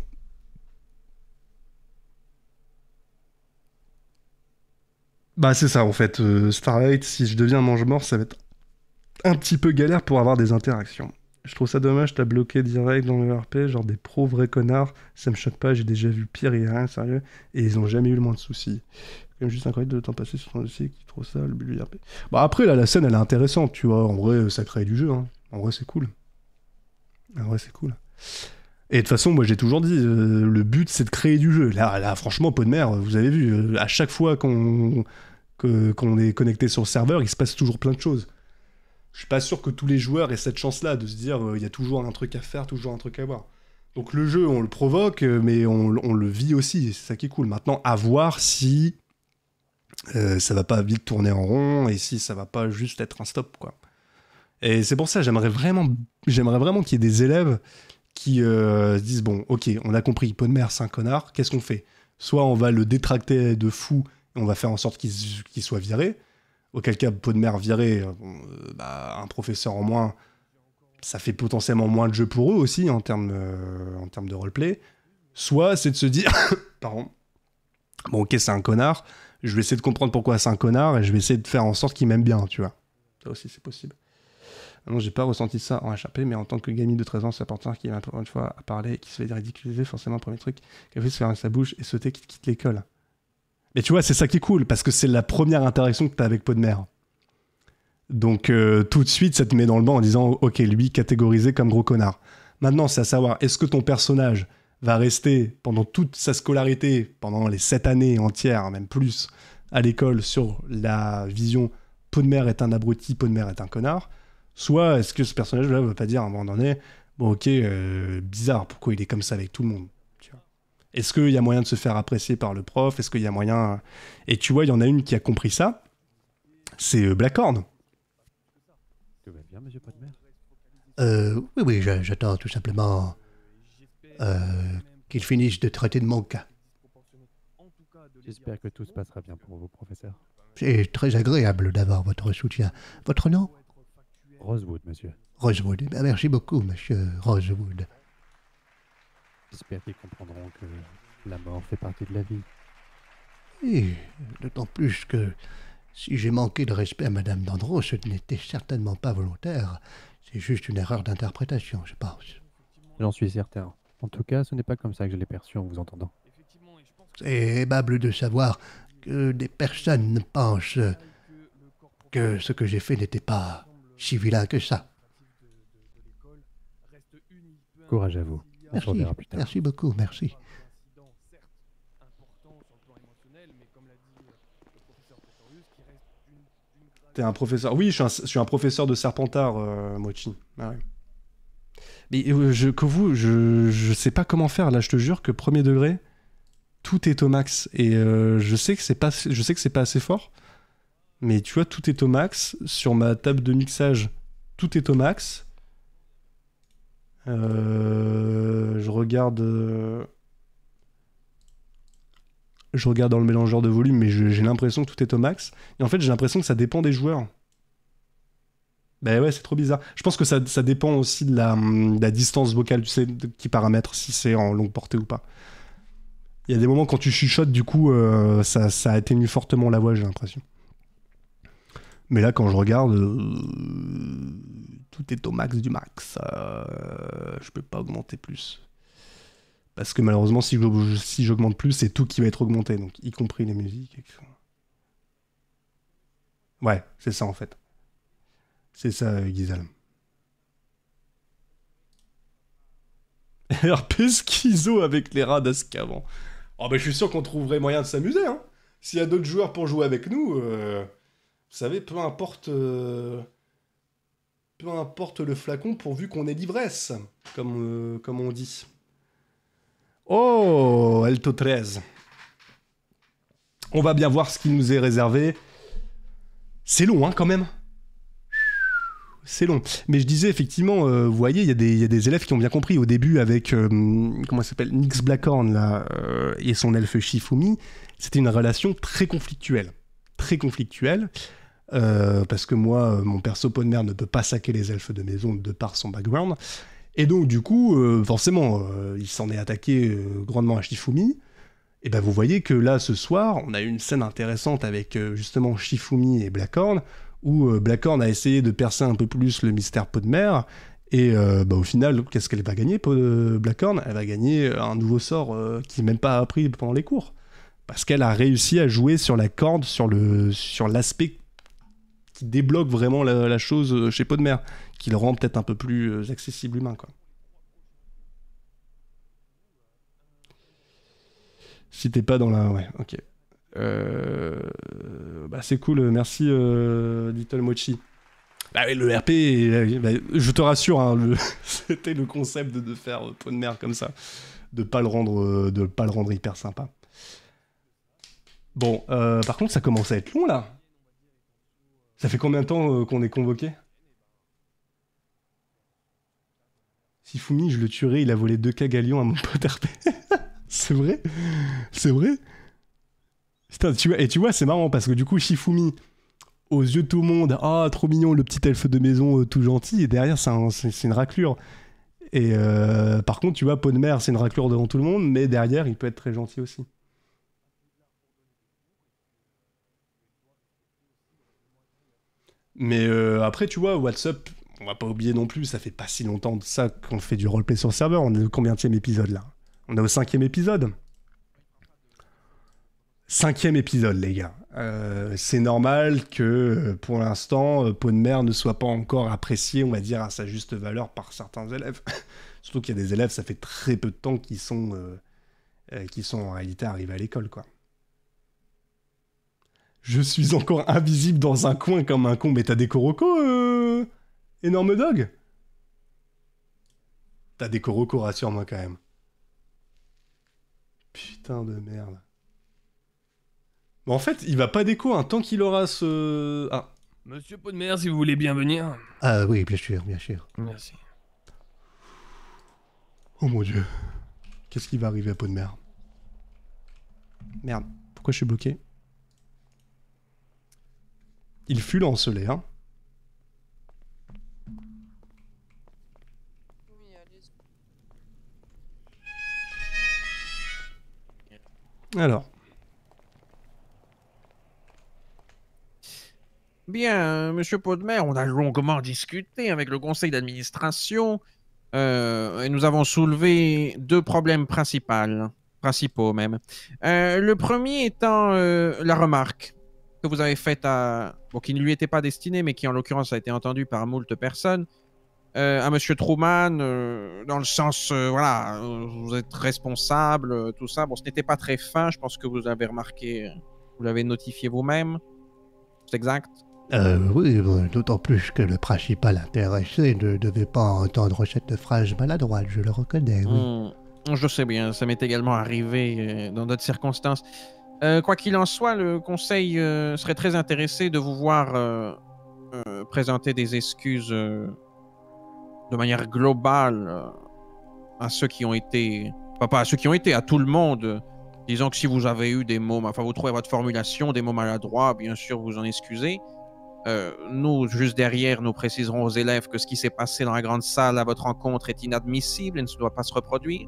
Bah c'est ça en fait. euh, Starlight, si je deviens mange-mort, ça va être un petit peu galère pour avoir des interactions. Je trouve ça dommage, t'as bloqué direct dans le RP, genre des pros vrais connards. Ça me choque pas, j'ai déjà vu pire et rien, sérieux. Et ils ont jamais eu le moins de soucis. C'est juste incroyable de temps passer sur ton dossier qui trouve ça, le but du RP. Bah après, là, la scène, elle est intéressante, tu vois. En vrai, ça crée du jeu. hein. En vrai, c'est cool. En vrai, c'est cool. Et de toute façon, moi j'ai toujours dit, euh, le but c'est de créer du jeu. Là, là franchement, pot de mer, vous avez vu, euh, à chaque fois qu'on est connecté sur le serveur, il se passe toujours plein de choses. Je suis pas sûr que tous les joueurs aient cette chance-là de se dire, euh, il y a toujours un truc à faire, toujours un truc à voir. Donc le jeu, on le provoque, euh, mais on, le vit aussi, c'est ça qui est cool. Maintenant, à voir si euh, ça va pas vite tourner en rond et si ça va pas juste être un stop, quoi. Et c'est pour ça, j'aimerais vraiment, j'aimerais vraiment qu'il y ait des élèves qui euh, se disent bon, ok, on a compris, pot de mer, c'est un connard, qu'est-ce qu'on fait? Soit on va le détracter de fou et on va faire en sorte qu'il soit viré, auquel cas, pot de mer viré, euh, euh, bah, un professeur en moins, ça fait potentiellement moins de jeu pour eux aussi en termes, euh, en termes de roleplay. Soit c'est de se dire, pardon, bon, ok, c'est un connard, je vais essayer de comprendre pourquoi c'est un connard et je vais essayer de faire en sorte qu'il m'aime bien, tu vois. Ça aussi, c'est possible. Non, j'ai pas ressenti ça en HRP, mais en tant que gamine de 13 ans, c'est important qu'il y ait une fois à parler qui se fait ridiculiser, forcément, le premier truc, qu'il fait se faire sa bouche et sauter qu'il quitte l'école. Mais tu vois, c'est ça qui est cool, parce que c'est la première interaction que t'as avec Pot de Mer. Donc, euh, tout de suite, ça te met dans le banc en disant, ok, lui, catégorisé comme gros connard. Maintenant, c'est à savoir, est-ce que ton personnage va rester pendant toute sa scolarité, pendant les 7 années entières, même plus, à l'école, sur la vision Pot de Mer est un abruti, Pot de Mer est un connard? Soit est-ce que ce personnage-là va pas dire à un moment donné, bon ok, euh, bizarre, pourquoi il est comme ça avec tout le monde? tu Est-ce qu'il y a moyen de se faire apprécier par le prof? Est-ce qu'il y a moyen... Et tu vois, il y en a une qui a compris ça, c'est euh, Blackhorn. Tout va bien, monsieur Podmer Euh, oui, oui, j'attends tout simplement euh, qu'il finisse de traiter de mon cas. J'espère que tout se passera bien pour vous, professeur. C'est très agréable d'avoir votre soutien. Votre nom? Rosewood, monsieur. Rosewood. Eh bien, merci beaucoup, monsieur Rosewood. J'espère qu'ils comprendront que la mort fait partie de la vie. Et d'autant plus que si j'ai manqué de respect à Madame Dandreau, ce n'était certainement pas volontaire. C'est juste une erreur d'interprétation, je pense. J'en suis certain. En tout cas, ce n'est pas comme ça que je l'ai perçu en vous entendant. C'est aimable de savoir que des personnes pensent que ce que j'ai fait n'était pas si vilain que ça. Courage à vous. On se Merci, reverra plus tard. merci beaucoup, merci. T'es un professeur. Oui, je suis un, je suis un professeur de Serpentard, euh, Mochi. Ah ouais. Mais euh, je, que vous, je, je sais pas comment faire. Là, je te jure que premier degré, tout est au max. Et euh, je sais que c'est pas, je sais que c'est pas assez fort. Mais tu vois, tout est au max. Sur ma table de mixage, tout est au max. Euh, je regarde. euh, je regarde dans le mélangeur de volume, mais j'ai l'impression que tout est au max. Et en fait, j'ai l'impression que ça dépend des joueurs. Ben ouais, c'est trop bizarre. Je pense que ça, dépend aussi de la, de la distance vocale, tu sais, de- qui paramètre, si c'est en longue portée ou pas. Il y a des moments quand tu chuchotes, du coup, euh, ça, ça atténue fortement la voix, j'ai l'impression. Mais là, quand je regarde, euh, tout est au max du max. Euh, je peux pas augmenter plus. Parce que malheureusement, si j'augmente plus, c'est tout qui va être augmenté, donc y compris les musiques. Ouais, c'est ça en fait. C'est ça, Gizal. RP schizo avec les rats d'Azkaban. Oh bah je suis sûr qu'on trouverait moyen de s'amuser, hein. S'il y a d'autres joueurs pour jouer avec nous, euh, savez, peu importe... euh, peu importe le flacon pourvu qu'on ait l'ivresse, comme, euh, on dit. Oh, Alto 13. On va bien voir ce qui nous est réservé. C'est long, hein, quand même. C'est long. Mais je disais, effectivement, euh, vous voyez, il y, a des- élèves qui ont bien compris. Au début, avec, euh, comment s'appelle, Nyx Blackhorn, là, et son elfe Shifumi, c'était une relation très conflictuelle. Très conflictuelle. Euh, parce que moi, euh, mon perso pot ne peut pas saquer les elfes de maison de par son background. Et donc, du coup, euh, forcément, il s'en est attaqué grandement à Shifumi. Et ben vous voyez que là, ce soir, on a une scène intéressante avec justement Shifumi et Blackhorn, où Blackhorn a essayé de percer un peu plus le mystère pot de. Et bah, au final, qu'est-ce qu'elle va gagner, Blackhorn? Elle va gagner un nouveau sort euh, qui n'est même pas appris pendant les cours. Parce qu'elle a réussi à jouer sur la corde, sur le sur l'aspect qui débloque vraiment la, chose euh, chez Pot de mer, qui le rend peut-être un peu plus euh, accessible humain, quoi. Si t'es pas dans la... Ouais, ok. Euh, Bah c'est cool, merci Little Mochi. Bah le RP, bah, je te rassure, hein, c'était le concept de, faire pot de mer comme ça, de pas le rendre, de pas le rendre hyper sympa. Bon, par contre, ça commence à être long là. Ça fait combien de temps euh, qu'on est convoqué? Sifumi, je le tuerai, il a volé 2K galions à mon pote RP. c'est vrai? C'est vrai? Et tu vois, c'est marrant parce que du coup, Shifumi, aux yeux de tout le monde, ah, trop mignon, le petit elfe de maison euh, tout gentil, et derrière, c'est un- c'est c'est une raclure. Et euh, par contre, tu vois, Pot de mer, c'est une raclure devant tout le monde, mais derrière, il peut être très gentil aussi. Mais euh, après, tu vois, WhatsApp, on va pas oublier non plus, ça fait pas si longtemps de ça qu'on fait du roleplay sur serveur. On est au combien épisode là? On est au cinquième épisode. Cinquième épisode, les gars. Euh, c'est normal que pour l'instant, euh, Pot de mer ne soit pas encore apprécié, on va dire, à sa juste valeur par certains élèves. Surtout qu'il y a des élèves, ça fait très peu de temps qu'ils sont, qui sont en réalité arrivés à l'école, quoi. Je suis encore invisible dans un coin comme un con, mais t'as des corocos, euh... énorme dog? T'as des corocos, rassure-moi quand même. Putain de merde. Mais en fait, il va pas déco, hein, tant qu'il aura ce... Ah. Monsieur Podmer, si vous voulez bien venir. Ah oui, bien sûr, bien sûr. Merci. Oh mon dieu. Qu'est-ce qui va arriver à Pot de mer Merde, pourquoi je suis bloqué? Il fut lancelé, hein Alors. Bien, monsieur Podmer, on a longuement discuté avec le conseil d'administration euh, et nous avons soulevé deux problèmes principaux, principaux même. Euh, le premier étant euh, la remarque que vous avez faite à, bon, qui ne lui était pas destinée, mais qui en l'occurrence a été entendue par moult personnes, euh, à monsieur Truman, euh, dans le sens, euh, voilà, vous êtes responsable, tout ça. Bon, ce n'était pas très fin, je pense que vous avez remarqué, vous l'avez notifié vous-même. C'est exact. Oui, d'autant plus que le principal intéressé ne devait pas entendre cette phrase maladroite, je le reconnais, oui. Hmm, Je sais bien, ça m'est également arrivé dans d'autres circonstances. Euh, quoi qu'il en soit, le conseil euh, serait très intéressé de vous voir euh, présenter des excuses de manière globale à ceux qui ont été, pas à ceux qui ont été, à tout le monde. Disons que si vous avez eu des mots, enfin vous trouvez votre formulation, des mots maladroits, bien sûr vous en excusez. Nous, juste derrière, nous préciserons aux élèves que ce qui s'est passé dans la grande salle à votre rencontre est inadmissible et ne doit pas se reproduire.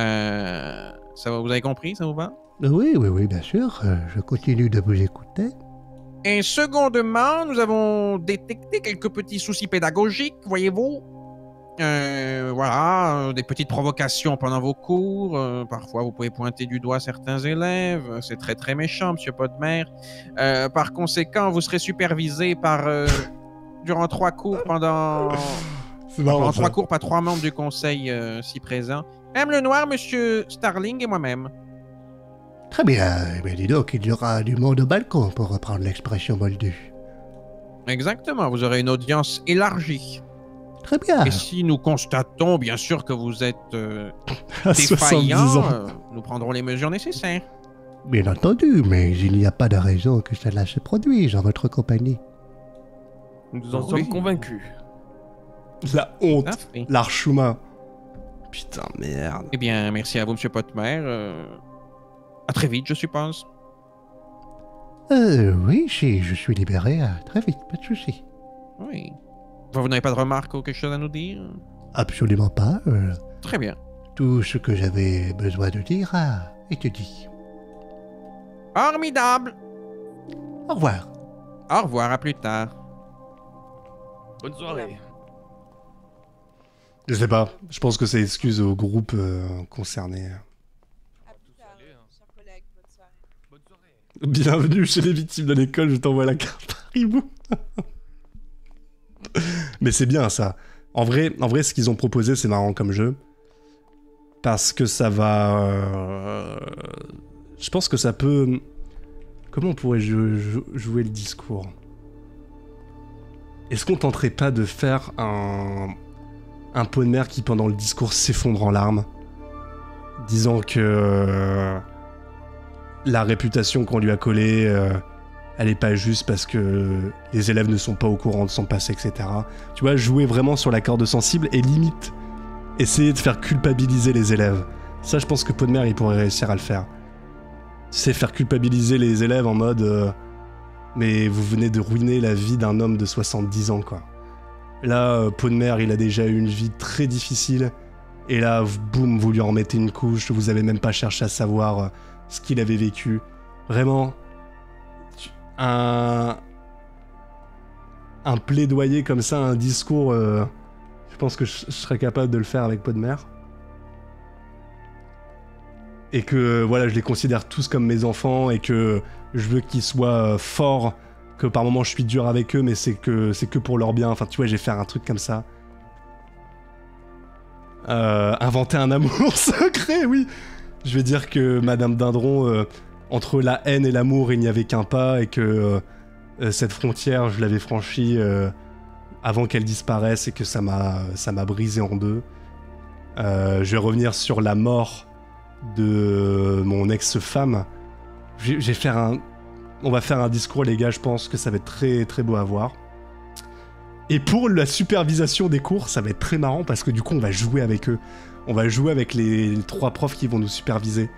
Euh, ça va, vous avez compris, ça vous va? Oui, oui, oui, bien sûr, euh, je continue de vous écouter. Euh, voilà, euh, des petites provocations pendant vos cours. euh, parfois, vous pouvez pointer du doigt certains élèves. C'est très très méchant, Monsieur Podmer. Euh, par conséquent, vous serez supervisé par durant trois cours pendant. Marrant, pendant trois cours par trois membres du conseil si présents. Même le noir, Monsieur Starling et moi-même. Très bien, bien dis donc, il y aura du monde au balcon pour reprendre l'expression moldue. Exactement, vous aurez une audience élargie. Très bien. Et si nous constatons, bien sûr, que vous êtes euh, À 70 défaillant, ans. euh, nous prendrons les mesures nécessaires. Bien entendu, mais il n'y a pas de raison que cela se produise en votre compagnie. Nous en Oui. sommes convaincus. La honte. L'Archuma. Putain, merde. Eh bien, merci à vous, Monsieur Potmer. Euh, à très vite, je suppose. Euh, oui, si je suis libéré, euh, très vite, pas de souci. Oui. Vous n'avez pas de remarques ou quelque chose à nous dire? Absolument pas. euh, Très bien. tout ce que j'avais besoin de dire a été dit. Formidable. Au revoir. Au revoir, à plus tard. Bonne soirée. Je sais pas. Je pense que c'est excuse au groupe euh, concerné. Bienvenue chez les victimes de l'école, je t'envoie la carte Haribo. Mais c'est bien ça. En vrai, en vrai, ce qu'ils ont proposé, c'est marrant comme jeu. Parce que ça va. euh, Je pense que ça peut. Comment on pourrait jou- jou- jouer le discours? Est-ce qu'on tenterait pas de faire un. Un pot de mer qui, pendant le discours, s'effondre en larmes Disant que. euh, La réputation qu'on lui a collée. euh, elle est pas juste parce que les élèves ne sont pas au courant de son passé, etc. Tu vois, jouer vraiment sur la corde sensible et limite essayer de faire culpabiliser les élèves. Ça, je pense que Podmer, il pourrait réussir à le faire. C'est faire culpabiliser les élèves en mode euh, Mais vous venez de ruiner la vie d'un homme de 70 ans, quoi. Là, euh, Podmer, il a déjà eu une vie très difficile. Et là, boum, vous lui en mettez une couche. Vous avez même pas cherché à savoir euh, ce qu'il avait vécu. Vraiment, un, un plaidoyer comme ça, un discours, euh, je pense que je, je serais capable de le faire avec Podmer. Et que voilà, je les considère tous comme mes enfants et que je veux qu'ils soient forts, que par moments je suis dur avec eux, mais c'est que c'est que pour leur bien. Enfin, tu vois, je vais faire un truc comme ça. Euh, inventer un amour secret, oui. Je vais dire que Madame Dindron, euh, entre la haine et l'amour, il n'y avait qu'un pas et que euh, cette frontière, je l'avais franchie avant qu'elle disparaisse et que ça m'a ça m'a brisé en deux. Je vais revenir sur la mort de mon ex-femme. Je vais faire un, on va faire un discours, les gars. Je pense que ça va être très très beau à voir. Et pour la supervision des cours, ça va être très marrant parce que du coup, on va jouer avec eux. On va jouer avec les trois profs qui vont nous superviser.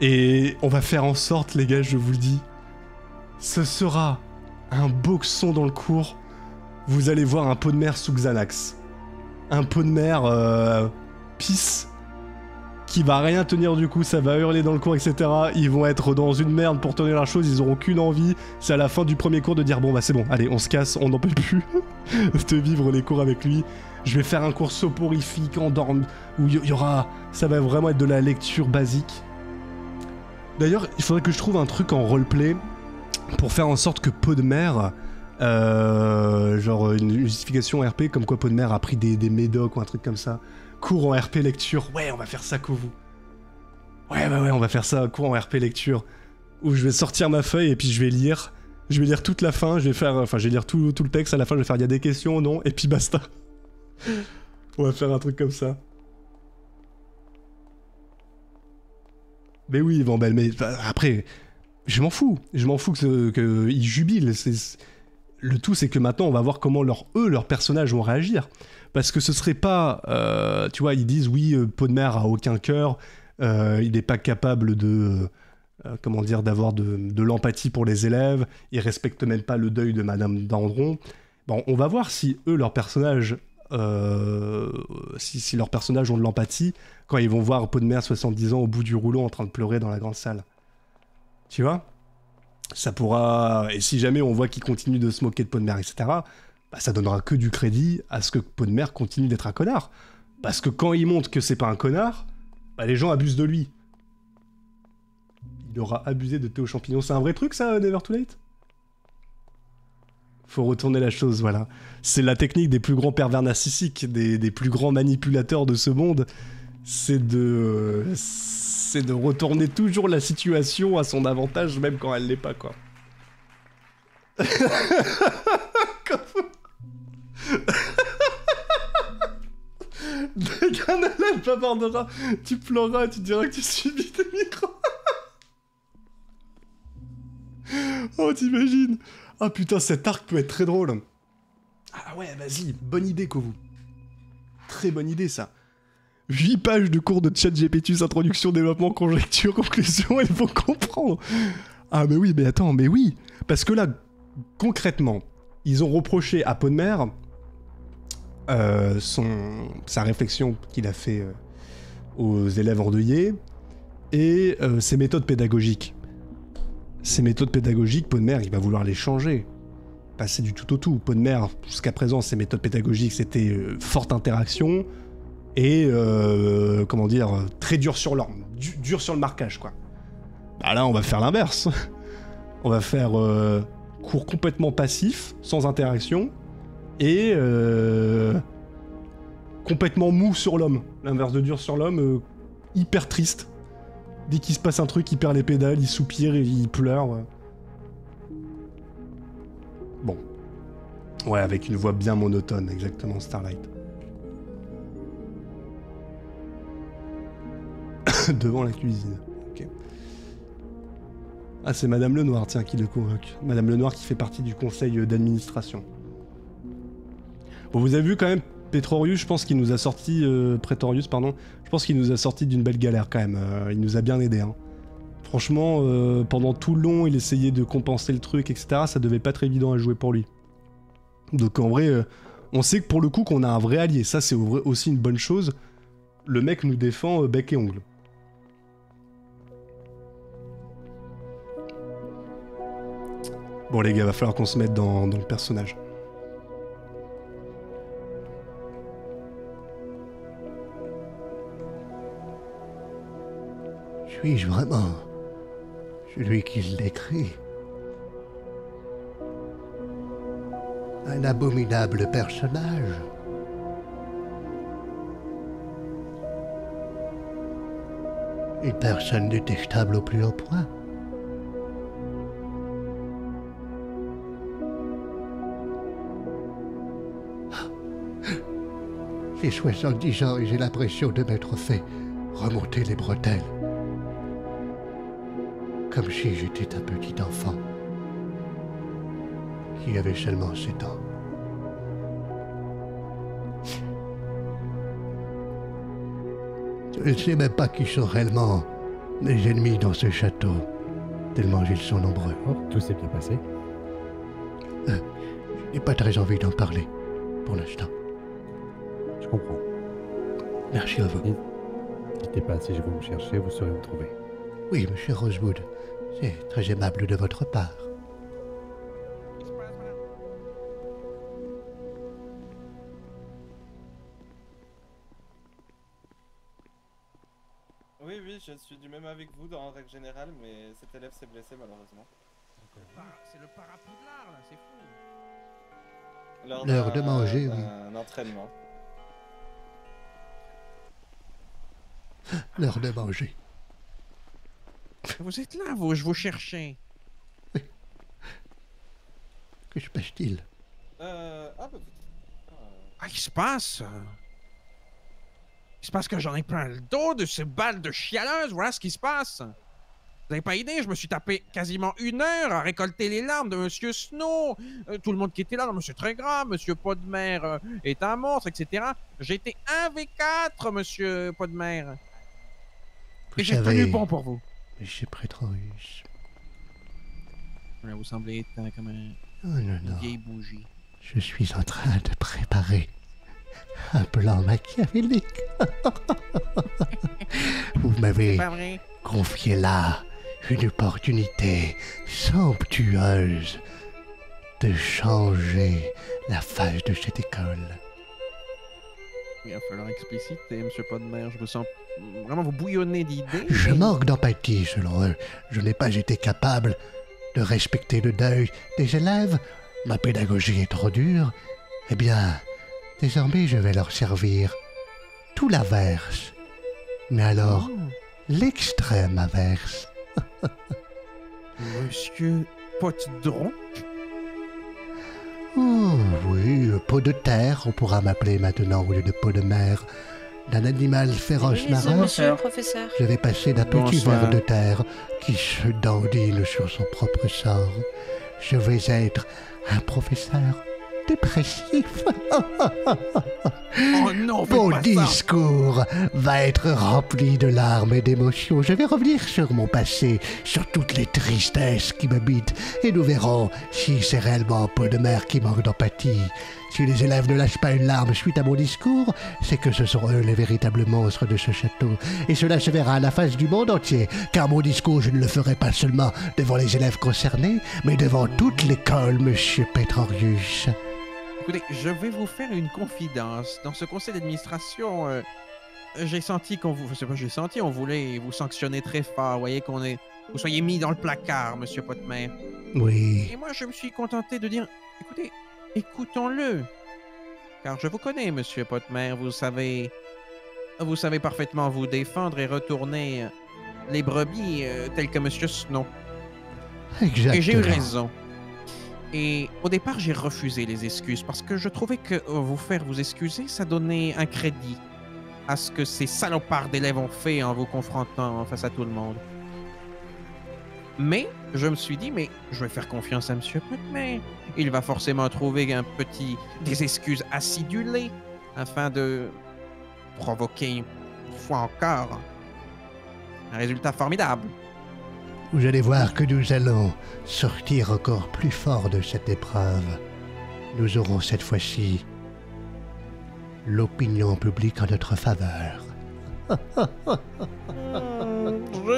Et on va faire en sorte, les gars, je vous le dis, ce sera un boxon dans le cours. Vous allez voir un pot de mer sous Xanax. Un pot de mer euh, pisse qui va rien tenir du coup, ça va hurler dans le cours, etc. Ils vont être dans une merde pour tenir la chose, ils auront qu'une envie, c'est à la fin du premier cours de dire bon bah c'est bon, allez on se casse, on n'en peut plus de vivre les cours avec lui. Je vais faire un cours soporifique, endormi, où il y, aura, ça va vraiment être de la lecture basique. D'ailleurs, il faudrait que je trouve un truc en roleplay pour faire en sorte que Pot de mer, euh, genre une justification RP comme quoi Pot de mer a pris des, des médocs ou un truc comme ça. Cours en RP lecture, ouais, on va faire ça vous. Ouais, ouais, ouais, on va faire ça, cours en RP lecture. Où je vais sortir ma feuille et puis je vais lire. Je vais lire toute la fin, je vais faire. Enfin, je vais lire tout, tout le texte, à la fin je vais faire il y a des questions, non, et puis basta. on va faire un truc comme ça. Mais oui, Van Belle, mais bah, après, je m'en fous. Je m'en fous qu'ils que ils jubilent. Le tout, c'est que maintenant, on va voir comment leur, eux, leurs personnages vont réagir. Parce que ce serait pas. euh, tu vois, ils disent oui, euh, Podmer a aucun cœur, euh, il n'est pas capable de. comment dire, d'avoir de, l'empathie pour les élèves, il respecte même pas le deuil de Madame Dandron. Bon, on va voir si eux, leurs personnages. si, si leurs personnages ont de l'empathie quand ils vont voir Podmer 70 ans au bout du rouleau en train de pleurer dans la grande salle. Tu vois? Ça pourra. Et si jamais on voit qu'il continue de se moquer de Podmer, etc., bah, ça donnera que du crédit à ce que Podmer continue d'être un connard. Parce que quand il montre que c'est pas un connard, bah, les gens abusent de lui. Il aura abusé de Théo Champignon. C'est un vrai truc ça, Never Too Late? Faut retourner la chose, voilà. C'est la technique des plus grands pervers narcissiques, des, plus grands manipulateurs de ce monde. C'est de. C'est de retourner toujours la situation à son avantage, même quand elle l'est pas, quoi. Qu'un élève t'abordera, tu pleureras tu diras que tu subis tes micros. oh, t'imagines Ah putain, cet arc peut être très drôle. Ah ouais, vas-y, bonne idée, Kovu. Très bonne idée, ça. 8 pages de cours de chat GPTus, introduction, développement, conjecture, conclusion, il faut comprendre. Ah mais oui, mais attends, mais oui. Parce que là, concrètement, ils ont reproché à Podmer euh, son, sa réflexion qu'il a fait euh, aux élèves endeuillés et euh, ses méthodes pédagogiques. Ces méthodes pédagogiques, Podmer, il va vouloir les changer. Passer du tout au tout. Podmer, jusqu'à présent, ses méthodes pédagogiques, c'était forte interaction et, comment dire, très dur sur l'orme, du- dur sur le marquage, quoi. Bah là, on va faire l'inverse. on va faire cours complètement passif, sans interaction, et euh, complètement mou sur l'homme. L'inverse de dur sur l'homme, euh, hyper triste. Dès qu'il se passe un truc, il perd les pédales, il soupire, et il pleure. Bon. Ouais, avec une voix bien monotone, exactement, Starlight. Devant la cuisine. Ah, c'est Madame Lenoir, tiens, qui le convoque. Madame Lenoir qui fait partie du conseil euh, d'administration. Bon, vous avez vu quand même, Petrorius, je pense qu'il nous a sorti. euh, Pretorius, pardon. Je pense qu'il nous a sorti d'une belle galère quand même. euh, il nous a bien aidé. Hein. Franchement, euh, pendant tout le long, il essayait de compenser le truc, etc. Ça devait pas être évident à jouer pour lui. Donc en vrai, on sait que pour le coup qu'on a un vrai allié. Ça, c'est aussi une bonne chose. Le mec nous défend bec et ongle. Bon les gars, va falloir qu'on se mette dans le personnage. Suis-je vraiment? Celui qui l'écrit Un abominable personnage. Une personne détestable au plus haut point. J'ai 70 ans et j'ai l'impression de m'être fait remonter les bretelles. Comme si j'étais un petit enfant qui avait seulement 7 ans. Je ne sais même pas qui sont réellement mes ennemis dans ce château, tellement ils sont nombreux. tout s'est bien passé. Euh, je n'ai pas très envie d'en parler pour l'instant. Je comprends. Merci à vous. N'hésitez pas, si je veux me chercher, vous saurez me trouver. Oui, monsieur Rosewood, c'est très aimable de votre part. Oui, oui, je suis du même avec vous dans la règle générale, mais cet élève s'est blessé malheureusement. C'est le parapoudlard là, c'est fou. L'heure de manger, oui. d'un entraînement. L'heure de manger. Vous êtes là, vous, je vous cherchais. Que se passe-t-il? Euh. Ah, bah, Ah, il se passe euh, Il se passe que j'en ai plein le dos de ces balles de chialeuse, voilà ce qui se passe. Vous n'avez pas idée, je me suis tapé quasiment une heure à récolter les larmes de Monsieur Snow. Euh, tout le monde qui était là, non, c'est très grave, Monsieur Podmer euh, est un monstre, etc. J'ai été 1v4, Monsieur Podmer. Vous Et j'ai savez, tenu bon pour vous. Prétorius. Ouais, Vous semblez être comme un- Oh non, une non. vieille bougie. Je suis en train de préparer un plan machiavélique. Vous m'avez confié là une opportunité somptueuse de changer la face de cette école. Il va falloir expliciter, monsieur Podmer. Je me sens vraiment vous bouillonner d'idées. Je manque d'empathie selon eux. Je n'ai pas été capable de respecter le deuil des élèves. Ma pédagogie est trop dure. Eh bien, désormais je vais leur servir tout l'inverse. Mais alors, l'extrême inverse. Monsieur Potdron Oh oui, pot de terre, on pourra m'appeler maintenant au lieu de pot de mer. D'un animal féroce Oui, marin, monsieur le professeur. je vais passer d'un petit ver de terre qui se dandine sur son propre sort. Je vais être un professeur dépressif. Oh non, Mon pas ça. discours va être rempli de larmes et d'émotions. Je vais revenir sur mon passé, sur toutes les tristesses qui m'habitent, et nous verrons si c'est réellement Paul de mer qui manque d'empathie. Si les élèves ne lâchent pas une larme suite à mon discours, c'est que ce sont eux les véritables monstres de ce château. Et cela se verra à la face du monde entier, car mon discours, je ne le ferai pas seulement devant les élèves concernés, mais devant toute l'école, monsieur Petrorius. Écoutez, je vais vous faire une confidence. Dans ce conseil d'administration, euh, j'ai senti qu'on vous. Pas, j'ai senti, on voulait vous sanctionner très fort. Vous voyez qu'on est. Vous soyez mis dans le placard, monsieur Potmer. Oui. Et moi, je me suis contenté de dire écoutez, écoutons-le. Car je vous connais, monsieur Potmer. Vous savez. Vous savez parfaitement vous défendre et retourner euh, les brebis euh, telles que monsieur Snow. Exactement. Et j'ai eu raison. Et au départ, j'ai refusé les excuses parce que je trouvais que euh, vous faire vous excuser, ça donnait un crédit à ce que ces salopards d'élèves ont fait en vous confrontant face à tout le monde. Mais je me suis dit, mais je vais faire confiance à Monsieur Potmer. Il va forcément trouver un petit des excuses acidulées afin de provoquer une fois encore un résultat formidable. Vous allez voir que nous allons sortir encore plus fort de cette épreuve. Nous aurons cette fois-ci l'opinion publique en notre faveur. Je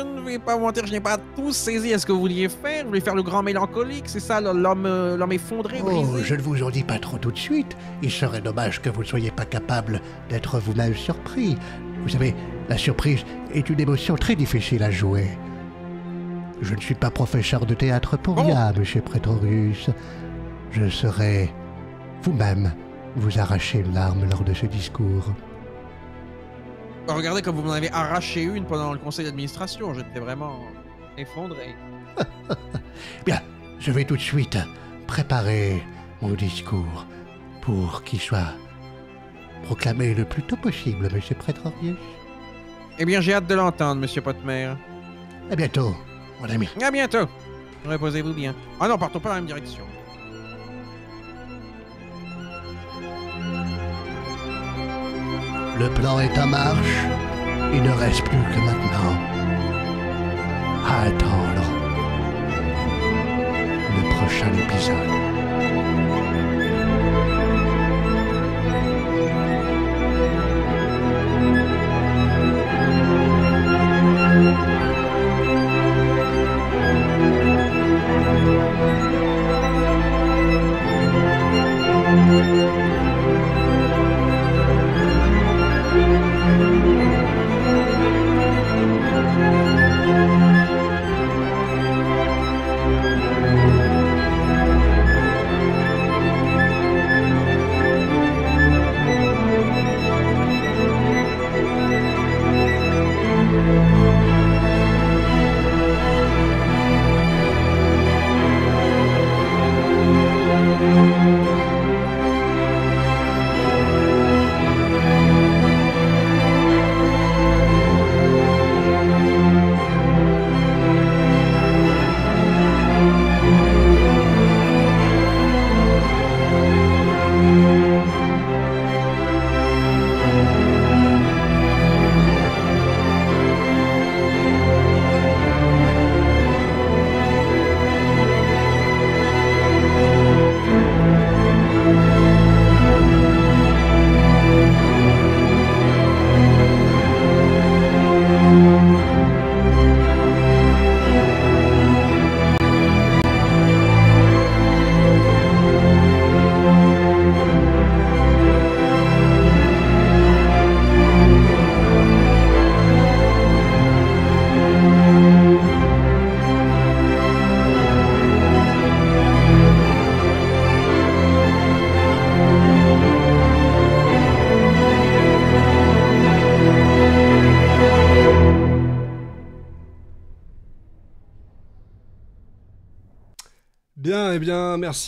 ne vais pas vous mentir, je n'ai pas tout saisi à ce que vous vouliez faire. Vous voulez faire le grand mélancolique, c'est ça, l'homme euh, l'homme effondré, Oh, brisé je ne vous en dis pas trop tout de suite. Il serait dommage que vous ne soyez pas capable d'être vous-même surpris. Vous savez, la surprise est une émotion très difficile à jouer. Je ne suis pas professeur de théâtre pour rien, monsieur Pretorius. Je saurais vous-même vous arracher une larme lors de ce discours. Oh, Regardez comme vous m'en avez arraché une pendant le conseil d'administration. J'étais vraiment effondré. Bien, je vais tout de suite préparer mon discours pour qu'il soit proclamé le plus tôt possible, monsieur Pretorius. Eh bien, j'ai hâte de l'entendre, monsieur Potmer. À bientôt, mon ami. À bientôt. Reposez-vous bien. Ah non, partons pas dans la même direction. Le plan est en marche. Il ne reste plus que maintenant à attendre le prochain épisode.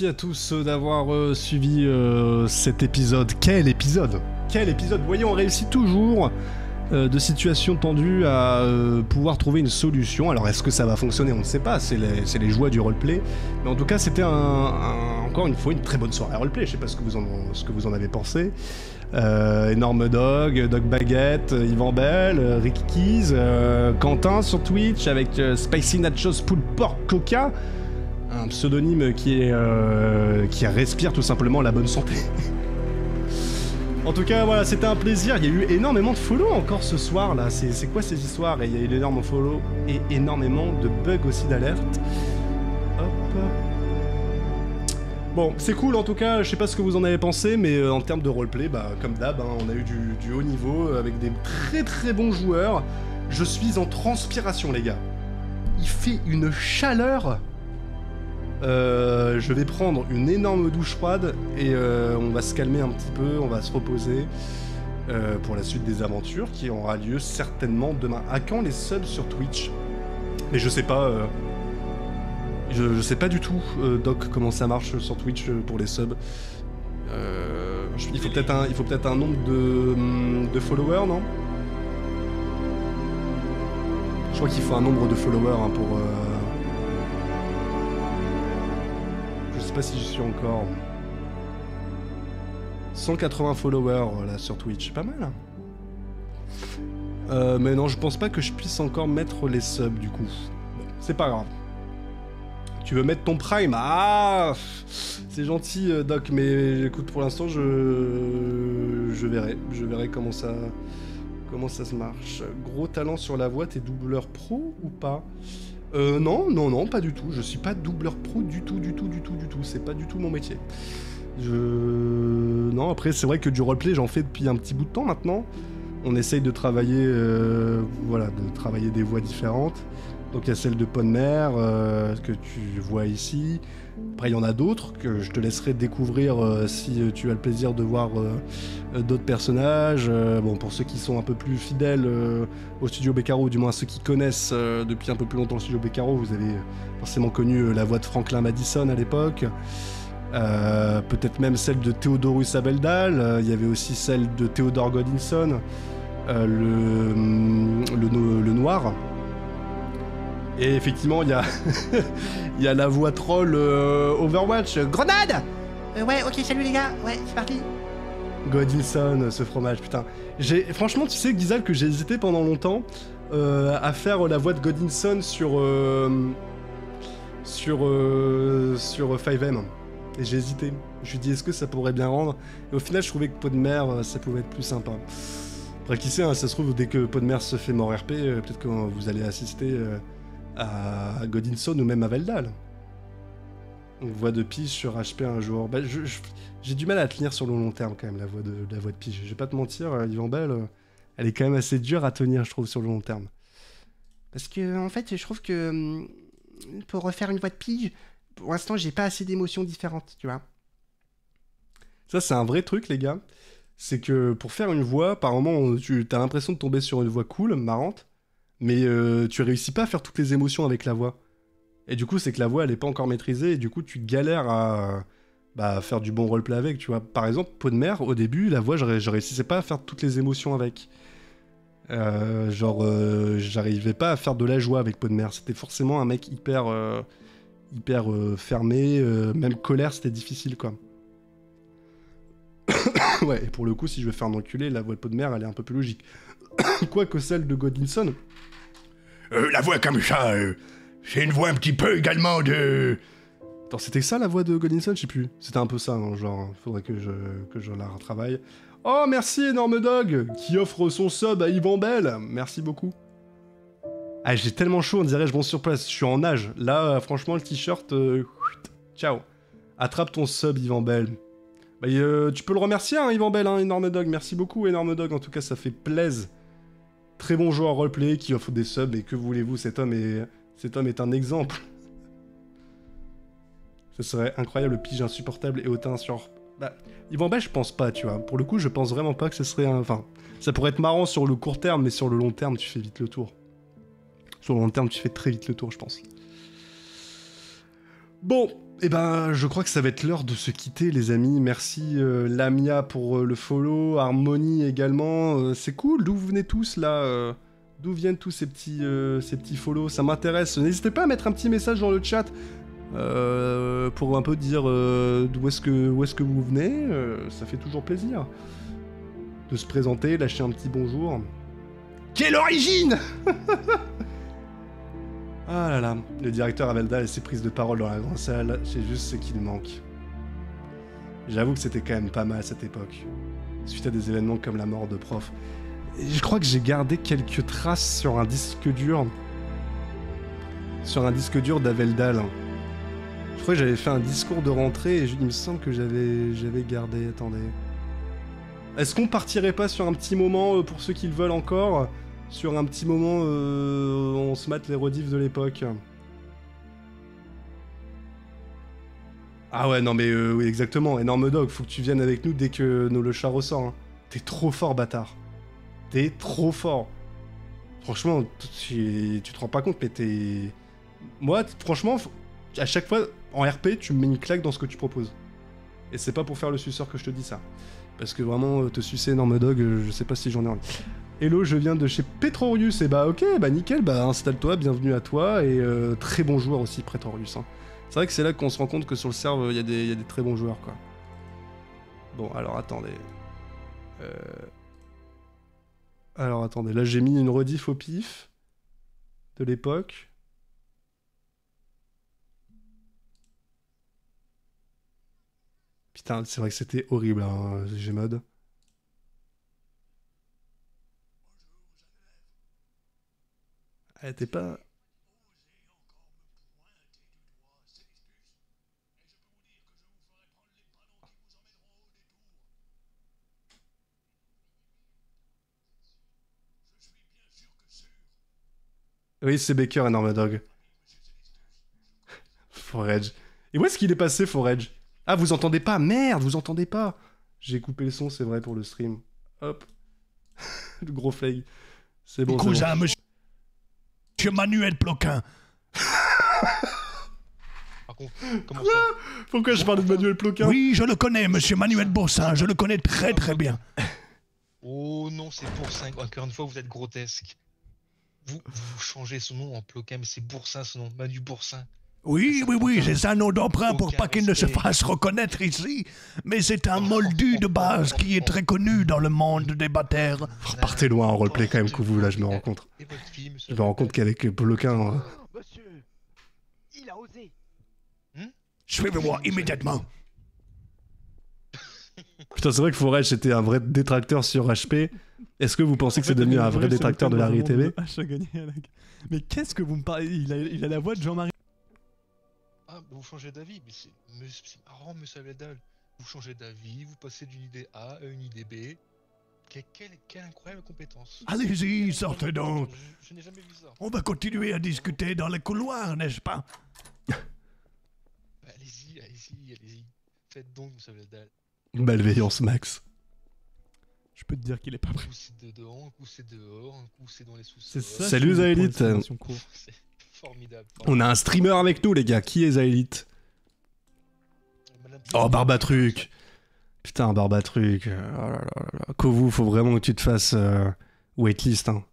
Merci à tous d'avoir euh, suivi euh, cet épisode. Quel épisode? Quel épisode? Voyez, on réussit toujours euh, de situations tendues à pouvoir trouver une solution. Alors, est-ce que ça va fonctionner? On ne sait pas, c'est les, joies du roleplay. Mais en tout cas, c'était encore une fois une très bonne soirée roleplay. Je sais pas ce que vous en, ce que vous en avez pensé. Énorme Dog, Dog Baguette, Yvan Bell, Ricky Keys, Quentin sur Twitch avec Spicy Nachos Pulled Pork Coca pseudonyme qui euh, qui respire tout simplement la bonne santé. en tout cas, voilà, c'était un plaisir. Il y a eu énormément de follow encore ce soir là. C'est quoi ces histoires? Il y a eu énormément de follow et énormément de bugs aussi d'alerte. Hop. Bon, c'est cool en tout cas, je sais pas ce que vous en avez pensé, mais euh, en termes de roleplay, bah, comme d'hab, hein, on a eu du, haut niveau avec des très très bons joueurs. Je suis en transpiration, les gars. Il fait une chaleur. Euh, je vais prendre une énorme douche froide et euh, on va se calmer un petit peu, on va se reposer euh, pour la suite des aventures qui aura lieu certainement demain. À quand les subs sur Twitch? Mais je sais pas. euh, je, je sais pas du tout, Doc, comment ça marche sur Twitch pour les subs. Il faut peut-être un, il faut peut-être un nombre de, de followers, non? Je crois qu'il faut un nombre de followers hein, pour. Si je suis encore. 180 followers euh, là sur Twitch, pas mal. hein. Euh, mais non, je pense pas que je puisse encore mettre les subs du coup. C'est pas grave. Tu veux mettre ton prime? Ah C'est gentil, euh, Doc, mais écoute, pour l'instant, je... je verrai. Je verrai comment ça... comment ça se marche. Gros talent sur la voix, t'es doubleur pro ou pas? Euh, non, non, non, pas du tout. Je suis pas doubleur pro du tout, du tout, du tout, du tout. C'est pas du tout mon métier. Je... Non, après, c'est vrai que du roleplay, j'en fais depuis un petit bout de temps maintenant. On essaye de travailler, euh, voilà, de travailler des voix différentes. Donc il y a celle de Ponmer euh, que tu vois ici. Après il y en a d'autres que je te laisserai découvrir euh, si euh, tu as le plaisir de voir euh, d'autres personnages. Bon pour ceux qui sont un peu plus fidèles au studio Beccaro, ou du moins ceux qui connaissent depuis un peu plus longtemps le studio Beccaro, vous avez forcément connu la voix de Franklin Madison à l'époque. Peut-être même celle de Theodorus Abeldal. Il y avait aussi celle de Theodore Godinson, le, hum, le noir. Et effectivement, il y a, il y a la voix troll euh, Overwatch. Grenade Euh, ouais, ok, salut les gars. Ouais, c'est parti. Godinson, ce fromage, putain. J'ai, franchement, tu sais, Gizal, que j'ai hésité pendant longtemps euh, à faire la voix de Godinson sur. sur. sur 5M. Et j'ai hésité. Je suis dit, est-ce que ça pourrait bien rendre? Et au final, je trouvais que Pot de mer, ça pouvait être plus sympa. Après, qui sait, hein, ça se trouve, dès que Pot de mer se fait mort RP, peut-être que vous allez assister à Godinson ou même à Veldal. Voix de pige sur HP un jour. Bah, j'ai du mal à tenir sur le long terme quand même la voix de, la voix de pige. Je vais pas te mentir, euh, Yvan Bell, euh, elle est quand même assez dure à tenir, je trouve, sur le long terme. Parce que, en fait, je trouve que hum, pour refaire une voix de pige, pour l'instant, j'ai pas assez d'émotions différentes, tu vois. Ça, c'est un vrai truc, les gars. C'est que pour faire une voix, par moment, tu as l'impression de tomber sur une voix cool, marrante, mais euh, tu réussis pas à faire toutes les émotions avec la voix. Et du coup, c'est que la voix, elle est pas encore maîtrisée, et du coup, tu galères à bah, faire du bon roleplay avec, tu vois. Par exemple, Peau de mer, au début, la voix, je, je réussissais pas à faire toutes les émotions avec. Euh, genre, euh, j'arrivais pas à faire de la joie avec Peau de mer. C'était forcément un mec hyper, hyper fermé, même colère, c'était difficile, quoi. ouais, et pour le coup, si je veux faire un enculé, la voix de Peau de mer, elle est un peu plus logique. Quoique celle de Godinson. Euh, la voix comme ça, euh, c'est une voix un petit peu également de... Attends, c'était ça la voix de Godinson? Je sais plus. C'était un peu ça, hein, genre, faudrait que je, que je la retravaille. Oh, merci, énorme dog, qui offre son sub à Yvan Bell. Merci beaucoup. Ah, j'ai tellement chaud, on dirait je monte sur place. Je suis en nage. Là, euh, franchement, le t-shirt, ciao. Attrape ton sub, Yvan Bell. Bah, tu peux le remercier, hein, Yvan Bell, hein, énorme dog. Merci beaucoup, énorme dog. En tout cas, ça fait plaisir. Très bon joueur roleplay qui offre des subs. Et que voulez-vous, cet homme est, cet homme est un exemple. Ce serait incroyable, pige insupportable et hautain sur. Bah, Yvan Bell, je pense pas, tu vois. Pour le coup, je pense vraiment pas que ce serait un. Enfin, ça pourrait être marrant sur le court terme, mais sur le long terme, tu fais vite le tour. Sur le long terme, tu fais très vite le tour, je pense. Bon, et ben, je crois que ça va être l'heure de se quitter, les amis. Merci euh, Lamia pour euh, le follow, Harmony également. Euh, c'est cool. D'où vous venez tous là D'où viennent tous ces petits, ces petits follow Ça m'intéresse. N'hésitez pas à mettre un petit message dans le chat pour un peu dire d'où est-ce que, est-ce que vous venez. Ça fait toujours plaisir de se présenter, lâcher un petit bonjour. Quelle origine? Ah là là, le directeur Avelda et ses prises de parole dans la grande salle, c'est juste ce qui lui manque. J'avoue que c'était quand même pas mal à cette époque, suite à des événements comme la mort de prof. Je crois que j'ai gardé quelques traces sur un disque dur. Sur un disque dur d'Aveldal. Je crois que j'avais fait un discours de rentrée et il me semble que j'avais j'avais gardé. Attendez. Est-ce qu'on partirait pas sur un petit moment euh, pour ceux qui le veulent encore? Sur un petit moment, euh, on se mate les rediffs de l'époque. Ah ouais, non mais euh, oui, exactement. Énorme dog, faut que tu viennes avec nous dès que le chat ressort. hein. T'es trop fort, bâtard. T'es trop fort. Franchement, tu, tu te rends pas compte, mais t'es. Moi, franchement, à chaque fois, en RP, tu me mets une claque dans ce que tu proposes. Et c'est pas pour faire le suceur que je te dis ça. Parce que vraiment, euh, te sucer énorme dog, euh, je sais pas si j'en ai envie. Hello, je viens de chez Petrorius. Et bah, ok, bah nickel, bah installe-toi, bienvenue à toi. Et euh, très bon joueur aussi, Petrorius. hein. C'est vrai que c'est là qu'on se rend compte que sur le serve, il y, a des- il y a des très bons joueurs, quoi. Bon, alors attendez. Euh... Alors attendez, là j'ai mis une rediff au pif de l'époque. Putain, c'est vrai que c'était horrible, hein, Gmod. Elle était pas. Oui, c'est Baker, énorme dog. Forage. Et où est-ce qu'il est passé, Forage? Ah, vous entendez pas Merde, vous entendez pas J'ai coupé le son, c'est vrai, pour le stream. Hop. le gros flag. C'est bon, c'est Cousin, bon. monsieur... monsieur Manuel Ploquin. Quoi Pourquoi je parle de Manuel Ploquin Oui, je le connais, monsieur Manuel Boursin, je le connais très très bien. Oh non, c'est Boursin. Encore une fois, vous êtes grotesque. Vous, vous changez son nom en Ploquin, mais c'est Boursin son nom, Manu Boursin. Oui, oui, oui, c'est un nom d'emprunt pour pas qu'il ne se fasse reconnaître ici, mais c'est un moldu de base qui est très connu dans le monde des bataires. Partez loin en roleplay quand même, que vous, là, je me rends compte. Je me rends compte qu'avec Ploquin. euh, Monsieur, il a osé. Suivez-moi immédiatement. Putain, c'est vrai que Forage c'était un vrai détracteur sur HP. Est-ce que vous pensez que c'est devenu un vrai détracteur de la TV H a gagné à la- Mais qu'est-ce que vous me parlez? Il a, il a la voix de Jean-Marie. Ah, vous changez d'avis, mais c'est marrant, monsieur Avedal. Vous changez d'avis, vous passez d'une idée A à une idée B. Que- Quelle, quelle incroyable compétence. Allez-y, sortez donc. Je, je n'ai jamais vu ça. On va continuer à discuter dans les couloirs, n'est-ce pas? Bah, allez-y, allez-y, allez-y. Faites donc, monsieur Avedal. Malveillance max. Je peux te dire qu'il est pas Un prêt. coup c'est dedans, un coup c'est dehors, un coup c'est dans les sous-sols. Salut je formidable. On a un streamer avec nous, les gars. Qui est Zaelite Oh, Barbatruc Putain, Barbatruc. Oh là là là là. Kovu, faut vraiment que tu te fasses euh, waitlist. Hein.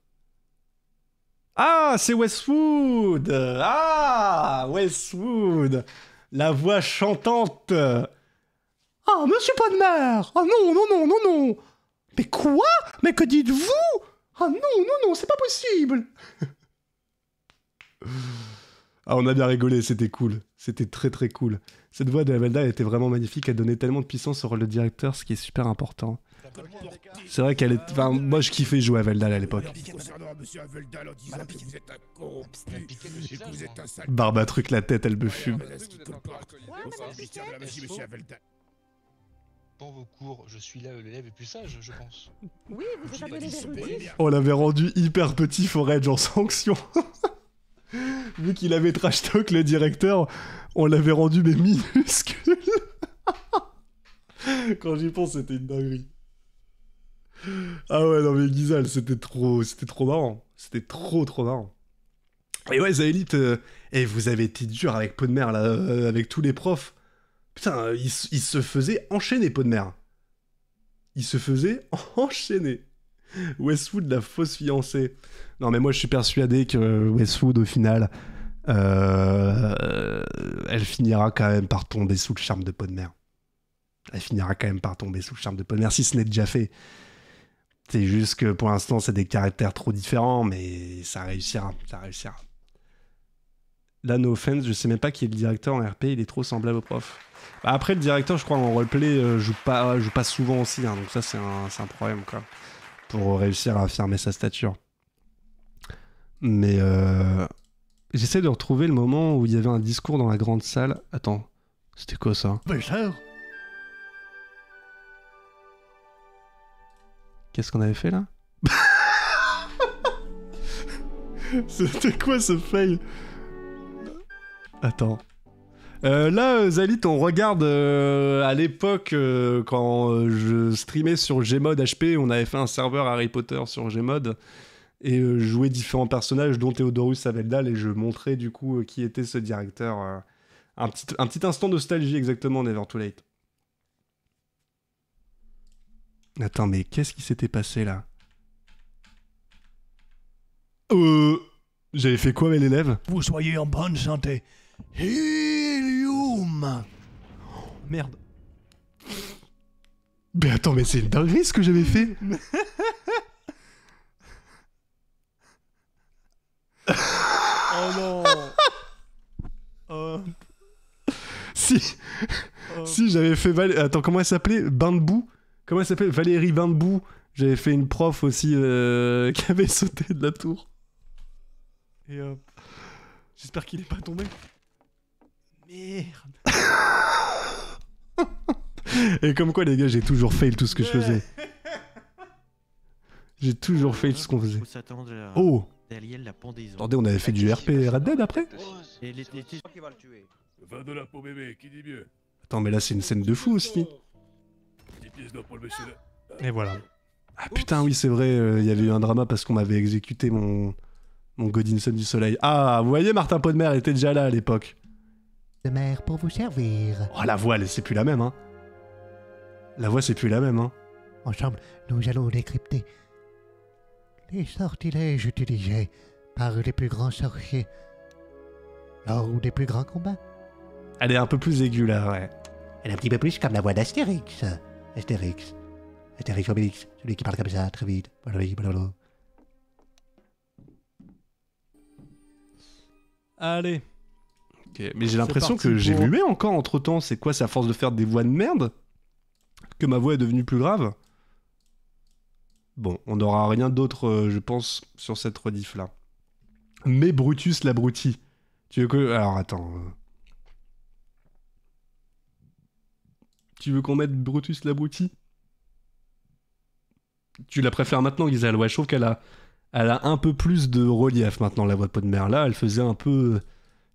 Ah, c'est Westwood Ah, Westwood La voix chantante Ah, monsieur Podmer Ah non, non, non, non, non Mais quoi? Mais que dites-vous? Ah non, non, non, c'est pas possible Ah, on a bien rigolé, c'était cool. C'était très très cool. Cette voix de Avelda elle était vraiment magnifique, elle donnait tellement de puissance au rôle de directeur, ce qui est super important. C'est vrai qu'elle est. Enfin, moi je kiffais jouer à Avelda à l'époque. Un sale... Barbatruc, la tête, elle me fume. Dans vos cours, je suis là l'élève le plus sage, je pense. Oui, vous l'érudit. On l'avait rendu hyper petit Forage en sanction. Vu qu'il avait trash talk le directeur, on l'avait rendu mais minuscule. Quand j'y pense, c'était une dinguerie. Ah ouais, non mais Gizal, c'était trop, c'était trop marrant. C'était trop trop marrant. Et ouais, Zaelite, euh, Et vous avez été dur avec Pot de Mer, là, euh, avec tous les profs. Putain, euh, il, s- il se faisait enchaîner, Pot de Mer. Il se faisait enchaîner. Westwood, la fausse fiancée. Non, mais moi, je suis persuadé que Westwood, au final, euh, elle finira quand même par tomber sous le charme de Pot de Mer. Elle finira quand même par tomber sous le charme de Pot de Mer, si ce n'est déjà fait. C'est juste que pour l'instant, c'est des caractères trop différents, mais ça réussira. Ça réussira. Là, no offense, je sais même pas qui est le directeur en RP, il est trop semblable au prof. Après, le directeur, je crois, en roleplay, euh, joue, pas, joue pas souvent aussi, hein, donc ça, c'est un, un problème, quoi. Pour réussir à affirmer sa stature. Mais euh, j'essaie de retrouver le moment où il y avait un discours dans la grande salle. Attends, c'était quoi ça? Qu'est-ce qu'on avait fait là? C'était quoi ce fail? Attends. Euh, là, Zalit, on regarde euh, à l'époque euh, quand je streamais sur Gmod HP, on avait fait un serveur Harry Potter sur Gmod et jouais différents personnages, dont Theodorus Saveldal, et je montrais du coup qui était ce directeur. un, petit, un petit instant nostalgie exactement, Never Too Late. Attends, mais qu'est-ce qui s'était passé là? J'avais fait quoi, mes élèves vous soyez en bonne santé. Helium Merde. Mais attends, mais c'est une dinguerie ce que j'avais fait Oh non Oh. Si Si, j'avais fait. Val- Attends, comment elle s'appelait? Bain de boue Comment elle s'appelait? Valérie Bain de boue. J'avais fait une prof aussi euh, qui avait sauté de la tour. Et hop. J'espère qu'il est pas tombé. Merde. Et comme quoi, les gars, j'ai toujours fail tout ce que je faisais. J'ai toujours fail tout ce qu'on faisait. Oh. Attendez, on avait fait du RP Red Dead après Et les- les- les- Va de là pour bébé, qui dit mieux Attends, mais là, c'est une scène de fou aussi. 10 pièces d'or pour le monsieur là. Et voilà. Ah putain, oui, c'est vrai, euh, il y avait eu un drama parce qu'on m'avait exécuté mon, mon Godinson du Soleil. Ah, vous voyez, Martin Podmer était déjà là à l'époque. De mer pour vous servir. Oh, la voix, elle, c'est plus la même, hein. La voix, c'est plus la même, hein. Ensemble, nous allons décrypter les sortilèges utilisés par les plus grands sorciers lors des plus grands combats. Elle est un peu plus aiguë, là, ouais. Elle est un petit peu plus comme la voix d'Astérix. Astérix. Astérix Obélix, celui qui parle comme ça, très vite. Allez. Mais j'ai l'impression que j'ai pour- mué encore entre temps. C'est quoi, c'est à force de faire des voix de merde que ma voix est devenue plus grave? Bon, on n'aura rien d'autre, euh, je pense, sur cette rediff là. Mais Brutus l'abruti. Tu veux que. Alors attends. euh. Tu veux qu'on mette Brutus l'abruti? Tu la préfères maintenant, Gisèle? Ouais, je trouve qu'elle a, elle a un peu plus de relief maintenant, la voix de Pot de Mer. Là, elle faisait un peu.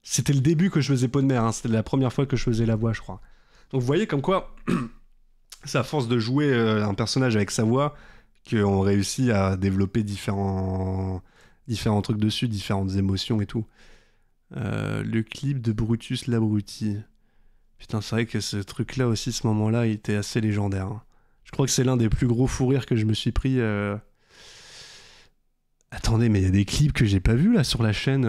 C'était le début que je faisais Pot de Mer, hein. c'était la première fois que je faisais la voix, je crois. Donc vous voyez comme quoi, c'est à force de jouer euh, un personnage avec sa voix qu'on réussit à développer différents, différents trucs dessus, différentes émotions et tout. Euh, le clip de Brutus l'abruti. Putain, c'est vrai que ce truc-là aussi, ce moment-là, il était assez légendaire. hein. Je crois que c'est l'un des plus gros fous rires que je me suis pris. euh. Attendez, mais il y a des clips que j'ai pas vus là sur la chaîne.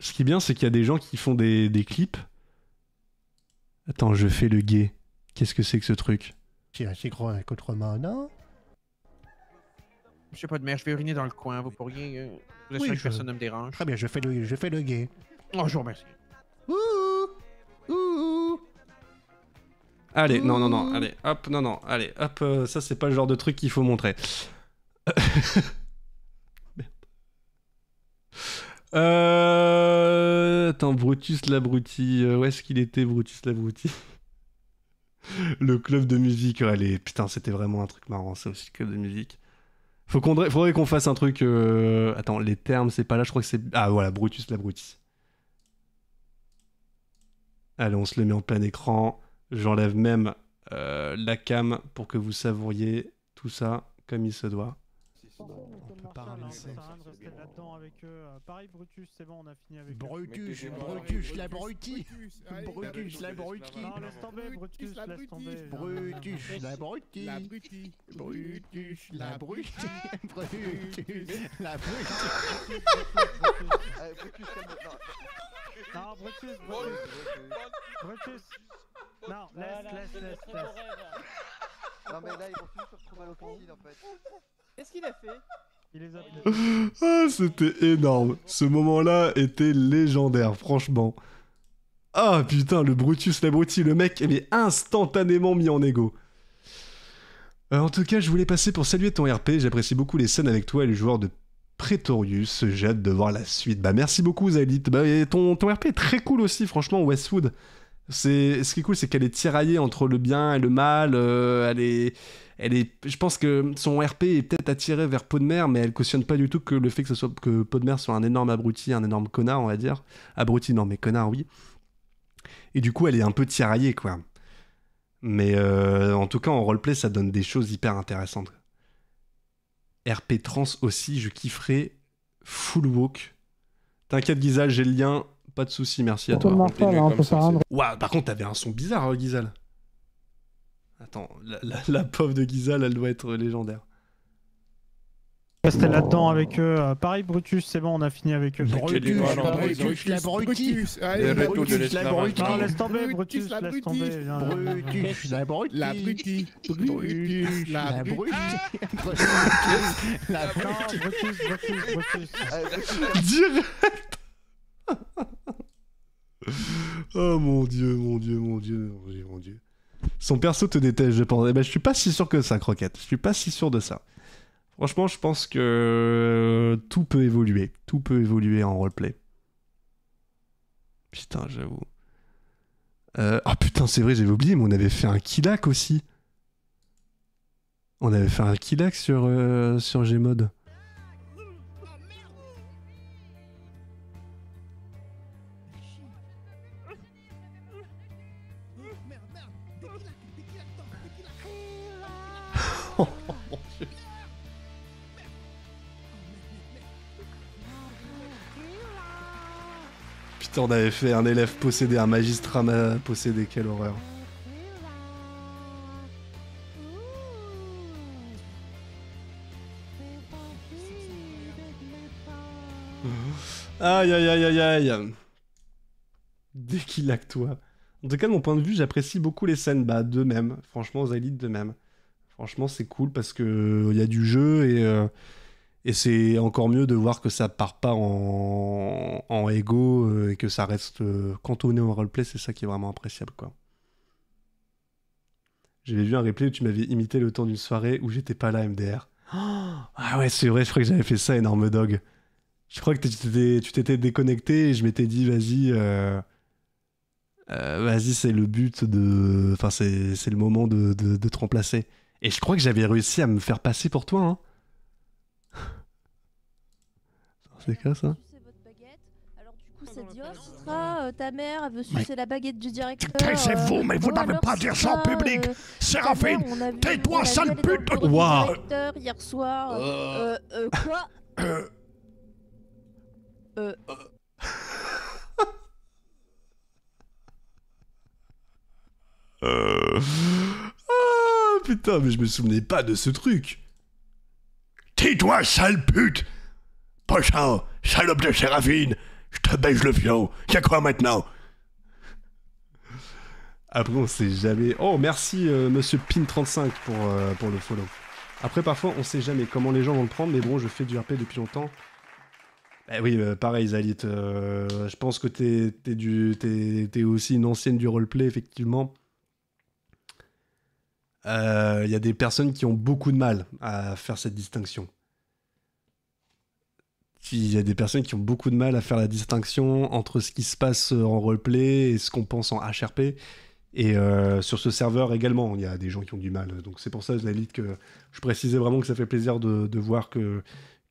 Ce qui est bien, c'est qu'il y a des gens qui font des, des clips. Attends, je fais le gay. Qu'est-ce que c'est que ce truc? C'est assez gros qu'autrement, non? Je sais pas de mer, je vais uriner dans le coin. Vous pourriez euh, vous assurer Oui, que je- personne ne me dérange. Très bien, je fais le, je fais le gay. Oh, je vous remercie. Allez, non, non, non, allez, hop, non, non, allez, hop, euh, ça c'est pas le genre de truc qu'il faut montrer. Merde. Euh... Attends, Brutus l'abruti, euh, où est-ce qu'il était Brutus l'abruti? Le club de musique, allez, putain, c'était vraiment un truc marrant, ça aussi, le club de musique. Faut qu'on, faudrait qu'on fasse un truc. euh, Attends, les termes, c'est pas là, je crois que c'est. Ah voilà, Brutus l'abruti. Allez, on se le met en plein écran. J'enlève même euh, la cam pour que vous savouriez tout ça comme il se doit. On peut Non, ça sert à rien de rester là-dedans avec eux. Euh, Pareil, Brutus, c'est bon, on a fini avec eux. Brutus, Brutus, la brutie. Brutus, la brutie. Non, laisse tomber, Brutus, laisse tomber. Brutus, la brutie. La brutie. Brutus, la brutie. Brutus, la brutie. Allez, Brutus. Non, Brutus, Brutus. Brutus. Non, laisse, laisse, laisse, laisse. Non mais là ils vont tous se retrouver à l'officine en fait. Qu'est-ce qu'il a fait? Il les a Ah, c'était énorme. Ce moment-là était légendaire, franchement. Ah putain, le Brutus l'abruti, le mec est instantanément mis en égo. Euh, en tout cas, je voulais passer pour saluer ton RP. J'apprécie beaucoup les scènes avec toi et le joueur de Pretorius. J'ai hâte de voir la suite. Bah merci beaucoup Zalit. Bah, et ton, ton RP est très cool aussi, franchement, Westwood. C'est ce qui est cool, c'est qu'elle est tiraillée entre le bien et le mal. euh, elle est, elle est. Je pense que son RP est peut-être attiré vers Podmer, mais elle cautionne pas du tout que le fait que ce soit que Podmer soit un énorme abruti, un énorme connard, on va dire. Abruti, non, mais connard, oui. Et du coup, elle est un peu tiraillée, quoi. Mais euh, en tout cas, en roleplay, ça donne des choses hyper intéressantes. RP trans aussi, je kifferais full walk. T'inquiète, Gizal, j'ai le lien. Pas de souci, merci à toi. hein, ça par contre, t'avais un son bizarre, euh, Gizal. Attends, la, la, la pauvre de Gizal, elle doit être légendaire. Restez là-dedans avec eux. Euh, Pareil, Brutus, c'est bon, on a fini avec eux. Brutus, Brutus, la Brutus, de la brutie. Non, laisse tomber, Brutus, la viens. Brutus, la brutie. La brutie. Brutus, la brutie. Brutus, la. Brutus, Brutus, Brutus. Direct Oh mon dieu, mon dieu, mon dieu, mon dieu, mon dieu. Son perso te déteste, je pense. Eh ben, je suis pas si sûr que ça, Croquette. Je suis pas si sûr de ça. Franchement, je pense que tout peut évoluer. Tout peut évoluer en roleplay. Putain, j'avoue. Euh, Ah putain, c'est vrai, j'avais oublié, mais on avait fait un killac aussi. On avait fait un killac sur, euh, sur Gmod. Oh, mon Dieu. Putain, on avait fait un élève possédé, un magistrat ma- possédé, quelle horreur. Aïe aïe aïe aïe aïe. Dès qu'il a que toi. En tout cas, de mon point de vue, j'apprécie beaucoup les scènes. Bah, de même. Franchement, Zalid, de même. Franchement, c'est cool parce que il y a du jeu et, euh, et c'est encore mieux de voir que ça part pas en, en ego euh, et que ça reste euh, cantonné au roleplay. C'est ça qui est vraiment appréciable, quoi. J'avais vu un replay où tu m'avais imité le temps d'une soirée où j'étais pas là, MDR. Ah ouais, c'est vrai, je crois que j'avais fait ça, énorme dog. Je crois que tu t'étais- déconnecté et je m'étais dit, vas-y, euh, euh, vas-y, c'est le but de. Enfin, c'est c'est le moment de, de, de te remplacer. Et je crois que j'avais réussi à me faire passer pour toi, hein. C'est quoi ça C'est Diostra, euh, ta mère, elle veut sucer la baguette du directeur. Taisez-vous, euh, mais vous n'avez pas dire ça en ça, public. euh, Séraphine, tais-toi, sale pute. Waouh. directeur hier soir. Euh, euh, quoi? Euh, putain, mais je me souvenais pas de ce truc. Tais-toi, sale pute. Prochain, salope de Séraphine. Je te baise le fion. Y'a quoi maintenant? Après, on sait jamais. Oh, merci, euh, monsieur Pin35 pour, euh, pour le follow. Après, parfois, on sait jamais comment les gens vont le prendre, mais bon, je fais du RP depuis longtemps. Bah oui, euh, pareil, Zalit. je pense que t'es es t'es aussi une ancienne du roleplay, effectivement. Euh, Il y a des personnes qui ont beaucoup de mal à faire cette distinction. Il y a des personnes qui ont beaucoup de mal à faire la distinction entre ce qui se passe en roleplay et ce qu'on pense en HRP. Et euh, sur ce serveur également, il y a des gens qui ont du mal. Donc c'est pour ça, Zalit, que je précisais vraiment que ça fait plaisir de, voir que,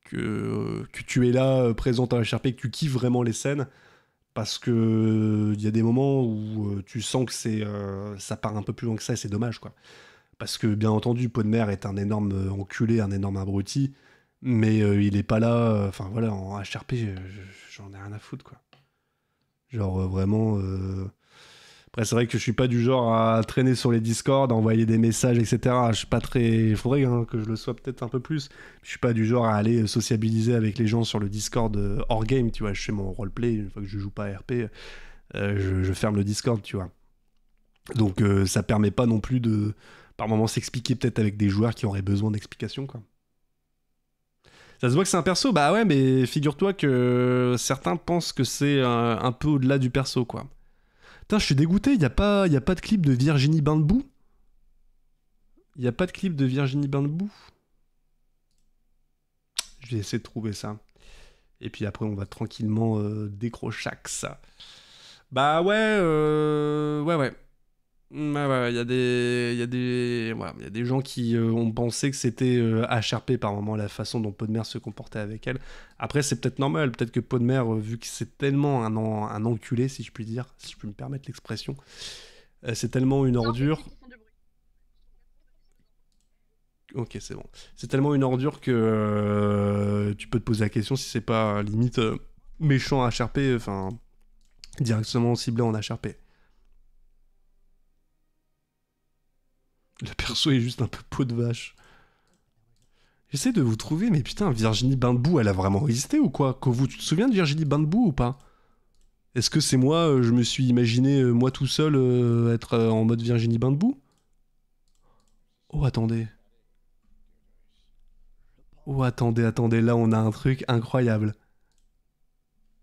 que, tu es là, euh, présente à HRP, que tu kiffes vraiment les scènes. Parce que il y a des moments où tu sens que ça part un peu plus loin que ça et c'est dommage, quoi. Parce que, bien entendu, Podmer est un énorme euh, enculé, un énorme abruti. Mais euh, il est pas là. euh, Enfin voilà, en HRP, je- je- j'en ai rien à foutre quoi. Genre vraiment. Après, c'est vrai que je suis pas du genre à traîner sur les Discord, à envoyer des messages, etc. Je suis pas très. Il faudrait hein, que je le sois peut-être un peu plus. Je suis pas du genre à aller sociabiliser avec les gens sur le Discord hors game, tu vois. Je fais mon roleplay, une fois que je joue pas à RP, je, je ferme le Discord, tu vois. Donc euh, ça permet pas non plus de, par moments, s'expliquer peut-être avec des joueurs qui auraient besoin d'explications, quoi. Ça se voit que c'est un perso, bah ouais, mais figure-toi que certains pensent que c'est un, peu au-delà du perso, quoi. Putain, je suis dégoûté, il n'y a, pas- a pas de clip de Virginie Bain de Boue Il n'y a pas de clip de Virginie Bain de Boue Je vais essayer de trouver ça. Et puis après, on va tranquillement euh, décrochax. Bah ouais, euh, ouais, ouais. Ouais, ouais, il y a des, il y a des, voilà, y a des gens qui euh, ont pensé que c'était euh, HRP par moment la façon dont Podmer se comportait avec elle. Après, c'est peut-être normal, peut-être que Podmer, euh, vu que c'est tellement un, en- un enculé, si je puis dire, si je peux me permettre l'expression, euh, c'est tellement une ordure. Ok, c'est bon. C'est tellement une ordure que euh, tu peux te poser la question si c'est pas limite euh, méchant HRP, enfin directement ciblé en HRP. Le perso est juste un peu peau de vache. J'essaie de vous trouver, mais putain, Virginie Bain de Boue, elle a vraiment existé ou quoi? Vous tu te souviens de Virginie Bain de Boue ou pas? Est-ce que c'est moi, euh, je me suis imaginé, euh, moi tout seul, euh, être en mode Virginie Bain de Boue Oh, attendez. Oh, attendez, attendez, là on a un truc incroyable.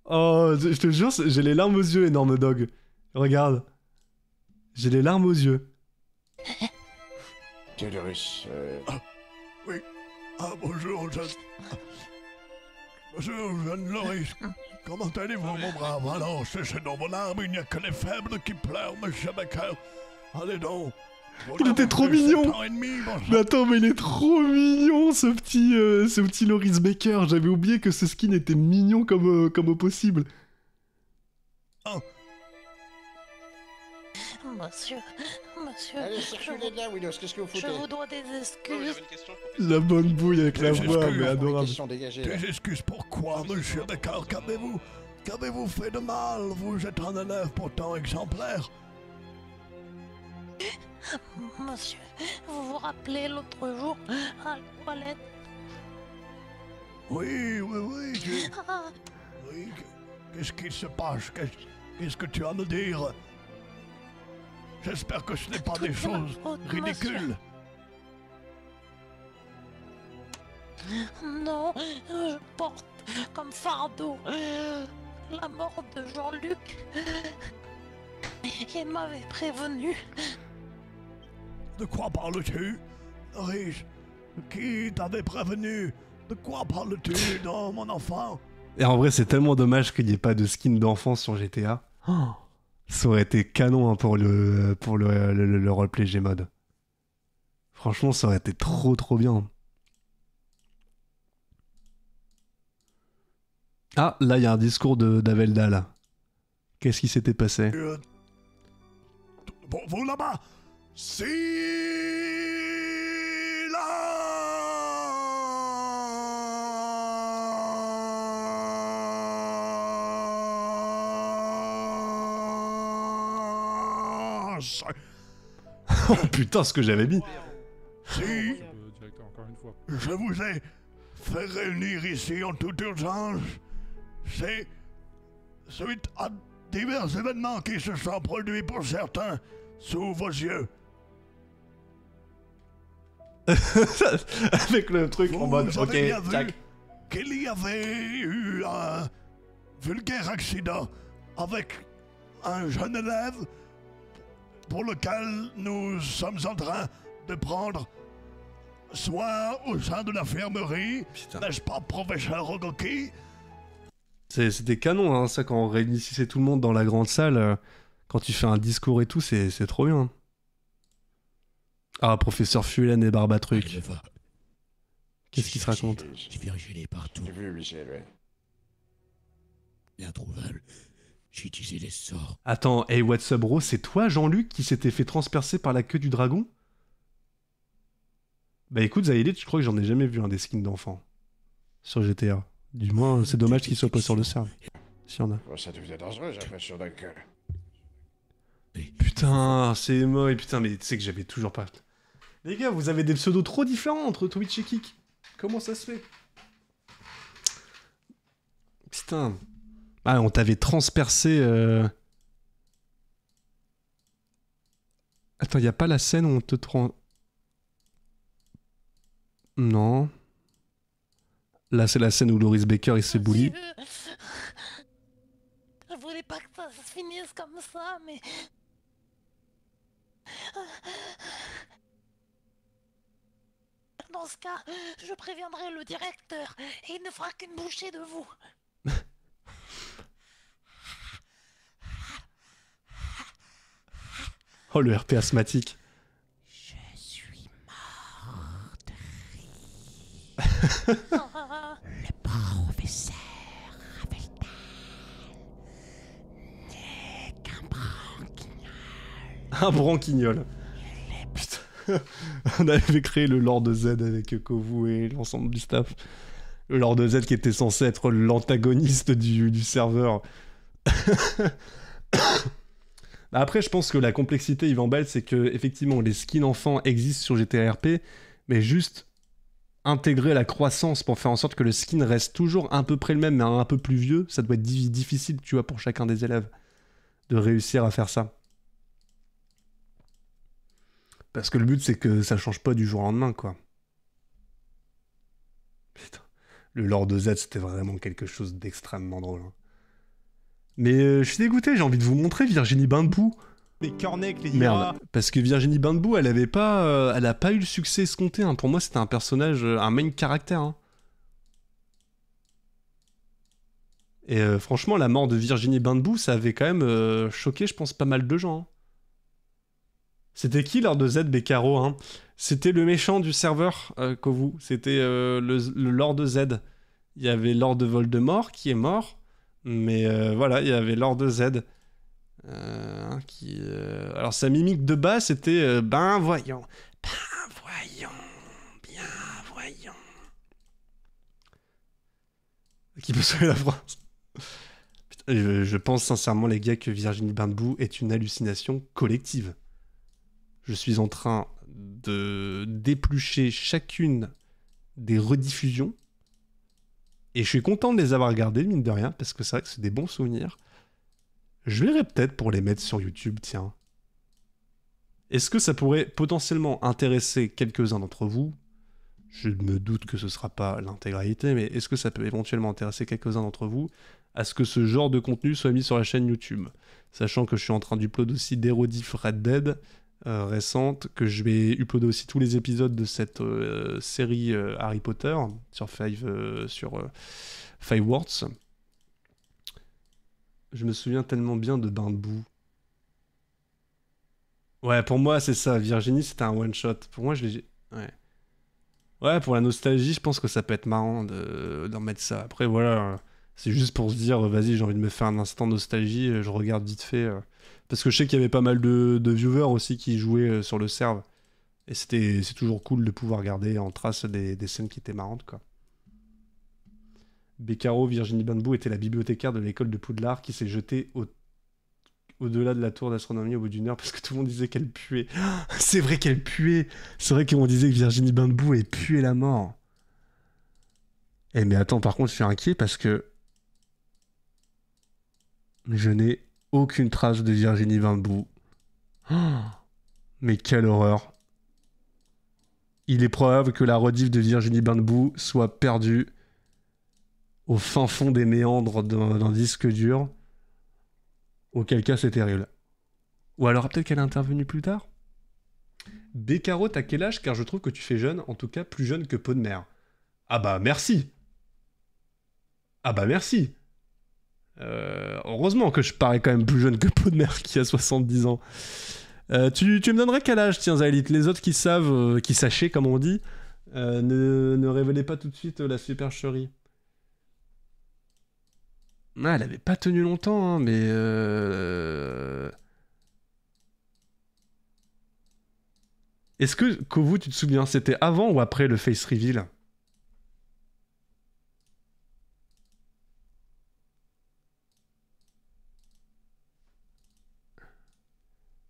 Oh, je te jure, j'ai les larmes aux yeux, énorme dog. Regarde. J'ai les larmes aux yeux. Théodorus, euh, Oui. Ah, bonjour, jeune. Bonjour, jeune Loris. Comment allez-vous, mon brave? Alors, c'est c'est dans mon arme, il n'y a que les faibles qui pleurent, monsieur Becker. Allez donc. Vous Il était trop mignon. demi. Mais attends, mais il est trop mignon, ce petit, euh, ce petit Loris Baker. J'avais oublié que ce skin était mignon comme, euh, comme au possible. Monsieur, monsieur, Allez, je, circulez de là, Windows, qu'est-ce que vous je foutez vous dois des excuses. La bonne bouille avec la voix, mais adorable. Des excuses pourquoi, monsieur Becker Qu'avez-vous Qu'avez-vous fait de mal? Vous êtes un élève pourtant exemplaire. Monsieur, vous vous rappelez l'autre jour à la toilette? Oui, oui, oui. je- Ah, Oui, qu'est-ce qui se passe? Qu'est-ce qu'est-ce que tu as à me dire? J'espère que ce n'est pas des choses faute, ridicules. Non, je porte comme fardeau la mort de Jean-Luc. Il m'avait prévenu. De quoi parles-tu Riche, qui t'avait prévenu? De quoi parles-tu, non, mon enfant? Et en vrai, c'est tellement dommage qu'il n'y ait pas de skin d'enfant sur GTA. Oh, ça aurait été canon hein, pour le, pour le, le, le- le roleplay. Franchement, ça aurait été trop trop bien. Ah, là, il y a un discours de d'Avelda, là. Qu'est-ce qui s'était passé? Euh, vous là-bas Si Oh putain, ce que j'avais mis Si fois. je vous ai fait réunir ici en toute urgence, c'est suite à divers événements qui se sont produits pour certains sous vos yeux. Avec le truc en mode, ok, tac. qu'il y avait eu un vulgaire accident avec un jeune élève pour lequel nous sommes en train de prendre soin au sein de l'infirmerie. N'est-ce pas, professeur Ogoki C'est- C'était canon, hein, ça, quand on réunissait tout le monde dans la grande salle. euh, quand tu fais un discours et tout, c'est trop bien. Ah, professeur Fulen et Barbatruc. Qu'est-ce qu'il se raconte? J'ai virgulé partout. J'ai vu, Michel, ouais. Introuvable. J'ai utilisé les sorts. Attends, hey, what's up, bro? C'est toi, Jean-Luc, qui s'était fait transpercer par la queue du dragon? Bah écoute, Zaïdit, je crois que j'en ai jamais vu un des skins d'enfant. sur GTA. Du moins, c'est dommage qu'il soit pas sur le serve. S'il y en a. Oh, ça devient dangereux, j'ai l'impression d'un que... Putain, c'est moi, putain, mais tu sais que j'avais toujours pas. Les gars, vous avez des pseudos trop différents entre Twitch et Kik. Comment ça se fait? Putain. Ah, on t'avait transpercé. euh, Attends, y a pas la scène où on te trans. Non. Là, c'est la scène où Loris Baker il s'est bouli. Je voulais pas que ça se finisse comme ça, mais. Dans ce cas, je préviendrai le directeur et il ne fera qu'une bouchée de vous. Oh, le RP asthmatique. Le professeur Raveltal n'est qu'un branquignol. Un branquignol. On avait créé le Lord Z avec Kovu et l'ensemble du staff. Le Lord Z qui était censé être l'antagoniste du, du serveur. Bah Après, je pense que la complexité, Yvan Bell, c'est que effectivement les skins enfants existent sur GTRP, mais juste intégrer la croissance pour faire en sorte que le skin reste toujours à peu près le même, mais un peu plus vieux, ça doit être di- difficile, tu vois, pour chacun des élèves de réussir à faire ça. Parce que le but, c'est que ça change pas du jour au lendemain, quoi. Putain. Le Lord Z, c'était vraiment quelque chose d'extrêmement drôle. hein. Mais euh, je suis dégoûté, j'ai envie de vous montrer Virginie Bainbou. Les cornets, les Merde, parce que Virginie Bainbou, elle avait pas, euh, elle a pas eu le succès escompté. hein. Pour moi, c'était un personnage, euh, un main caractère. hein. Et euh, franchement, la mort de Virginie Bainbou, ça avait quand même choqué, je pense, pas mal de gens. hein. C'était qui Lord de Z Beccaro hein? C'était le méchant du serveur euh, Kovu. C'était euh, le, le Lord Z. Il y avait Lord de Voldemort qui est mort. Mais euh, voilà, il y avait Lord Z. Euh, hein, euh, Alors sa mimique de bas, c'était ben voyons. Ben voyons. Bien voyons. Qui peut sauver la France? Je, pense sincèrement, les gars, que Virginie Bainbou est une hallucination collective. Je suis en train de d'éplucher chacune des rediffusions. Et je suis content de les avoir regardées, mine de rien, parce que c'est vrai que c'est des bons souvenirs. Je verrais peut-être pour les mettre sur YouTube, tiens. Est-ce que ça pourrait potentiellement intéresser quelques-uns d'entre vous? Je me doute que ce sera pas l'intégralité, mais est-ce que ça peut éventuellement intéresser quelques-uns d'entre vous à ce que ce genre de contenu soit mis sur la chaîne YouTube? Sachant que je suis en train d'upload aussi des Red Dead euh, récentes, que je vais uploader aussi tous les épisodes de cette euh, série euh, Harry Potter sur Five, sur Five Words. Je me souviens tellement bien de Bain de boue. Ouais, pour moi, c'est ça. Virginie, c'était un one-shot. Pour moi, je l'ai. Ouais. Ouais, pour la nostalgie, je pense que ça peut être marrant de- d'en mettre ça. Après, voilà. C'est juste pour se dire, vas-y, j'ai envie de me faire un instant nostalgie. Je regarde vite fait. Parce que je sais qu'il y avait pas mal de, viewers aussi qui jouaient euh, sur le serve. Et c'était, c'est toujours cool de pouvoir garder en trace des, scènes qui étaient marrantes, quoi. Beccaro, Virginie Bainbou était la bibliothécaire de l'école de Poudlard qui s'est jetée au au-delà de la tour d'astronomie au bout d'une heure parce que tout le monde disait qu'elle puait. C'est vrai qu'elle puait. C'est vrai qu'on disait que Virginie Bainbou elle puait la mort. Eh mais attends, par contre, je suis inquiet parce que je n'ai aucune trace de Virginie Bainbou. Oh, mais quelle horreur. Il est probable que la rediff de Virginie Bainbou soit perdue au fin fond des méandres d'un disque dur. Auquel cas, c'est terrible. Ou alors peut-être qu'elle est intervenue plus tard Beccaro, t'as quel âge? Car je trouve que tu fais jeune, en tout cas plus jeune que Pot de Mer. Ah bah merci Ah bah merci Euh, Heureusement que je parais quand même plus jeune que Pot de Mer qui a 70 ans. Euh, tu, me donnerais quel âge, tiens, Zaelit Les autres qui savent, euh, qui sachaient, comme on dit, ne, ne pas tout de suite la supercherie. Ah, elle avait pas tenu longtemps, hein, mais... Est-ce que, Kovu, tu te souviens, c'était avant ou après le face reveal?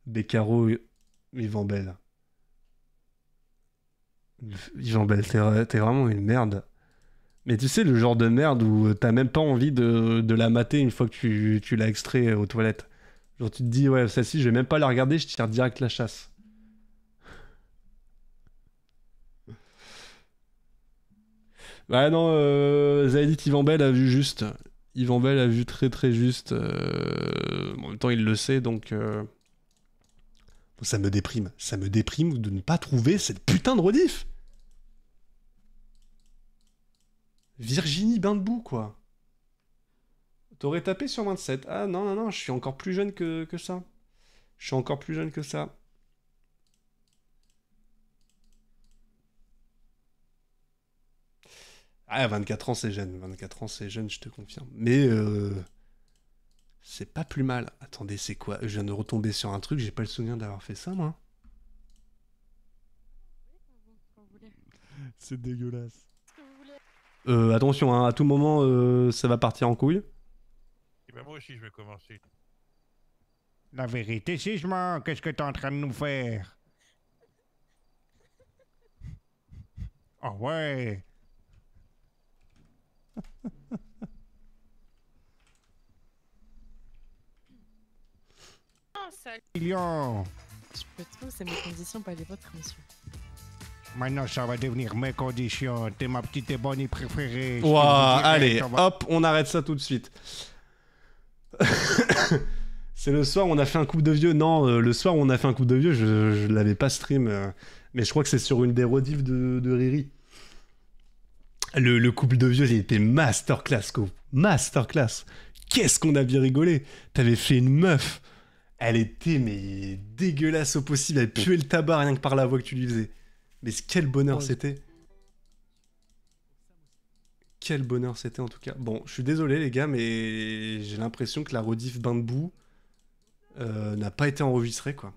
Beccaro, Yvan Bell. Yvan Bell, t'es vra- t'es vraiment une merde. Mais tu sais, le genre de merde où t'as même pas envie de, de la mater une fois que tu, tu l'as extrait aux toilettes. Genre, tu te dis, ouais, celle-ci, je vais même pas la regarder, je tire direct la chasse. Ouais, non, euh, Yvan Bell a vu juste. Yvan Bell a vu très très juste. euh, En même temps, il le sait, donc. euh, Ça me déprime. Ça me déprime de ne pas trouver cette putain de rediff. Virginie bain de boue, quoi. T'aurais tapé sur 27. Ah non, non, non, je suis encore plus jeune que, que ça. Je suis encore plus jeune que ça. Ah, 24 ans, c'est jeune. 24 ans, c'est jeune, je te confirme. Mais euh, c'est pas plus mal. Attendez, c'est quoi? Je viens de retomber sur un truc, j'ai pas le souvenir d'avoir fait ça, moi. C'est dégueulasse. Euh, attention, hein, à tout moment, euh, ça va partir en couille. Et ben moi aussi, je vais commencer. La vérité, si je mens, qu'est-ce que t'es en train de nous faire? Ah ouais Salut. Million Je peux trouver c'est mes conditions, pas les vôtres, monsieur. Maintenant, ça va devenir mes conditions. T'es ma petite ébonnie préférée. je Ouah, dirai, allez, va- hop, on arrête ça tout de suite. c'est le soir où on a fait un couple de vieux. Non, euh, le soir où on a fait un couple de vieux, je, je l'avais pas stream, euh, mais je crois que c'est sur une des rediffs de, de Riri. Le, le couple de vieux, il était masterclass, quoi. Masterclass. Qu'est-ce qu'on a bien rigolé. T'avais fait une meuf. Elle était, mais dégueulasse au possible. Elle puait le tabac rien que par la voix que tu lui faisais. Mais quel bonheur c'était. Quel bonheur c'était en tout cas. Bon, je suis désolé les gars, mais j'ai l'impression que la rediff bain de boue euh, n'a pas été enregistrée quoi.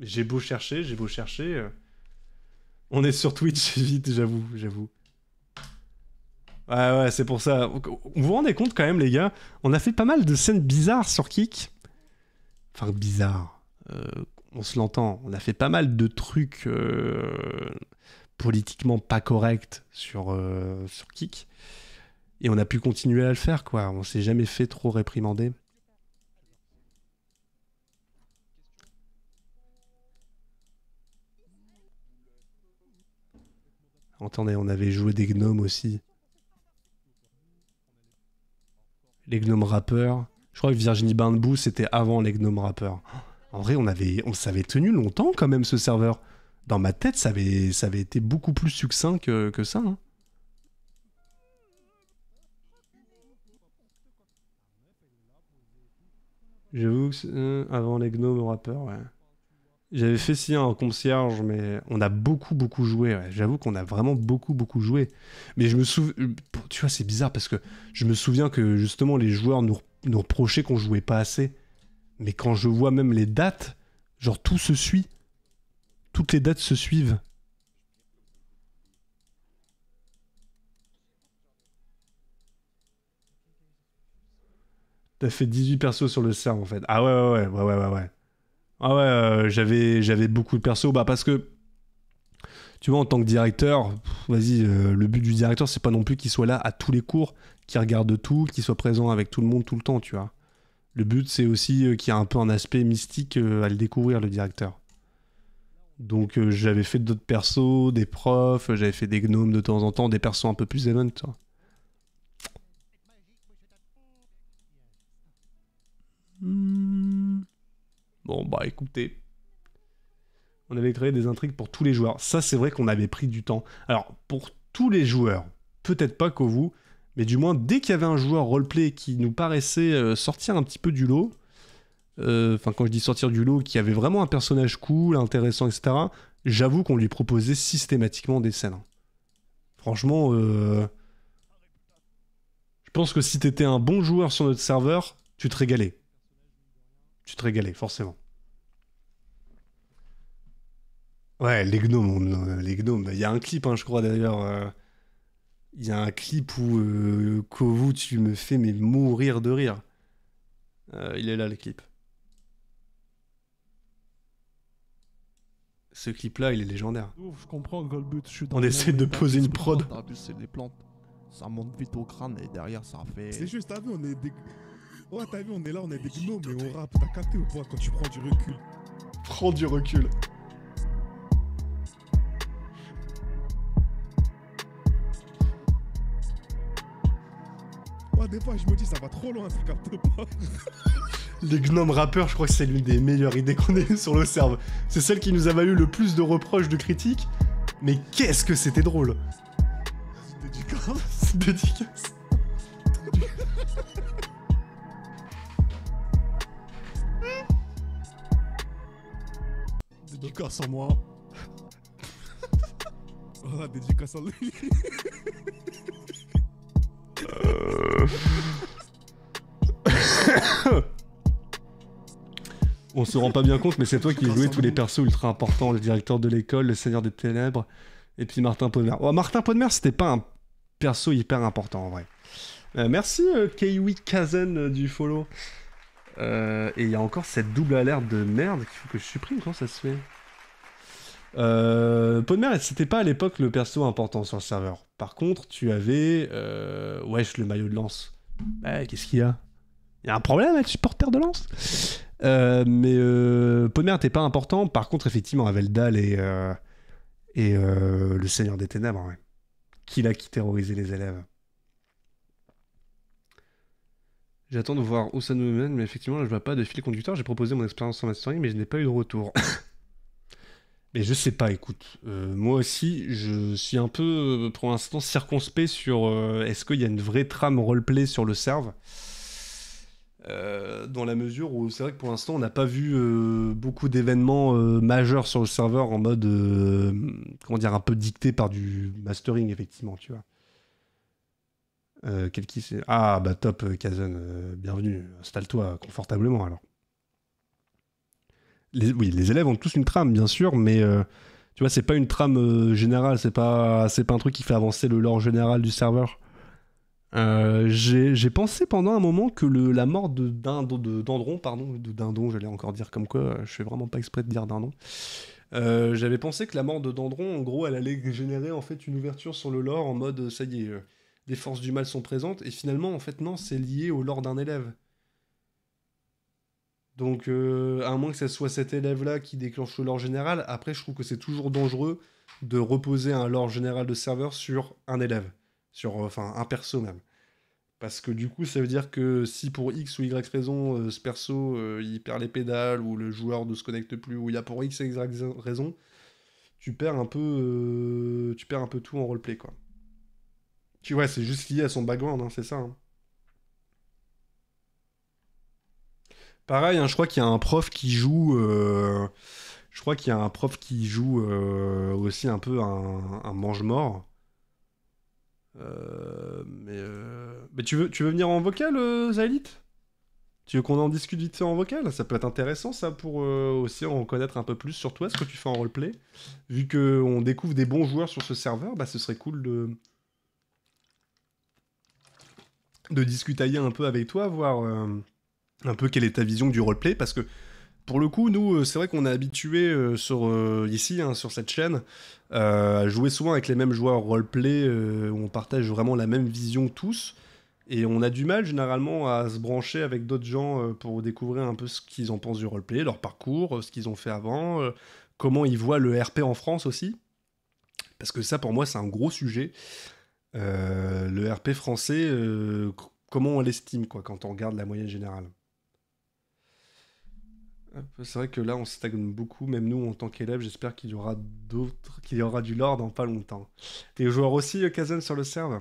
J'ai beau chercher, j'ai beau chercher. euh, On est sur Twitch vite, j'avoue, j'avoue. Ouais, ouais, c'est pour ça. Vous vous rendez compte quand même, les gars On a fait pas mal de scènes bizarres sur Kik. Enfin, bizarres. Euh, on se l'entend. On a fait pas mal de trucs euh, politiquement pas corrects sur, euh, sur Kik. Et on a pu continuer à le faire, quoi. On s'est jamais fait trop réprimander. Attendez, on avait joué des gnomes aussi. Les gnomes rappeurs. Je crois que Virginie Bainbou, c'était avant les gnomes rappeurs. En vrai, on avait, on s'avait tenu longtemps quand même ce serveur. Dans ma tête, ça avait, ça avait été beaucoup plus succinct que, que ça. hein. J'avoue que euh, avant les gnomes rappeurs, ouais. J'avais fait si un concierge, mais on a beaucoup beaucoup joué. J'avoue qu'on a vraiment beaucoup beaucoup joué. Mais je me souviens, tu vois, c'est bizarre parce que je me souviens que justement les joueurs nous, nous reprochaient qu'on jouait pas assez. Mais quand je vois même les dates, genre tout se suit. Toutes les dates se suivent. T'as fait 18 persos sur le serve en fait. Ah ouais, ouais, ouais, ouais, ouais, ouais. Ah ouais, euh, j'avais, j'avais beaucoup de persos. Bah parce que, tu vois, en tant que directeur, vas-y, euh, le but du directeur, c'est pas non plus qu'il soit là à tous les cours, qu'il regarde tout, qu'il soit présent avec tout le monde tout le temps, tu vois. Le but, c'est aussi euh, qu'il y a un peu un aspect mystique euh, à le découvrir, le directeur. Donc euh, j'avais fait d'autres persos, des profs, j'avais fait des gnomes de temps en temps, des persos un peu plus event. tu vois. Bon, bah écoutez. On avait créé des intrigues pour tous les joueurs. Ça, c'est vrai qu'on avait pris du temps. Alors, pour tous les joueurs, peut-être pas que vous, mais du moins, dès qu'il y avait un joueur roleplay qui nous paraissait euh, sortir un petit peu du lot, euh, enfin, quand je dis sortir du lot, qui avait vraiment un personnage cool, intéressant, etc., j'avoue qu'on lui proposait systématiquement des scènes. Franchement, euh, je pense que si t'étais un bon joueur sur notre serveur, tu te régalais. Tu te régalais, forcément. Ouais, les gnomes, les gnomes. Il y a un clip, hein, je crois d'ailleurs. Il y a un clip où euh, Kovu, tu me fais mais mourir de rire. Euh, il est là le clip. Ce clip-là, il est légendaire. Ouf, je comprends, Goldboot. Je suis dans On essaie de poser une prod. C'est des plantes. Ça monte vite au crâne et derrière, ça fait. C'est juste, t'as vu, on est des. Ouais, t'as vu, on est là, on est des gnomes, mais on rappe. T'as capté ou pas quand tu prends du recul Prends du recul. Des fois, je me dis, ça va trop loin, ça capte pas. Les gnomes rappeurs, je crois que c'est l'une des meilleures idées qu'on ait eues sur le serve. C'est celle qui nous a valu le plus de reproches de critiques. Mais qu'est-ce que c'était drôle Dédicace. Dédicace. Dédicace à moi. Voilà, dédicace à lui. On se rend pas bien compte, mais c'est toi qui jouais tous les persos ultra importants, le directeur de l'école, le seigneur des ténèbres, et puis Martin Podmer. Oh, Martin Podmer, c'était pas un perso hyper important en vrai. Euh, merci euh, Kiwi Kazen euh, du follow. Euh, et il y a encore cette double alerte de merde qu'il faut que je supprime, comment ça se fait? Euh, Podmer, c'était pas à l'époque le perso important sur le serveur. Par contre, tu avais. Euh, wesh, le maillot de lance. Bah, qu'est-ce qu'il y a? Il y a un problème avec le supporter de lance? Euh, mais euh, Podmer n'était pas important. Par contre, effectivement, Aveldal et, euh, et euh, le Seigneur des Ténèbres. Qui l'a qui terrorisait les élèves. J'attends de voir où ça nous mène, mais effectivement, là, je vois pas de fil conducteur. J'ai proposé mon expérience en mastering, mais je n'ai pas eu de retour. mais je sais pas, écoute. Euh, moi aussi, je suis un peu, euh, pour l'instant, circonspect sur euh, est-ce qu'il y a une vraie trame roleplay sur le serve? Dans la mesure où c'est vrai que pour l'instant on n'a pas vu beaucoup d'événements majeurs sur le serveur en mode comment dire un peu dicté par du mastering effectivement tu vois. Quel ah bah top Kazan euh, bienvenue. Installe-toi confortablement alors les, oui les élèves ont tous une trame bien sûr mais euh, tu vois c'est pas une trame euh, générale c'est pas c'est pas un truc qui fait avancer le lore général du serveur euh, j'ai pensé pendant un moment que le, la mort de, de Dendron, pardon, de Dindon, j'allais encore dire comme quoi, je fais vraiment pas exprès de dire Dindon. J'avais pensé que la mort de Dendron, en gros, elle allait générer en fait une ouverture sur le lore en mode ça y est, des forces du mal sont présentes, et finalement, en fait, non, c'est lié au lore d'un élève. Donc, euh, à moins que ce soit cet élève-là qui déclenche le lore général, après, je trouve que c'est toujours dangereux de reposer un lore général de serveur sur un élève, sur euh, enfin un perso même. Parce que du coup, ça veut dire que si pour X ou Y raison, euh, ce perso il perd les pédales, ou le joueur ne se connecte plus, ou il y a pour X et Y raison, tu perds un peu, tu perds un peu tout en roleplay quoi. Tu vois, c'est juste lié à son background, hein, c'est ça. hein. Pareil, hein, je crois qu'il y a un prof qui joue. euh, je crois qu'il y a un prof qui joue euh, aussi un peu un, mange-mort. Euh, mais, tu veux, venir en vocal, Zaelite Tu veux qu'on en discute vite fait en vocal? Ça peut être intéressant, ça, pour aussi en connaître un peu plus sur toi, ce que tu fais en roleplay. Vu qu'on découvre des bons joueurs sur ce serveur, bah, ce serait cool de, de un peu avec toi, voir un peu quelle est ta vision du roleplay, parce que pour le coup, nous, euh, c'est vrai qu'on est habitué euh, euh, ici, hein, sur cette chaîne, à jouer souvent avec les mêmes joueurs roleplay, où on partage vraiment la même vision tous, et on a du mal généralement à se brancher avec d'autres gens pour découvrir un peu ce qu'ils en pensent du roleplay, leur parcours, ce qu'ils ont fait avant, comment ils voient le RP en France aussi, parce que ça, pour moi, c'est un gros sujet. Le RP français, comment on l'estime quand on regarde la moyenne générale? C'est vrai que là, on stagne beaucoup, même nous en tant qu'élèves. J'espère qu'il y aura d'autres, qu'il y aura du lore dans pas longtemps. T'es joueur aussi, euh, Kazan, sur le serve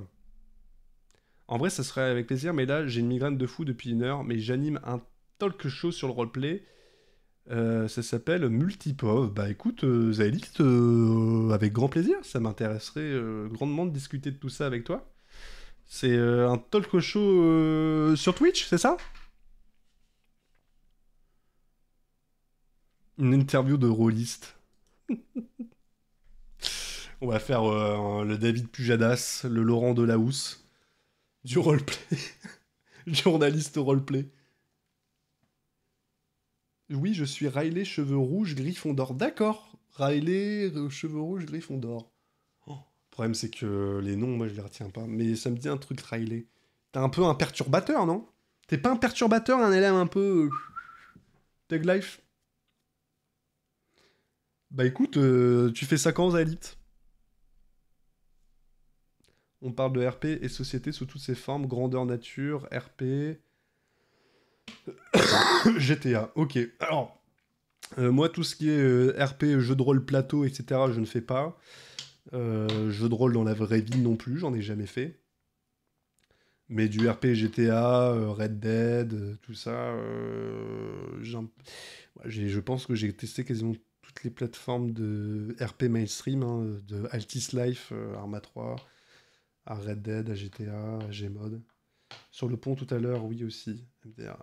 En vrai, ça serait avec plaisir, mais là, j'ai une migraine de fou depuis une heure, mais j'anime un talk show sur le roleplay. Euh, ça s'appelle Multipov. Bah écoute, euh, euh, avec grand plaisir, ça m'intéresserait grandement de discuter de tout ça avec toi. C'est un talk show sur Twitch, c'est ça? Une interview de rôliste. On va faire euh, le David Pujadas, le Laurent Delahousse, du roleplay. Journaliste roleplay. Oui, je suis Riley, cheveux rouges, Gryffondor. D'accord, Riley, euh, cheveux rouges, Gryffondor. Oh, Le problème, c'est que les noms, moi, je les retiens pas. Mais ça me dit un truc, Riley. T'es un peu un perturbateur, non? T'es pas un perturbateur, un élève un peu. euh, Thug Life? Bah écoute, euh, tu fais ça quand, Zaelite On parle de RP et société sous toutes ses formes, grandeur nature, RP. GTA, ok. Alors, euh, moi, tout ce qui est euh, RP, jeu de rôle plateau, etc., je ne fais pas. Jeu de rôle dans la vraie vie non plus, j'en ai jamais fait. Mais du RP GTA, Red Dead, tout ça, je pense que j'ai testé quasiment les plateformes de RP mainstream, hein, de Altis Life, euh, Arma 3, à Red Dead, à GTA, à Gmod. Sur le pont tout à l'heure, oui aussi.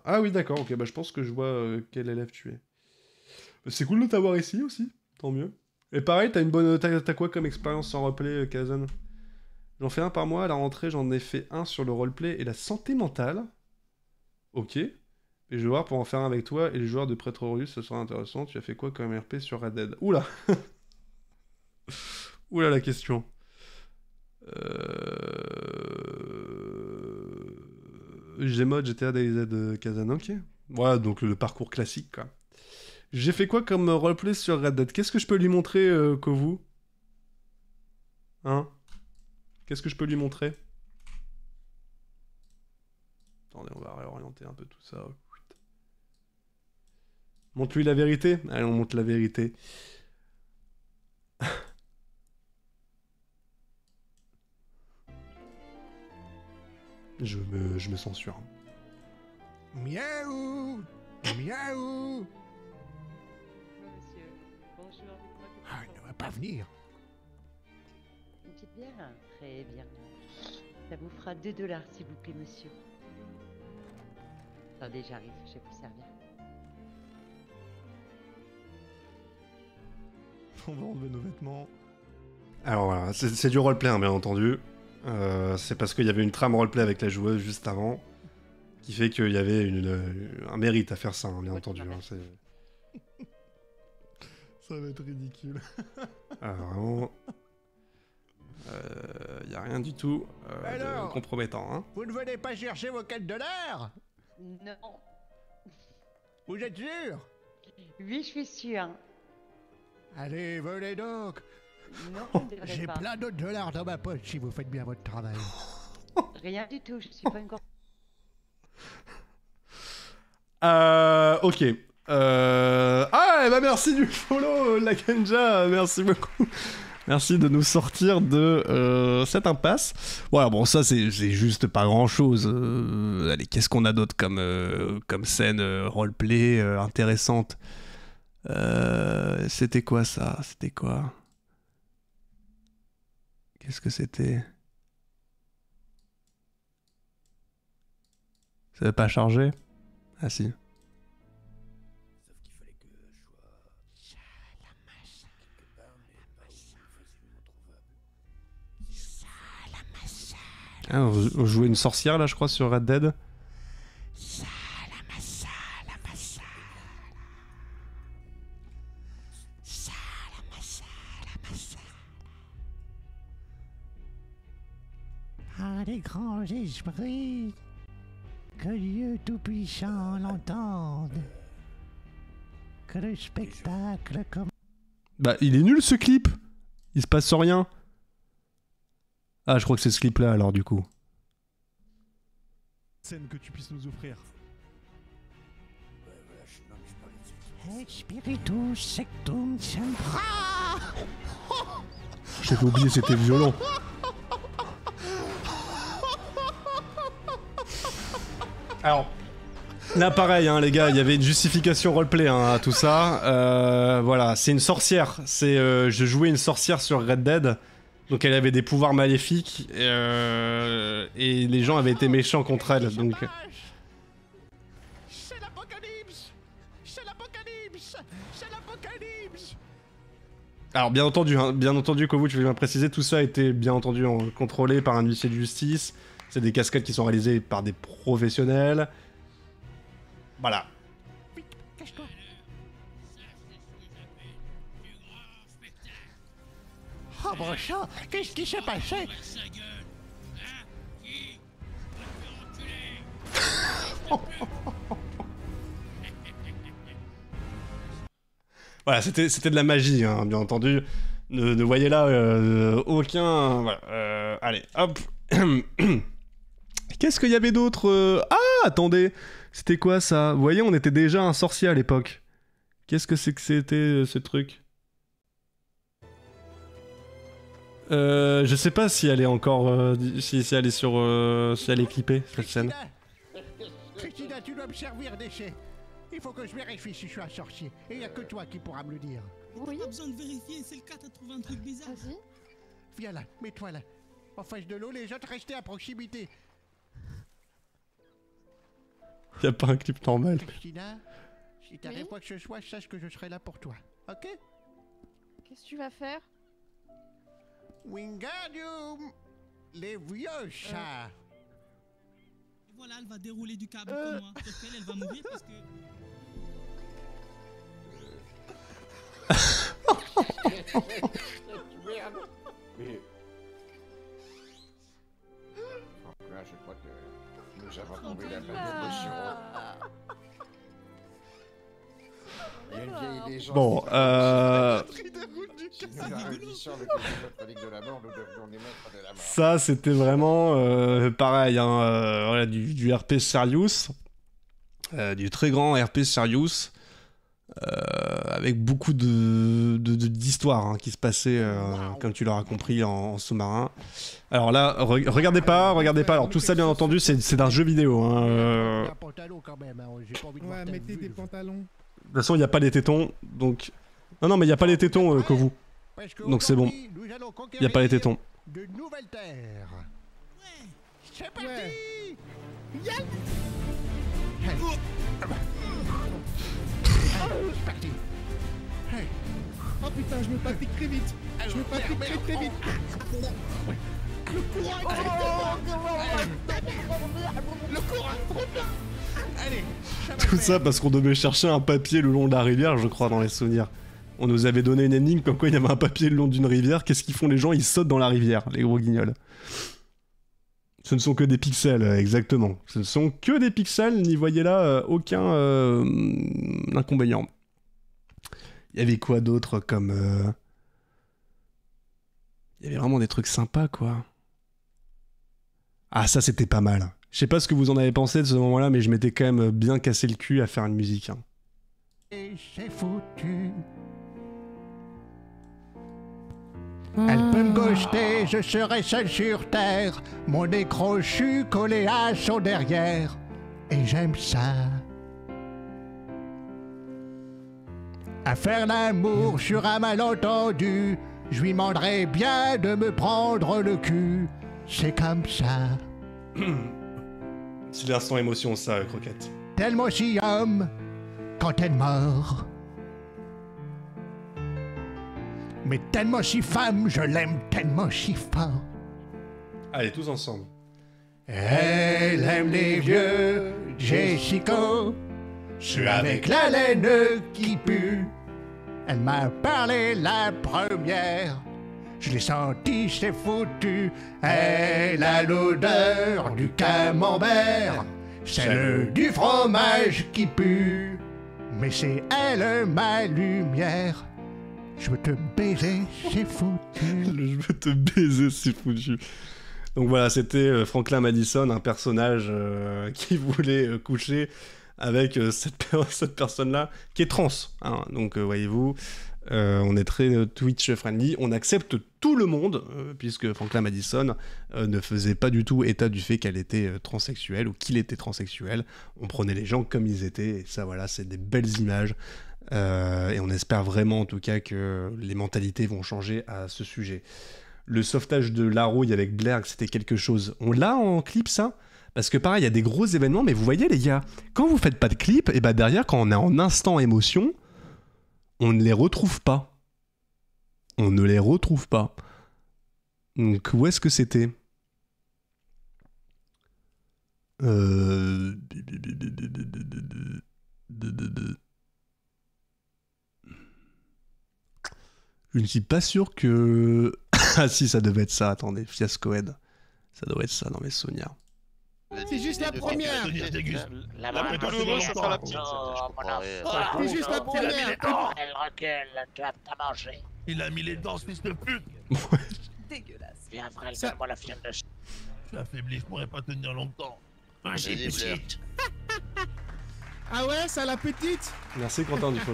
Ah oui, d'accord, ok, bah je pense que je vois euh, quel élève tu es. C'est cool de t'avoir ici aussi, tant mieux. Et pareil, t'as une bonne, t'as quoi comme expérience en roleplay, euh, Kazan? J'en fais un par mois, à la rentrée j'en ai fait un sur le roleplay et la santé mentale. Ok. Et je vais voir pour en faire un avec toi et les joueurs de Pretorius, ce sera intéressant. Tu as fait quoi comme RP sur Red Dead? Oula Oula la question. Euh... Gmod, GTA, DayZ, euh, Kazan, ok. Voilà, donc le parcours classique, quoi. J'ai fait quoi comme euh, roleplay sur Red Dead? Qu'est-ce que je peux lui montrer, euh, Kovu? Hein? Qu'est-ce que je peux lui montrer? Attendez, on va réorienter un peu tout ça. Montre-lui la vérité Allez, on montre la vérité. je, me, je me censure. Miaou Miaou Monsieur, bonjour. Ah, il ne va pas venir. Une petite bière Très bien. Ça vous fera 2 dollars, s'il vous plaît, monsieur. Attendez, j'arrive, je vais vous servir. On va enlever nos vêtements. Alors voilà, c'est c'est du roleplay, hein, bien entendu. Euh, c'est parce qu'il y avait une trame roleplay avec la joueuse juste avant, qui fait qu'il y avait une, euh, un mérite à faire ça, hein, bien entendu. hein, c'est- Ça va être ridicule. Ah, vraiment. Il n'y a rien du tout euh, de Alors compromettant. Hein. Vous ne venez pas chercher vos 4 dollars Non. Vous êtes sûr? Oui, je suis sûr. Allez, venez donc Non, Oh, je ne devrais J'ai pas. plein d'autres dollars dans ma poche si vous faites bien votre travail. Rien du tout, je suis pas une Euh, ok. Euh... Ah, eh ben merci du follow, la Kenja. Merci beaucoup. Merci de nous sortir de euh, cette impasse. Voilà, bon, ça, c'est c'est juste pas grand chose. allez, qu'est-ce qu'on a d'autre comme, euh, comme scène euh, roleplay euh, intéressante? Euh, C'était quoi ça? C'était quoi? Qu'est-ce que c'était? Ça veut pas charger Ah si. Ah, on jouait une sorcière là, je crois, sur Red Dead? Grands esprits, que Dieu Tout-Puissant l'entende, que le spectacle comme... Bah, il est nul ce clip. Il se passe rien. Ah, je crois que c'est ce clip là alors du coup. Scène que tu puisses nous offrir. Spiritus sectum sempra J'avais oublié, c'était violent. Alors, là pareil, hein, les gars, il y avait une justification roleplay hein, à tout ça. Euh, voilà, c'est une sorcière. C'est, euh, je jouais une sorcière sur Red Dead. Donc elle avait des pouvoirs maléfiques euh, et les gens avaient été méchants contre elle. Donc C'est l'apocalypse C'est l'apocalypse C'est l'apocalypse Alors bien entendu, hein, bien entendu, comme vous, tu veux bien préciser, tout ça a été bien entendu en- contrôlé par un huissier de justice. C'est des cascades qui sont réalisées par des professionnels. Voilà. Oh bon sang, qu'est-ce qui s'est passé? Voilà, c'était c'était de la magie, hein, bien entendu. Ne, ne voyez là euh, aucun. Voilà. euh, allez, hop. Qu'est-ce qu'il y avait d'autre euh Ah, attendez. C'était quoi ça? Vous voyez, on était déjà un sorcier à l'époque. Qu'est-ce que c'est que c'était euh, ce truc? Euh, je sais pas si elle est encore, euh, si, si elle est sur, euh, si elle est clippée cette scène. Christina, tu dois me servir d'essai. Il faut que je vérifie si je suis un sorcier. Et il n'y a que toi qui pourras me le dire. Oui. Pas besoin de vérifier, c'est le cas, t'as trouvé un truc bizarre. Vas-y. Viens là, mets-toi là. En face de l'eau, les autres restez à proximité. Y a pas un clip normal. Christina, si t'arrives quoi que ce soit, sache que je serai là pour toi. Ok? Qu'est-ce que tu vas faire? Wingardium Les vieux chats Et voilà, elle va dérouler du câble comme moi. Sauf qu'elle, elle va mourir parce que. Mais. Que nous avons trouvé la bonne émotion. Il y a une vieille légende. Bon, euh... Ça, c'était vraiment euh, pareil, hein, euh, voilà, du, du RP Serious, euh, du très grand RP Serious, euh, avec beaucoup de de- de- d'histoires hein, qui se passaient, euh, comme tu l'auras compris, en, en sous-marin. Alors là, re- regardez pas, regardez pas. Alors tout ça, bien entendu, c'est c'est d'un jeu vidéo. hein, euh, de Ouais, voir ta mettez des vulve. pantalons. de toute façon, il n'y a pas les tétons, donc... Non, non, mais il n'y a pas les tétons, euh, que vous. Donc c'est bon. Il n'y a pas les tétons. De nouvelles terres. C'est parti C'est parti Hey. Oh putain, je me pratique très vite. Je me pratique très très vite. Le courant est très Le courant trop bien Allez Tout ça parce qu'on devait chercher un papier le long de la rivière, je crois, dans les souvenirs. On nous avait donné une énigme comme quoi il y avait un papier le long d'une rivière. Qu'est-ce qu'ils font les gens? Ils sautent dans la rivière, les gros guignols. Ce ne sont que des pixels, euh, exactement. Ce ne sont que des pixels, n'y voyez là euh, aucun euh, inconvénient. Il y avait quoi d'autre comme... Il y avait vraiment des trucs sympas, quoi. Ah, ça c'était pas mal. Je sais pas ce que vous en avez pensé de ce moment-là, mais je m'étais quand même bien cassé le cul à faire une musique. hein. Et c'est foutu. Elle peut me ghoster, je serai seul sur terre, mon nez crochu collé à son derrière. Et j'aime ça. À faire l'amour sur un malentendu, je lui demanderai bien de me prendre le cul. C'est comme ça. C'est l'instant émotion, ça, Croquette. Tellement si homme quand elle mord. Mais tellement si femme, je l'aime tellement si fort. Allez, tous ensemble. Elle aime les vieux Jessica, ceux avec la laine qui pue. Elle m'a parlé la première, je l'ai senti, c'est foutu. Elle a l'odeur du camembert, celle du fromage qui pue. Mais c'est elle ma lumière. Je veux te baiser, c'est foutu. Je veux te baiser, c'est foutu. Donc voilà, c'était euh, Franklin Madison, un personnage euh, qui voulait euh, coucher avec cette, per- cette personne-là, qui est trans. hein. Donc voyez-vous, on est très Twitch-friendly, on accepte tout le monde, puisque Franklin Madison ne faisait pas du tout état du fait qu'elle était transsexuelle ou qu'il était transsexuel. On prenait les gens comme ils étaient, et ça voilà, c'est des belles images. Euh, et on espère vraiment en tout cas que les mentalités vont changer à ce sujet. Le sauvetage de Larouille avec Blair, c'était quelque chose. On l'a en clip ça? Parce que pareil, il y a des gros événements, mais vous voyez les gars, quand vous faites pas de clip, et bah derrière, quand on est en instant émotion, on ne les retrouve pas. On ne les retrouve pas. Donc où est-ce que c'était? Euh... Je ne suis pas sûr que Ah si, ça devait être ça. Attendez, Fiasco Head. Ça doit être ça dans mes souvenirs. C'est juste la première. La c'est. Oh, juste la première. Elle recule, tu t'as mangé. Il a mis les dents, fils de pute Dégueulasse. Viens, frère, donne-moi la fiole de chien. Je suis affaibli, je pourrais pas tenir longtemps. Vas-y, Vas-y, Blair. petite. Ah ouais, ça la petite Merci Quentin du coup.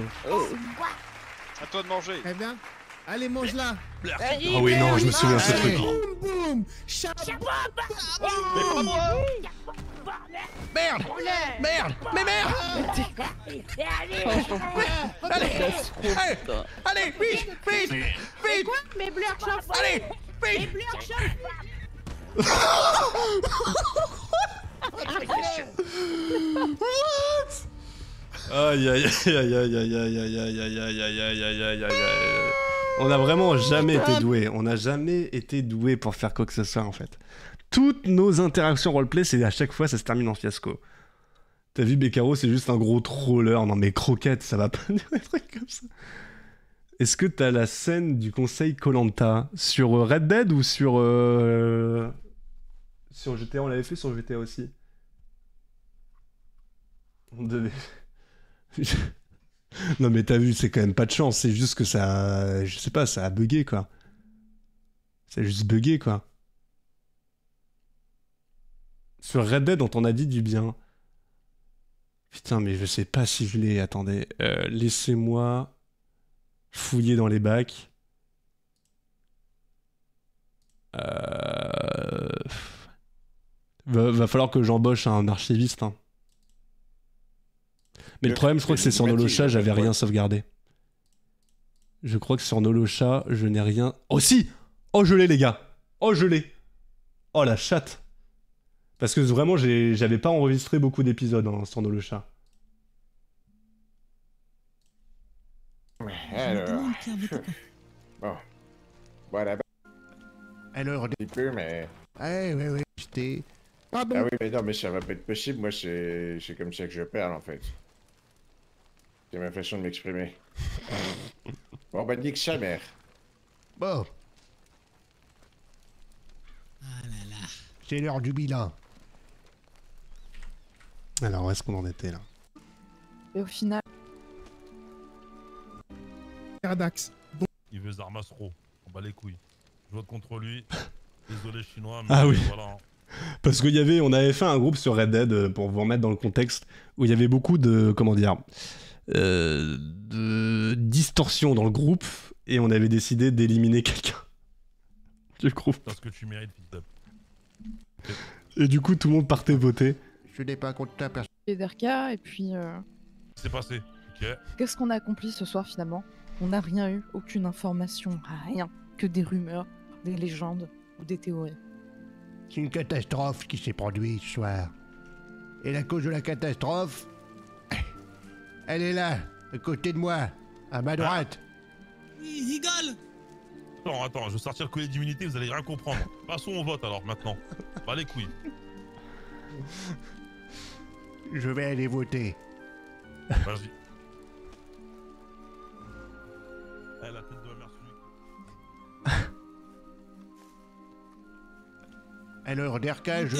À toi de manger. Eh bien, allez, mange-la. Ah oui, non, je me souviens de ce truc. Boum, boum. Chabab. Merde. Merde. Mais merde. Allez. Allez. Allez, vite Vite Vite Mais chauffe Allez Mais Vite Blair Aïe aïe aïe aïe aïe aïe aïe aïe aïe aïe aïe aïe aïe aïe aïe aïe aïe. On a vraiment jamais été doué. On n'a jamais été doué pour faire quoi que ce soit en fait. Toutes nos interactions roleplay, c'est à chaque fois ça se termine en fiasco. T'as vu Beccaro, c'est juste un gros troller. Non mais croquette, ça va pas dire des trucs comme ça. Est-ce que t'as la scène du conseil Colanta sur Red Dead ou sur euh, sur GTA On l'avait fait sur GTA aussi. On devait. non mais t'as vu, c'est quand même pas de chance. C'est juste que ça, je sais pas, ça a bugué quoi. C'est juste bugué quoi. Sur Red Dead, on t'en a dit du bien. Putain, mais je sais pas si je l'ai. Attendez, Euh, laissez-moi fouiller dans les bacs. Euh... Va, va falloir que j'embauche un archiviste. hein. Mais le Le- problème, je crois que c'est sur Nolocha, j'avais rien sauvegardé. Je crois que sur Nolocha, je n'ai rien. Oh si Oh, je l'ai, les gars Oh, je l'ai Oh, la chatte Parce que vraiment, j'ai- j'avais pas enregistré beaucoup d'épisodes hein, sur Nolocha. Alors. Bon. Voilà. Alors, Un petit peu, mais. Ouais, ouais, ouais, j'étais. Ah oui, mais non, mais ça va pas être possible. Moi, c'est c'est comme ça que je parle, en fait. C'est ma façon de m'exprimer. bon, bah, nique sa mère. Bon. C'est l'heure du bilan. Alors, où est-ce qu'on en était là? Et au final. Dax. Il veut Zarmasro. On bat les couilles. Je vote contre lui. Désolé, chinois, mais Ah oui. voilà. Parce qu'il y avait, on avait fait un groupe sur Red Dead, euh, pour vous remettre dans le contexte, où il y avait beaucoup de, comment dire, euh, de distorsion dans le groupe, et on avait décidé d'éliminer quelqu'un du groupe. Parce que tu mérites, de. Et du coup, tout le monde partait voter. Je n'ai pas compté personne. Et Derka, et puis. euh, C'est passé. Ok. Qu'est-ce qu'on a accompli ce soir finalement? On n'a rien eu, aucune information, rien. Que des rumeurs, des légendes ou des théories. C'est une catastrophe qui s'est produite ce soir. Et la cause de la catastrophe, elle est là, à côté de moi, à ma droite. Il rigole Attends, attends, je vais sortir le collier d'immunité, vous allez rien comprendre. Passons au vote alors, maintenant. Pas les couilles. Je vais aller voter. Vas-y. Eh, la tête de ma mère, celui Alors, Derka, je...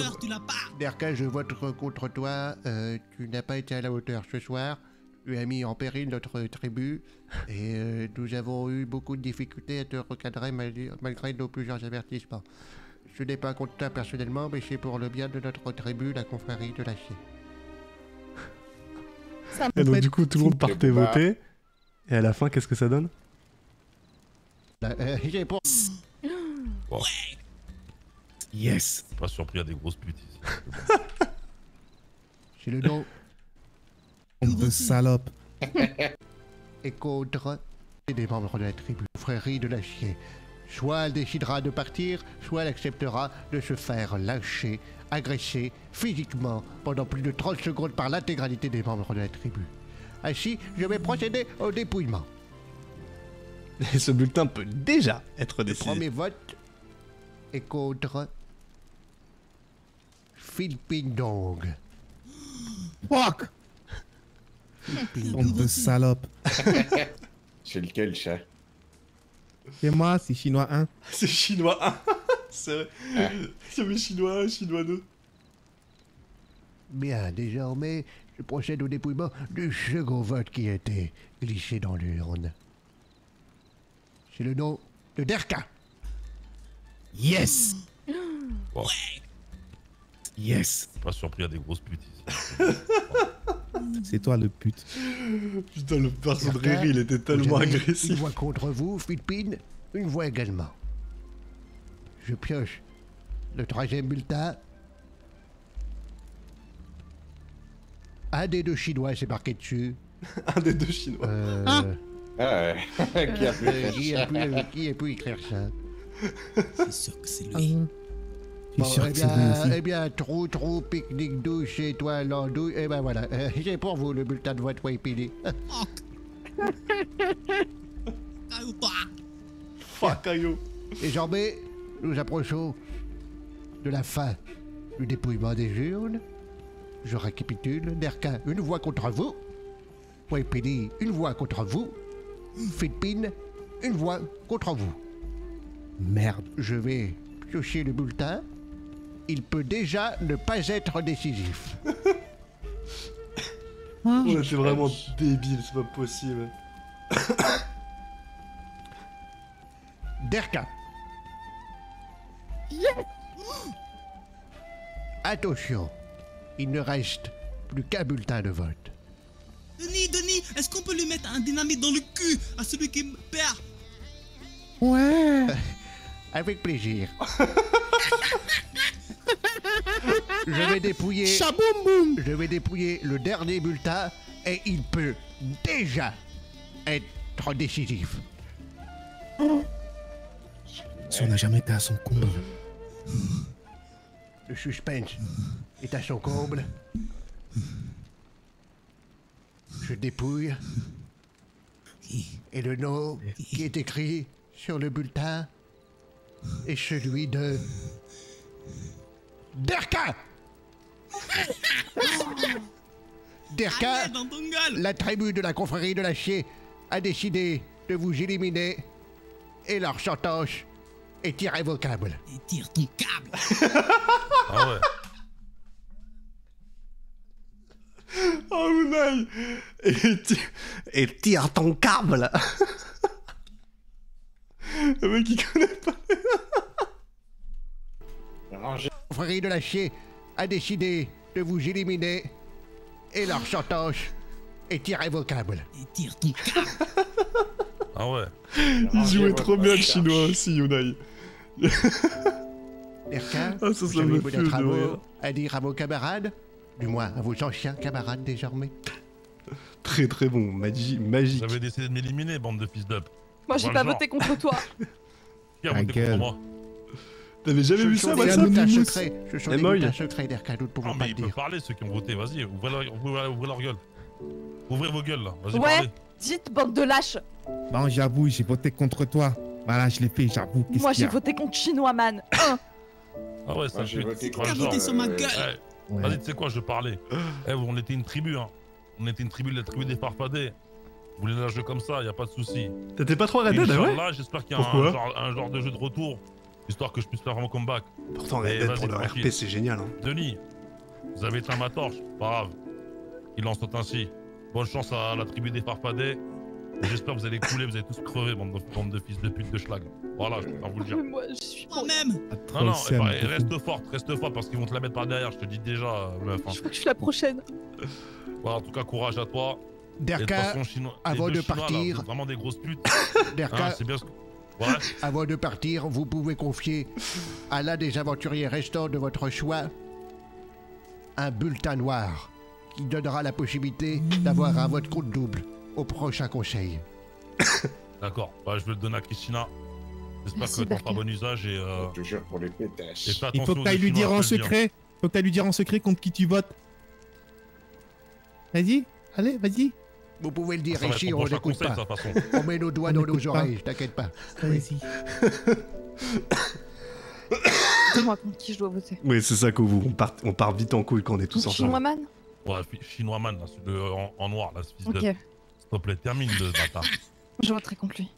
Derka, je vote contre toi. Euh, tu n'as pas été à la hauteur ce soir. Tu as mis en péril notre tribu. Et euh, nous avons eu beaucoup de difficultés à te recadrer mal- malgré nos plusieurs avertissements. Je n'ai pas contre toi personnellement, mais c'est pour le bien de notre tribu, la confrérie de l'acier. Et donc, du coup, tout le monde partait Bah. voter. Et à la fin, qu'est-ce que ça donne? Euh, j'ai pour... Bon. Yes. Pas surpris, a des grosses putes ici. C'est le nom. De salope. et contre des membres de la tribu, confrérie de l'acier. Soit elle décidera de partir, soit elle acceptera de se faire lyncher, agresser physiquement pendant plus de 30 secondes par l'intégralité des membres de la tribu. Ainsi, je vais procéder au dépouillement. Et ce bulletin peut déjà être Le décidé. premier vote est contre Philippine Dong. Fuck Bande de salope. C'est lequel, ça C'est moi, c'est chinois 1. C'est chinois 1. C'est vrai. Avait chinois 1, chinois 2. Bien, désormais, je procède au dépouillement du second vote qui a été glissé dans l'urne. C'est le nom de Derka. Yes Bon. Yes Pas surpris, a des grosses putes ici. C'est toi le pute. Putain, le perso de Riri, il était tellement agressif. Une voix contre vous, Philippine, une voix également. Je pioche le troisième bulletin. Un des deux Chinois, c'est marqué dessus. Un des deux Chinois. Euh... Ah ouais. Qui a pu euh, qui a pu- qui a pu écrire ça C'est sûr que c'est lui. Bon, sûr eh bien, eh bien, trou, trou, pique-nique, douche, étoile, l'andouille, eh ben voilà. Euh, J'ai pour vous le bulletin de vote YPD. Fuck, ayo. Désormais, nous approchons de la fin du dépouillement des urnes. Je récapitule. Nerka, une voix contre vous. YPD, une voix contre vous. Philippine, une voix contre vous. Merde. Je vais piocher le bulletin. Il peut déjà ne pas être décisif. Était vraiment débile, c'est pas possible. Derka. Attention, il ne reste plus qu'un bulletin de vote. Denis, Denis, est-ce qu'on peut lui mettre un dynamite dans le cul à celui qui me perd? Ouais. Avec plaisir. Je vais dépouiller. Je vais dépouiller le dernier bulletin et il peut déjà être décisif. Si on n'a jamais été à son comble. Le suspense est à son comble. Je dépouille. Et le nom qui est écrit sur le bulletin est celui de. Derka Derka, Allez, dans ton gueule la tribu de la confrérie de la Chier a décidé de vous éliminer et leur sentence est irrévocable. Et tire ton câble Ah ouais. Oh, Unai et, ti- et tire ton câble Le mec, il connaît pas. La confrérie de la Chier a décidé de vous éliminer et leur sentence est irrévocable. Et câble Ah ouais. Il jouait trop bien le chinois aussi, Unai. Derka, Ah, ça, vous ça avez un mot rire. à dire à vos camarades, du moins à vos anciens camarades désormais. Très très bon, magi- magique. Vous avez décidé de m'éliminer, bande de fils d'up. Moi, j'ai pas voté contre toi. Qui a Ta voté contre moi T'avais jamais vu ça, des moi, ça bulletins Anonymous. secrets. Ce sont Eh, des Moy. bulletins secrets, Derka, nous ne pouvons Non, pas mais ils peuvent dire. parler, ceux qui ont voté. Vas-y, ouvrez leur, gueule. Ouvrez vos gueules, là. Vas-y, Ouais, dites, bande de lâches. Bon, j'avoue, j'ai voté contre toi. Voilà, je l'ai fait, j'avoue. Moi, j'ai voté contre Chinois Man. Ah ouais, ça j'ai voté contre voté sur ma gueule. Vas-y, tu sais quoi, je parlais. Eh, on était une tribu, hein. On était une tribu, la tribu des farfadets. Vous voulez la jouer comme ça, y a pas de souci. T'étais pas trop Red Dead, ah ouais j'espère qu'il y a un genre, un genre de jeu de retour, histoire que je puisse faire mon comeback. Pourtant, Red pour le tranquille. RP, c'est génial. Hein. Denis, vous avez éteint ma torche, pas grave. Il en soit ainsi. Bonne chance à la tribu des farfadets. Et J'espère que vous allez couler, vous allez tous crever, bande de, bande de fils de pute de schlag. Voilà, je préfère vous le dire. Mais moi, je suis pour Moi-même Non, non, et reste forte, reste forte parce qu'ils vont te la mettre par derrière, je te dis déjà, euh, meuf. hein. Je crois que je suis la prochaine. Voilà, en tout cas, courage à toi. De Derka, façon, les avant de Chinois, là, partir- vous êtes vraiment des grosses putes. Derka, Hein, c'est bien ce que. Ouais. avant de partir, vous pouvez confier à l'un des aventuriers restants de votre choix un bulletin noir qui donnera la possibilité d'avoir un vote compte double au prochain conseil. D'accord, bah, je vais le donner à Christina. J'espère que t'en feras bon usage et. Euh... Toujours pour les pétasses. Il faut que t'ailles deux lui dire en secret. Faut que t'ailles lui dire en secret contre qui tu votes. Vas-y, allez, vas-y. Vous pouvez le dire Ça ici, ton on n'écoute pas. ça. On met nos doigts On dans nos pas. oreilles, t'inquiète pas. Vas-y. Dis-moi contre qui je dois voter. Oui, c'est ça que vous. On part, on part vite en couille quand on est tous ensemble. Chinois Man Ouais, chinois man, là, en, en noir, là, ce fils Ok, de. S'il te plaît, termine le bâtard. je voterai contre lui.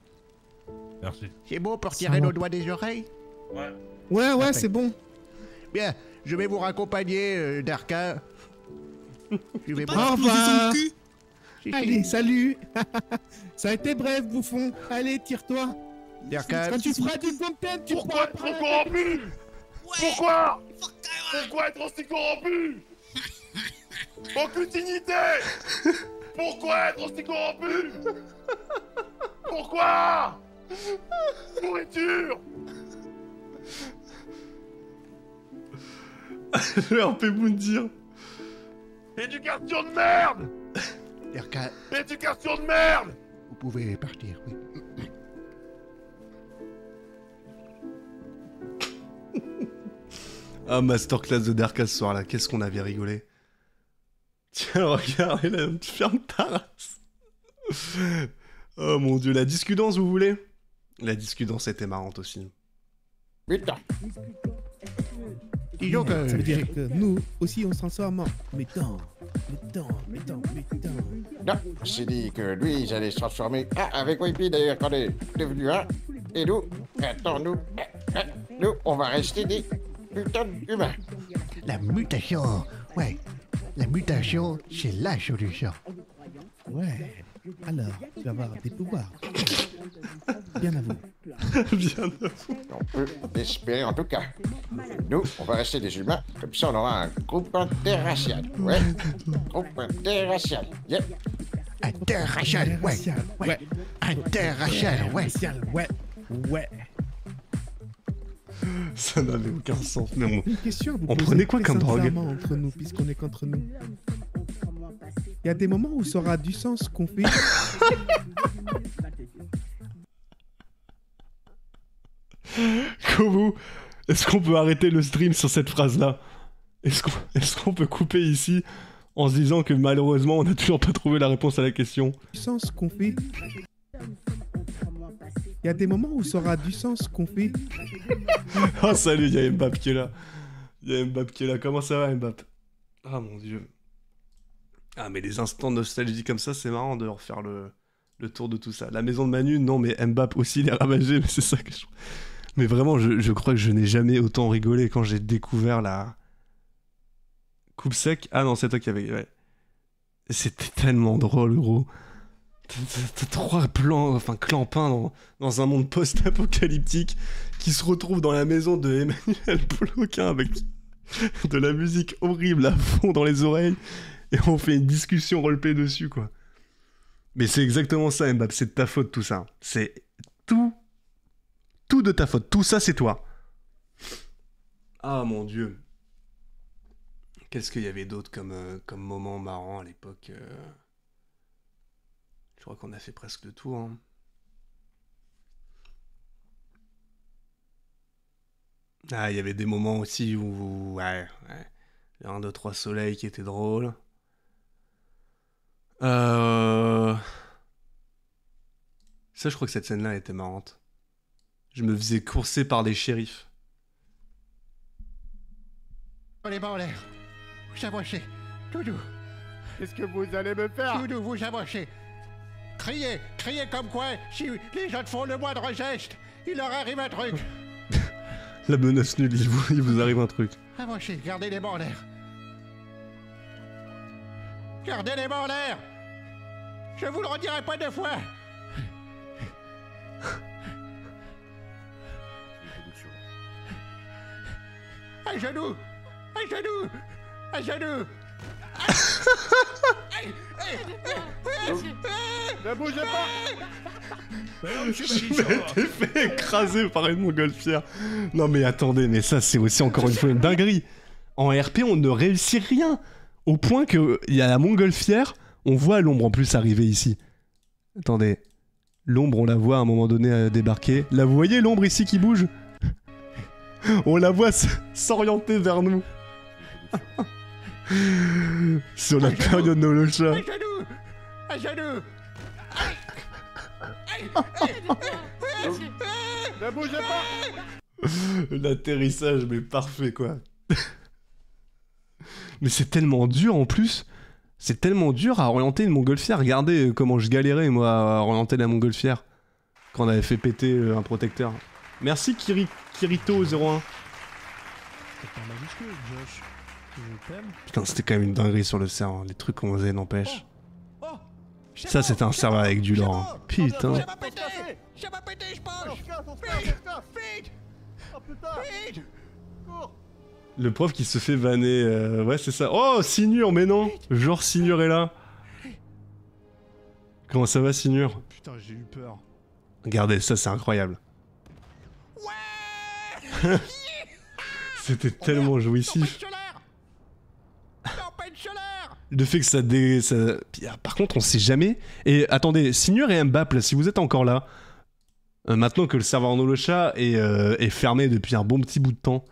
Merci. C'est bon pour tirer nos doigts des oreilles Ouais. Ouais, ouais, c'est bon. Bien, je vais vous raccompagner, euh, Darka. Je vais Au revoir. Allez, salut. Ça a été bref, bouffon. Allez, tire-toi. Quand tu feras du fontaine, tu Pourquoi être trop corrompu Pourquoi Pourquoi être aussi corrompu Aucune dignité Pourquoi être aussi corrompu Pourquoi Nourriture Leur dire. Éducation de merde Éducation de merde vous pouvez partir, oui. Ah, masterclass de Darka ce soir-là, qu'est-ce qu'on avait rigolé. Tiens, regarde, il a une ferme ta race. Oh mon dieu, la discudance, vous voulez? La discudance était marrante aussi. Putain. Disons que. Ça veut dire que nous aussi, on se transforme en métan. Métan, métan, métan. Non, j'ai dit que lui, j'allais se transformer. Ah, avec Wimpy d'ailleurs, qu'on est devenu un. Et nous, attends, nous, ah, ah, nous, on va rester des putains d'humains. La mutation, ouais. La mutation, c'est la solution. Ouais. Alors, tu vas avoir des pouvoirs. Bien à vous. Bien On peut l'espérer en tout cas. Nous, on va rester des humains, comme ça on aura un groupe interracial. Ouais, groupe interracial. Yeah. Interracial, ouais. Ouais. Interracial, ouais. Ouais. Ouais. Ça n'avait aucun sens. Mais on, Une question à vous on prenait quoi comme drogue? sincèrement entre nous, puisqu'on est qu'entre nous. Il y a des moments où ça aura du sens qu'on fait. Kobu, est-ce qu'on peut arrêter le stream sur cette phrase-là? Est-ce qu'on est peut couper ici en se disant que malheureusement on n'a toujours pas trouvé la réponse à la question? Du sens qu'on fait. Il y a des moments où ça aura du sens qu'on fait. Ah salut, il y a Mbappé qui est là. Il y a Mbappé qui est là. Comment ça va Mbappé Ah mon dieu. Ah mais les instants de nostalgie comme ça, c'est marrant de refaire le, tour de tout ça. La maison de Manu, non mais Mbappé aussi il est mais c'est ça que je... Mais vraiment, je, crois que je n'ai jamais autant rigolé quand j'ai découvert la... Coupe sec Ah non, c'est toi qui avais... C'était tellement drôle, gros. T'as- trois plans, enfin clampins dans, dans un monde post-apocalyptique qui se retrouve dans la maison de Emmanuel Poloquin avec de la musique horrible à fond dans les oreilles et on fait une discussion roleplay dessus, quoi. Mais c'est exactement ça, Mbappé, c'est de ta faute tout ça. C'est tout, tout de ta faute. Tout ça, c'est toi. Ah mon dieu. Qu'est-ce qu'il y avait d'autre comme, euh, comme moment marrant à l'époque euh? Je crois qu'on a fait presque le tour. hein. Ah, il y avait des moments aussi où. Ouais, ouais. Il un, deux, trois soleils qui étaient drôles. Euh... Ça, je crois que cette scène-là était marrante. Je me faisais courser par des shérifs. Les mains en l'air. Vous avochez. Doudou. Qu'est-ce que vous allez me faire? Doudou, vous avochez. Criez, criez comme quoi, si les gens font le moindre geste, il leur arrive un truc. La menace nulle, il vous, il vous arrive un truc. Avochez, gardez les mains en l'air. Gardez les mains en l'air. Je vous le redirai pas deux fois. À genoux À genoux À genoux Ne bougez pas Je m'étais fait écraser par une montgolfière. Non mais attendez, mais ça c'est aussi encore une fois une dinguerie. En RP, on ne réussit rien. Au point que il y a la montgolfière, on voit l'ombre en plus arriver ici. Attendez. L'ombre, on la voit à un moment donné euh, débarquer. Là, vous voyez l'ombre ici qui bouge? On la voit s'orienter vers nous. Sur la période de Nolocha. À genoux À genoux Ne bougez pas L'atterrissage, mais parfait, quoi. mais c'est tellement dur en plus. C'est tellement dur à orienter une montgolfière. Regardez euh, comment je galérais, moi, à orienter la montgolfière. Quand on avait fait péter euh, un protecteur. Merci Kiri- Kirito01. C'est pas majuscule, Josh. Je t'aime. Putain, c'était quand même une dinguerie sur le serveur. Les trucs qu'on faisait, n'empêche. Oh, Ça, c'était un serveur avec du lore. hein. Putain. Oh Le prof qui se fait vanner. euh, Ouais, c'est ça. Oh, Signur, mais non Genre, Signur est là. Comment ça va, Signur Putain, j'ai eu peur. Regardez, ça, c'est incroyable. C'était tellement jouissif. Le fait que ça dé... ça- ah, Par contre, on sait jamais. Et attendez, Signor et Mbap, là, si vous êtes encore là, euh, maintenant que le serveur Nolocha est, euh, est fermé depuis un bon petit bout de temps,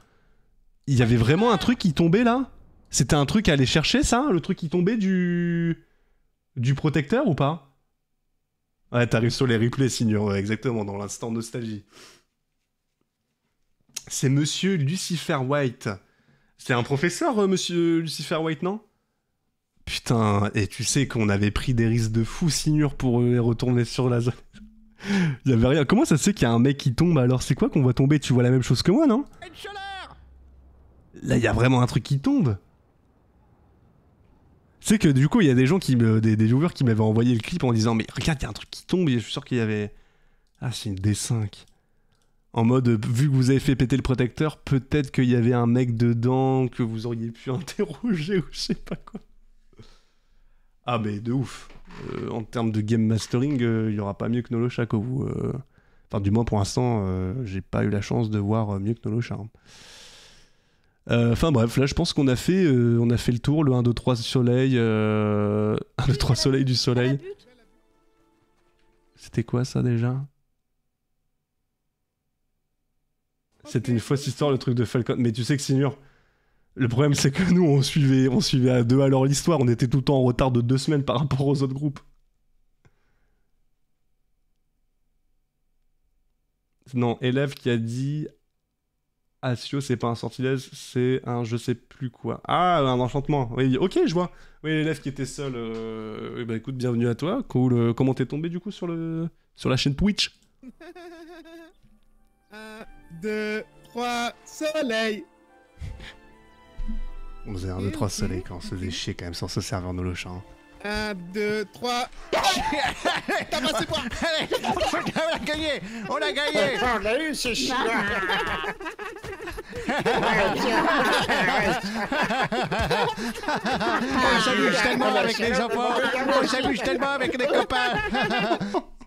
il y avait vraiment un truc qui tombait là? C'était un truc à aller chercher, ça? Le truc qui tombait du. du protecteur ou pas? Ouais, t'arrives sur les replays, Signor, exactement, dans l'instant nostalgie. C'est monsieur Lucifer White. C'est un professeur, euh, monsieur Lucifer White, non? Putain, et tu sais qu'on avait pris des risques de fou, Signor, pour euh, retourner sur la zone. Il y avait rien. Comment ça se qu'il y a un mec qui tombe alors? C'est quoi qu'on voit tomber? Tu vois la même chose que moi, non? Là, il y a vraiment un truc qui tombe. C'est que du coup, il y a des gens qui me, des, joueurs qui m'avaient envoyé le clip en disant mais regarde, il y a un truc qui tombe. Je suis sûr qu'il y avait. Ah, c'est une D5. En mode, euh, vu que vous avez fait péter le protecteur, peut-être qu'il y avait un mec dedans que vous auriez pu interroger ou je sais pas quoi. Ah, mais de ouf. Euh, en termes de game mastering, euh, il y aura pas mieux que Nolocha que vous. euh. Enfin, du moins pour l'instant, euh, j'ai pas eu la chance de voir euh, mieux que Nolocha. hein. Euh, Enfin bref, là je pense qu'on a fait euh, a fait le tour, le 1, 2, 3 soleil. Euh... 1, 2, 3 soleil du soleil. C'était quoi ça déjà? C'était une fausse histoire le truc de Falcon. Mais tu sais que Signor, le problème c'est que nous on suivait, on suivait à deux alors l'histoire, on était tout le temps en retard de deux semaines par rapport aux autres groupes. Non, élève qui a dit Asio, c'est pas un sortilège, c'est un je sais plus quoi. Ah, un enchantement. Oui, ok, je vois. Oui, l'élève qui était seul. euh, oui, bah écoute, bienvenue à toi. Cool. euh, comment t'es tombé du coup sur le sur la chaîne Twitch? 1, 2, 3, soleil On faisait un 2, 3 soleil quand on se faisait chier quand même sans ce serveur Nolocha. hein. 1, 2, 3. T'as passé quoi On a gagné On a gagné On l'a eu, c'est chiant. On s'amuse tellement avec les enfants On s'amuse tellement avec les copains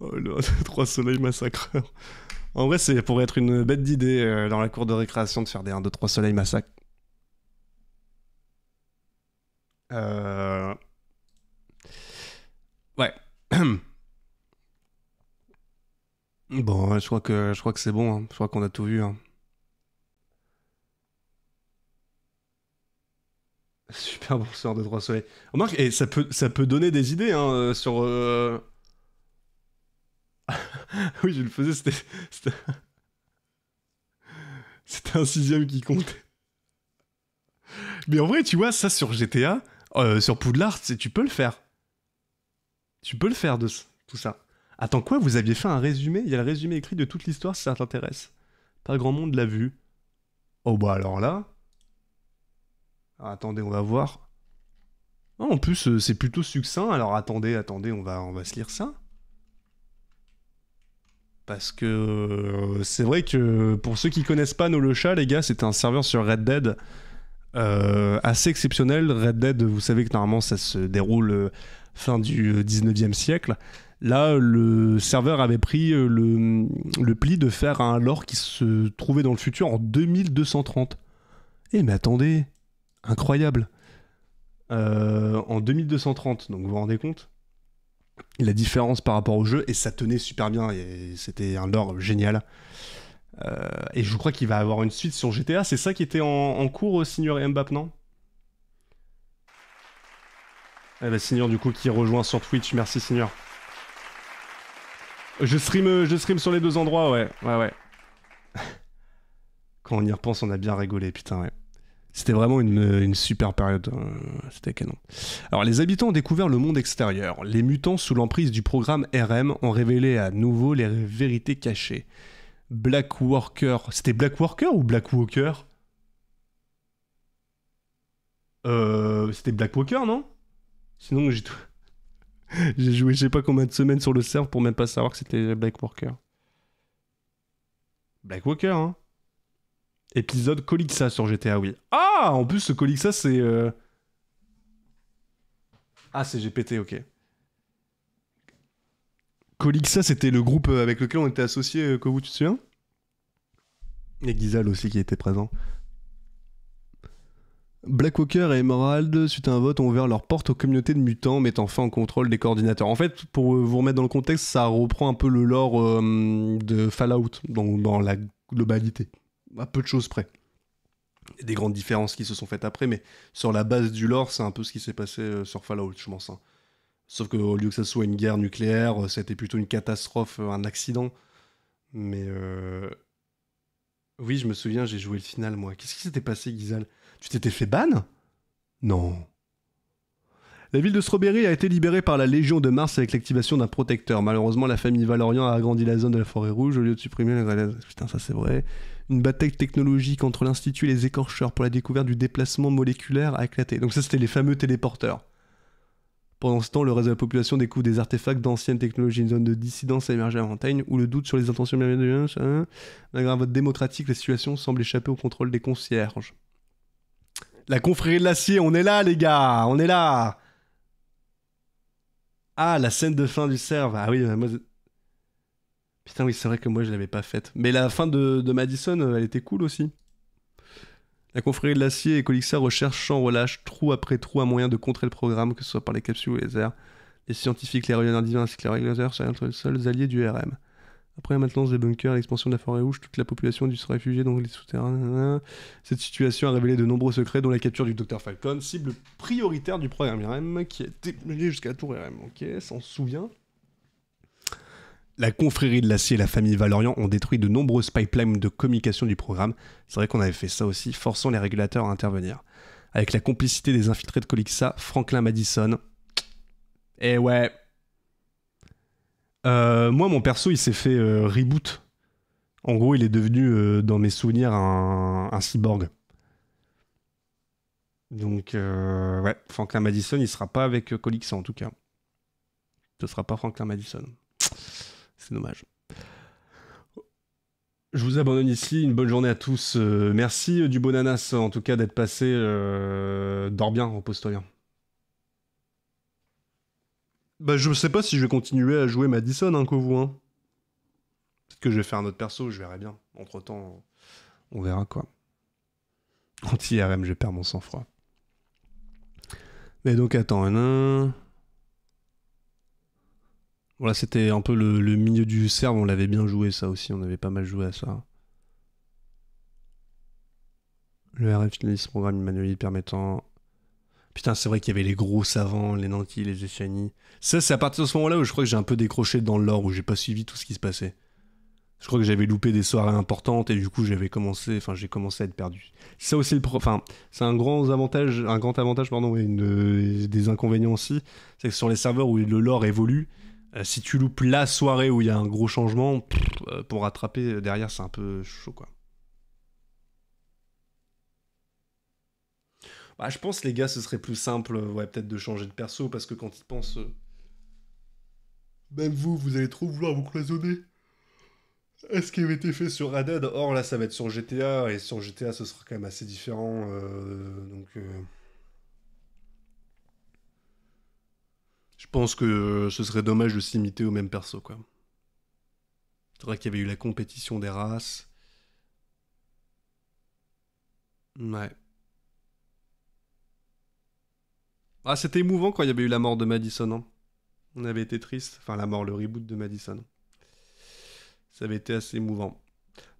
Oh le 3 soleil massacreur. En vrai, c'est pour être une bête d'idée euh, dans la cour de récréation de faire des 1, 2, 3 soleil massacre. Euh... Ouais. bon, ouais, je crois que je crois que c'est bon. hein. Je crois qu'on a tout vu. hein. Super bon ce 1, 2, 3 soleil. Remarque, et ça peut ça peut donner des idées hein, euh, sur. euh, oui, je le faisais. C'était C'était un sixième qui comptait. Mais en vrai, tu vois, ça sur GTA, euh, sur Poudlard, tu peux le faire. Tu peux le faire de tout ça. Attends, quoi Vous aviez fait un résumé? Il y a le résumé écrit de toute l'histoire si ça t'intéresse. Pas grand monde l'a vu. Oh bah alors là. Ah, attendez, on va voir. Ah, en plus, euh, c'est plutôt succinct. Alors attendez, attendez, on va, on va se lire ça. Parce que euh, c'est vrai que pour ceux qui connaissent pas Nolocha, les gars, c'était un serveur sur Red Dead euh, assez exceptionnel. Red Dead, vous savez que normalement ça se déroule euh, fin du euh, 19e siècle. Là, le serveur avait pris euh, le, pli de faire un lore qui se trouvait dans le futur en 2230. Eh mais attendez, incroyable. Euh, en 2230, donc vous vous rendez compte? La différence par rapport au jeu et ça tenait super bien et c'était un lore génial. Euh, et je crois qu'il va avoir une suite sur GTA, c'est ça qui était en, cours, euh, Signor et Mbap, non? Eh bah, Signor, du coup, qui rejoint sur Twitch, merci Signor. Euh, je stream sur les deux endroits, ouais, ouais, ouais. Quand on y repense, on a bien rigolé, putain, ouais. C'était vraiment une, super période. euh, C'était canon. Alors, les habitants ont découvert le monde extérieur. Les mutants, sous l'emprise du programme RM, ont révélé à nouveau les vérités cachées. Black Worker. C'était Black Worker ou Black Walker? Euh. C'était Black Walker, non? Sinon, j'ai tout- j'ai joué je sais pas combien de semaines sur le serve pour même pas savoir que c'était Black Walker. Black Walker, hein Épisode Colixa sur GTA, oui. Ah En plus, ce Colixa, c'est. euh, Ah, c'est GPT, ok. Colixa, c'était le groupe euh, avec lequel on était associé, euh, Kovu, tu te souviens? Et Gizal aussi qui était présent. Blackwalker et Emerald, suite à un vote, ont ouvert leurs portes aux communautés de mutants, mettant fin au contrôle des coordinateurs. En fait, pour euh, vous remettre dans le contexte, ça reprend un peu le lore de Fallout dans, dans la globalité. À peu de choses près. Il y a des grandes différences qui se sont faites après, mais sur la base du lore, c'est un peu ce qui s'est passé sur Fallout, je pense. hein. Sauf qu'au lieu que ça soit une guerre nucléaire, euh, c'était plutôt une catastrophe, euh, un accident. Mais euh, oui, je me souviens, j'ai joué le final, moi. Qu'est-ce qui s'était passé, Gizal? Tu t'étais fait ban? Non. La ville de Strawberry a été libérée par la Légion de Mars avec l'activation d'un protecteur. Malheureusement, la famille Valorian a agrandi la zone de la forêt rouge au lieu de supprimer la. Putain, ça c'est vrai. Une bataille technologique entre l'Institut et les écorcheurs pour la découverte du déplacement moléculaire a éclaté. Donc ça, c'était les fameux téléporteurs. Pendant ce temps, le reste de la population découvre des artefacts d'anciennes technologies. Une zone de dissidence a émergé à la montagne où le doute sur les intentions bienveillantes. hein. Malgré un vote démocratique, la situation semble échapper au contrôle des concierges. La confrérie de l'acier, on est là, les gars, on est là. Ah, la scène de fin du serve. Ah oui, euh, moi. Putain, oui, c'est vrai que moi je l'avais pas faite. Mais la fin de, de Madison, euh, elle était cool aussi. La confrérie de l'acier et Colixa recherchent sans relâche, trou après trou, un moyen de contrer le programme, que ce soit par les capsules ou les airs. Les scientifiques, les rayonneurs divins ainsi que les régulateur sont les seuls alliés du RM. Après la maintenance des bunkers, l'expansion de la forêt rouge, toute la population dut se réfugier dans les souterrains. Cette situation a révélé de nombreux secrets, dont la capture du Dr Falcon, cible prioritaire du programme RM, qui a été mené jusqu'à la tour RM. Ok, ça on se souvient. La confrérie de l'acier et la famille Valorian ont détruit de nombreuses pipelines de communication du programme. C'est vrai qu'on avait fait ça aussi, forçant les régulateurs à intervenir. Avec la complicité des infiltrés de Colixa, Franklin Madison. Et ouais. Euh, moi, mon perso, il s'est fait euh, reboot. En gros, il est devenu, euh, dans mes souvenirs, un, cyborg. Donc, ouais, Franklin Madison, il sera pas avec Colixa en tout cas. Ce sera pas Franklin Madison. C'est dommage. Je vous abandonne ici. Une bonne journée à tous. Euh, merci euh, du bon ananas, en tout cas, d'être passé. Euh, dors bien, repose-toi bien. Bah, je sais pas si je vais continuer à jouer Madison, hein, que vous, hein. Peut-être que je vais faire un autre perso, je verrai bien. Entre temps, on verra quoi. Anti-RM, je perds mon sang-froid. Mais donc, attends, un. Voilà, c'était un peu le, milieu du serve, on l'avait bien joué ça aussi, on avait pas mal joué à ça. Le RF finalise programme manuel permettant. Putain, c'est vrai qu'il y avait les gros savants, les nantis, les échani. Ça, c'est à partir de ce moment-là où je crois que j'ai un peu décroché dans le lore, où j'ai pas suivi tout ce qui se passait. Je crois que j'avais loupé des soirées importantes et du coup j'avais commencé, enfin j'ai commencé à être perdu. Ça aussi, enfin c'est un grand avantage, un grand avantage pardon, et une- des inconvénients aussi, c'est que sur les serveurs où le lore évolue, euh, si tu loupes la soirée où il y a un gros changement, euh, pour rattraper euh, derrière c'est un peu chaud quoi. Bah, je pense les gars ce serait plus simple, euh, ouais peut-être de changer de perso parce que quand ils pensent, euh, même vous, vous allez trop vouloir vous cloisonner. Est-ce qui avait été fait sur Red Dead? Or là, ça va être sur GTA, et sur GTA, ce sera quand même assez différent. euh, donc, euh, je pense que euh, ce serait dommage de s'imiter au même perso, quoi. C'est vrai qu'il y avait eu la compétition des races. Ouais. Ah, c'était émouvant quand il y avait eu la mort de Madison. hein. On avait été triste. Enfin, la mort, le reboot de Madison. Ça avait été assez émouvant.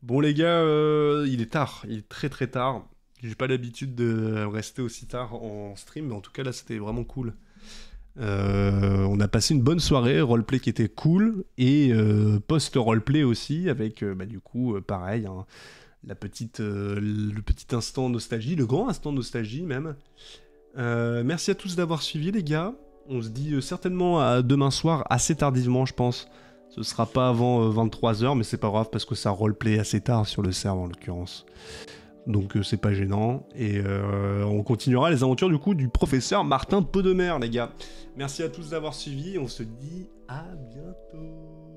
Bon les gars, euh, il est tard, il est très très tard. J'ai pas l'habitude de rester aussi tard en stream, mais en tout cas là c'était vraiment cool. Euh, on a passé une bonne soirée, roleplay qui était cool, et euh, post-roleplay aussi, avec euh, bah, du coup pareil, hein, la petite, le petit instant nostalgie, le grand instant nostalgie même. Merci à tous d'avoir suivi les gars. On se dit certainement à demain soir, assez tardivement je pense. Ce sera pas avant 23h, mais c'est pas grave parce que ça roleplay assez tard sur le serve en l'occurrence. Donc euh, c'est pas gênant. Et euh, on continuera les aventures du coup du professeur Martin Podemer les gars. Merci à tous d'avoir suivi. On se dit à bientôt.